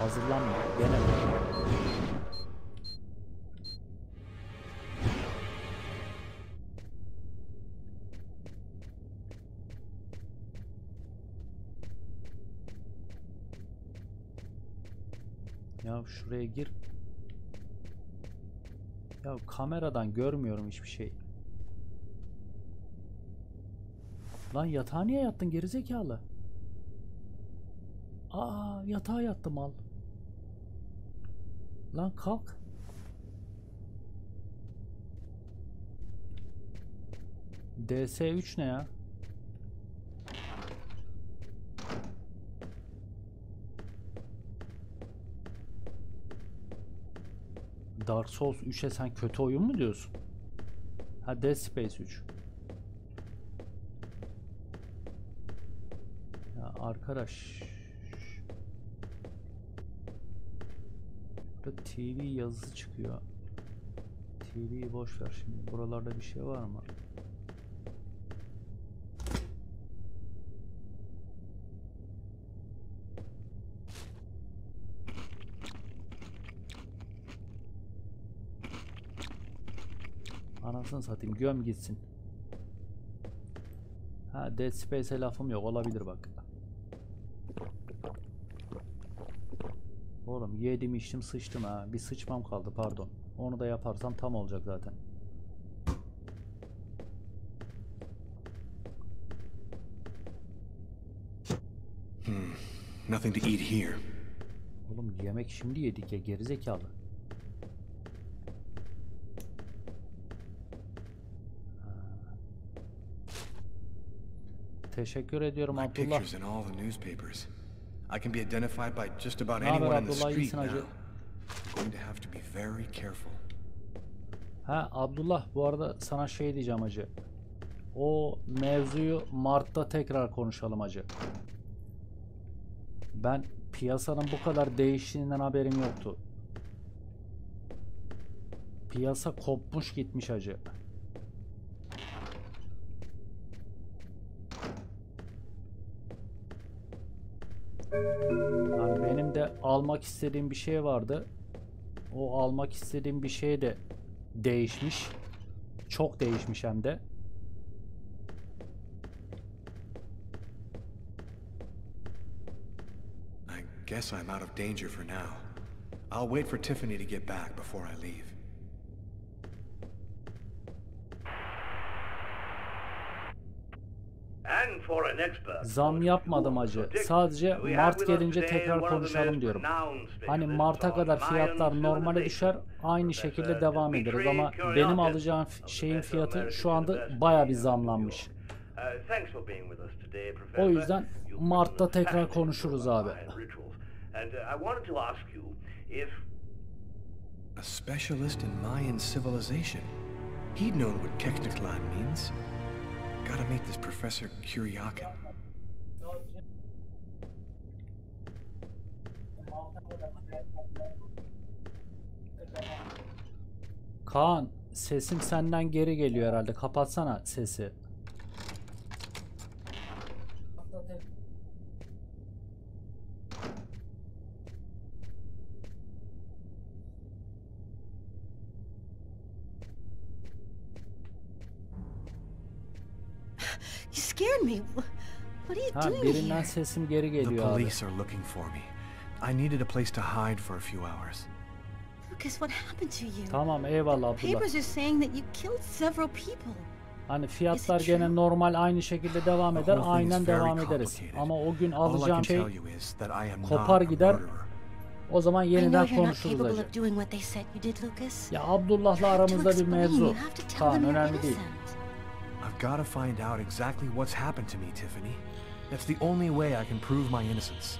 Hazırlanma. Gene Ya şuraya gir. Ya kameradan görmüyorum hiçbir şey. Lan yatağa niye yattın gerizekalı? Aa yatağa yattım al. Lan kalk. DS3 ne ya? Dark Souls 3'e sen kötü oyun mu diyorsun? Ha Dead Space 3. Ya arkadaş. Burada TV yazısı çıkıyor. TV'yi boş ver şimdi. Buralarda bir şey var mı? Anasını satayım göm gitsin. Ha Dead Space'e lafım yok olabilir bak. Oğlum yedim içtim sıçtım ha. Bir sıçmam kaldı pardon. Onu da yaparsam tam olacak zaten. Hmm, nothing to eat here. Oğlum yemek şimdi yedik ya gerizekalı. Teşekkür ediyorum My Abdullah. picture's in all the newspapers. I can be identified by just about Ne haber anyone in the Abdullah, street iyisin now. hacı? I'm going to have to be very careful. Ha Abdullah bu arada sana şey diyeceğim hacı. O mevzuyu Mart'ta tekrar konuşalım hacı. Ben piyasanın bu kadar değiştiğinden haberim yoktu. Piyasa kopmuş gitmiş hacı. Yani benim de almak istediğim bir şey vardı. O almak istediğim bir şey de değişmiş. Çok değişmiş hem de. Guess I'm out of danger for now. I'll wait for Tiffany to get back before I leave. And for an expert, Zam yapmadım hacı. Sadece Mart gelince tekrar konuşalım diyorum. Hani Mart'a kadar fiyatlar normale düşer, aynı şekilde devam ederiz ama benim alacağım şeyin fiyatı şu anda baya bir zamlanmış. O yüzden Mart'ta tekrar konuşuruz abi. A specialist in Mayan civilization. He'd known what Kekteklan means. Gotta meet this Professor Kuryakin. Kaan, sesim senden geri geliyor herhalde. Kapatsana sesi. Ha birinden sesim geri The geliyor abi. police are looking for me. I needed a place to hide for a few hours. Lucas, what happened to you? Tamam eyvallah Abdullah. Papers are saying that you killed several people. Hani fiyatlar gene normal aynı şekilde devam eder. The Aynen devam ederiz. Ama o gün All I can alacağım şey tell you is that I am not kopar a gider. murderer. O zaman yeniden you're not konuşuruz capable hacı. of doing what they said you did, Lucas. Ya Abdullah'la aramızda bir mevzu. you have to tell Kaan them you're önemli değil. I've got to find out exactly what's happened to me, Tiffany. That's the only way I can prove my innocence.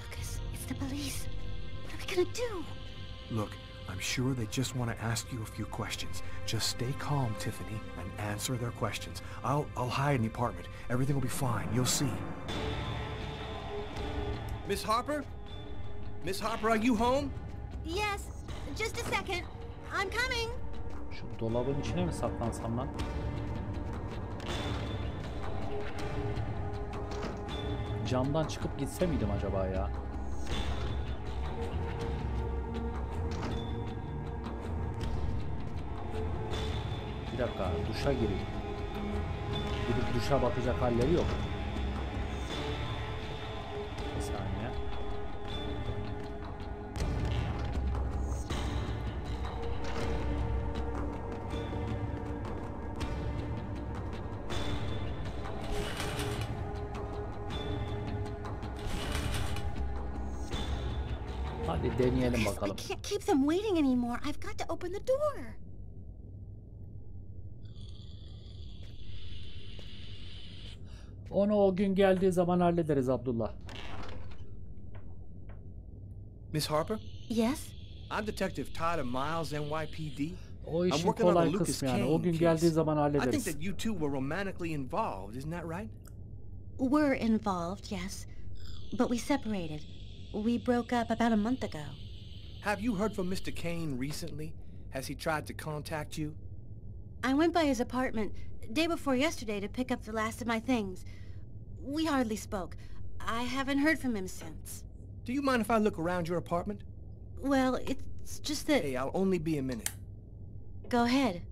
Lucas, it's the police. What are we gonna do? Look, I'm sure they just want to ask you a few questions. Just stay calm, Tiffany, and answer their questions. I'll I'll hide in the apartment. Everything will be fine. You'll see. Miss Harper? Miss Harper, are you home? Yes, just a second. I'm coming. Şu dolabın içine mi saklansam lan? Camdan çıkıp gitse miydim acaba ya? Bir dakika, duşa gireyim. Gidip duşa bakacak halleri yok. Bir saniye. Hadi deneyelim bakalım. Can't keep them waiting anymore. I've got to open the door. Onu o gün geldiği zaman hallederiz Abdullah. Miss Harper? Yes? I'm Detective Tyler Miles NYPD. O I'm işin working on kolay the Lucas kısmı yani. O gün geldiği zaman hallederiz. I think that you two were romantically involved, isn't that right? We're involved, yes. But we separated. We broke up about a month ago. Have you heard from Mr. Kane recently? Has he tried to contact you? I went by his apartment day before yesterday to pick up the last of my things. We hardly spoke. I haven't heard from him since. Do you mind if I look around your apartment? Well, it's just that... Hey, I'll only be a minute. Go ahead.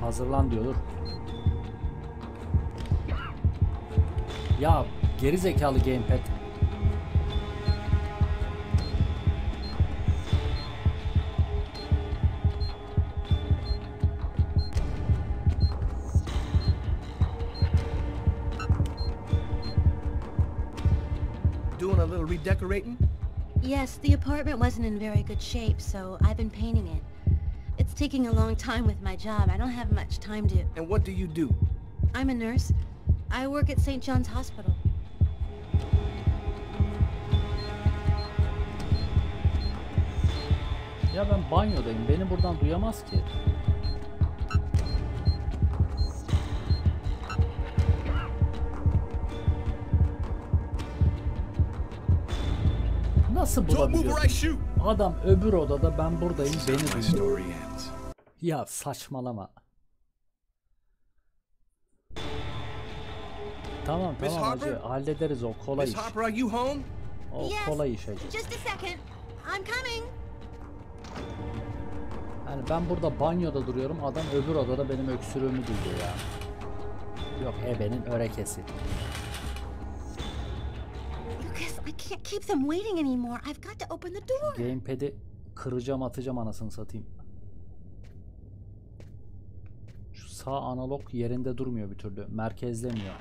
Hazırlan diyor dur. Ya geri zekalı gamepad. Doing a little redecorating? Yes, the apartment wasn't in very good shape, so I've been painting it. Taking a long time with my job. I don't have much time to... And what do you do? I'm a nurse. I work at St. John's Hospital. Ya ben banyodayım. Beni buradan duyamaz ki. Nasıl bulabiliyorsun? Adam öbür odada ben buradayım beni duyuyor. Ya saçmalama. Tamam Miss tamam Harper? hacı hallederiz o kolay Miss iş. Harper, are you home? O Yes, kolay iş hacı. Just a second. I'm coming. Yani ben burada banyoda duruyorum adam öbür odada benim öksürüğümü duyuyor ya. Yok ebenin örekesi. Lucas, I can't keep them waiting anymore. I've got to open the door. Gamepad'i kıracağım atacağım anasını satayım. Sağ analog yerinde durmuyor bir türlü. Merkezlemiyor.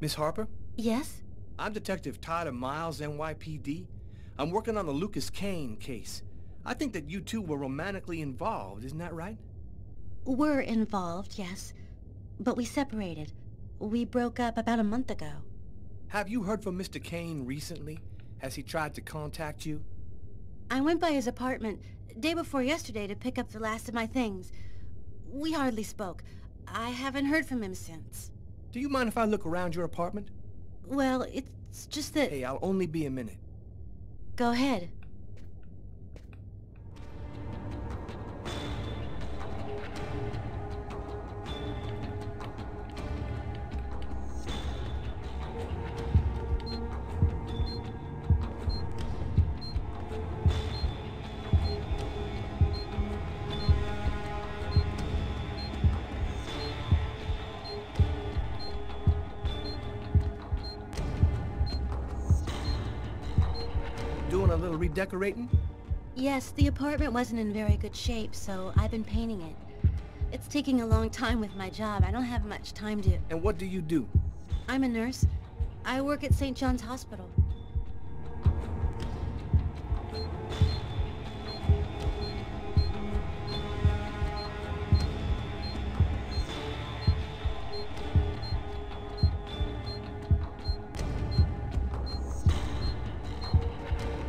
Miss Harper? Yes? I'm Detective Tyler Miles NYPD. I'm working on the Lucas Kane case. I think that you two were romantically involved, isn't that right? We're involved, yes. But we separated. We broke up about a month ago. Have you heard from Mr. Kane recently? Has he tried to contact you? I went by his apartment day before yesterday to pick up the last of my things. We hardly spoke. I haven't heard from him since. Do you mind if I look around your apartment? Well, it's just that... Hey, I'll only be a minute. Go ahead. Redecorating? Yes, the apartment wasn't in very good shape, so I've been painting it. It's taking a long time with my job. I don't have much time to... And what do you do? I'm a nurse. I work at St. John's Hospital.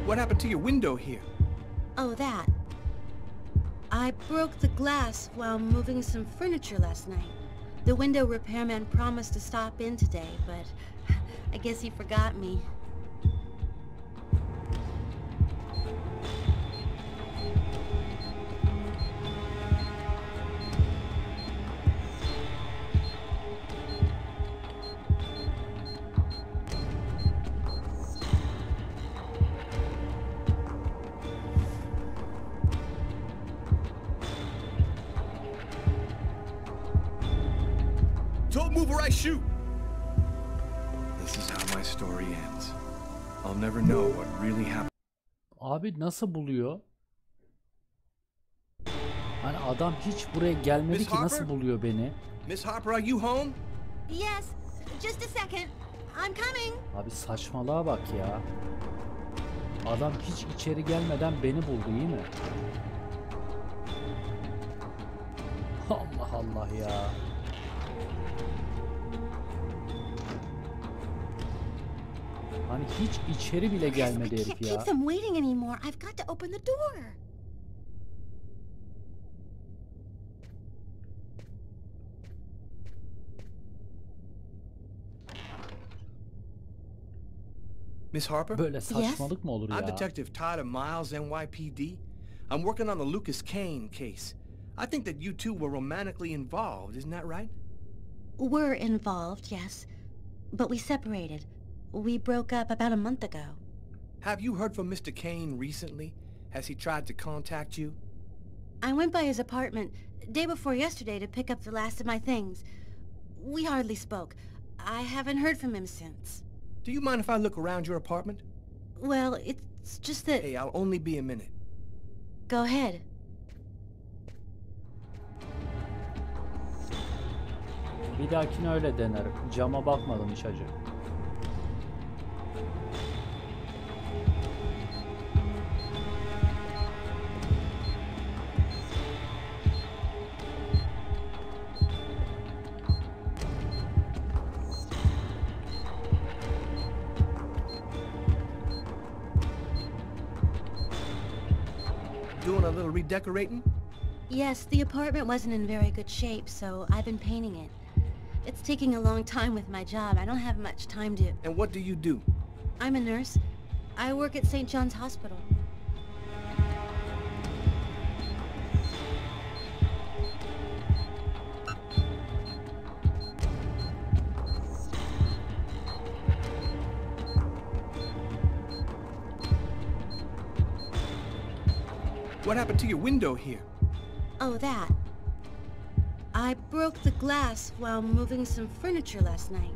What happened to your window here? Oh, that. I broke the glass while moving some furniture last night. The window repairman promised to stop in today, but I guess he forgot me. Move or I shoot! This is how my story ends. I'll never know what really happened. Abi nasıl buluyor? Hani adam hiç buraya gelmedi Miss ki nasıl Harper? buluyor beni? Miss Harper, are you home? Yes, just a second. I'm coming. Abi saçmalığa bak ya. Adam hiç içeri gelmeden beni buldu iyi mi? Allah Allah ya. Hani hiç içeri bile gelmedi herif Can't ya. keep them waiting anymore. I've got to open the door. Miss Harper? Böyle saçmalık mı olur I'm ya? Detective Tyler Miles, NYPD. I'm working on the Lucas Kane case. I think that you two were romantically involved, isn't that right? We're involved, yes. But we separated. We broke up about a month ago. Have you heard from Mr. Kane recently? Has he tried to contact you? I went by his apartment day before yesterday to pick up the last of my things. We hardly spoke. I haven't heard from him since. Do you mind if I look around your apartment? Well, it's just that... Hey, I'll only be a minute. Go ahead. Bir dahakine öyle denerim. Cama bakmadım hiç acı. Little redecorating? Yes, the apartment wasn't in very good shape, so I've been painting it. It's taking a long time with my job. I don't have much time to... And what do you do? I'm a nurse. I work at St. John's Hospital. What happened to your window here? Oh, that. I broke the glass while moving some furniture last night.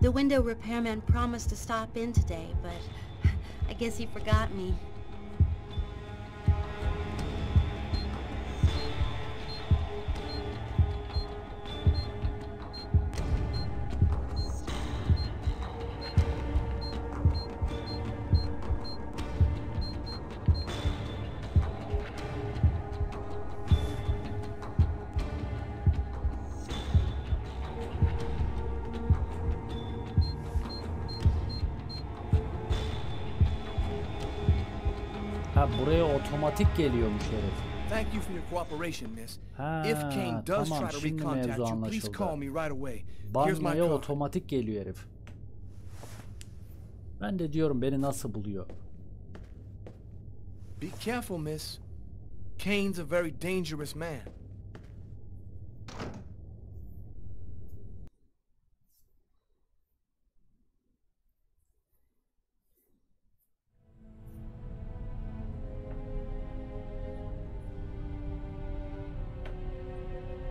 The window repairman promised to stop in today, but I guess he forgot me. Buraya otomatik geliyormuş herif. Thank you for your cooperation, miss. Ha, if Kane does tamam, try to recontact you, please call me right away. Here's my card. otomatik geliyor herif. Ben de diyorum beni nasıl buluyor. Be careful, miss. Kane's a very dangerous man.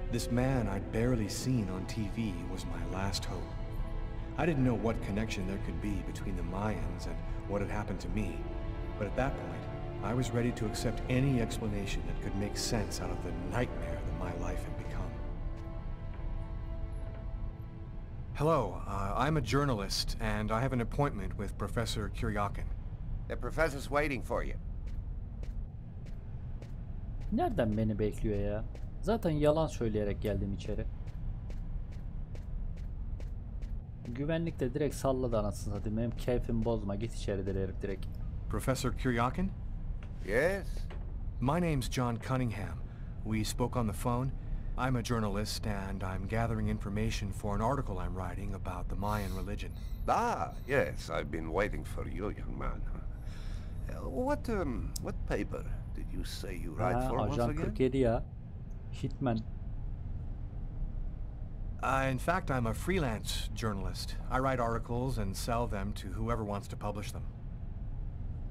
This man I'd barely seen on TV was my last hope. I didn't know what connection there could be between the Mayans and what had happened to me, but at that point, I was ready to accept any explanation that could make sense out of the nightmare that my life had become. Hello, uh, I'm a journalist, and I have an appointment with Professor Kuryakin. The professor's waiting for you. Nereden beni bekliyor ya? Zaten yalan söyleyerek geldim içeri. Güvenlik de direkt salladı anasını satayım. Benim keyfimi bozma. Git içeri dedi herif direkt. Professor Kuryakin? Yes? My name's John Cunningham. We spoke on the phone. I'm a journalist, and I'm gathering information for an article I'm writing about the Mayan religion. Ah, yes, I've been waiting for you, young man. What, um, what paper did you say you write Ha, for once again? 47 ya. Hitman. Uh, in fact, I'm a freelance journalist. I write articles and sell them to whoever wants to publish them.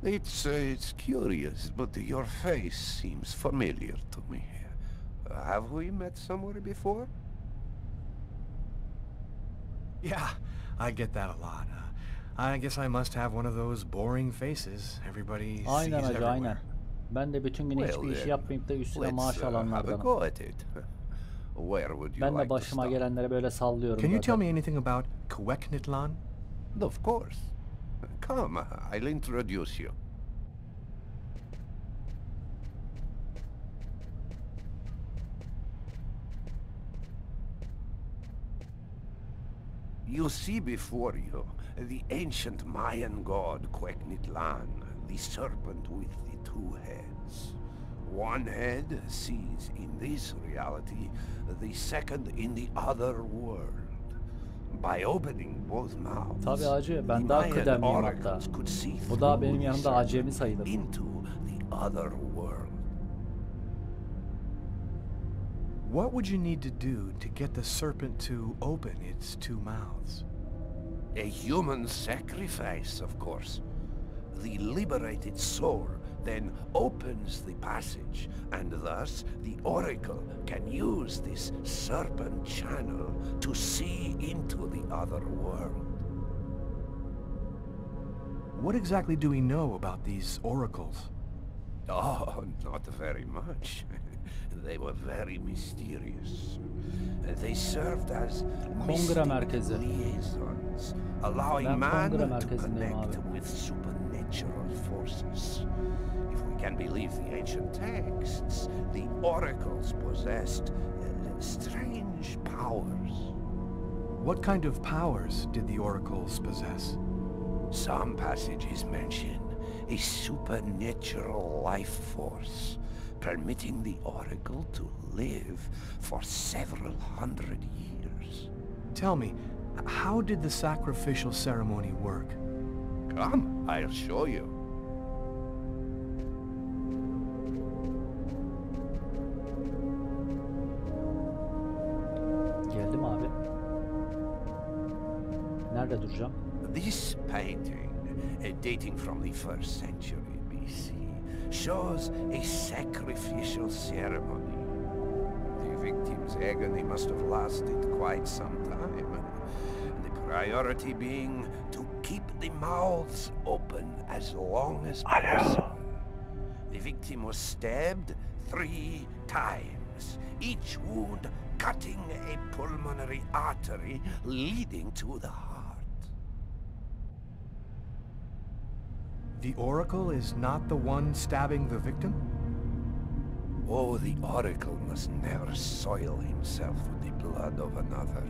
It's, uh, it's curious, but your face seems familiar to me. Uh, have we met somewhere before? Yeah, I get that a lot. Uh, I guess I must have one of those boring faces everybody sees Aynen hacı everywhere. Ben de bütün gün hiçbir iş yapmayıp da üstüne maaş alanlardanım. Where would you Ben de başıma gelenlere böyle sallıyorum Can you tell me anything about Kweknitlan? Of course. Come, I'll introduce you. You see before you the ancient Mayan god Kweknitlan, the serpent with two heads. One head sees in this reality, the second in the other world. By opening both mouths, Tabii hacı ben the daha kıdemliyim hatta. oracles could see Bu daha through benim yanımda acemi sayılır. into the other world. What would you need to do to get the serpent to open its two mouths? A human sacrifice, of course. The liberated soul then opens the passage, and thus the Oracle can use this serpent channel to see into the other world. What exactly do we know about these oracles? Oh, not very much. they were very mysterious. They served as Kongre mystical merkezi. liaisons, allowing man to merkezindeyim connect abi. with supernatural forces. If we can believe the ancient texts, the oracles possessed uh, strange powers. What kind of powers did the oracles possess? Some passages mention a supernatural life force, permitting the Oracle to live for several hundred years. Tell me, how did the sacrificial ceremony work? Come, I'll show you. Geldim abi. Nerede duracağım? This painting, uh, dating from the first century BC, shows a sacrificial ceremony. The victim's agony must have lasted quite some time. The priority being to keep the mouths open as long as possible. The victim was stabbed three times, each wound cutting a pulmonary artery leading to the heart. The oracle is not the one stabbing the victim? Oh, the Oracle must never soil himself with the blood of another.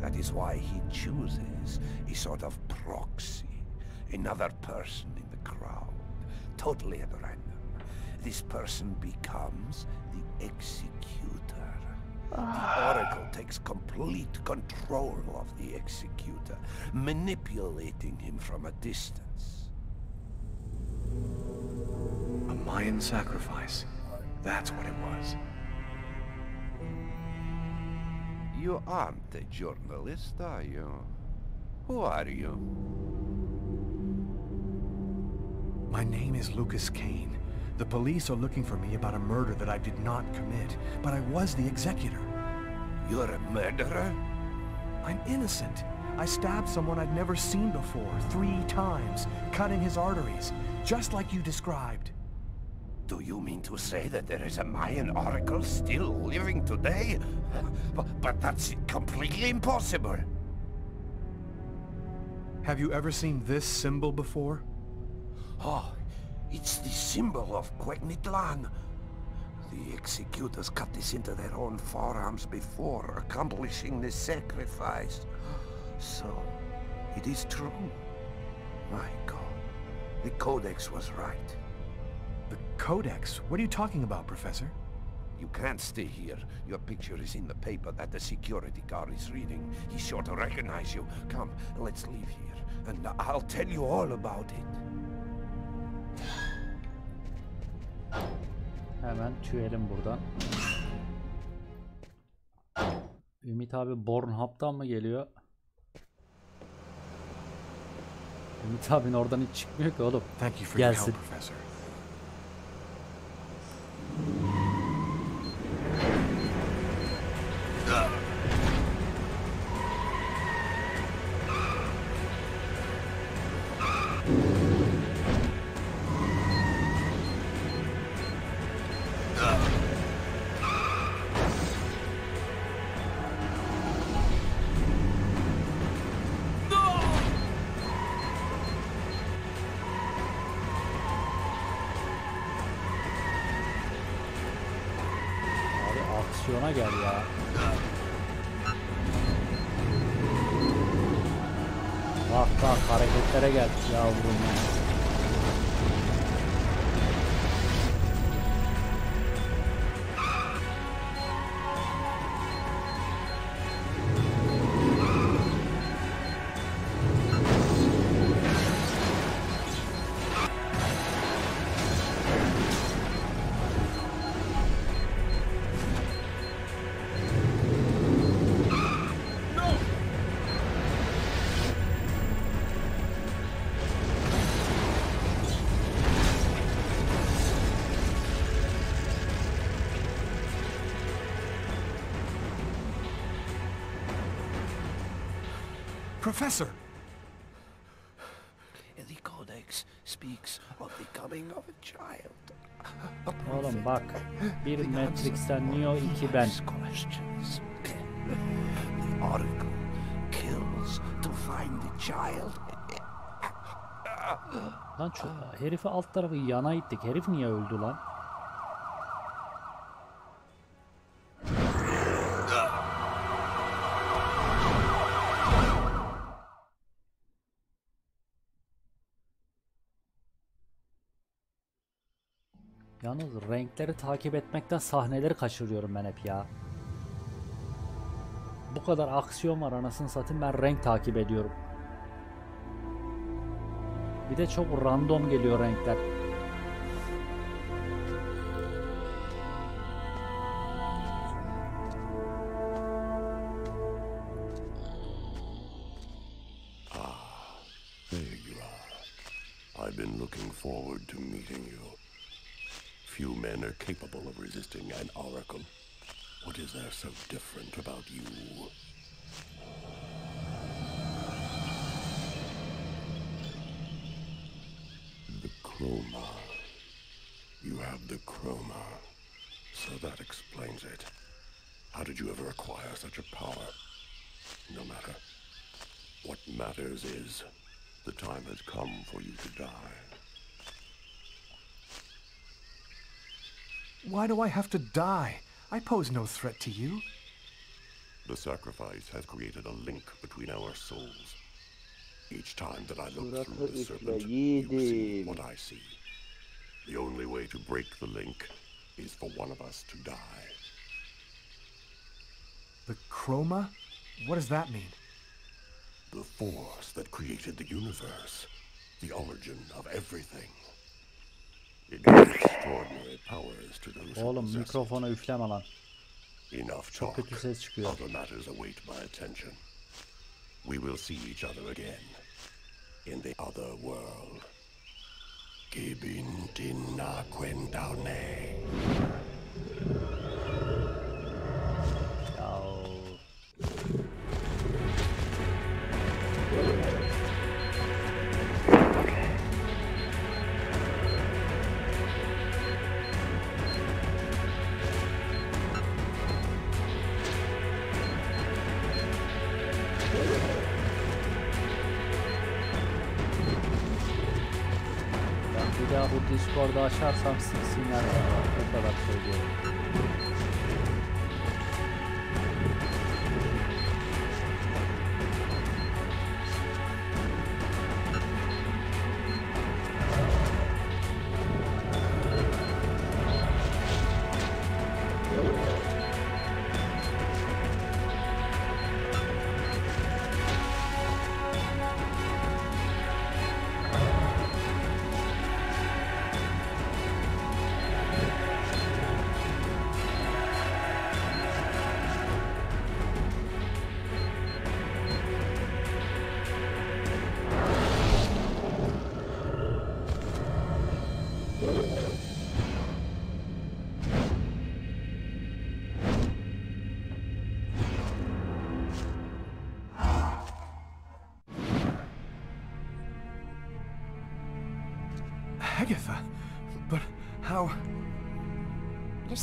That is why he chooses a sort of proxy, another person in the crowd, totally at random. This person becomes the executor. The ah. Oracle takes complete control of the executor, manipulating him from a distance. A Mayan sacrifice. That's what it was. You aren't a journalist, are you? Who are you? My name is Lucas Kane. The police are looking for me about a murder that I did not commit, but I was the executor. You're a murderer? I'm innocent. I stabbed someone I'd never seen before, three times, cutting his arteries, just like you described. Do you mean to say that there is a Mayan oracle still living today? But, but that's completely impossible. Have you ever seen this symbol before? Oh, it's the symbol of Quegnitlan. The executors cut this into their own forearms before accomplishing the sacrifice. So, it is true. My god, the Codex was right. The Codex? What are you talking about, Professor? You can't stay here. Your picture is in the paper that the security guard is reading. He's sure to recognize you. Come, let's leave here, and I'll tell you all about it. Hemen tüyelim buradan. Ümit abi Bornhub'dan mı geliyor? Ümit abin oradan hiç çıkmıyor ki oğlum. Thank you for your Gelsin. Help, Professor! The Codex speaks of the coming of a child. Oğlum bak. Bir Matrix'ten Neo 2 ben. The Oracle kills to find the child. Lan çok, herifi alt tarafı yana ittik. Herif niye öldü lan? Yalnız renkleri takip etmekten sahneleri kaçırıyorum ben hep ya. Bu kadar aksiyon var anasını satayım ben renk takip ediyorum. Bir de çok random geliyor renkler. Resisting an oracle. What is there so different about you? The chroma. You have the chroma. So that explains it. How did you ever acquire such a power? No matter. What matters is the time has come for you to die. Why do I have to die? I pose no threat to you. The sacrifice has created a link between our souls. Each time that I look through the üfle serpent, you see what I see. The only way to break the link is for one of us to die. The chroma? What does that mean? The force that created the universe, the origin of everything. It will destroy powers to those who Oğlum mikrofona üfleme lan. Enough Çok talk. kötü ses çıkıyor. Other matters await my attention. We will see each other again in the other world. Gibin dinna quendane. Eh? Discord'u açarsam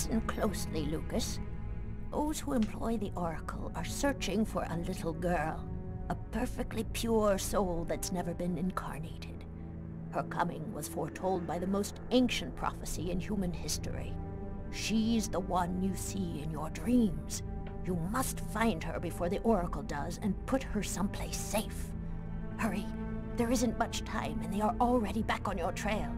Listen closely, Lucas. Those who employ the Oracle are searching for a little girl. A perfectly pure soul that's never been incarnated. Her coming was foretold by the most ancient prophecy in human history. She's the one you see in your dreams. You must find her before the Oracle does and put her someplace safe. Hurry. There isn't much time and they are already back on your trail.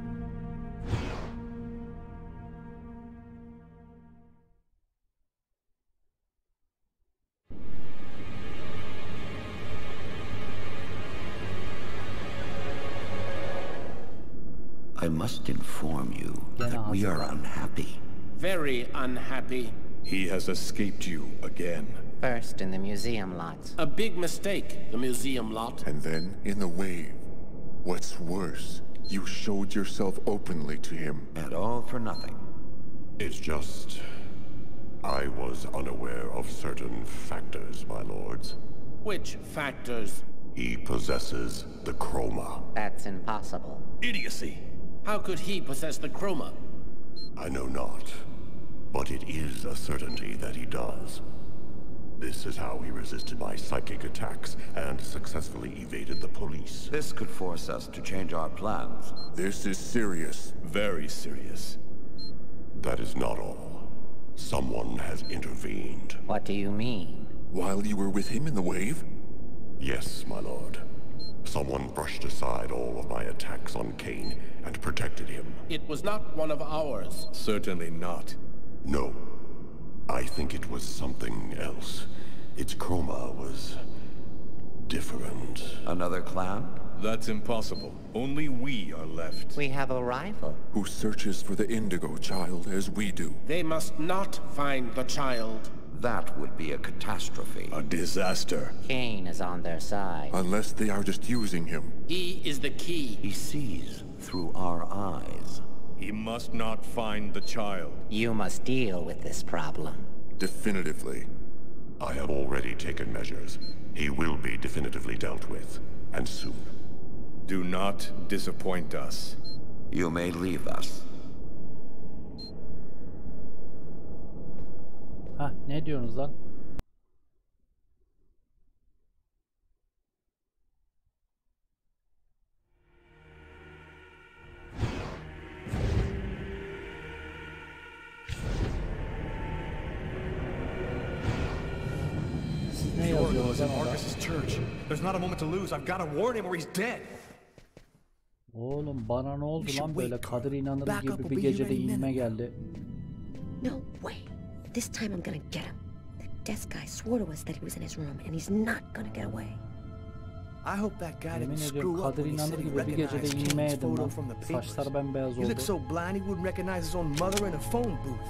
Must inform you that we are unhappy. Very unhappy. He has escaped you again. First in the museum lot. A big mistake, the museum lot. And then in the wave. What's worse, you showed yourself openly to him. And all for nothing. It's just... I was unaware of certain factors, my lords. Which factors? He possesses the chroma. That's impossible. Idiocy. How could he possess the chroma? I know not, but it is a certainty that he does. This is how he resisted my psychic attacks and successfully evaded the police. This could force us to change our plans. This is serious. Very serious. That is not all. Someone has intervened. What do you mean? While you were with him in the wave? Yes, my lord. Someone brushed aside all of my attacks on Kane and protected him. It was not one of ours. Certainly not. No. I think it was something else. Its chroma was... different. Another clan? That's impossible. Only we are left. We have a rival. Who searches for the Indigo child as we do. They must not find the child. That would be a catastrophe. A disaster. Kane is on their side. Unless they are just using him. He is the key. He sees through our eyes. He must not find the child. You must deal with this problem. Definitively. I have already taken measures. He will be definitively dealt with. And soon. Do not disappoint us. You may leave us. Hah ne diyorsunuz lan? Was lan in? Marcus's church. There's not a moment to lose. I've got to warn him or he's dead. Oğlum bana ne oldu lan böyle Kadir İnanır gibi bir gecede inme geldi. No way. This time I'm gonna get him. That desk guy swore to us that he was in his room, and he's not gonna get away. I hope that guy didn't screw up when he said he recognized Kane's photo from the papers. He looked so blind he wouldn't recognize his own mother in a phone booth.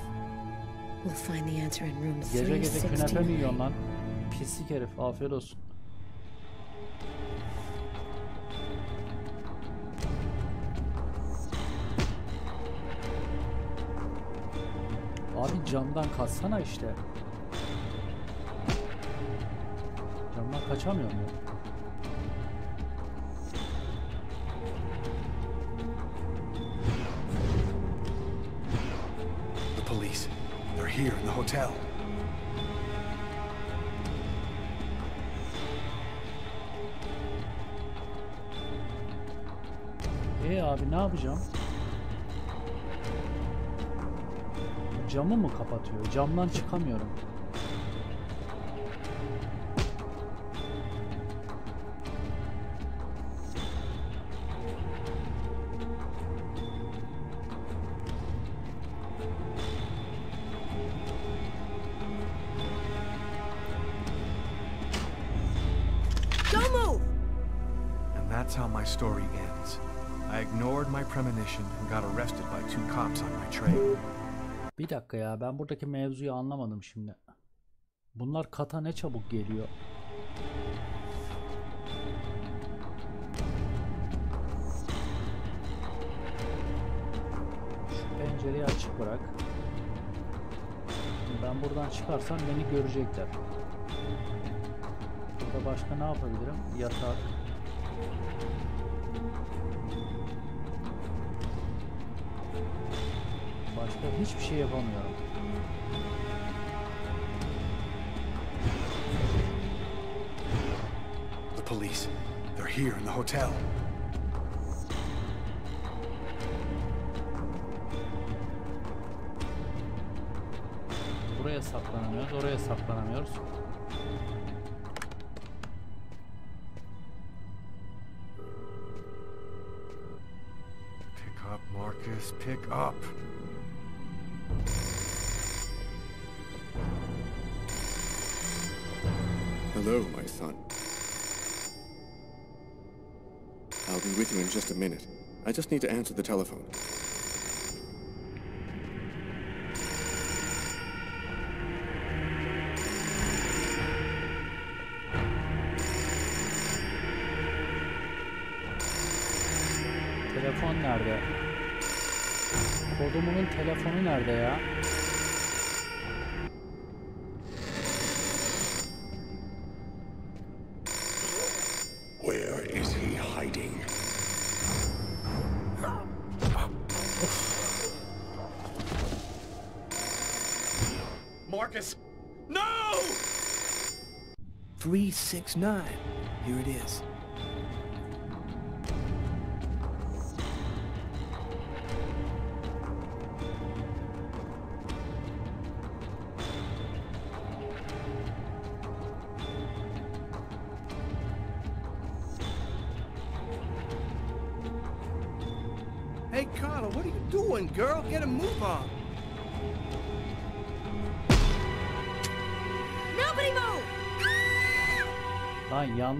We'll find the answer in room Gece gece künefe mi 369. yiyorsun lan? Pislik herif. Afiyet olsun. Abi camdan kaçsana işte. Camdan kaçamıyor mu? The police. They're here in the hotel. E abi ne yapacağım? Camı mı kapatıyor? Camdan çıkamıyorum. Bir dakika ya ben buradaki mevzuyu anlamadım şimdi. Bunlar kata ne çabuk geliyor. Şu pencereyi açık bırak. Ben buradan çıkarsam beni görecekler. Burada başka ne yapabilirim? Yatak. Başka hiçbir şey yapamıyorum. The police. They're here in the hotel. Buraya saklanamıyoruz, oraya saklanamıyoruz. Pick up, Marcus, pick up. Hello, my son. I'll be with you in just a minute. I just need to answer the telephone. Telefon nerede? Kodumunun telefonu nerede ya? No! 369. Here it is.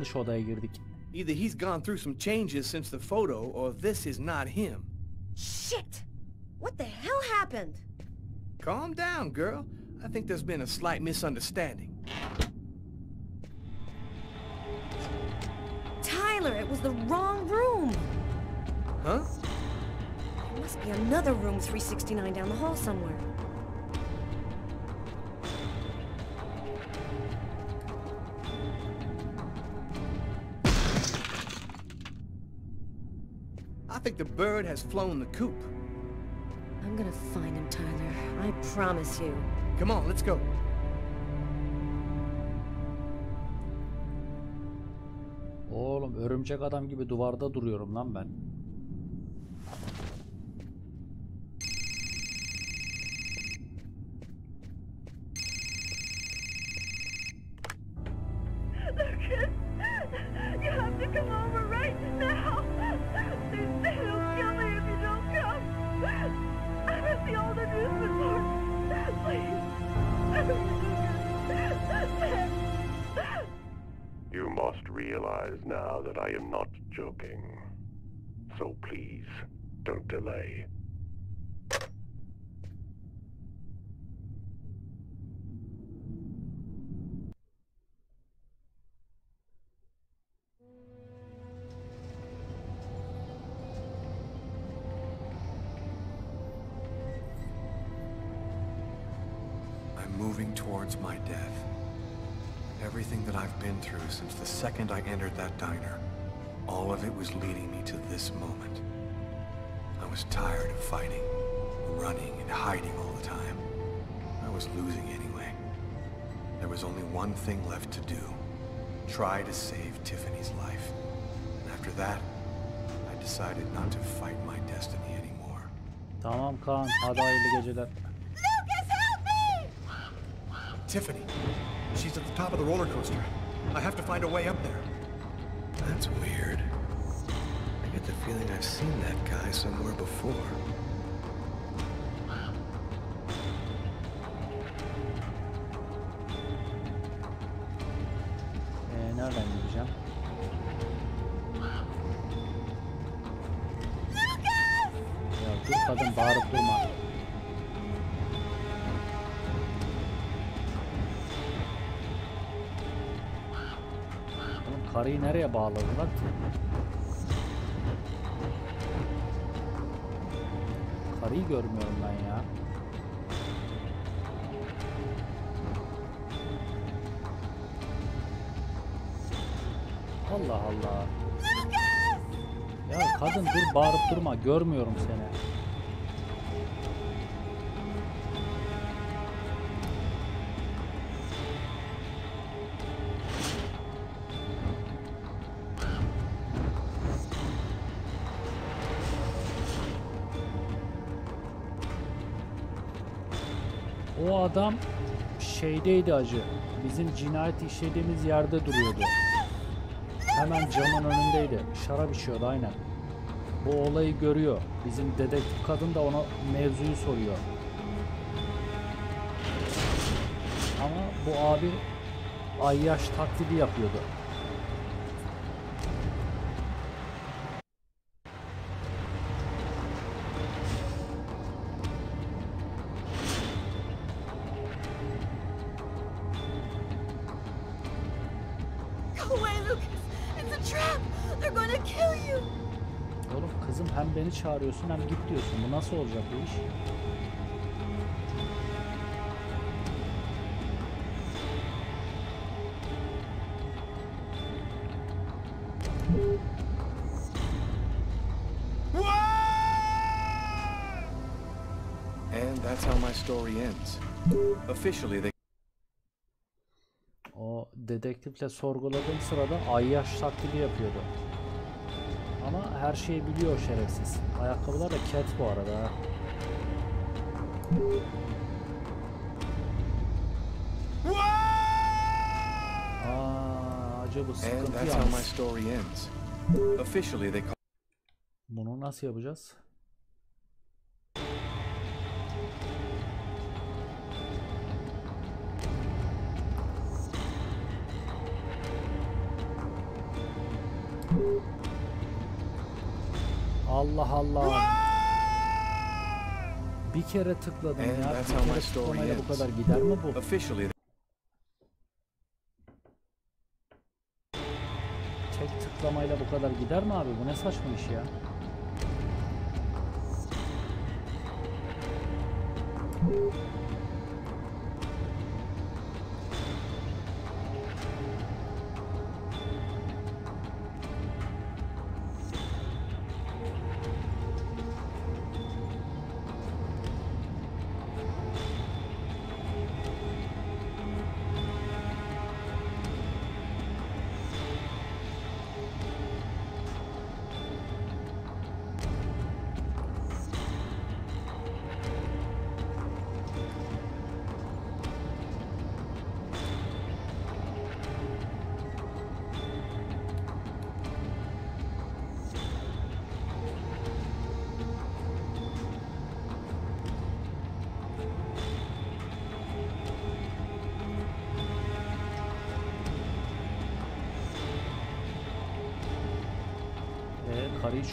Yanlış odaya girdik. Either he's gone through some changes since the photo, or this is not him. Shit! What the hell happened? Calm down, girl. I think there's been a slight misunderstanding. Tyler, it was the wrong room. Huh? There must be another room 369 down the hall somewhere. Bird has flown the coop. I'm gonna find him, Tyler. I promise you. Come on, let's go. Oğlum örümcek adam gibi duvarda duruyorum lan ben. Don't delay. I'm moving towards my death. Everything that I've been through since the second I entered that diner, all of it was leading me to this moment. I was tired of fighting, running and hiding all the time. I was losing anyway. There was only one thing left to do. Try to save Tiffany's life. And after that, I decided not to fight my destiny anymore. Tamam Kaan hadi hayırlı geceler. Lucas, help me! Tiffany, she's at the top of the roller coaster. I have to find a way up there. That's weird. Feeling I've seen that guy somewhere before. Ee, nereden gideceğim? Ya dur kadın bağırıp durma. Oğlum karıyı nereye bağladılar görmüyorum seni. O adam şeydeydi acı. Bizim cinayet işlediğimiz yerde duruyordu. Hemen camın önündeydi. Şarap içiyordu aynen. Bu olayı görüyor. Bizim dedektif kadın da ona mevzuyu soruyor. Ama bu abi ayyaş taklidi yapıyordu. Hem git diyorsun. Bu nasıl olacak bu iş? And that's how my story ends. Officially, they O dedektifle sorguladığım sırada ayyaş taklidi yapıyordu her şeyi biliyor şerefsiz. Ayakkabılar da cat bu arada. Aa, acaba sıkıntı yalnız. Bunun nasıl yapacağız? Allah Allah. Bir kere tıkladım ya. Bir kere tıklamayla bu kadar gider mi bu? Officially. Tek tıklamayla bu kadar gider mi abi? Bu ne saçma iş ya?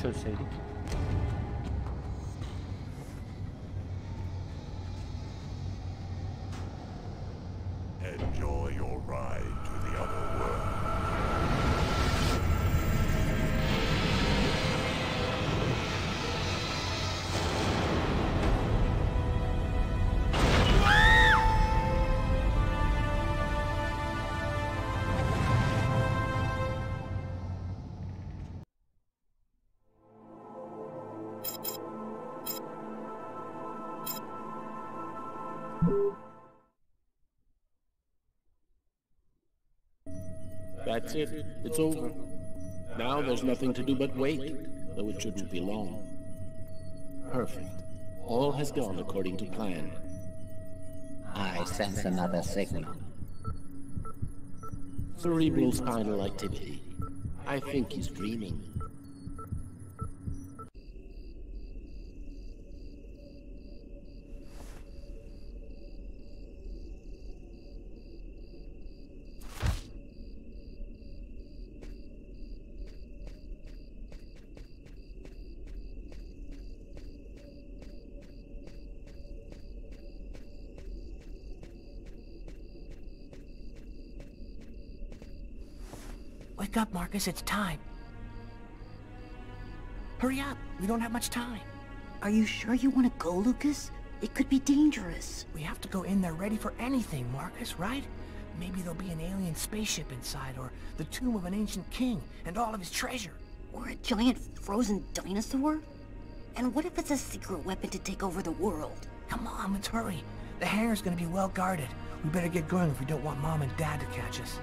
Çözseydik. Enjoy That's it. It's over. Now there's nothing to do but wait, though it shouldn't be long. Perfect. All has gone according to plan. I sense another signal. Cerebral spinal activity. I think he's dreaming. Markus, it's time. Hurry up, we don't have much time. Are you sure you want to go, Lucas? It could be dangerous. We have to go in there ready for anything, Markus, right? Maybe there'll be an alien spaceship inside, or the tomb of an ancient king, and all of his treasure. Or a giant frozen dinosaur? And what if it's a secret weapon to take over the world? Come on, let's hurry. The hangar's gonna be well guarded. We better get going if we don't want Mom and Dad to catch us.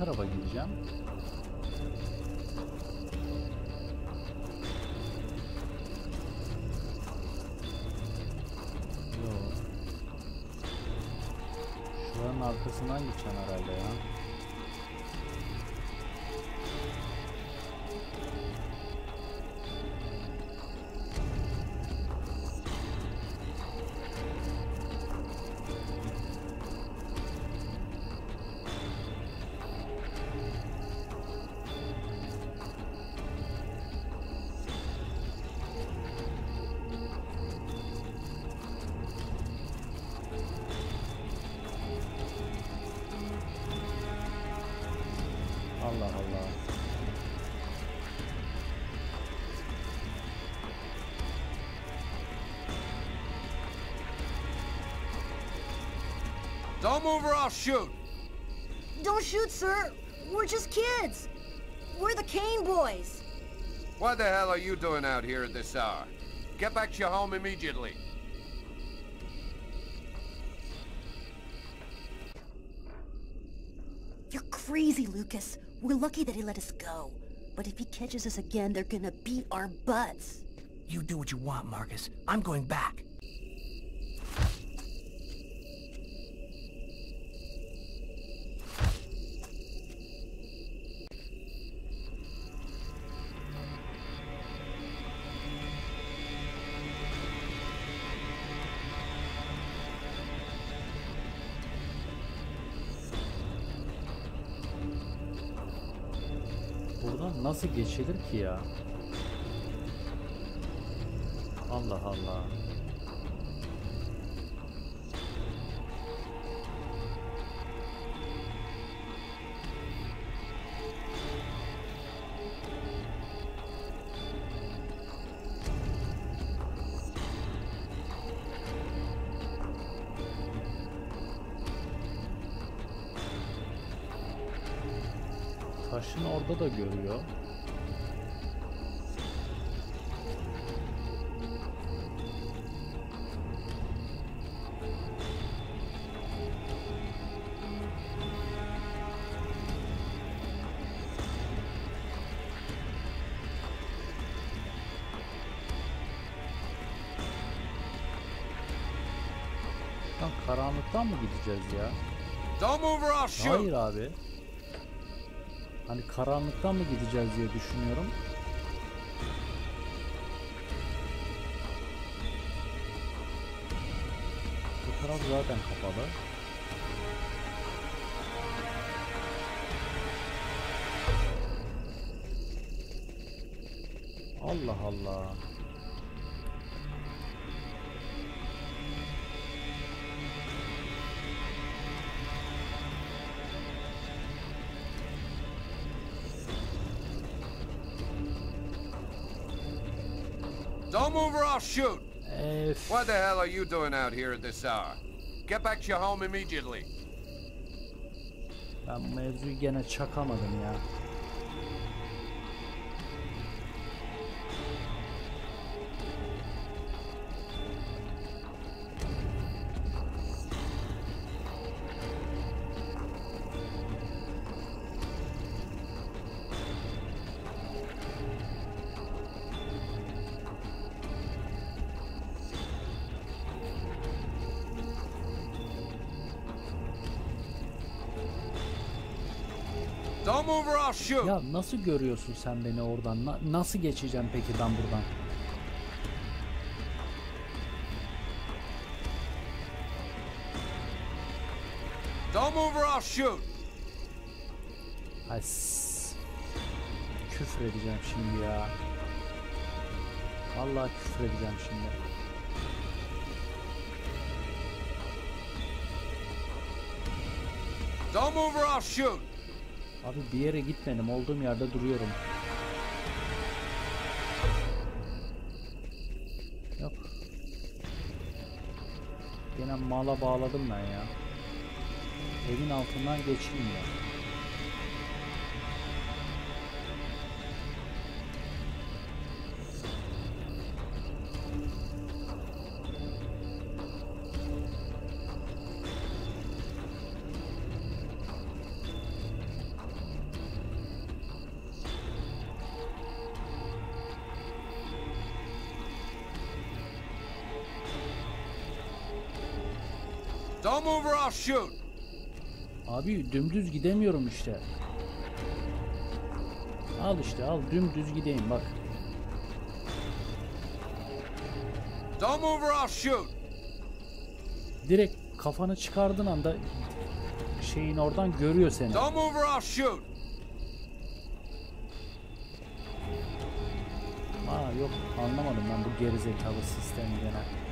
Tarafa gideceğim? Don't move or I'll shoot. Don't shoot, sir. We're just kids. We're the Kane boys. What the hell are you doing out here at this hour? Get back to your home immediately. You're crazy, Lucas. We're lucky that he let us go. But if he catches us again, they're gonna beat our butts. You do what you want, Markus. I'm going back. Nasıl geçilir ki ya? Allah Allah. Taşın orada da görüyor. Gideceğiz ya? Hayır abi. Hani karanlıktan mı gideceğiz diye düşünüyorum. Bu taraf zaten kapalı. Allah Allah. I'll shoot. Ef. What the hell are you doing out here at this hour? Get back to your home immediately. Ben mevzuyu gene çakamadım ya. Ya nasıl görüyorsun sen beni oradan? Na- nasıl geçeceğim peki ben buradan? Don't move or I'll shoot. Ay s- Küfür edeceğim şimdi ya. Vallahi küfür edeceğim şimdi. Don't move or I'll shoot. Abi bir yere gitmedim. Olduğum yerde duruyorum. Yok. Gene mala bağladım ben ya. Evin altından geçilmiyor. Shoot. Abi dümdüz gidemiyorum işte. Al işte al dümdüz gideyim bak. Don't move or I'll shoot. Direkt kafanı çıkardığın anda şeyin oradan görüyor seni. Don't move or I'll shoot. Aa yok anlamadım ben bu gerizekalı sistemi gene.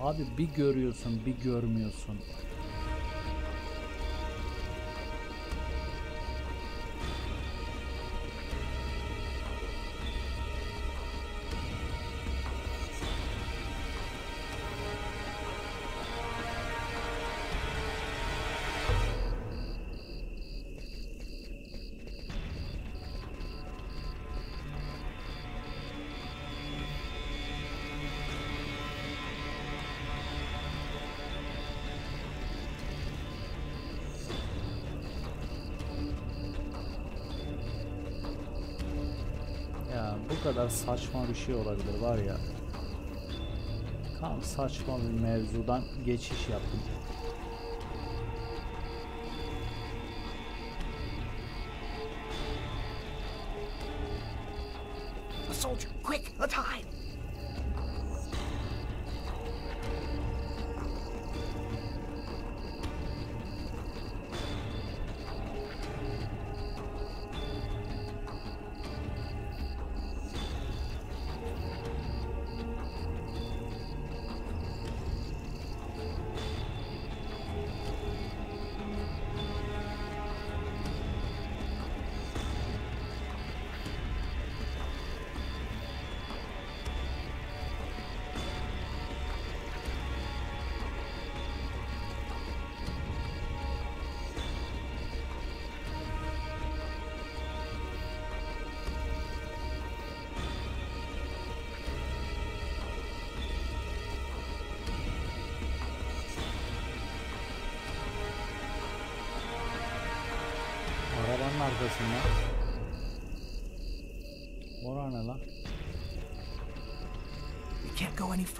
Abi bir görüyorsun bir görmüyorsun. Saçma bir şey olabilir var ya. Tam saçma bir mevzudan geçiş yaptım.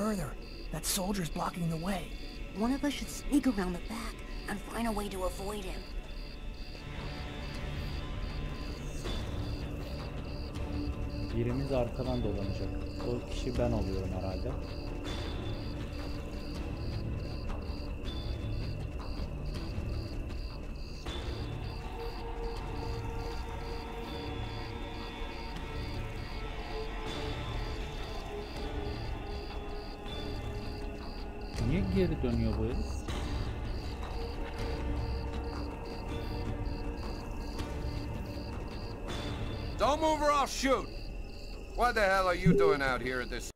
Further. That soldier's blocking the way. One of us should sneak around the back and find a way to avoid him. Birimiz arkadan dolanacak. O kişi ben oluyorum herhalde. Move or I'll shoot! What the hell are you doing out here at this...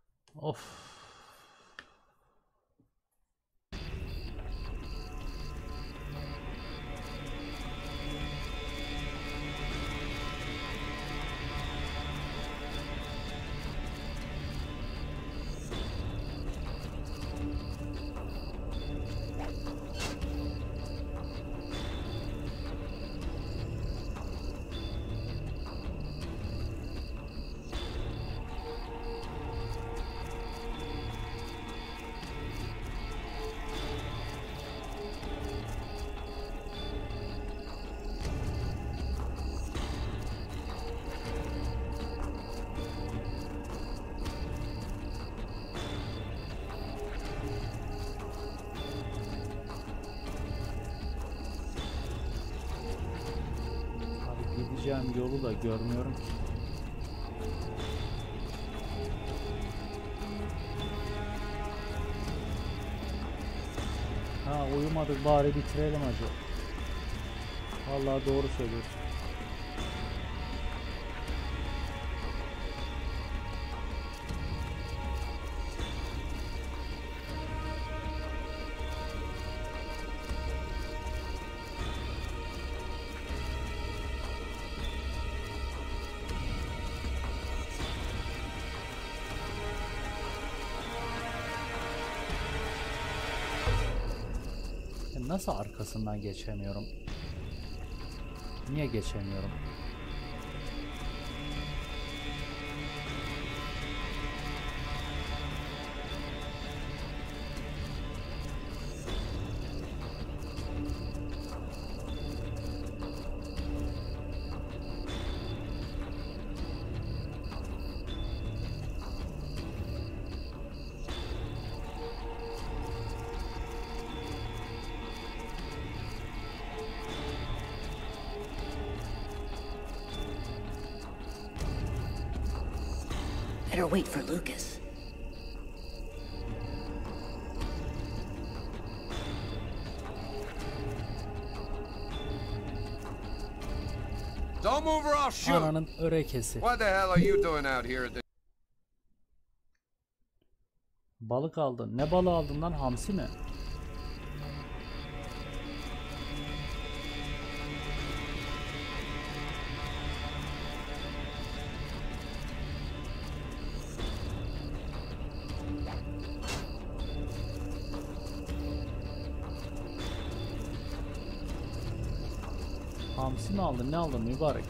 da görmüyorum ki. Ha uyumadık bari bitirelim acı. Vallahi doğru söylüyorsun. Nasıl arkasından geçemiyorum? Niye geçemiyorum? Wait for Lucas. Don't move or I'll shoot! Ananın örekesi. What the hell are you doing out here at this... Balık aldın. Ne balığı aldın lan? Hamsi mi? Aldın? Ne aldın mübarek?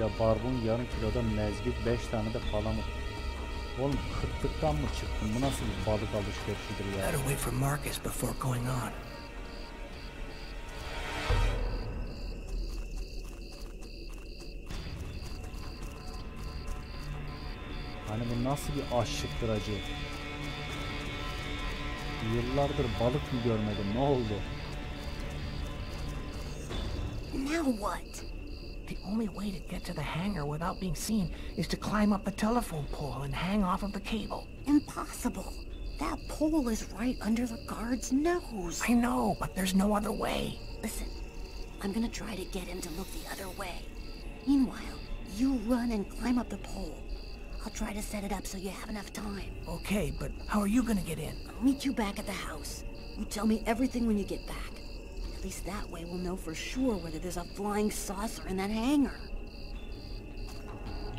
Yarım kilo barbun, yarım kiloda mezgit, 5 tane de palamut. Oğlum kıtlıktan mı çıktın? Bu nasıl bir balık alışverişidir ya? Better wait for Marcus before going on. Hani bu nasıl bir aşıktır acı? Yıllardır balık mı görmedim? Ne oldu? Now what? The only way to get to the hangar without being seen is to climb up the telephone pole and hang off of the cable. Impossible. That pole is right under the guard's nose. I know, but there's no other way. Listen, I'm gonna try to get him to look the other way. Meanwhile, you run and climb up the pole. I'll try to set it up so you have enough time. Okay, but how are you gonna get in? I'll meet you back at the house. You tell me everything when you get back. At least that way we'll know for sure whether there's a flying saucer in that hangar.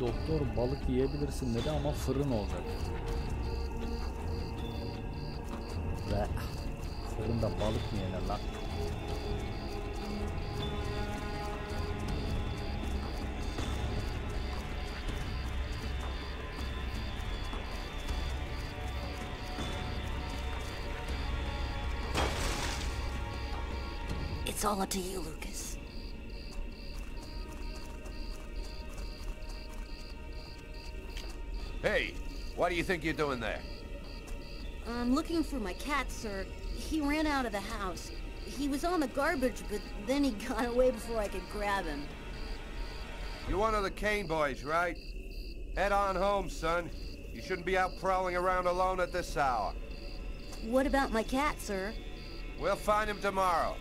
Doktor balık yiyebilirsin dedi ama fırın olacak. Ve fırında balık mı yenir lan? All up to you, Lucas. Hey, what do you think you're doing there? I'm looking for my cat, sir. He ran out of the house. He was on the garbage, but then he got away before I could grab him. You're one of the Kane boys, right? Head on home, son. You shouldn't be out prowling around alone at this hour. What about my cat, sir? We'll find him tomorrow.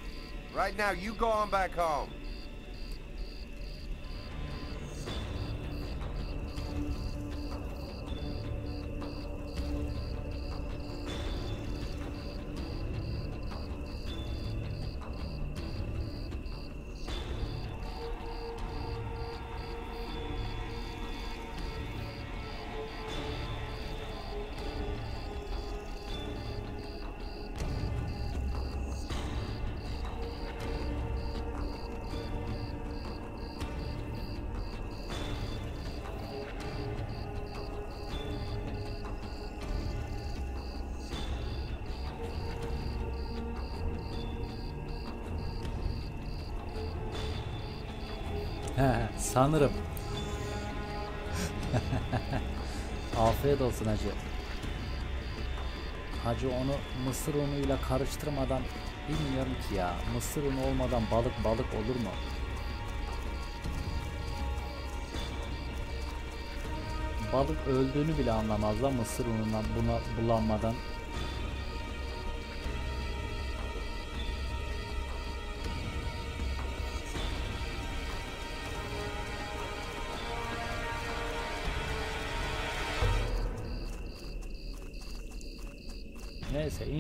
Right now, you go on back home. Sanırım. Afiyet olsun hacı. Hacı onu mısır unuyla karıştırmadan bilmiyorum ki ya. Mısır unu olmadan balık balık olur mu? Balık öldüğünü bile anlamazlar mısır unundan buna bulanmadan.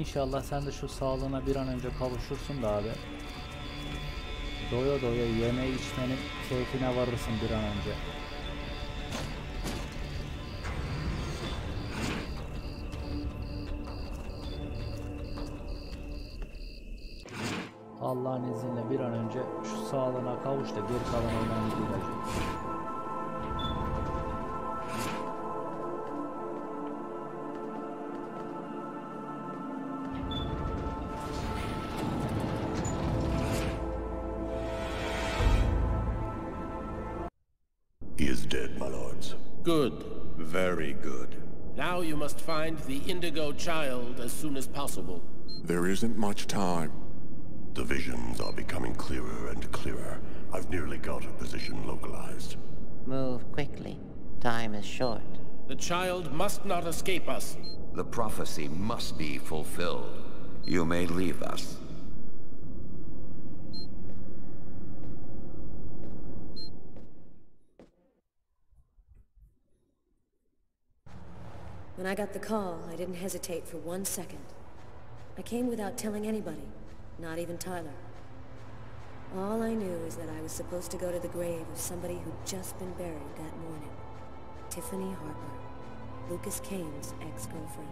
İnşallah sen de şu sağlığına bir an önce kavuşursun da abi. Doya doya yeme içmenin keyfine varırsın bir an önce. Allah'ın izniyle bir an önce şu sağlığına kavuş da geri kalan önemli değil Good. Very good. Now you must find the Indigo Child as soon as possible. There isn't much time. The visions are becoming clearer and clearer. I've nearly got her position localized. Move quickly. Time is short. The child must not escape us. The prophecy must be fulfilled. You may leave us. When I got the call, I didn't hesitate for one second. I came without telling anybody, not even Tyler. All I knew is that I was supposed to go to the grave of somebody who'd just been buried that morning. Tiffany Harper, Lucas Kane's ex-girlfriend.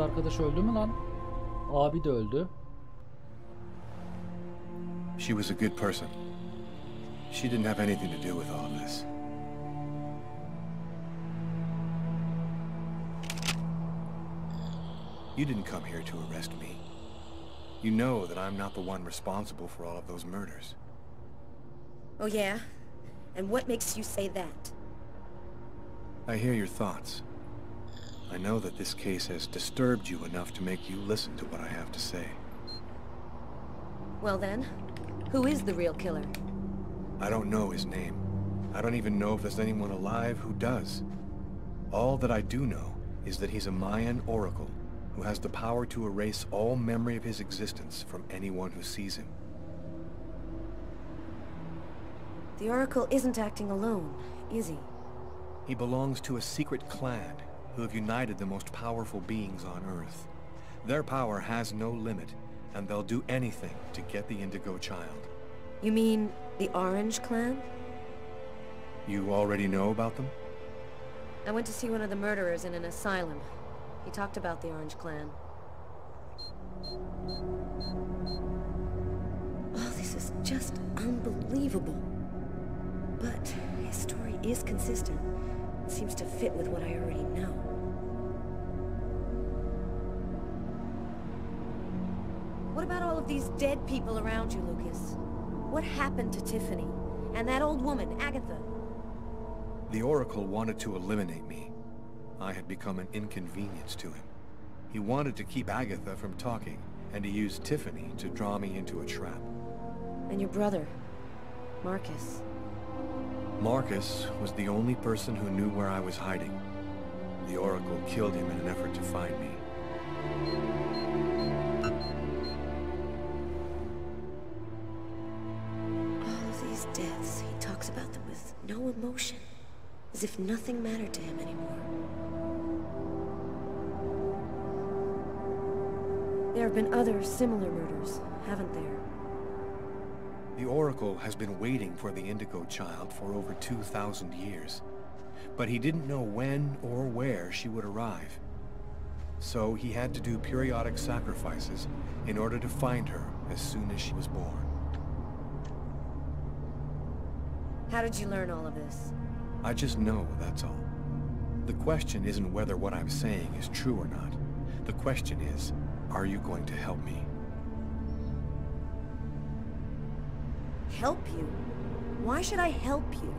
Kız arkadaş öldü mü lan? Abi de öldü. She was a good person. She didn't have anything to do with all of this. You didn't come here to arrest me. You know that I'm not the one responsible for all of those murders. Oh yeah? And what makes you say that? I hear your thoughts. I know that this case has disturbed you enough to make you listen to what I have to say. Well then, who is the real killer? I don't know his name. I don't even know if there's anyone alive who does. All that I do know is that he's a Mayan oracle who has the power to erase all memory of his existence from anyone who sees him. The Oracle isn't acting alone, is he? He belongs to a secret clan who have united the most powerful beings on Earth. Their power has no limit, and they'll do anything to get the Indigo Child. You mean the Orange Clan? You already know about them? I went to see one of the murderers in an asylum. He talked about the Orange Clan. Oh, this is just unbelievable. But his story is consistent. Seems to fit with what I already know. What about all of these dead people around you, Lucas? What happened to Tiffany? And that old woman, Agatha? The Oracle wanted to eliminate me. I had become an inconvenience to him. He wanted to keep Agatha from talking, and he used Tiffany to draw me into a trap. And your brother, Markus. Markus was the only person who knew where I was hiding. The Oracle killed him in an effort to find me. All of these deaths, he talks about them with no emotion. As if nothing mattered to him anymore. There have been other similar murders, haven't there? The Oracle has been waiting for the Indigo Child for over 2,000 years. But he didn't know when or where she would arrive. So he had to do periodic sacrifices in order to find her as soon as she was born. How did you learn all of this? I just know, that's all. The question isn't whether what I'm saying is true or not. The question is, are you going to help me? Help you? Why should I help you?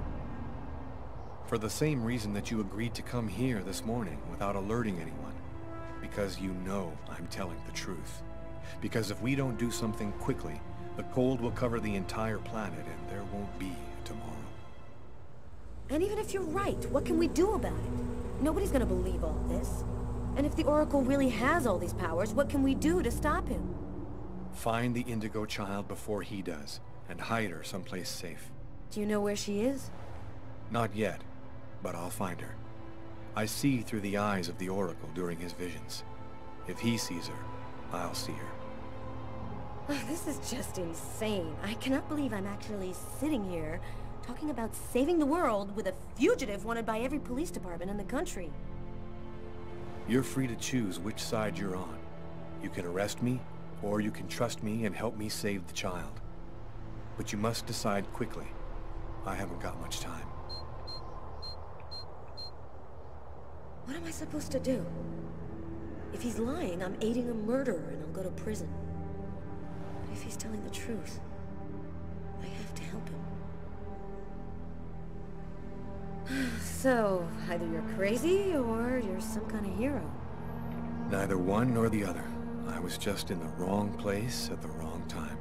For the same reason that you agreed to come here this morning without alerting anyone. Because you know I'm telling the truth. Because if we don't do something quickly, the cold will cover the entire planet and there won't be a tomorrow. And even if you're right, what can we do about it? Nobody's gonna believe all this. And if the Oracle really has all these powers, what can we do to stop him? Find the Indigo Child before he does, and hide her someplace safe. Do you know where she is? Not yet, but I'll find her. I see through the eyes of the Oracle during his visions. If he sees her, I'll see her. Oh, this is just insane. I cannot believe I'm actually sitting here talking about saving the world with a fugitive wanted by every police department in the country. You're free to choose which side you're on. You can arrest me, or you can trust me and help me save the child. But you must decide quickly. I haven't got much time. What am I supposed to do? If he's lying, I'm aiding a murderer and I'll go to prison. But if he's telling the truth, I have to help him. so, either you're crazy or you're some kind of hero. Neither one nor the other. I was just in the wrong place at the wrong time.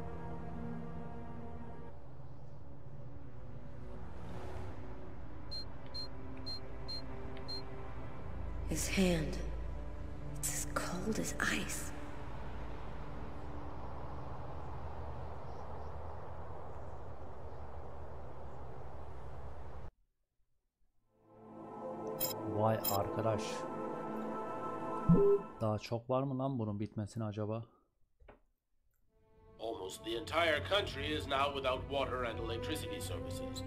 His hand. It's as cold as ice. Vay arkadaş. Daha çok var mı lan bunun bitmesine acaba? Almost the entire country is now without water and electricity services.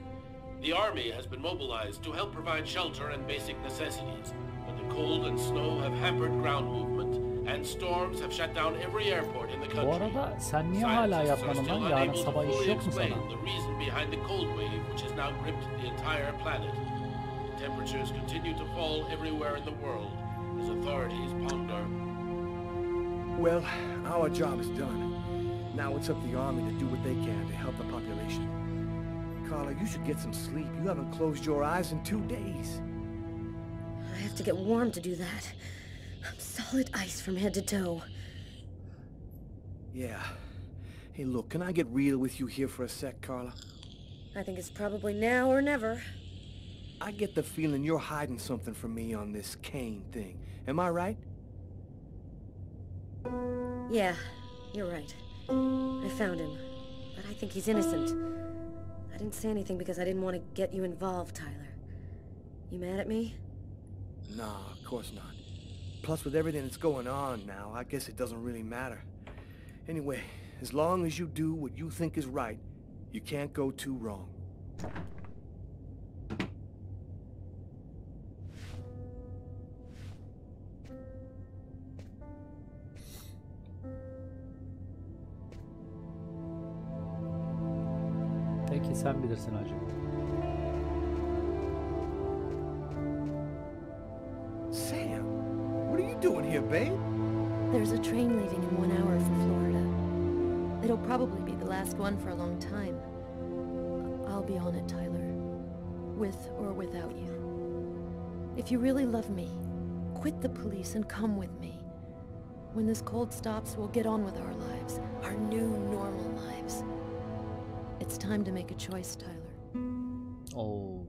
The army has been mobilized to help provide shelter and basic necessities, but the cold and snow have hampered ground movement and storms have shut down every airport in the country. Bu arada sen niye hala Scientists are yatmadın lan? Yarın sabah iş yok mu sana? the reason behind the cold wave which has now gripped the entire planet. Temperatures continue to fall everywhere in the world as authorities ponder. Well, our job is done. Now it's up to the army to do what they can to help the population. Carla, you should get some sleep. You haven't closed your eyes in two days. I have to get warm to do that. I'm solid ice from head to toe. Yeah. Hey, look, can I get real with you here for a sec, Carla? I think it's probably now or never. I get the feeling you're hiding something from me on this Kane thing. Am I right? Yeah, you're right. I found him, but I think he's innocent. I didn't say anything because I didn't want to get you involved, Tyler. You mad at me? Nah, of course not. Plus, with everything that's going on now, I guess it doesn't really matter. Anyway, as long as you do what you think is right, you can't go too wrong. Peki sen bilirsin hacı. Sam, what are you doing here, babe? There's a train leaving in one hour for Florida. It'll probably be the last one for a long time. I'll be on it, Tyler. With or without you. If you really love me, quit the police and come with me. When this cold stops, we'll get on with our lives. Our new normal lives. It's time to make a choice, Tyler. Oh,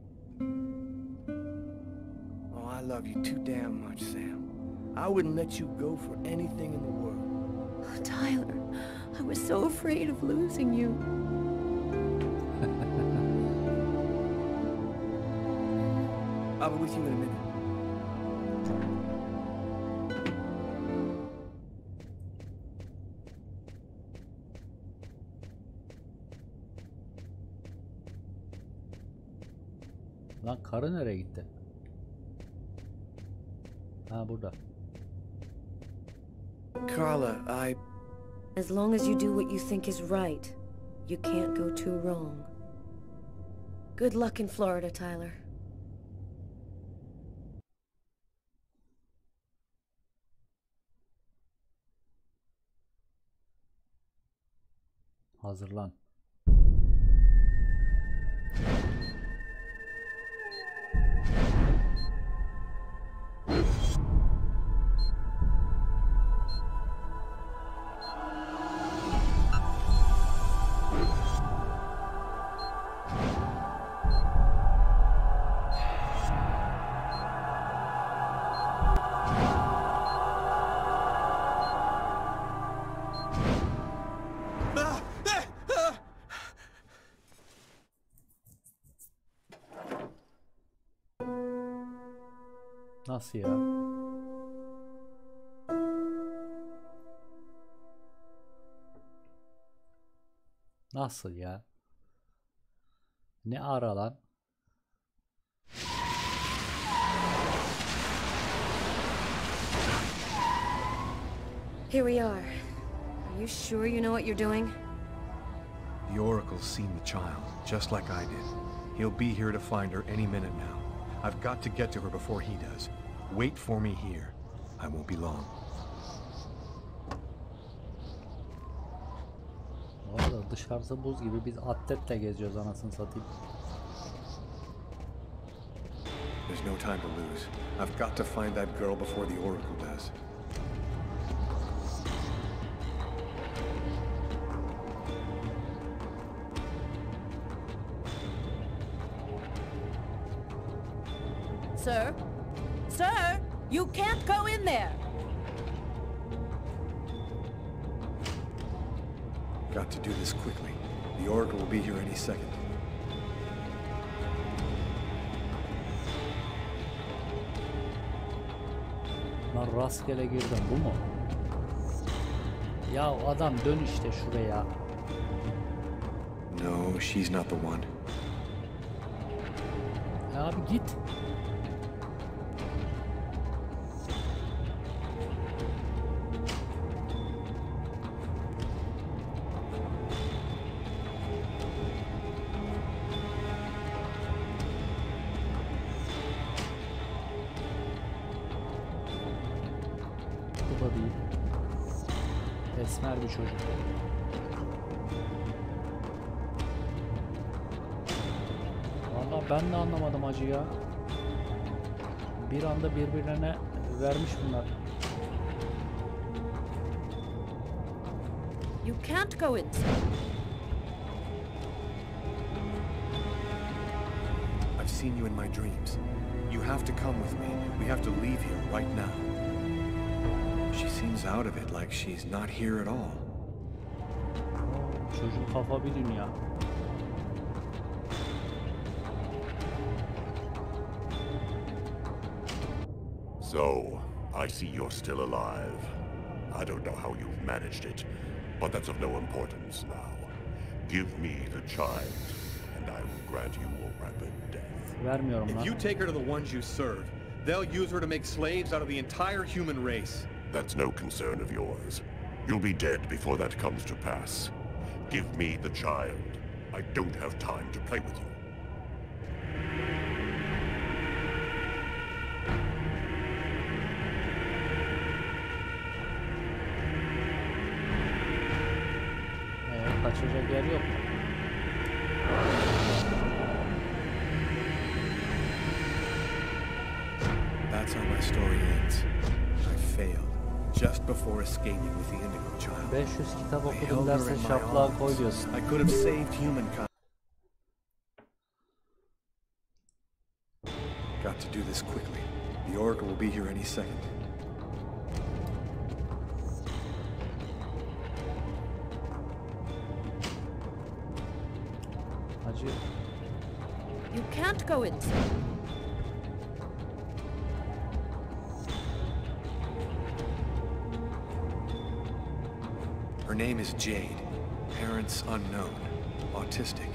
I love you too damn much, Sam. I wouldn't let you go for anything in the world. Oh, Tyler, I was so afraid of losing you. I'll be with you in a minute. Lan karı nereye gitti? Ah, ha burada. Carla, I... As long as you do what you think is right, you can't go too wrong. Good luck in Florida, Tyler. Hazırlan. Nasıl ya? Nasıl ya? Ne ara lan? Here we are. Are you sure you know what you're doing? The Oracle's seen the child, just like I did. He'll be here to find her any minute now. I've got to get to her before he does. Wait for me here. I won't be long. Arada dışarısı buz gibi biz atletle geziyoruz anasını satayım. There's no time to lose. I've got to find that girl before the Oracle adam dön işte şuraya. No, she's not the one. Ya abi git. Anlamadım acı ya. Bir anda birbirlerine vermiş bunlar. You can't go inside. I've seen you in my dreams. You have to come with me. We have to leave here right now. She seems out of it like she's not here at all. Çocuğun kafa bir dünya. I see you're still alive. I don't know how you've managed it, but that's of no importance now. Give me the child, and I will grant you a rapid death. Vermiyorum If you take her to the ones you serve, they'll use her to make slaves out of the entire human race. That's no concern of yours. You'll be dead before that comes to pass. Give me the child. I don't have time to play with you. Escaping with the Indigo Child. 500 kitap I okudum held derse şaplığa koy diyorsun. I could have saved humankind. Got to do this quickly. The Oracle will be here any second. Hacı You can't go inside. Her name is Jade. Parents unknown. Autistic.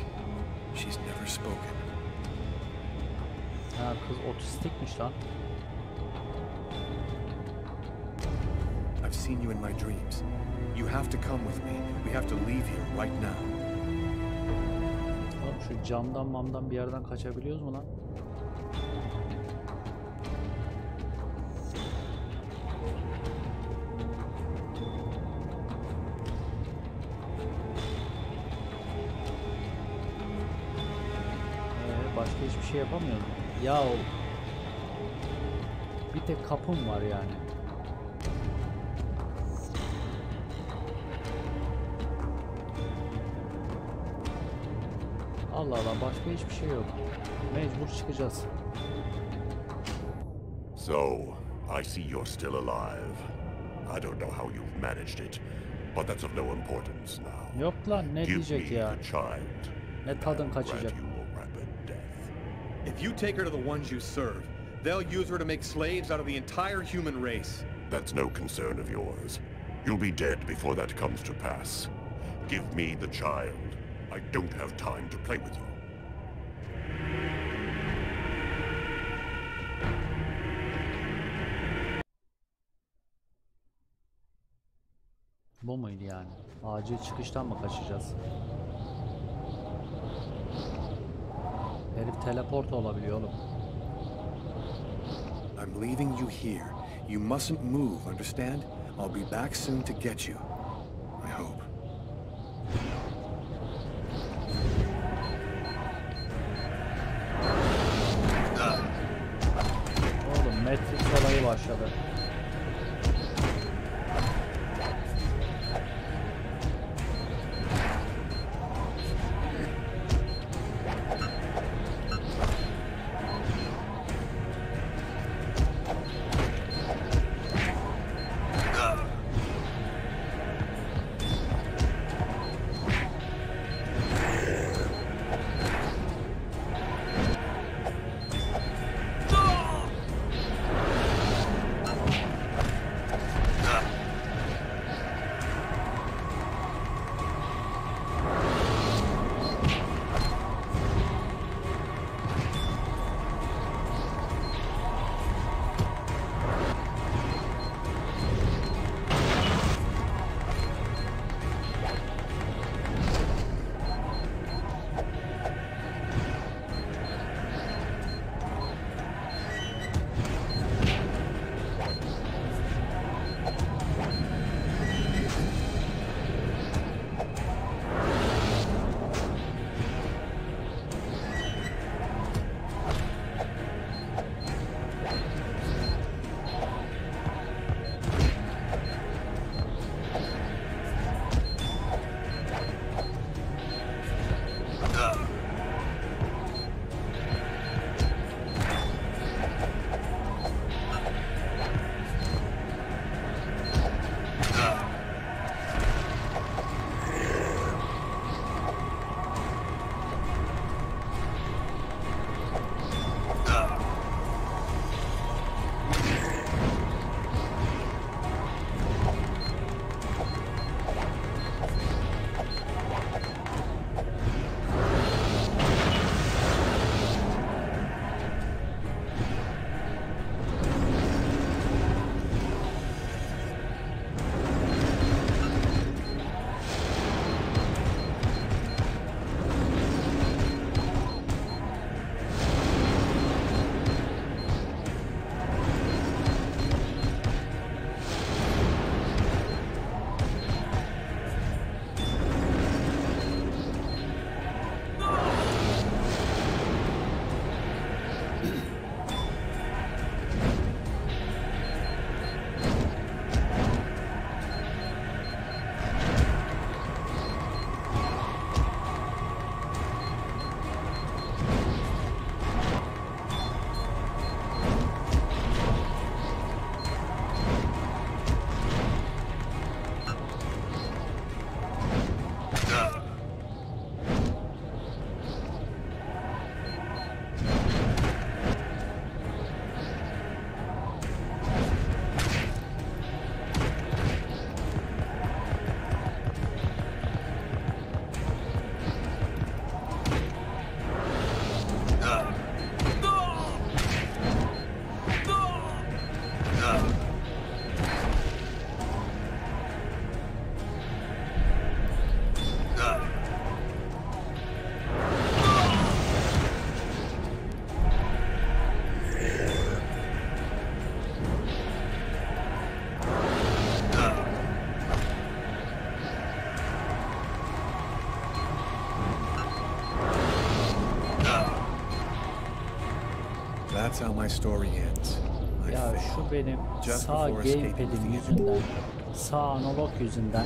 She's never spoken. ha, kız otistikmiş lan. I've seen you in my dreams. You have to come with me. We have to leave here right now. Oğlum şu camdan mamdan bir yerden kaçabiliyoruz mu lan? Şey yapamıyoruz. mu? Ya bir tek kapım var yani. Allah Allah başka hiçbir şey yok. Mecbur çıkacağız. So, I see you're still alive. I don't know how you've managed it, but that's of no importance now. Yok lan ne Give diyecek ya? Ne tadın kaçacak? If you take her to the ones you serve, they'll use her to make slaves out of the entire human race. That's no concern of yours. You'll be dead before that comes to pass. Give me the child. I don't have time to play with you. Bu muydu yani? Acil çıkıştan mı kaçacağız? Teleport olabiliyor oğlum. I'm leaving you here. You mustn't move, understand? I'll be back soon to get you. Ya şu benim sağ gamepad'im yüzünden, sağ analog yüzünden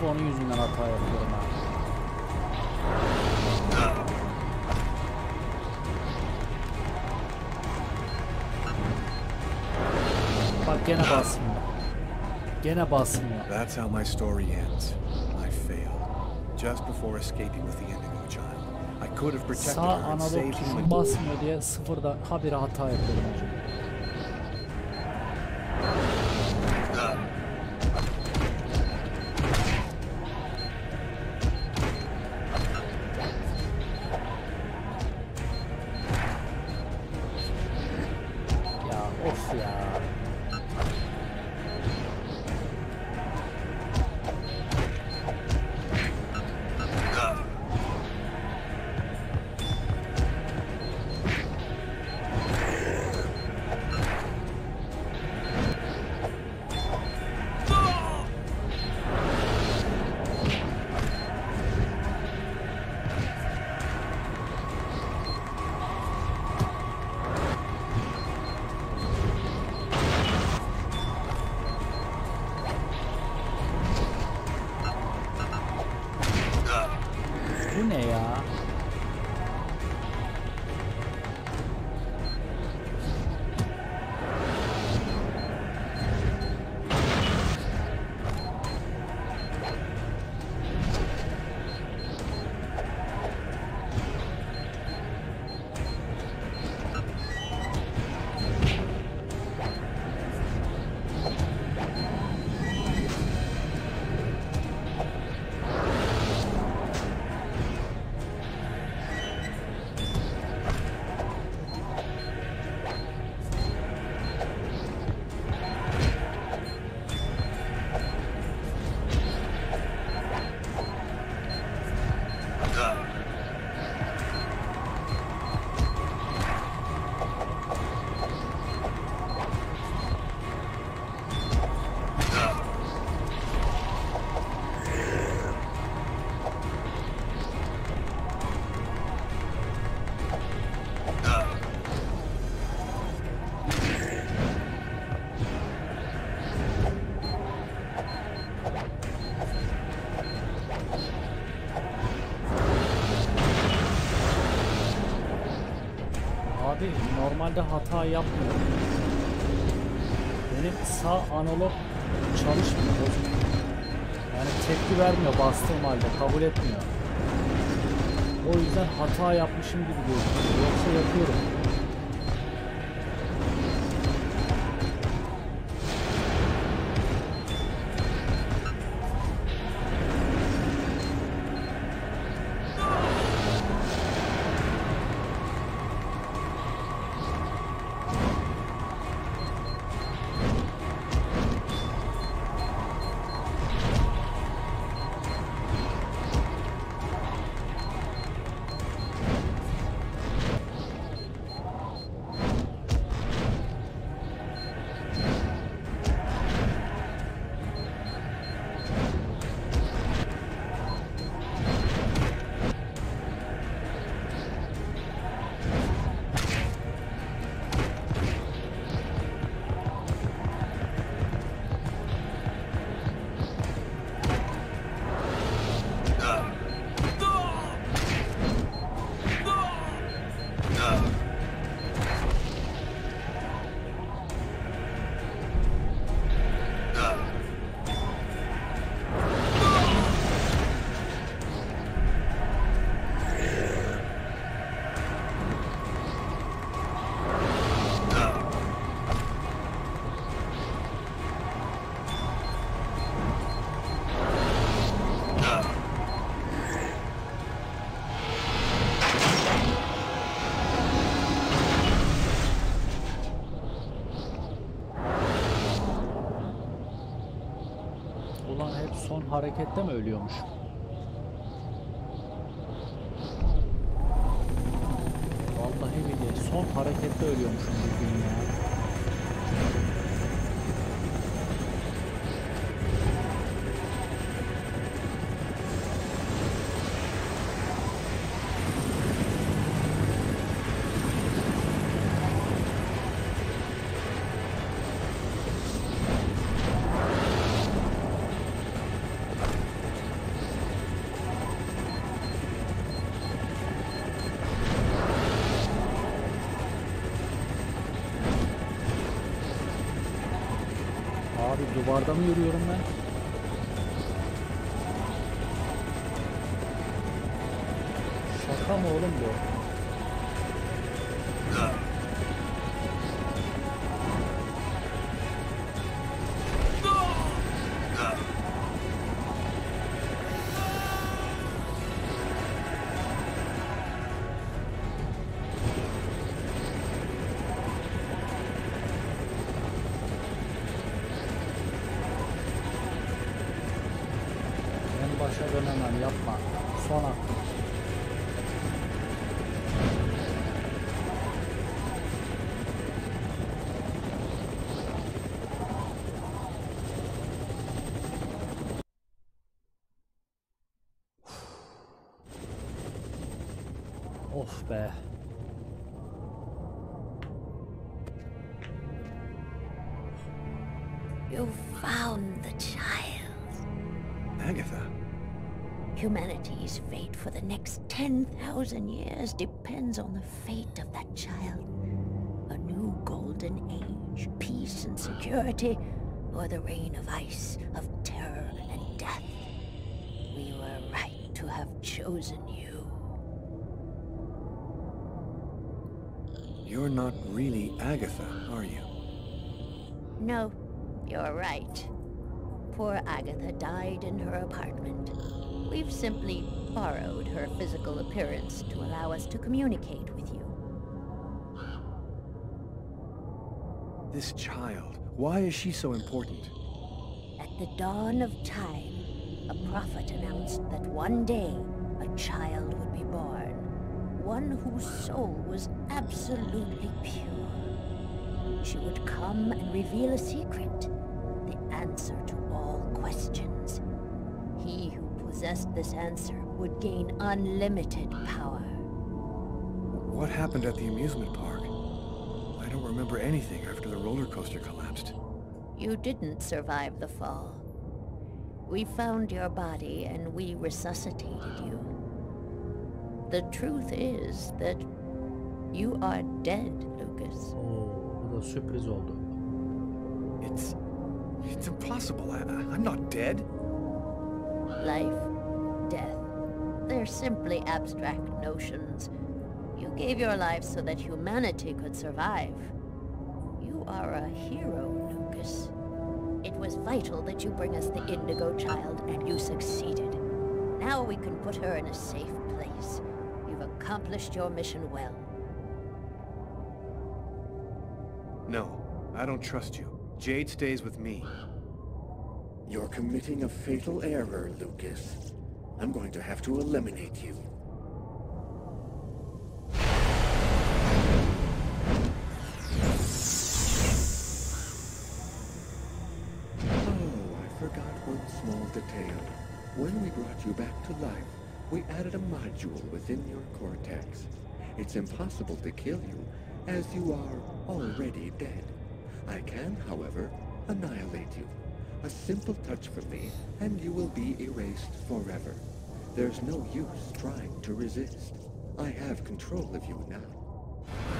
Sırf onun yüzünden hata yapıyorum abi. Bak gene basmıyor. Gene basmıyor. That's how my story ends. I failed. Just before escaping with the Indigo Child. I could have protected Sağ her and analog saved tuşu human... basmıyor diye sıfırda habire hata yapıyorum normalde hata yapmıyorum. Benim sağ analog çalışmıyor. Yani tepki vermiyor bastığım halde kabul etmiyor. O yüzden hata yapmışım gibi gözüküyor. Yoksa yapıyorum. Son harekette mi ölüyormuş? Vallahi billahi son harekette ölüyormuşum bugün ya. Arda yürüyorum Of be. You found the child. Agatha. Humanity's fate for the next 10,000 years depends on the fate of that child. A new golden age, peace and security, or the reign of ice, of terror and death. We were right to have chosen you. You're not really Agatha, are you? No, you're right. Poor Agatha died in her apartment. We've simply borrowed her physical appearance to allow us to communicate with you. This child, why is she so important? At the dawn of time, a prophet announced that one day a child would be born. One whose soul was absolutely pure. She would come and reveal a secret, the answer to all questions. He who possessed this answer would gain unlimited power. What happened at the amusement park? I don't remember anything after the roller coaster collapsed. You didn't survive the fall. We found your body and we resuscitated you. The truth is that you are dead, Lucas. Oo, bu da sürpriz oldu. It's... it's impossible. I, I'm not dead. Life, death, they're simply abstract notions. You gave your life so that humanity could survive. You are a hero, Lucas. It was vital that you bring us the Indigo Child, and you succeeded. Now we can put her in a safe place. You've accomplished your mission well. No, I don't trust you. Jade stays with me. You're committing a fatal error, Lucas. I'm going to have to eliminate you. Oh, I forgot one small detail. When we brought you back to life, we added a module within your cortex. It's impossible to kill you, as you are already dead. I can, however, annihilate you. A simple touch from me, and you will be erased forever. There's no use trying to resist. I have control of you now.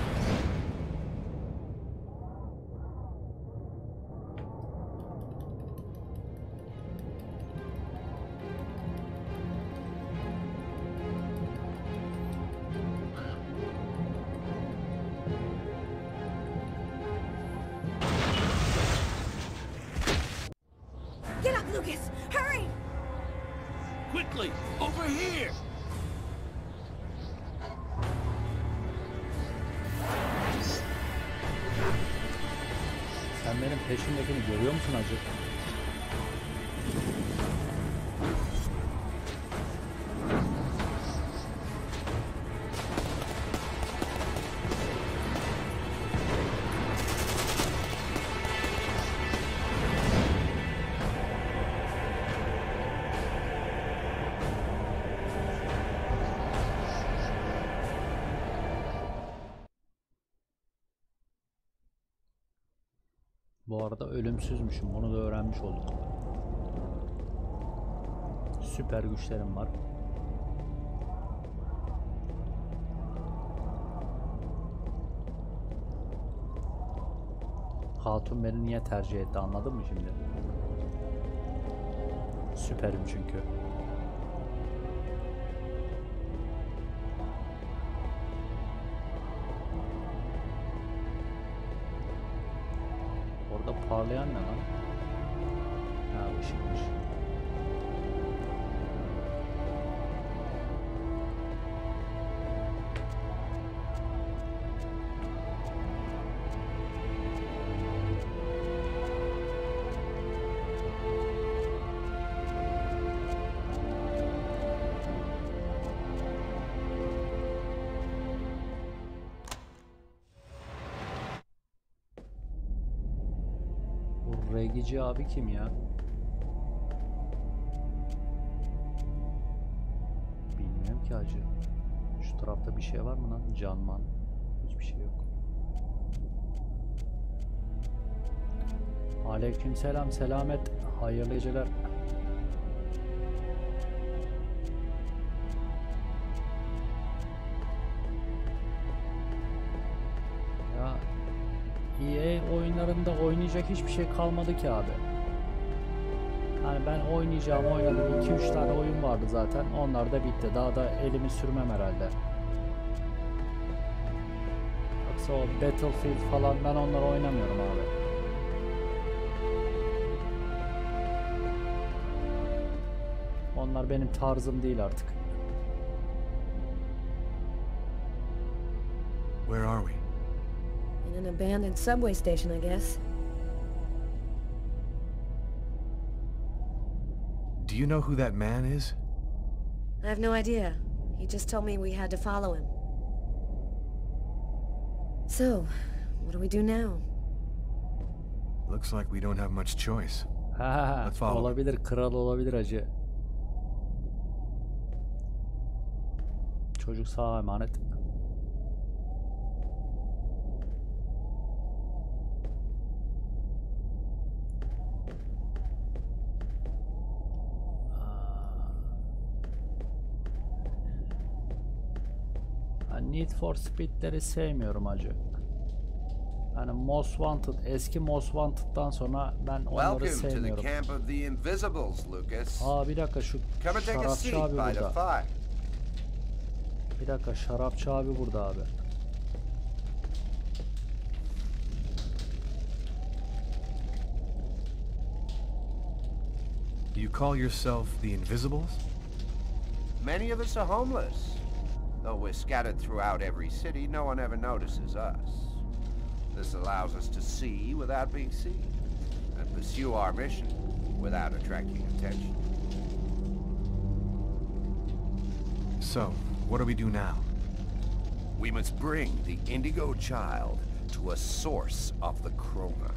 Arada ölümsüzmüşüm. Bunu da öğrenmiş olduk. Süper güçlerim var. Hatun beni niye tercih etti anladın mı şimdi? Süperim çünkü. Regici abi kim ya? Bilmiyorum ki hacı. Şu tarafta bir şey var mı lan? Canman. Hiçbir şey yok. Aleykümselam selamet. Hayırlı geceler. Oynayacak hiçbir şey kalmadı ki abi. Hani ben oynayacağım oynadım 2-3 tane oyun vardı zaten. Onlar da bitti. Daha da elimi sürmem herhalde. Yoksa o Battlefield falan ben onları oynamıyorum abi. Onlar benim tarzım değil artık. Where are we? In an abandoned subway station, I guess. You know who that man is? I have no idea. He just told me we had to follow him. So, what do we do now? Looks like we don't have much choice. Ha, Let's follow. olabilir, kral olabilir acı. Çocuk sağa emanet. For Speed'leri sevmiyorum acı. Hani Most Wanted, eski Most Wanted'dan sonra ben onları Welcome to the sevmiyorum. camp of the Invisibles, Lucas. Aa bir dakika şu şarapçı abi burada. Bir dakika şarapçı abi burada abi. You call yourself the Invisibles? Many of us are homeless. Though we're scattered throughout every city, no one ever notices us. This allows us to see without being seen, and pursue our mission without attracting attention. So, what do we do now? We must bring the Indigo Child to a source of the Chroma.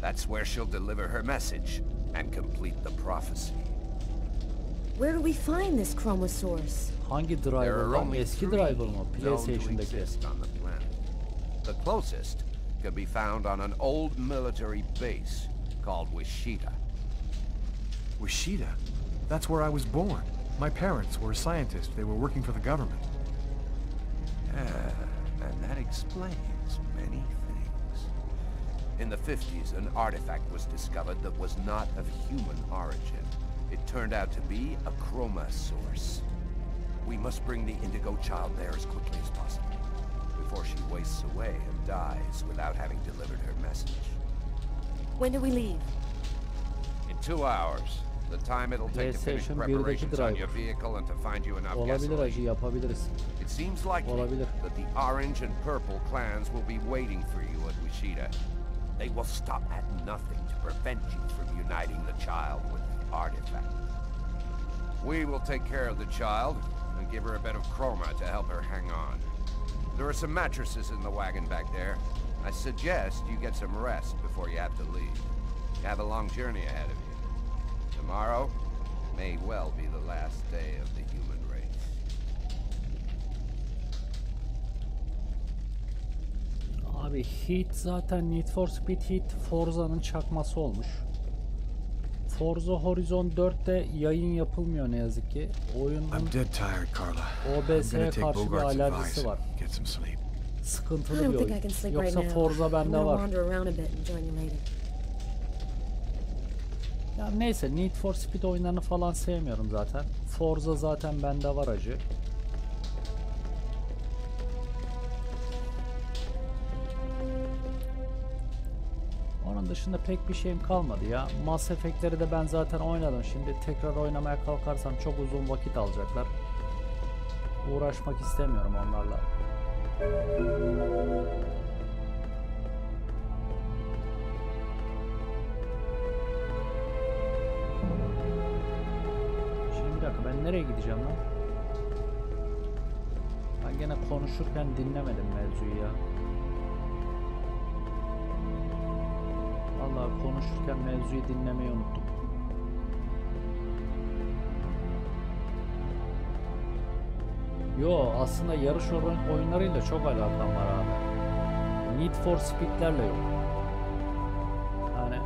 That's where she'll deliver her message and complete the prophecy. Where do we find this chroma source? Hangi There driver are only Eski three driver mı? PlayStation'daki. on the planet. The closest can be found on an old military base called Wichita. Wichita? That's where I was born. My parents were scientists. They were working for the government. Ah, and that explains many things. In the 50s, an artifact was discovered that was not of human origin. It turned out to be a chroma source. We must bring the Indigo Child there as quickly as possible, before she wastes away and dies without having delivered her message. When do we leave? In two hours, the time it'll take to finish PlayStation 1'deki preparations on your vehicle and to find you enough Olabilir gasoline. acı yapabiliriz. It seems likely Olabilir. that the orange and purple clans will be waiting for you at Wichita. They will stop at nothing to prevent you from uniting the child with the artifact. We will take care of the child and give her a bit of chroma to help her hang on. There are some mattresses in the wagon back there. I suggest you get some rest before you have to leave. You have a long journey ahead of you. Tomorrow may well be the last day of the human race. Abi Heat zaten Need for Speed Heat Forza'nın çakması olmuş. Forza Horizon 4'te yayın yapılmıyor ne yazık ki. Oyunun OBS'ye karşı bir alerjisi var. Sıkıntılı bir oyun. Yoksa Forza bende var. Ya neyse Need for Speed oyunlarını falan sevmiyorum zaten. Forza zaten bende var acı. Onun dışında pek bir şeyim kalmadı ya. Mass Effect'leri de ben zaten oynadım. Şimdi tekrar oynamaya kalkarsam çok uzun vakit alacaklar. Uğraşmak istemiyorum onlarla. Şimdi bir dakika ben nereye gideceğim lan? Ben gene konuşurken dinlemedim mevzuyu ya. Vallahi konuşurken mevzuyu dinlemeyi unuttum. Yo aslında yarış oyun- oyunlarıyla çok alakam var abi. Need for Speed'lerle yok. Yani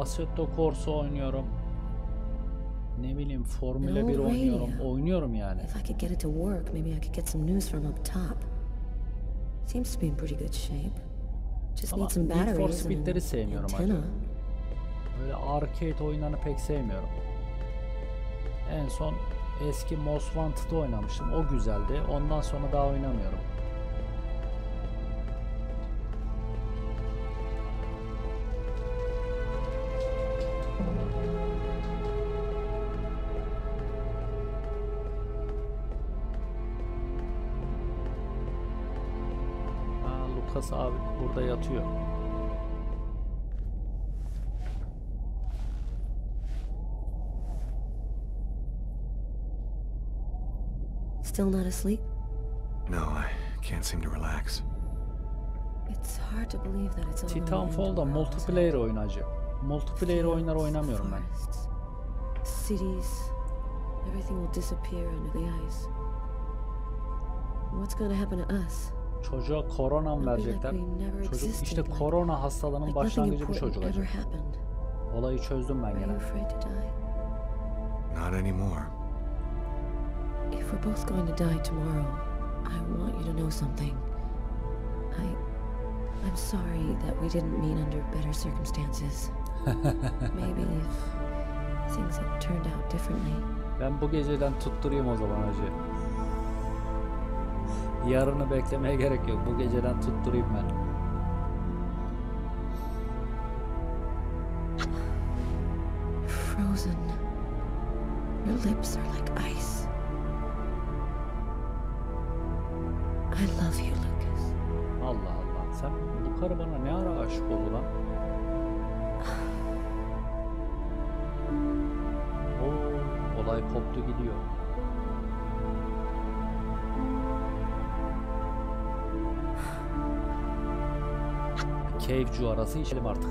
Assetto Corsa oynuyorum. Ne bileyim Formula An 1 old oynuyorum. Oynuyorum yani. If I could get it to work, maybe I could get some news from up top. Seems to be in pretty good shape. Just need some Need for batteries and Speed'leri sevmiyorum antenna. acaba. Böyle arcade oyunlarını pek sevmiyorum. En son eski Most Wanted'ı oynamıştım. O güzeldi. Ondan sonra daha oynamıyorum. Lucas abi burada yatıyor. Still not asleep? No, I can't seem to relax. It's hard to believe that it's Titanfall'da multiplayer oynacı. Multiplayer oyunlar oynamıyorum ben. cities. Everything will disappear under the ice. What's going to happen to us? Çocuğa korona mı verecekler? Çocuk işte korona hastalığının başlangıcı bu çocuk acaba. Olayı çözdüm ben gene. Not anymore. If we're both going to die tomorrow, I want you to know something. I... I'm sorry that we didn't meet under better circumstances. Maybe if things had turned out differently. Ben bu geceden tutturayım o zaman hacı. Yarını beklemeye gerek yok. Bu geceden tutturayım ben. Frozen. Your lips are like ice. I love you, Lucas. Allah Allah. Sen bu karı bana ne ara aşık oldu lan? Oo, olay koptu gidiyor. Keyifcu arası içelim artık.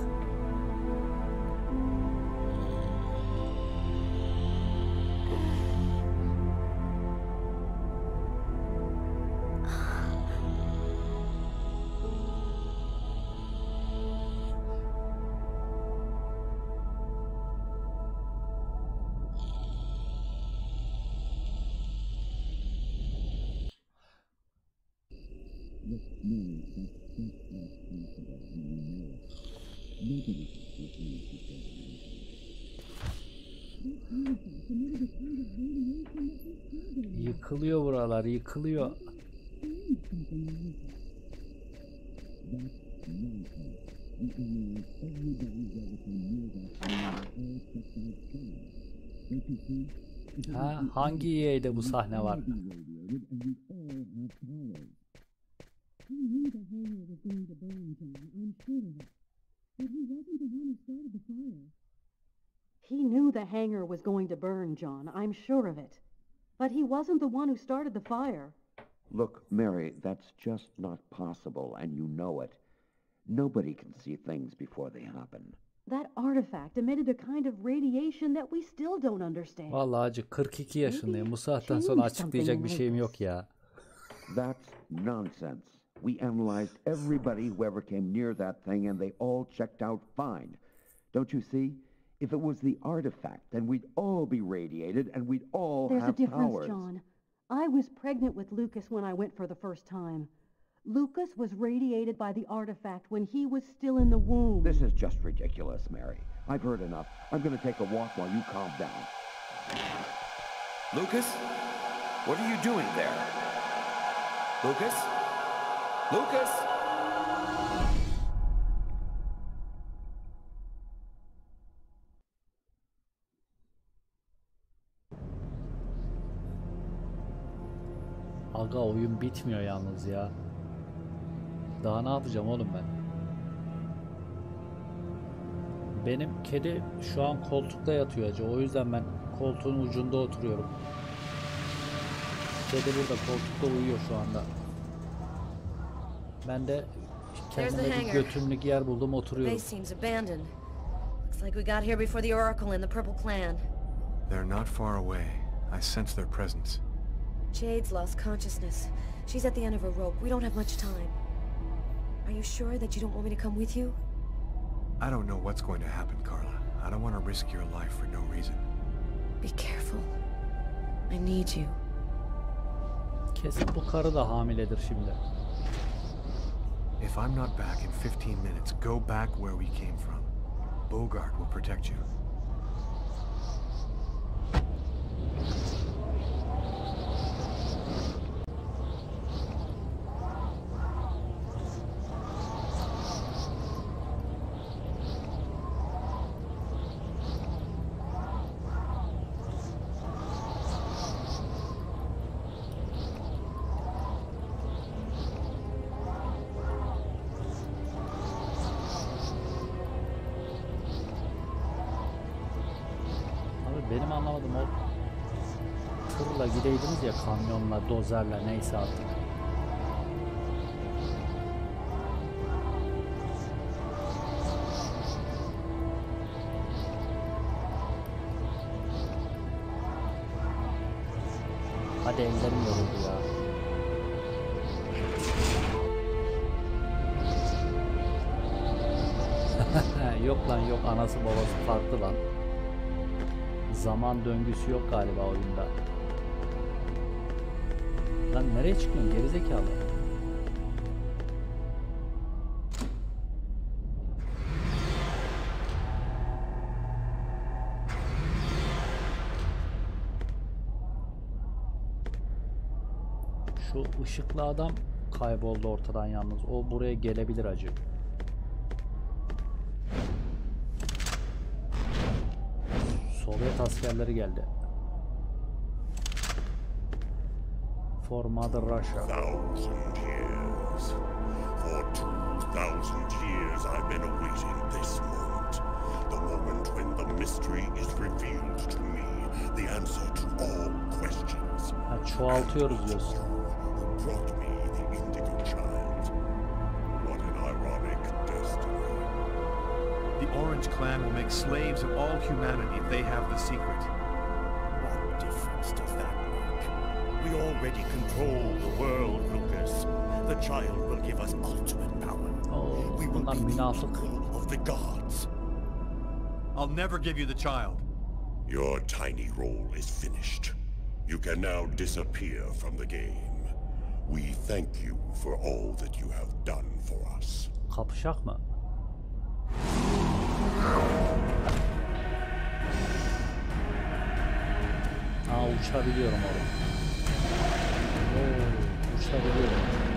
Buralar, yıkılıyor. Ha, hangi EA'de bu sahne var? He knew the hangar was going to burn, John. I'm sure of it. But he wasn't the one who started the fire. Look, Mary, that's just not possible, and you know it. Nobody can see things before they happen. That artifact emitted a kind of radiation that we still don't understand. Vallahi hacı 42 yaşındayım. Bu saatten sonra açıklayacak bir şeyim yok ya. That's nonsense. We analyzed everybody who ever came near that thing, and they all checked out fine. Don't you see? If it was the artifact, then we'd all be radiated, and we'd all There's a difference, powers. John. I was pregnant with Lucas when I went for the first time. Lucas was radiated by the artifact when he was still in the womb. This is just ridiculous, Mary. I've heard enough. I'm going to take a walk while you calm down. Lucas? What are you doing there? Lucas? Lucas? Aga oyun bitmiyor yalnız ya. Daha ne yapacağım oğlum ben? Benim kedi şu an koltukta yatıyor acı. O yüzden ben koltuğun ucunda oturuyorum. Kedi burada koltukta uyuyor şu anda. Ben de Kendime bir götümlük yer buldum oturuyorum. Looks like we got here before the Oracle and the Purple Clan. They're not far away. I sense their presence. Jade's lost consciousness. She's at the end of her rope. We don't have much time. Are you sure that you don't want me to come with you? I don't know what's going to happen, Carla. I don't want to risk your life for no reason. Be careful. I need you. Kesin bu karı da hamiledir şimdi. If I'm not back in 15 minutes, go back where we came from. Bogart will protect you. Dozerle neyse artık. Hadi ellerim yoruldu ya. yok lan yok anası babası farklı lan. Zaman döngüsü yok galiba oyunda. Nereye çıkıyorsun gerizekalı? Şu ışıklı adam kayboldu ortadan yalnız. O buraya gelebilir acı. Sovyet askerleri geldi. For Mother Russia. Thousand years. For two thousand years I've been awaiting this moment. The moment when the mystery is revealed to me. The answer to all questions. Ha, çoğaltıyoruz diyorsun. Who brought me the indigo child? What an ironic destiny. The Orange Clan will make slaves of all humanity if they have the secret. Already control the world, Lucas. The child will give us ultimate power. Oo, We will be the münafık. of the gods. I'll never give you the child. Your tiny role is finished. You can now disappear from the game. We thank you for all that you have done for us. Kapışak mı? Aa uçabiliyorum orada. kuşlar oluyor.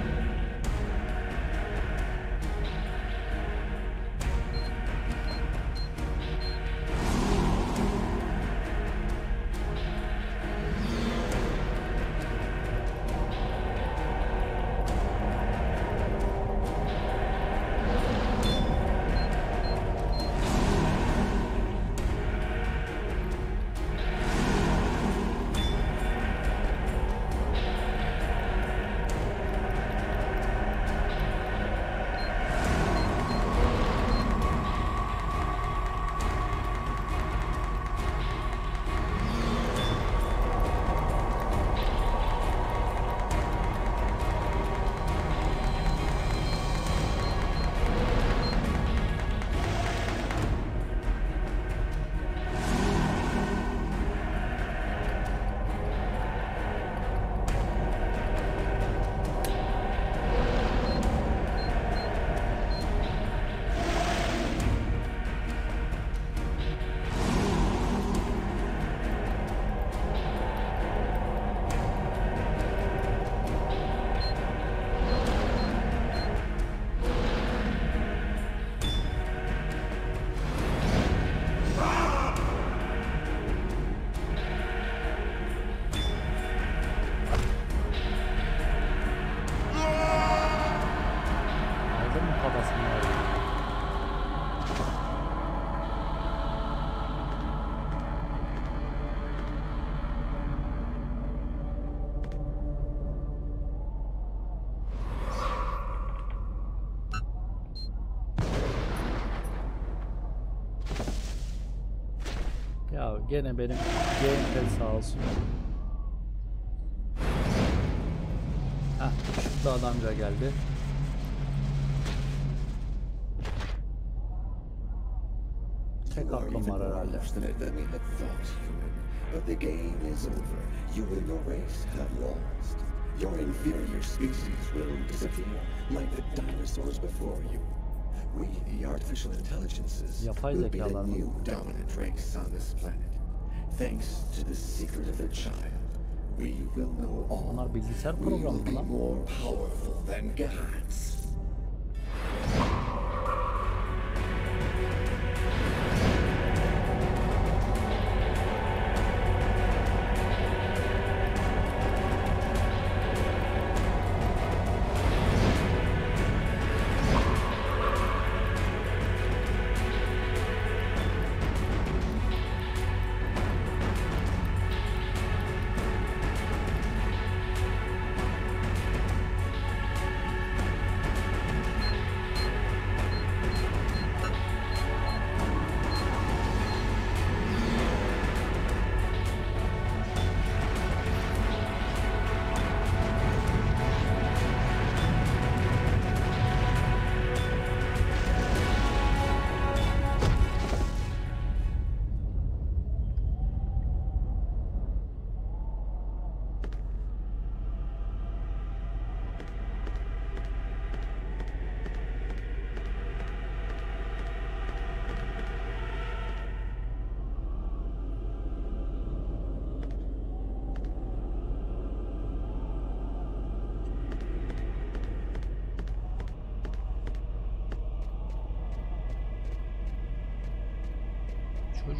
Gene benim gamepad sağ olsun. Heh, ışıklı adamca geldi. Tek aklım var herhalde. But the game is over. You and your race have lost. Your inferior species will disappear like the dinosaurs before you. We, the artificial intelligences, will be the new dominant race on this planet. Thanks to the secret of the child, we will know all. Onlar bilgisayar We will programı lan? more powerful than gods.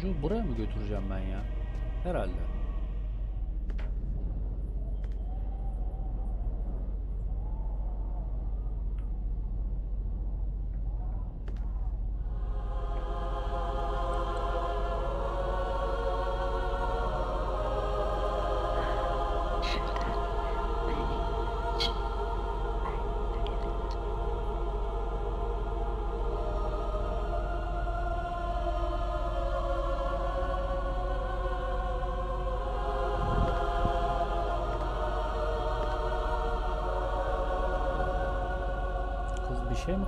Çocuğu buraya mı götüreceğim ben ya? Herhalde.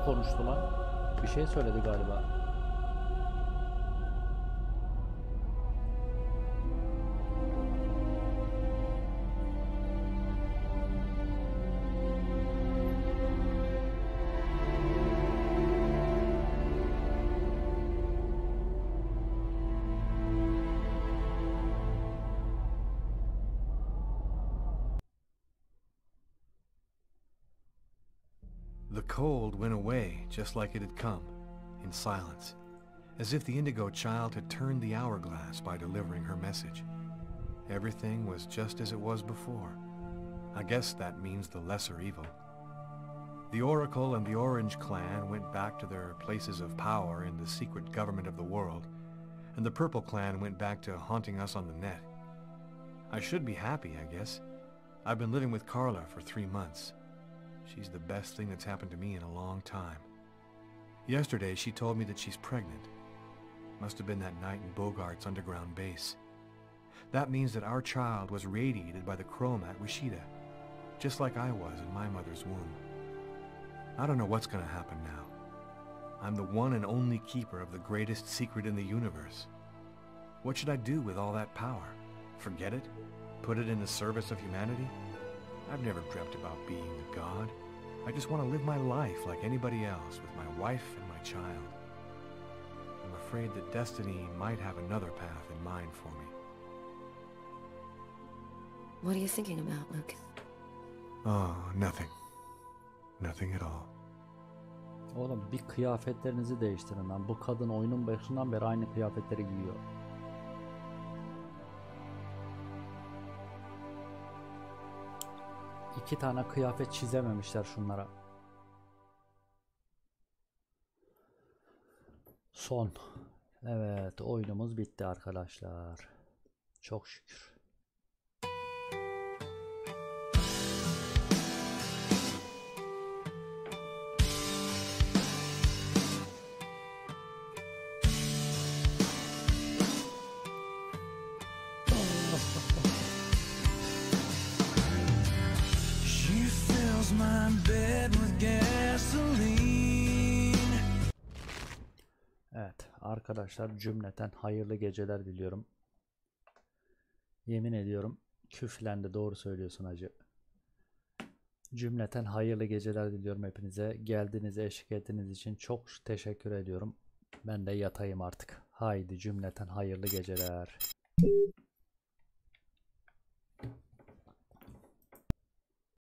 Konuştu lan? Bir şey söyledi galiba. Just like it had come, in silence, as if the Indigo Child had turned the hourglass by delivering her message. Everything was just as it was before. I guess that means the lesser evil. The Oracle and the Orange Clan went back to their places of power in the secret government of the world, and the Purple Clan went back to haunting us on the net. I should be happy, I guess. I've been living with Carla for three months. She's the best thing that's happened to me in a long time. Yesterday, she told me that she's pregnant. Must have been that night in Bogart's underground base. That means that our child was radiated by the chrome at Wichita, just like I was in my mother's womb. I don't know what's gonna happen now. I'm the one and only keeper of the greatest secret in the universe. What should I do with all that power? Forget it? Put it in the service of humanity? I've never dreamt about being a god. I just want to live my life like anybody else with my wife and my child. I'm afraid that destiny might have another path in mind for me. What are you thinking about, Lucas? Oh, nothing. Nothing at all. Oğlum bir kıyafetlerinizi değiştirin lan. Bu kadın oyunun başından beri aynı kıyafetleri giyiyor. İki tane kıyafet çizememişler şunlara. Son. Evet oyunumuz bitti arkadaşlar. Çok şükür. Arkadaşlar cümleten hayırlı geceler diliyorum. Yemin ediyorum küflendi doğru söylüyorsun hacı. Cümleten hayırlı geceler diliyorum hepinize. Geldiğiniz eşlik ettiğiniz için çok teşekkür ediyorum. Ben de yatayım artık. Haydi cümleten hayırlı geceler.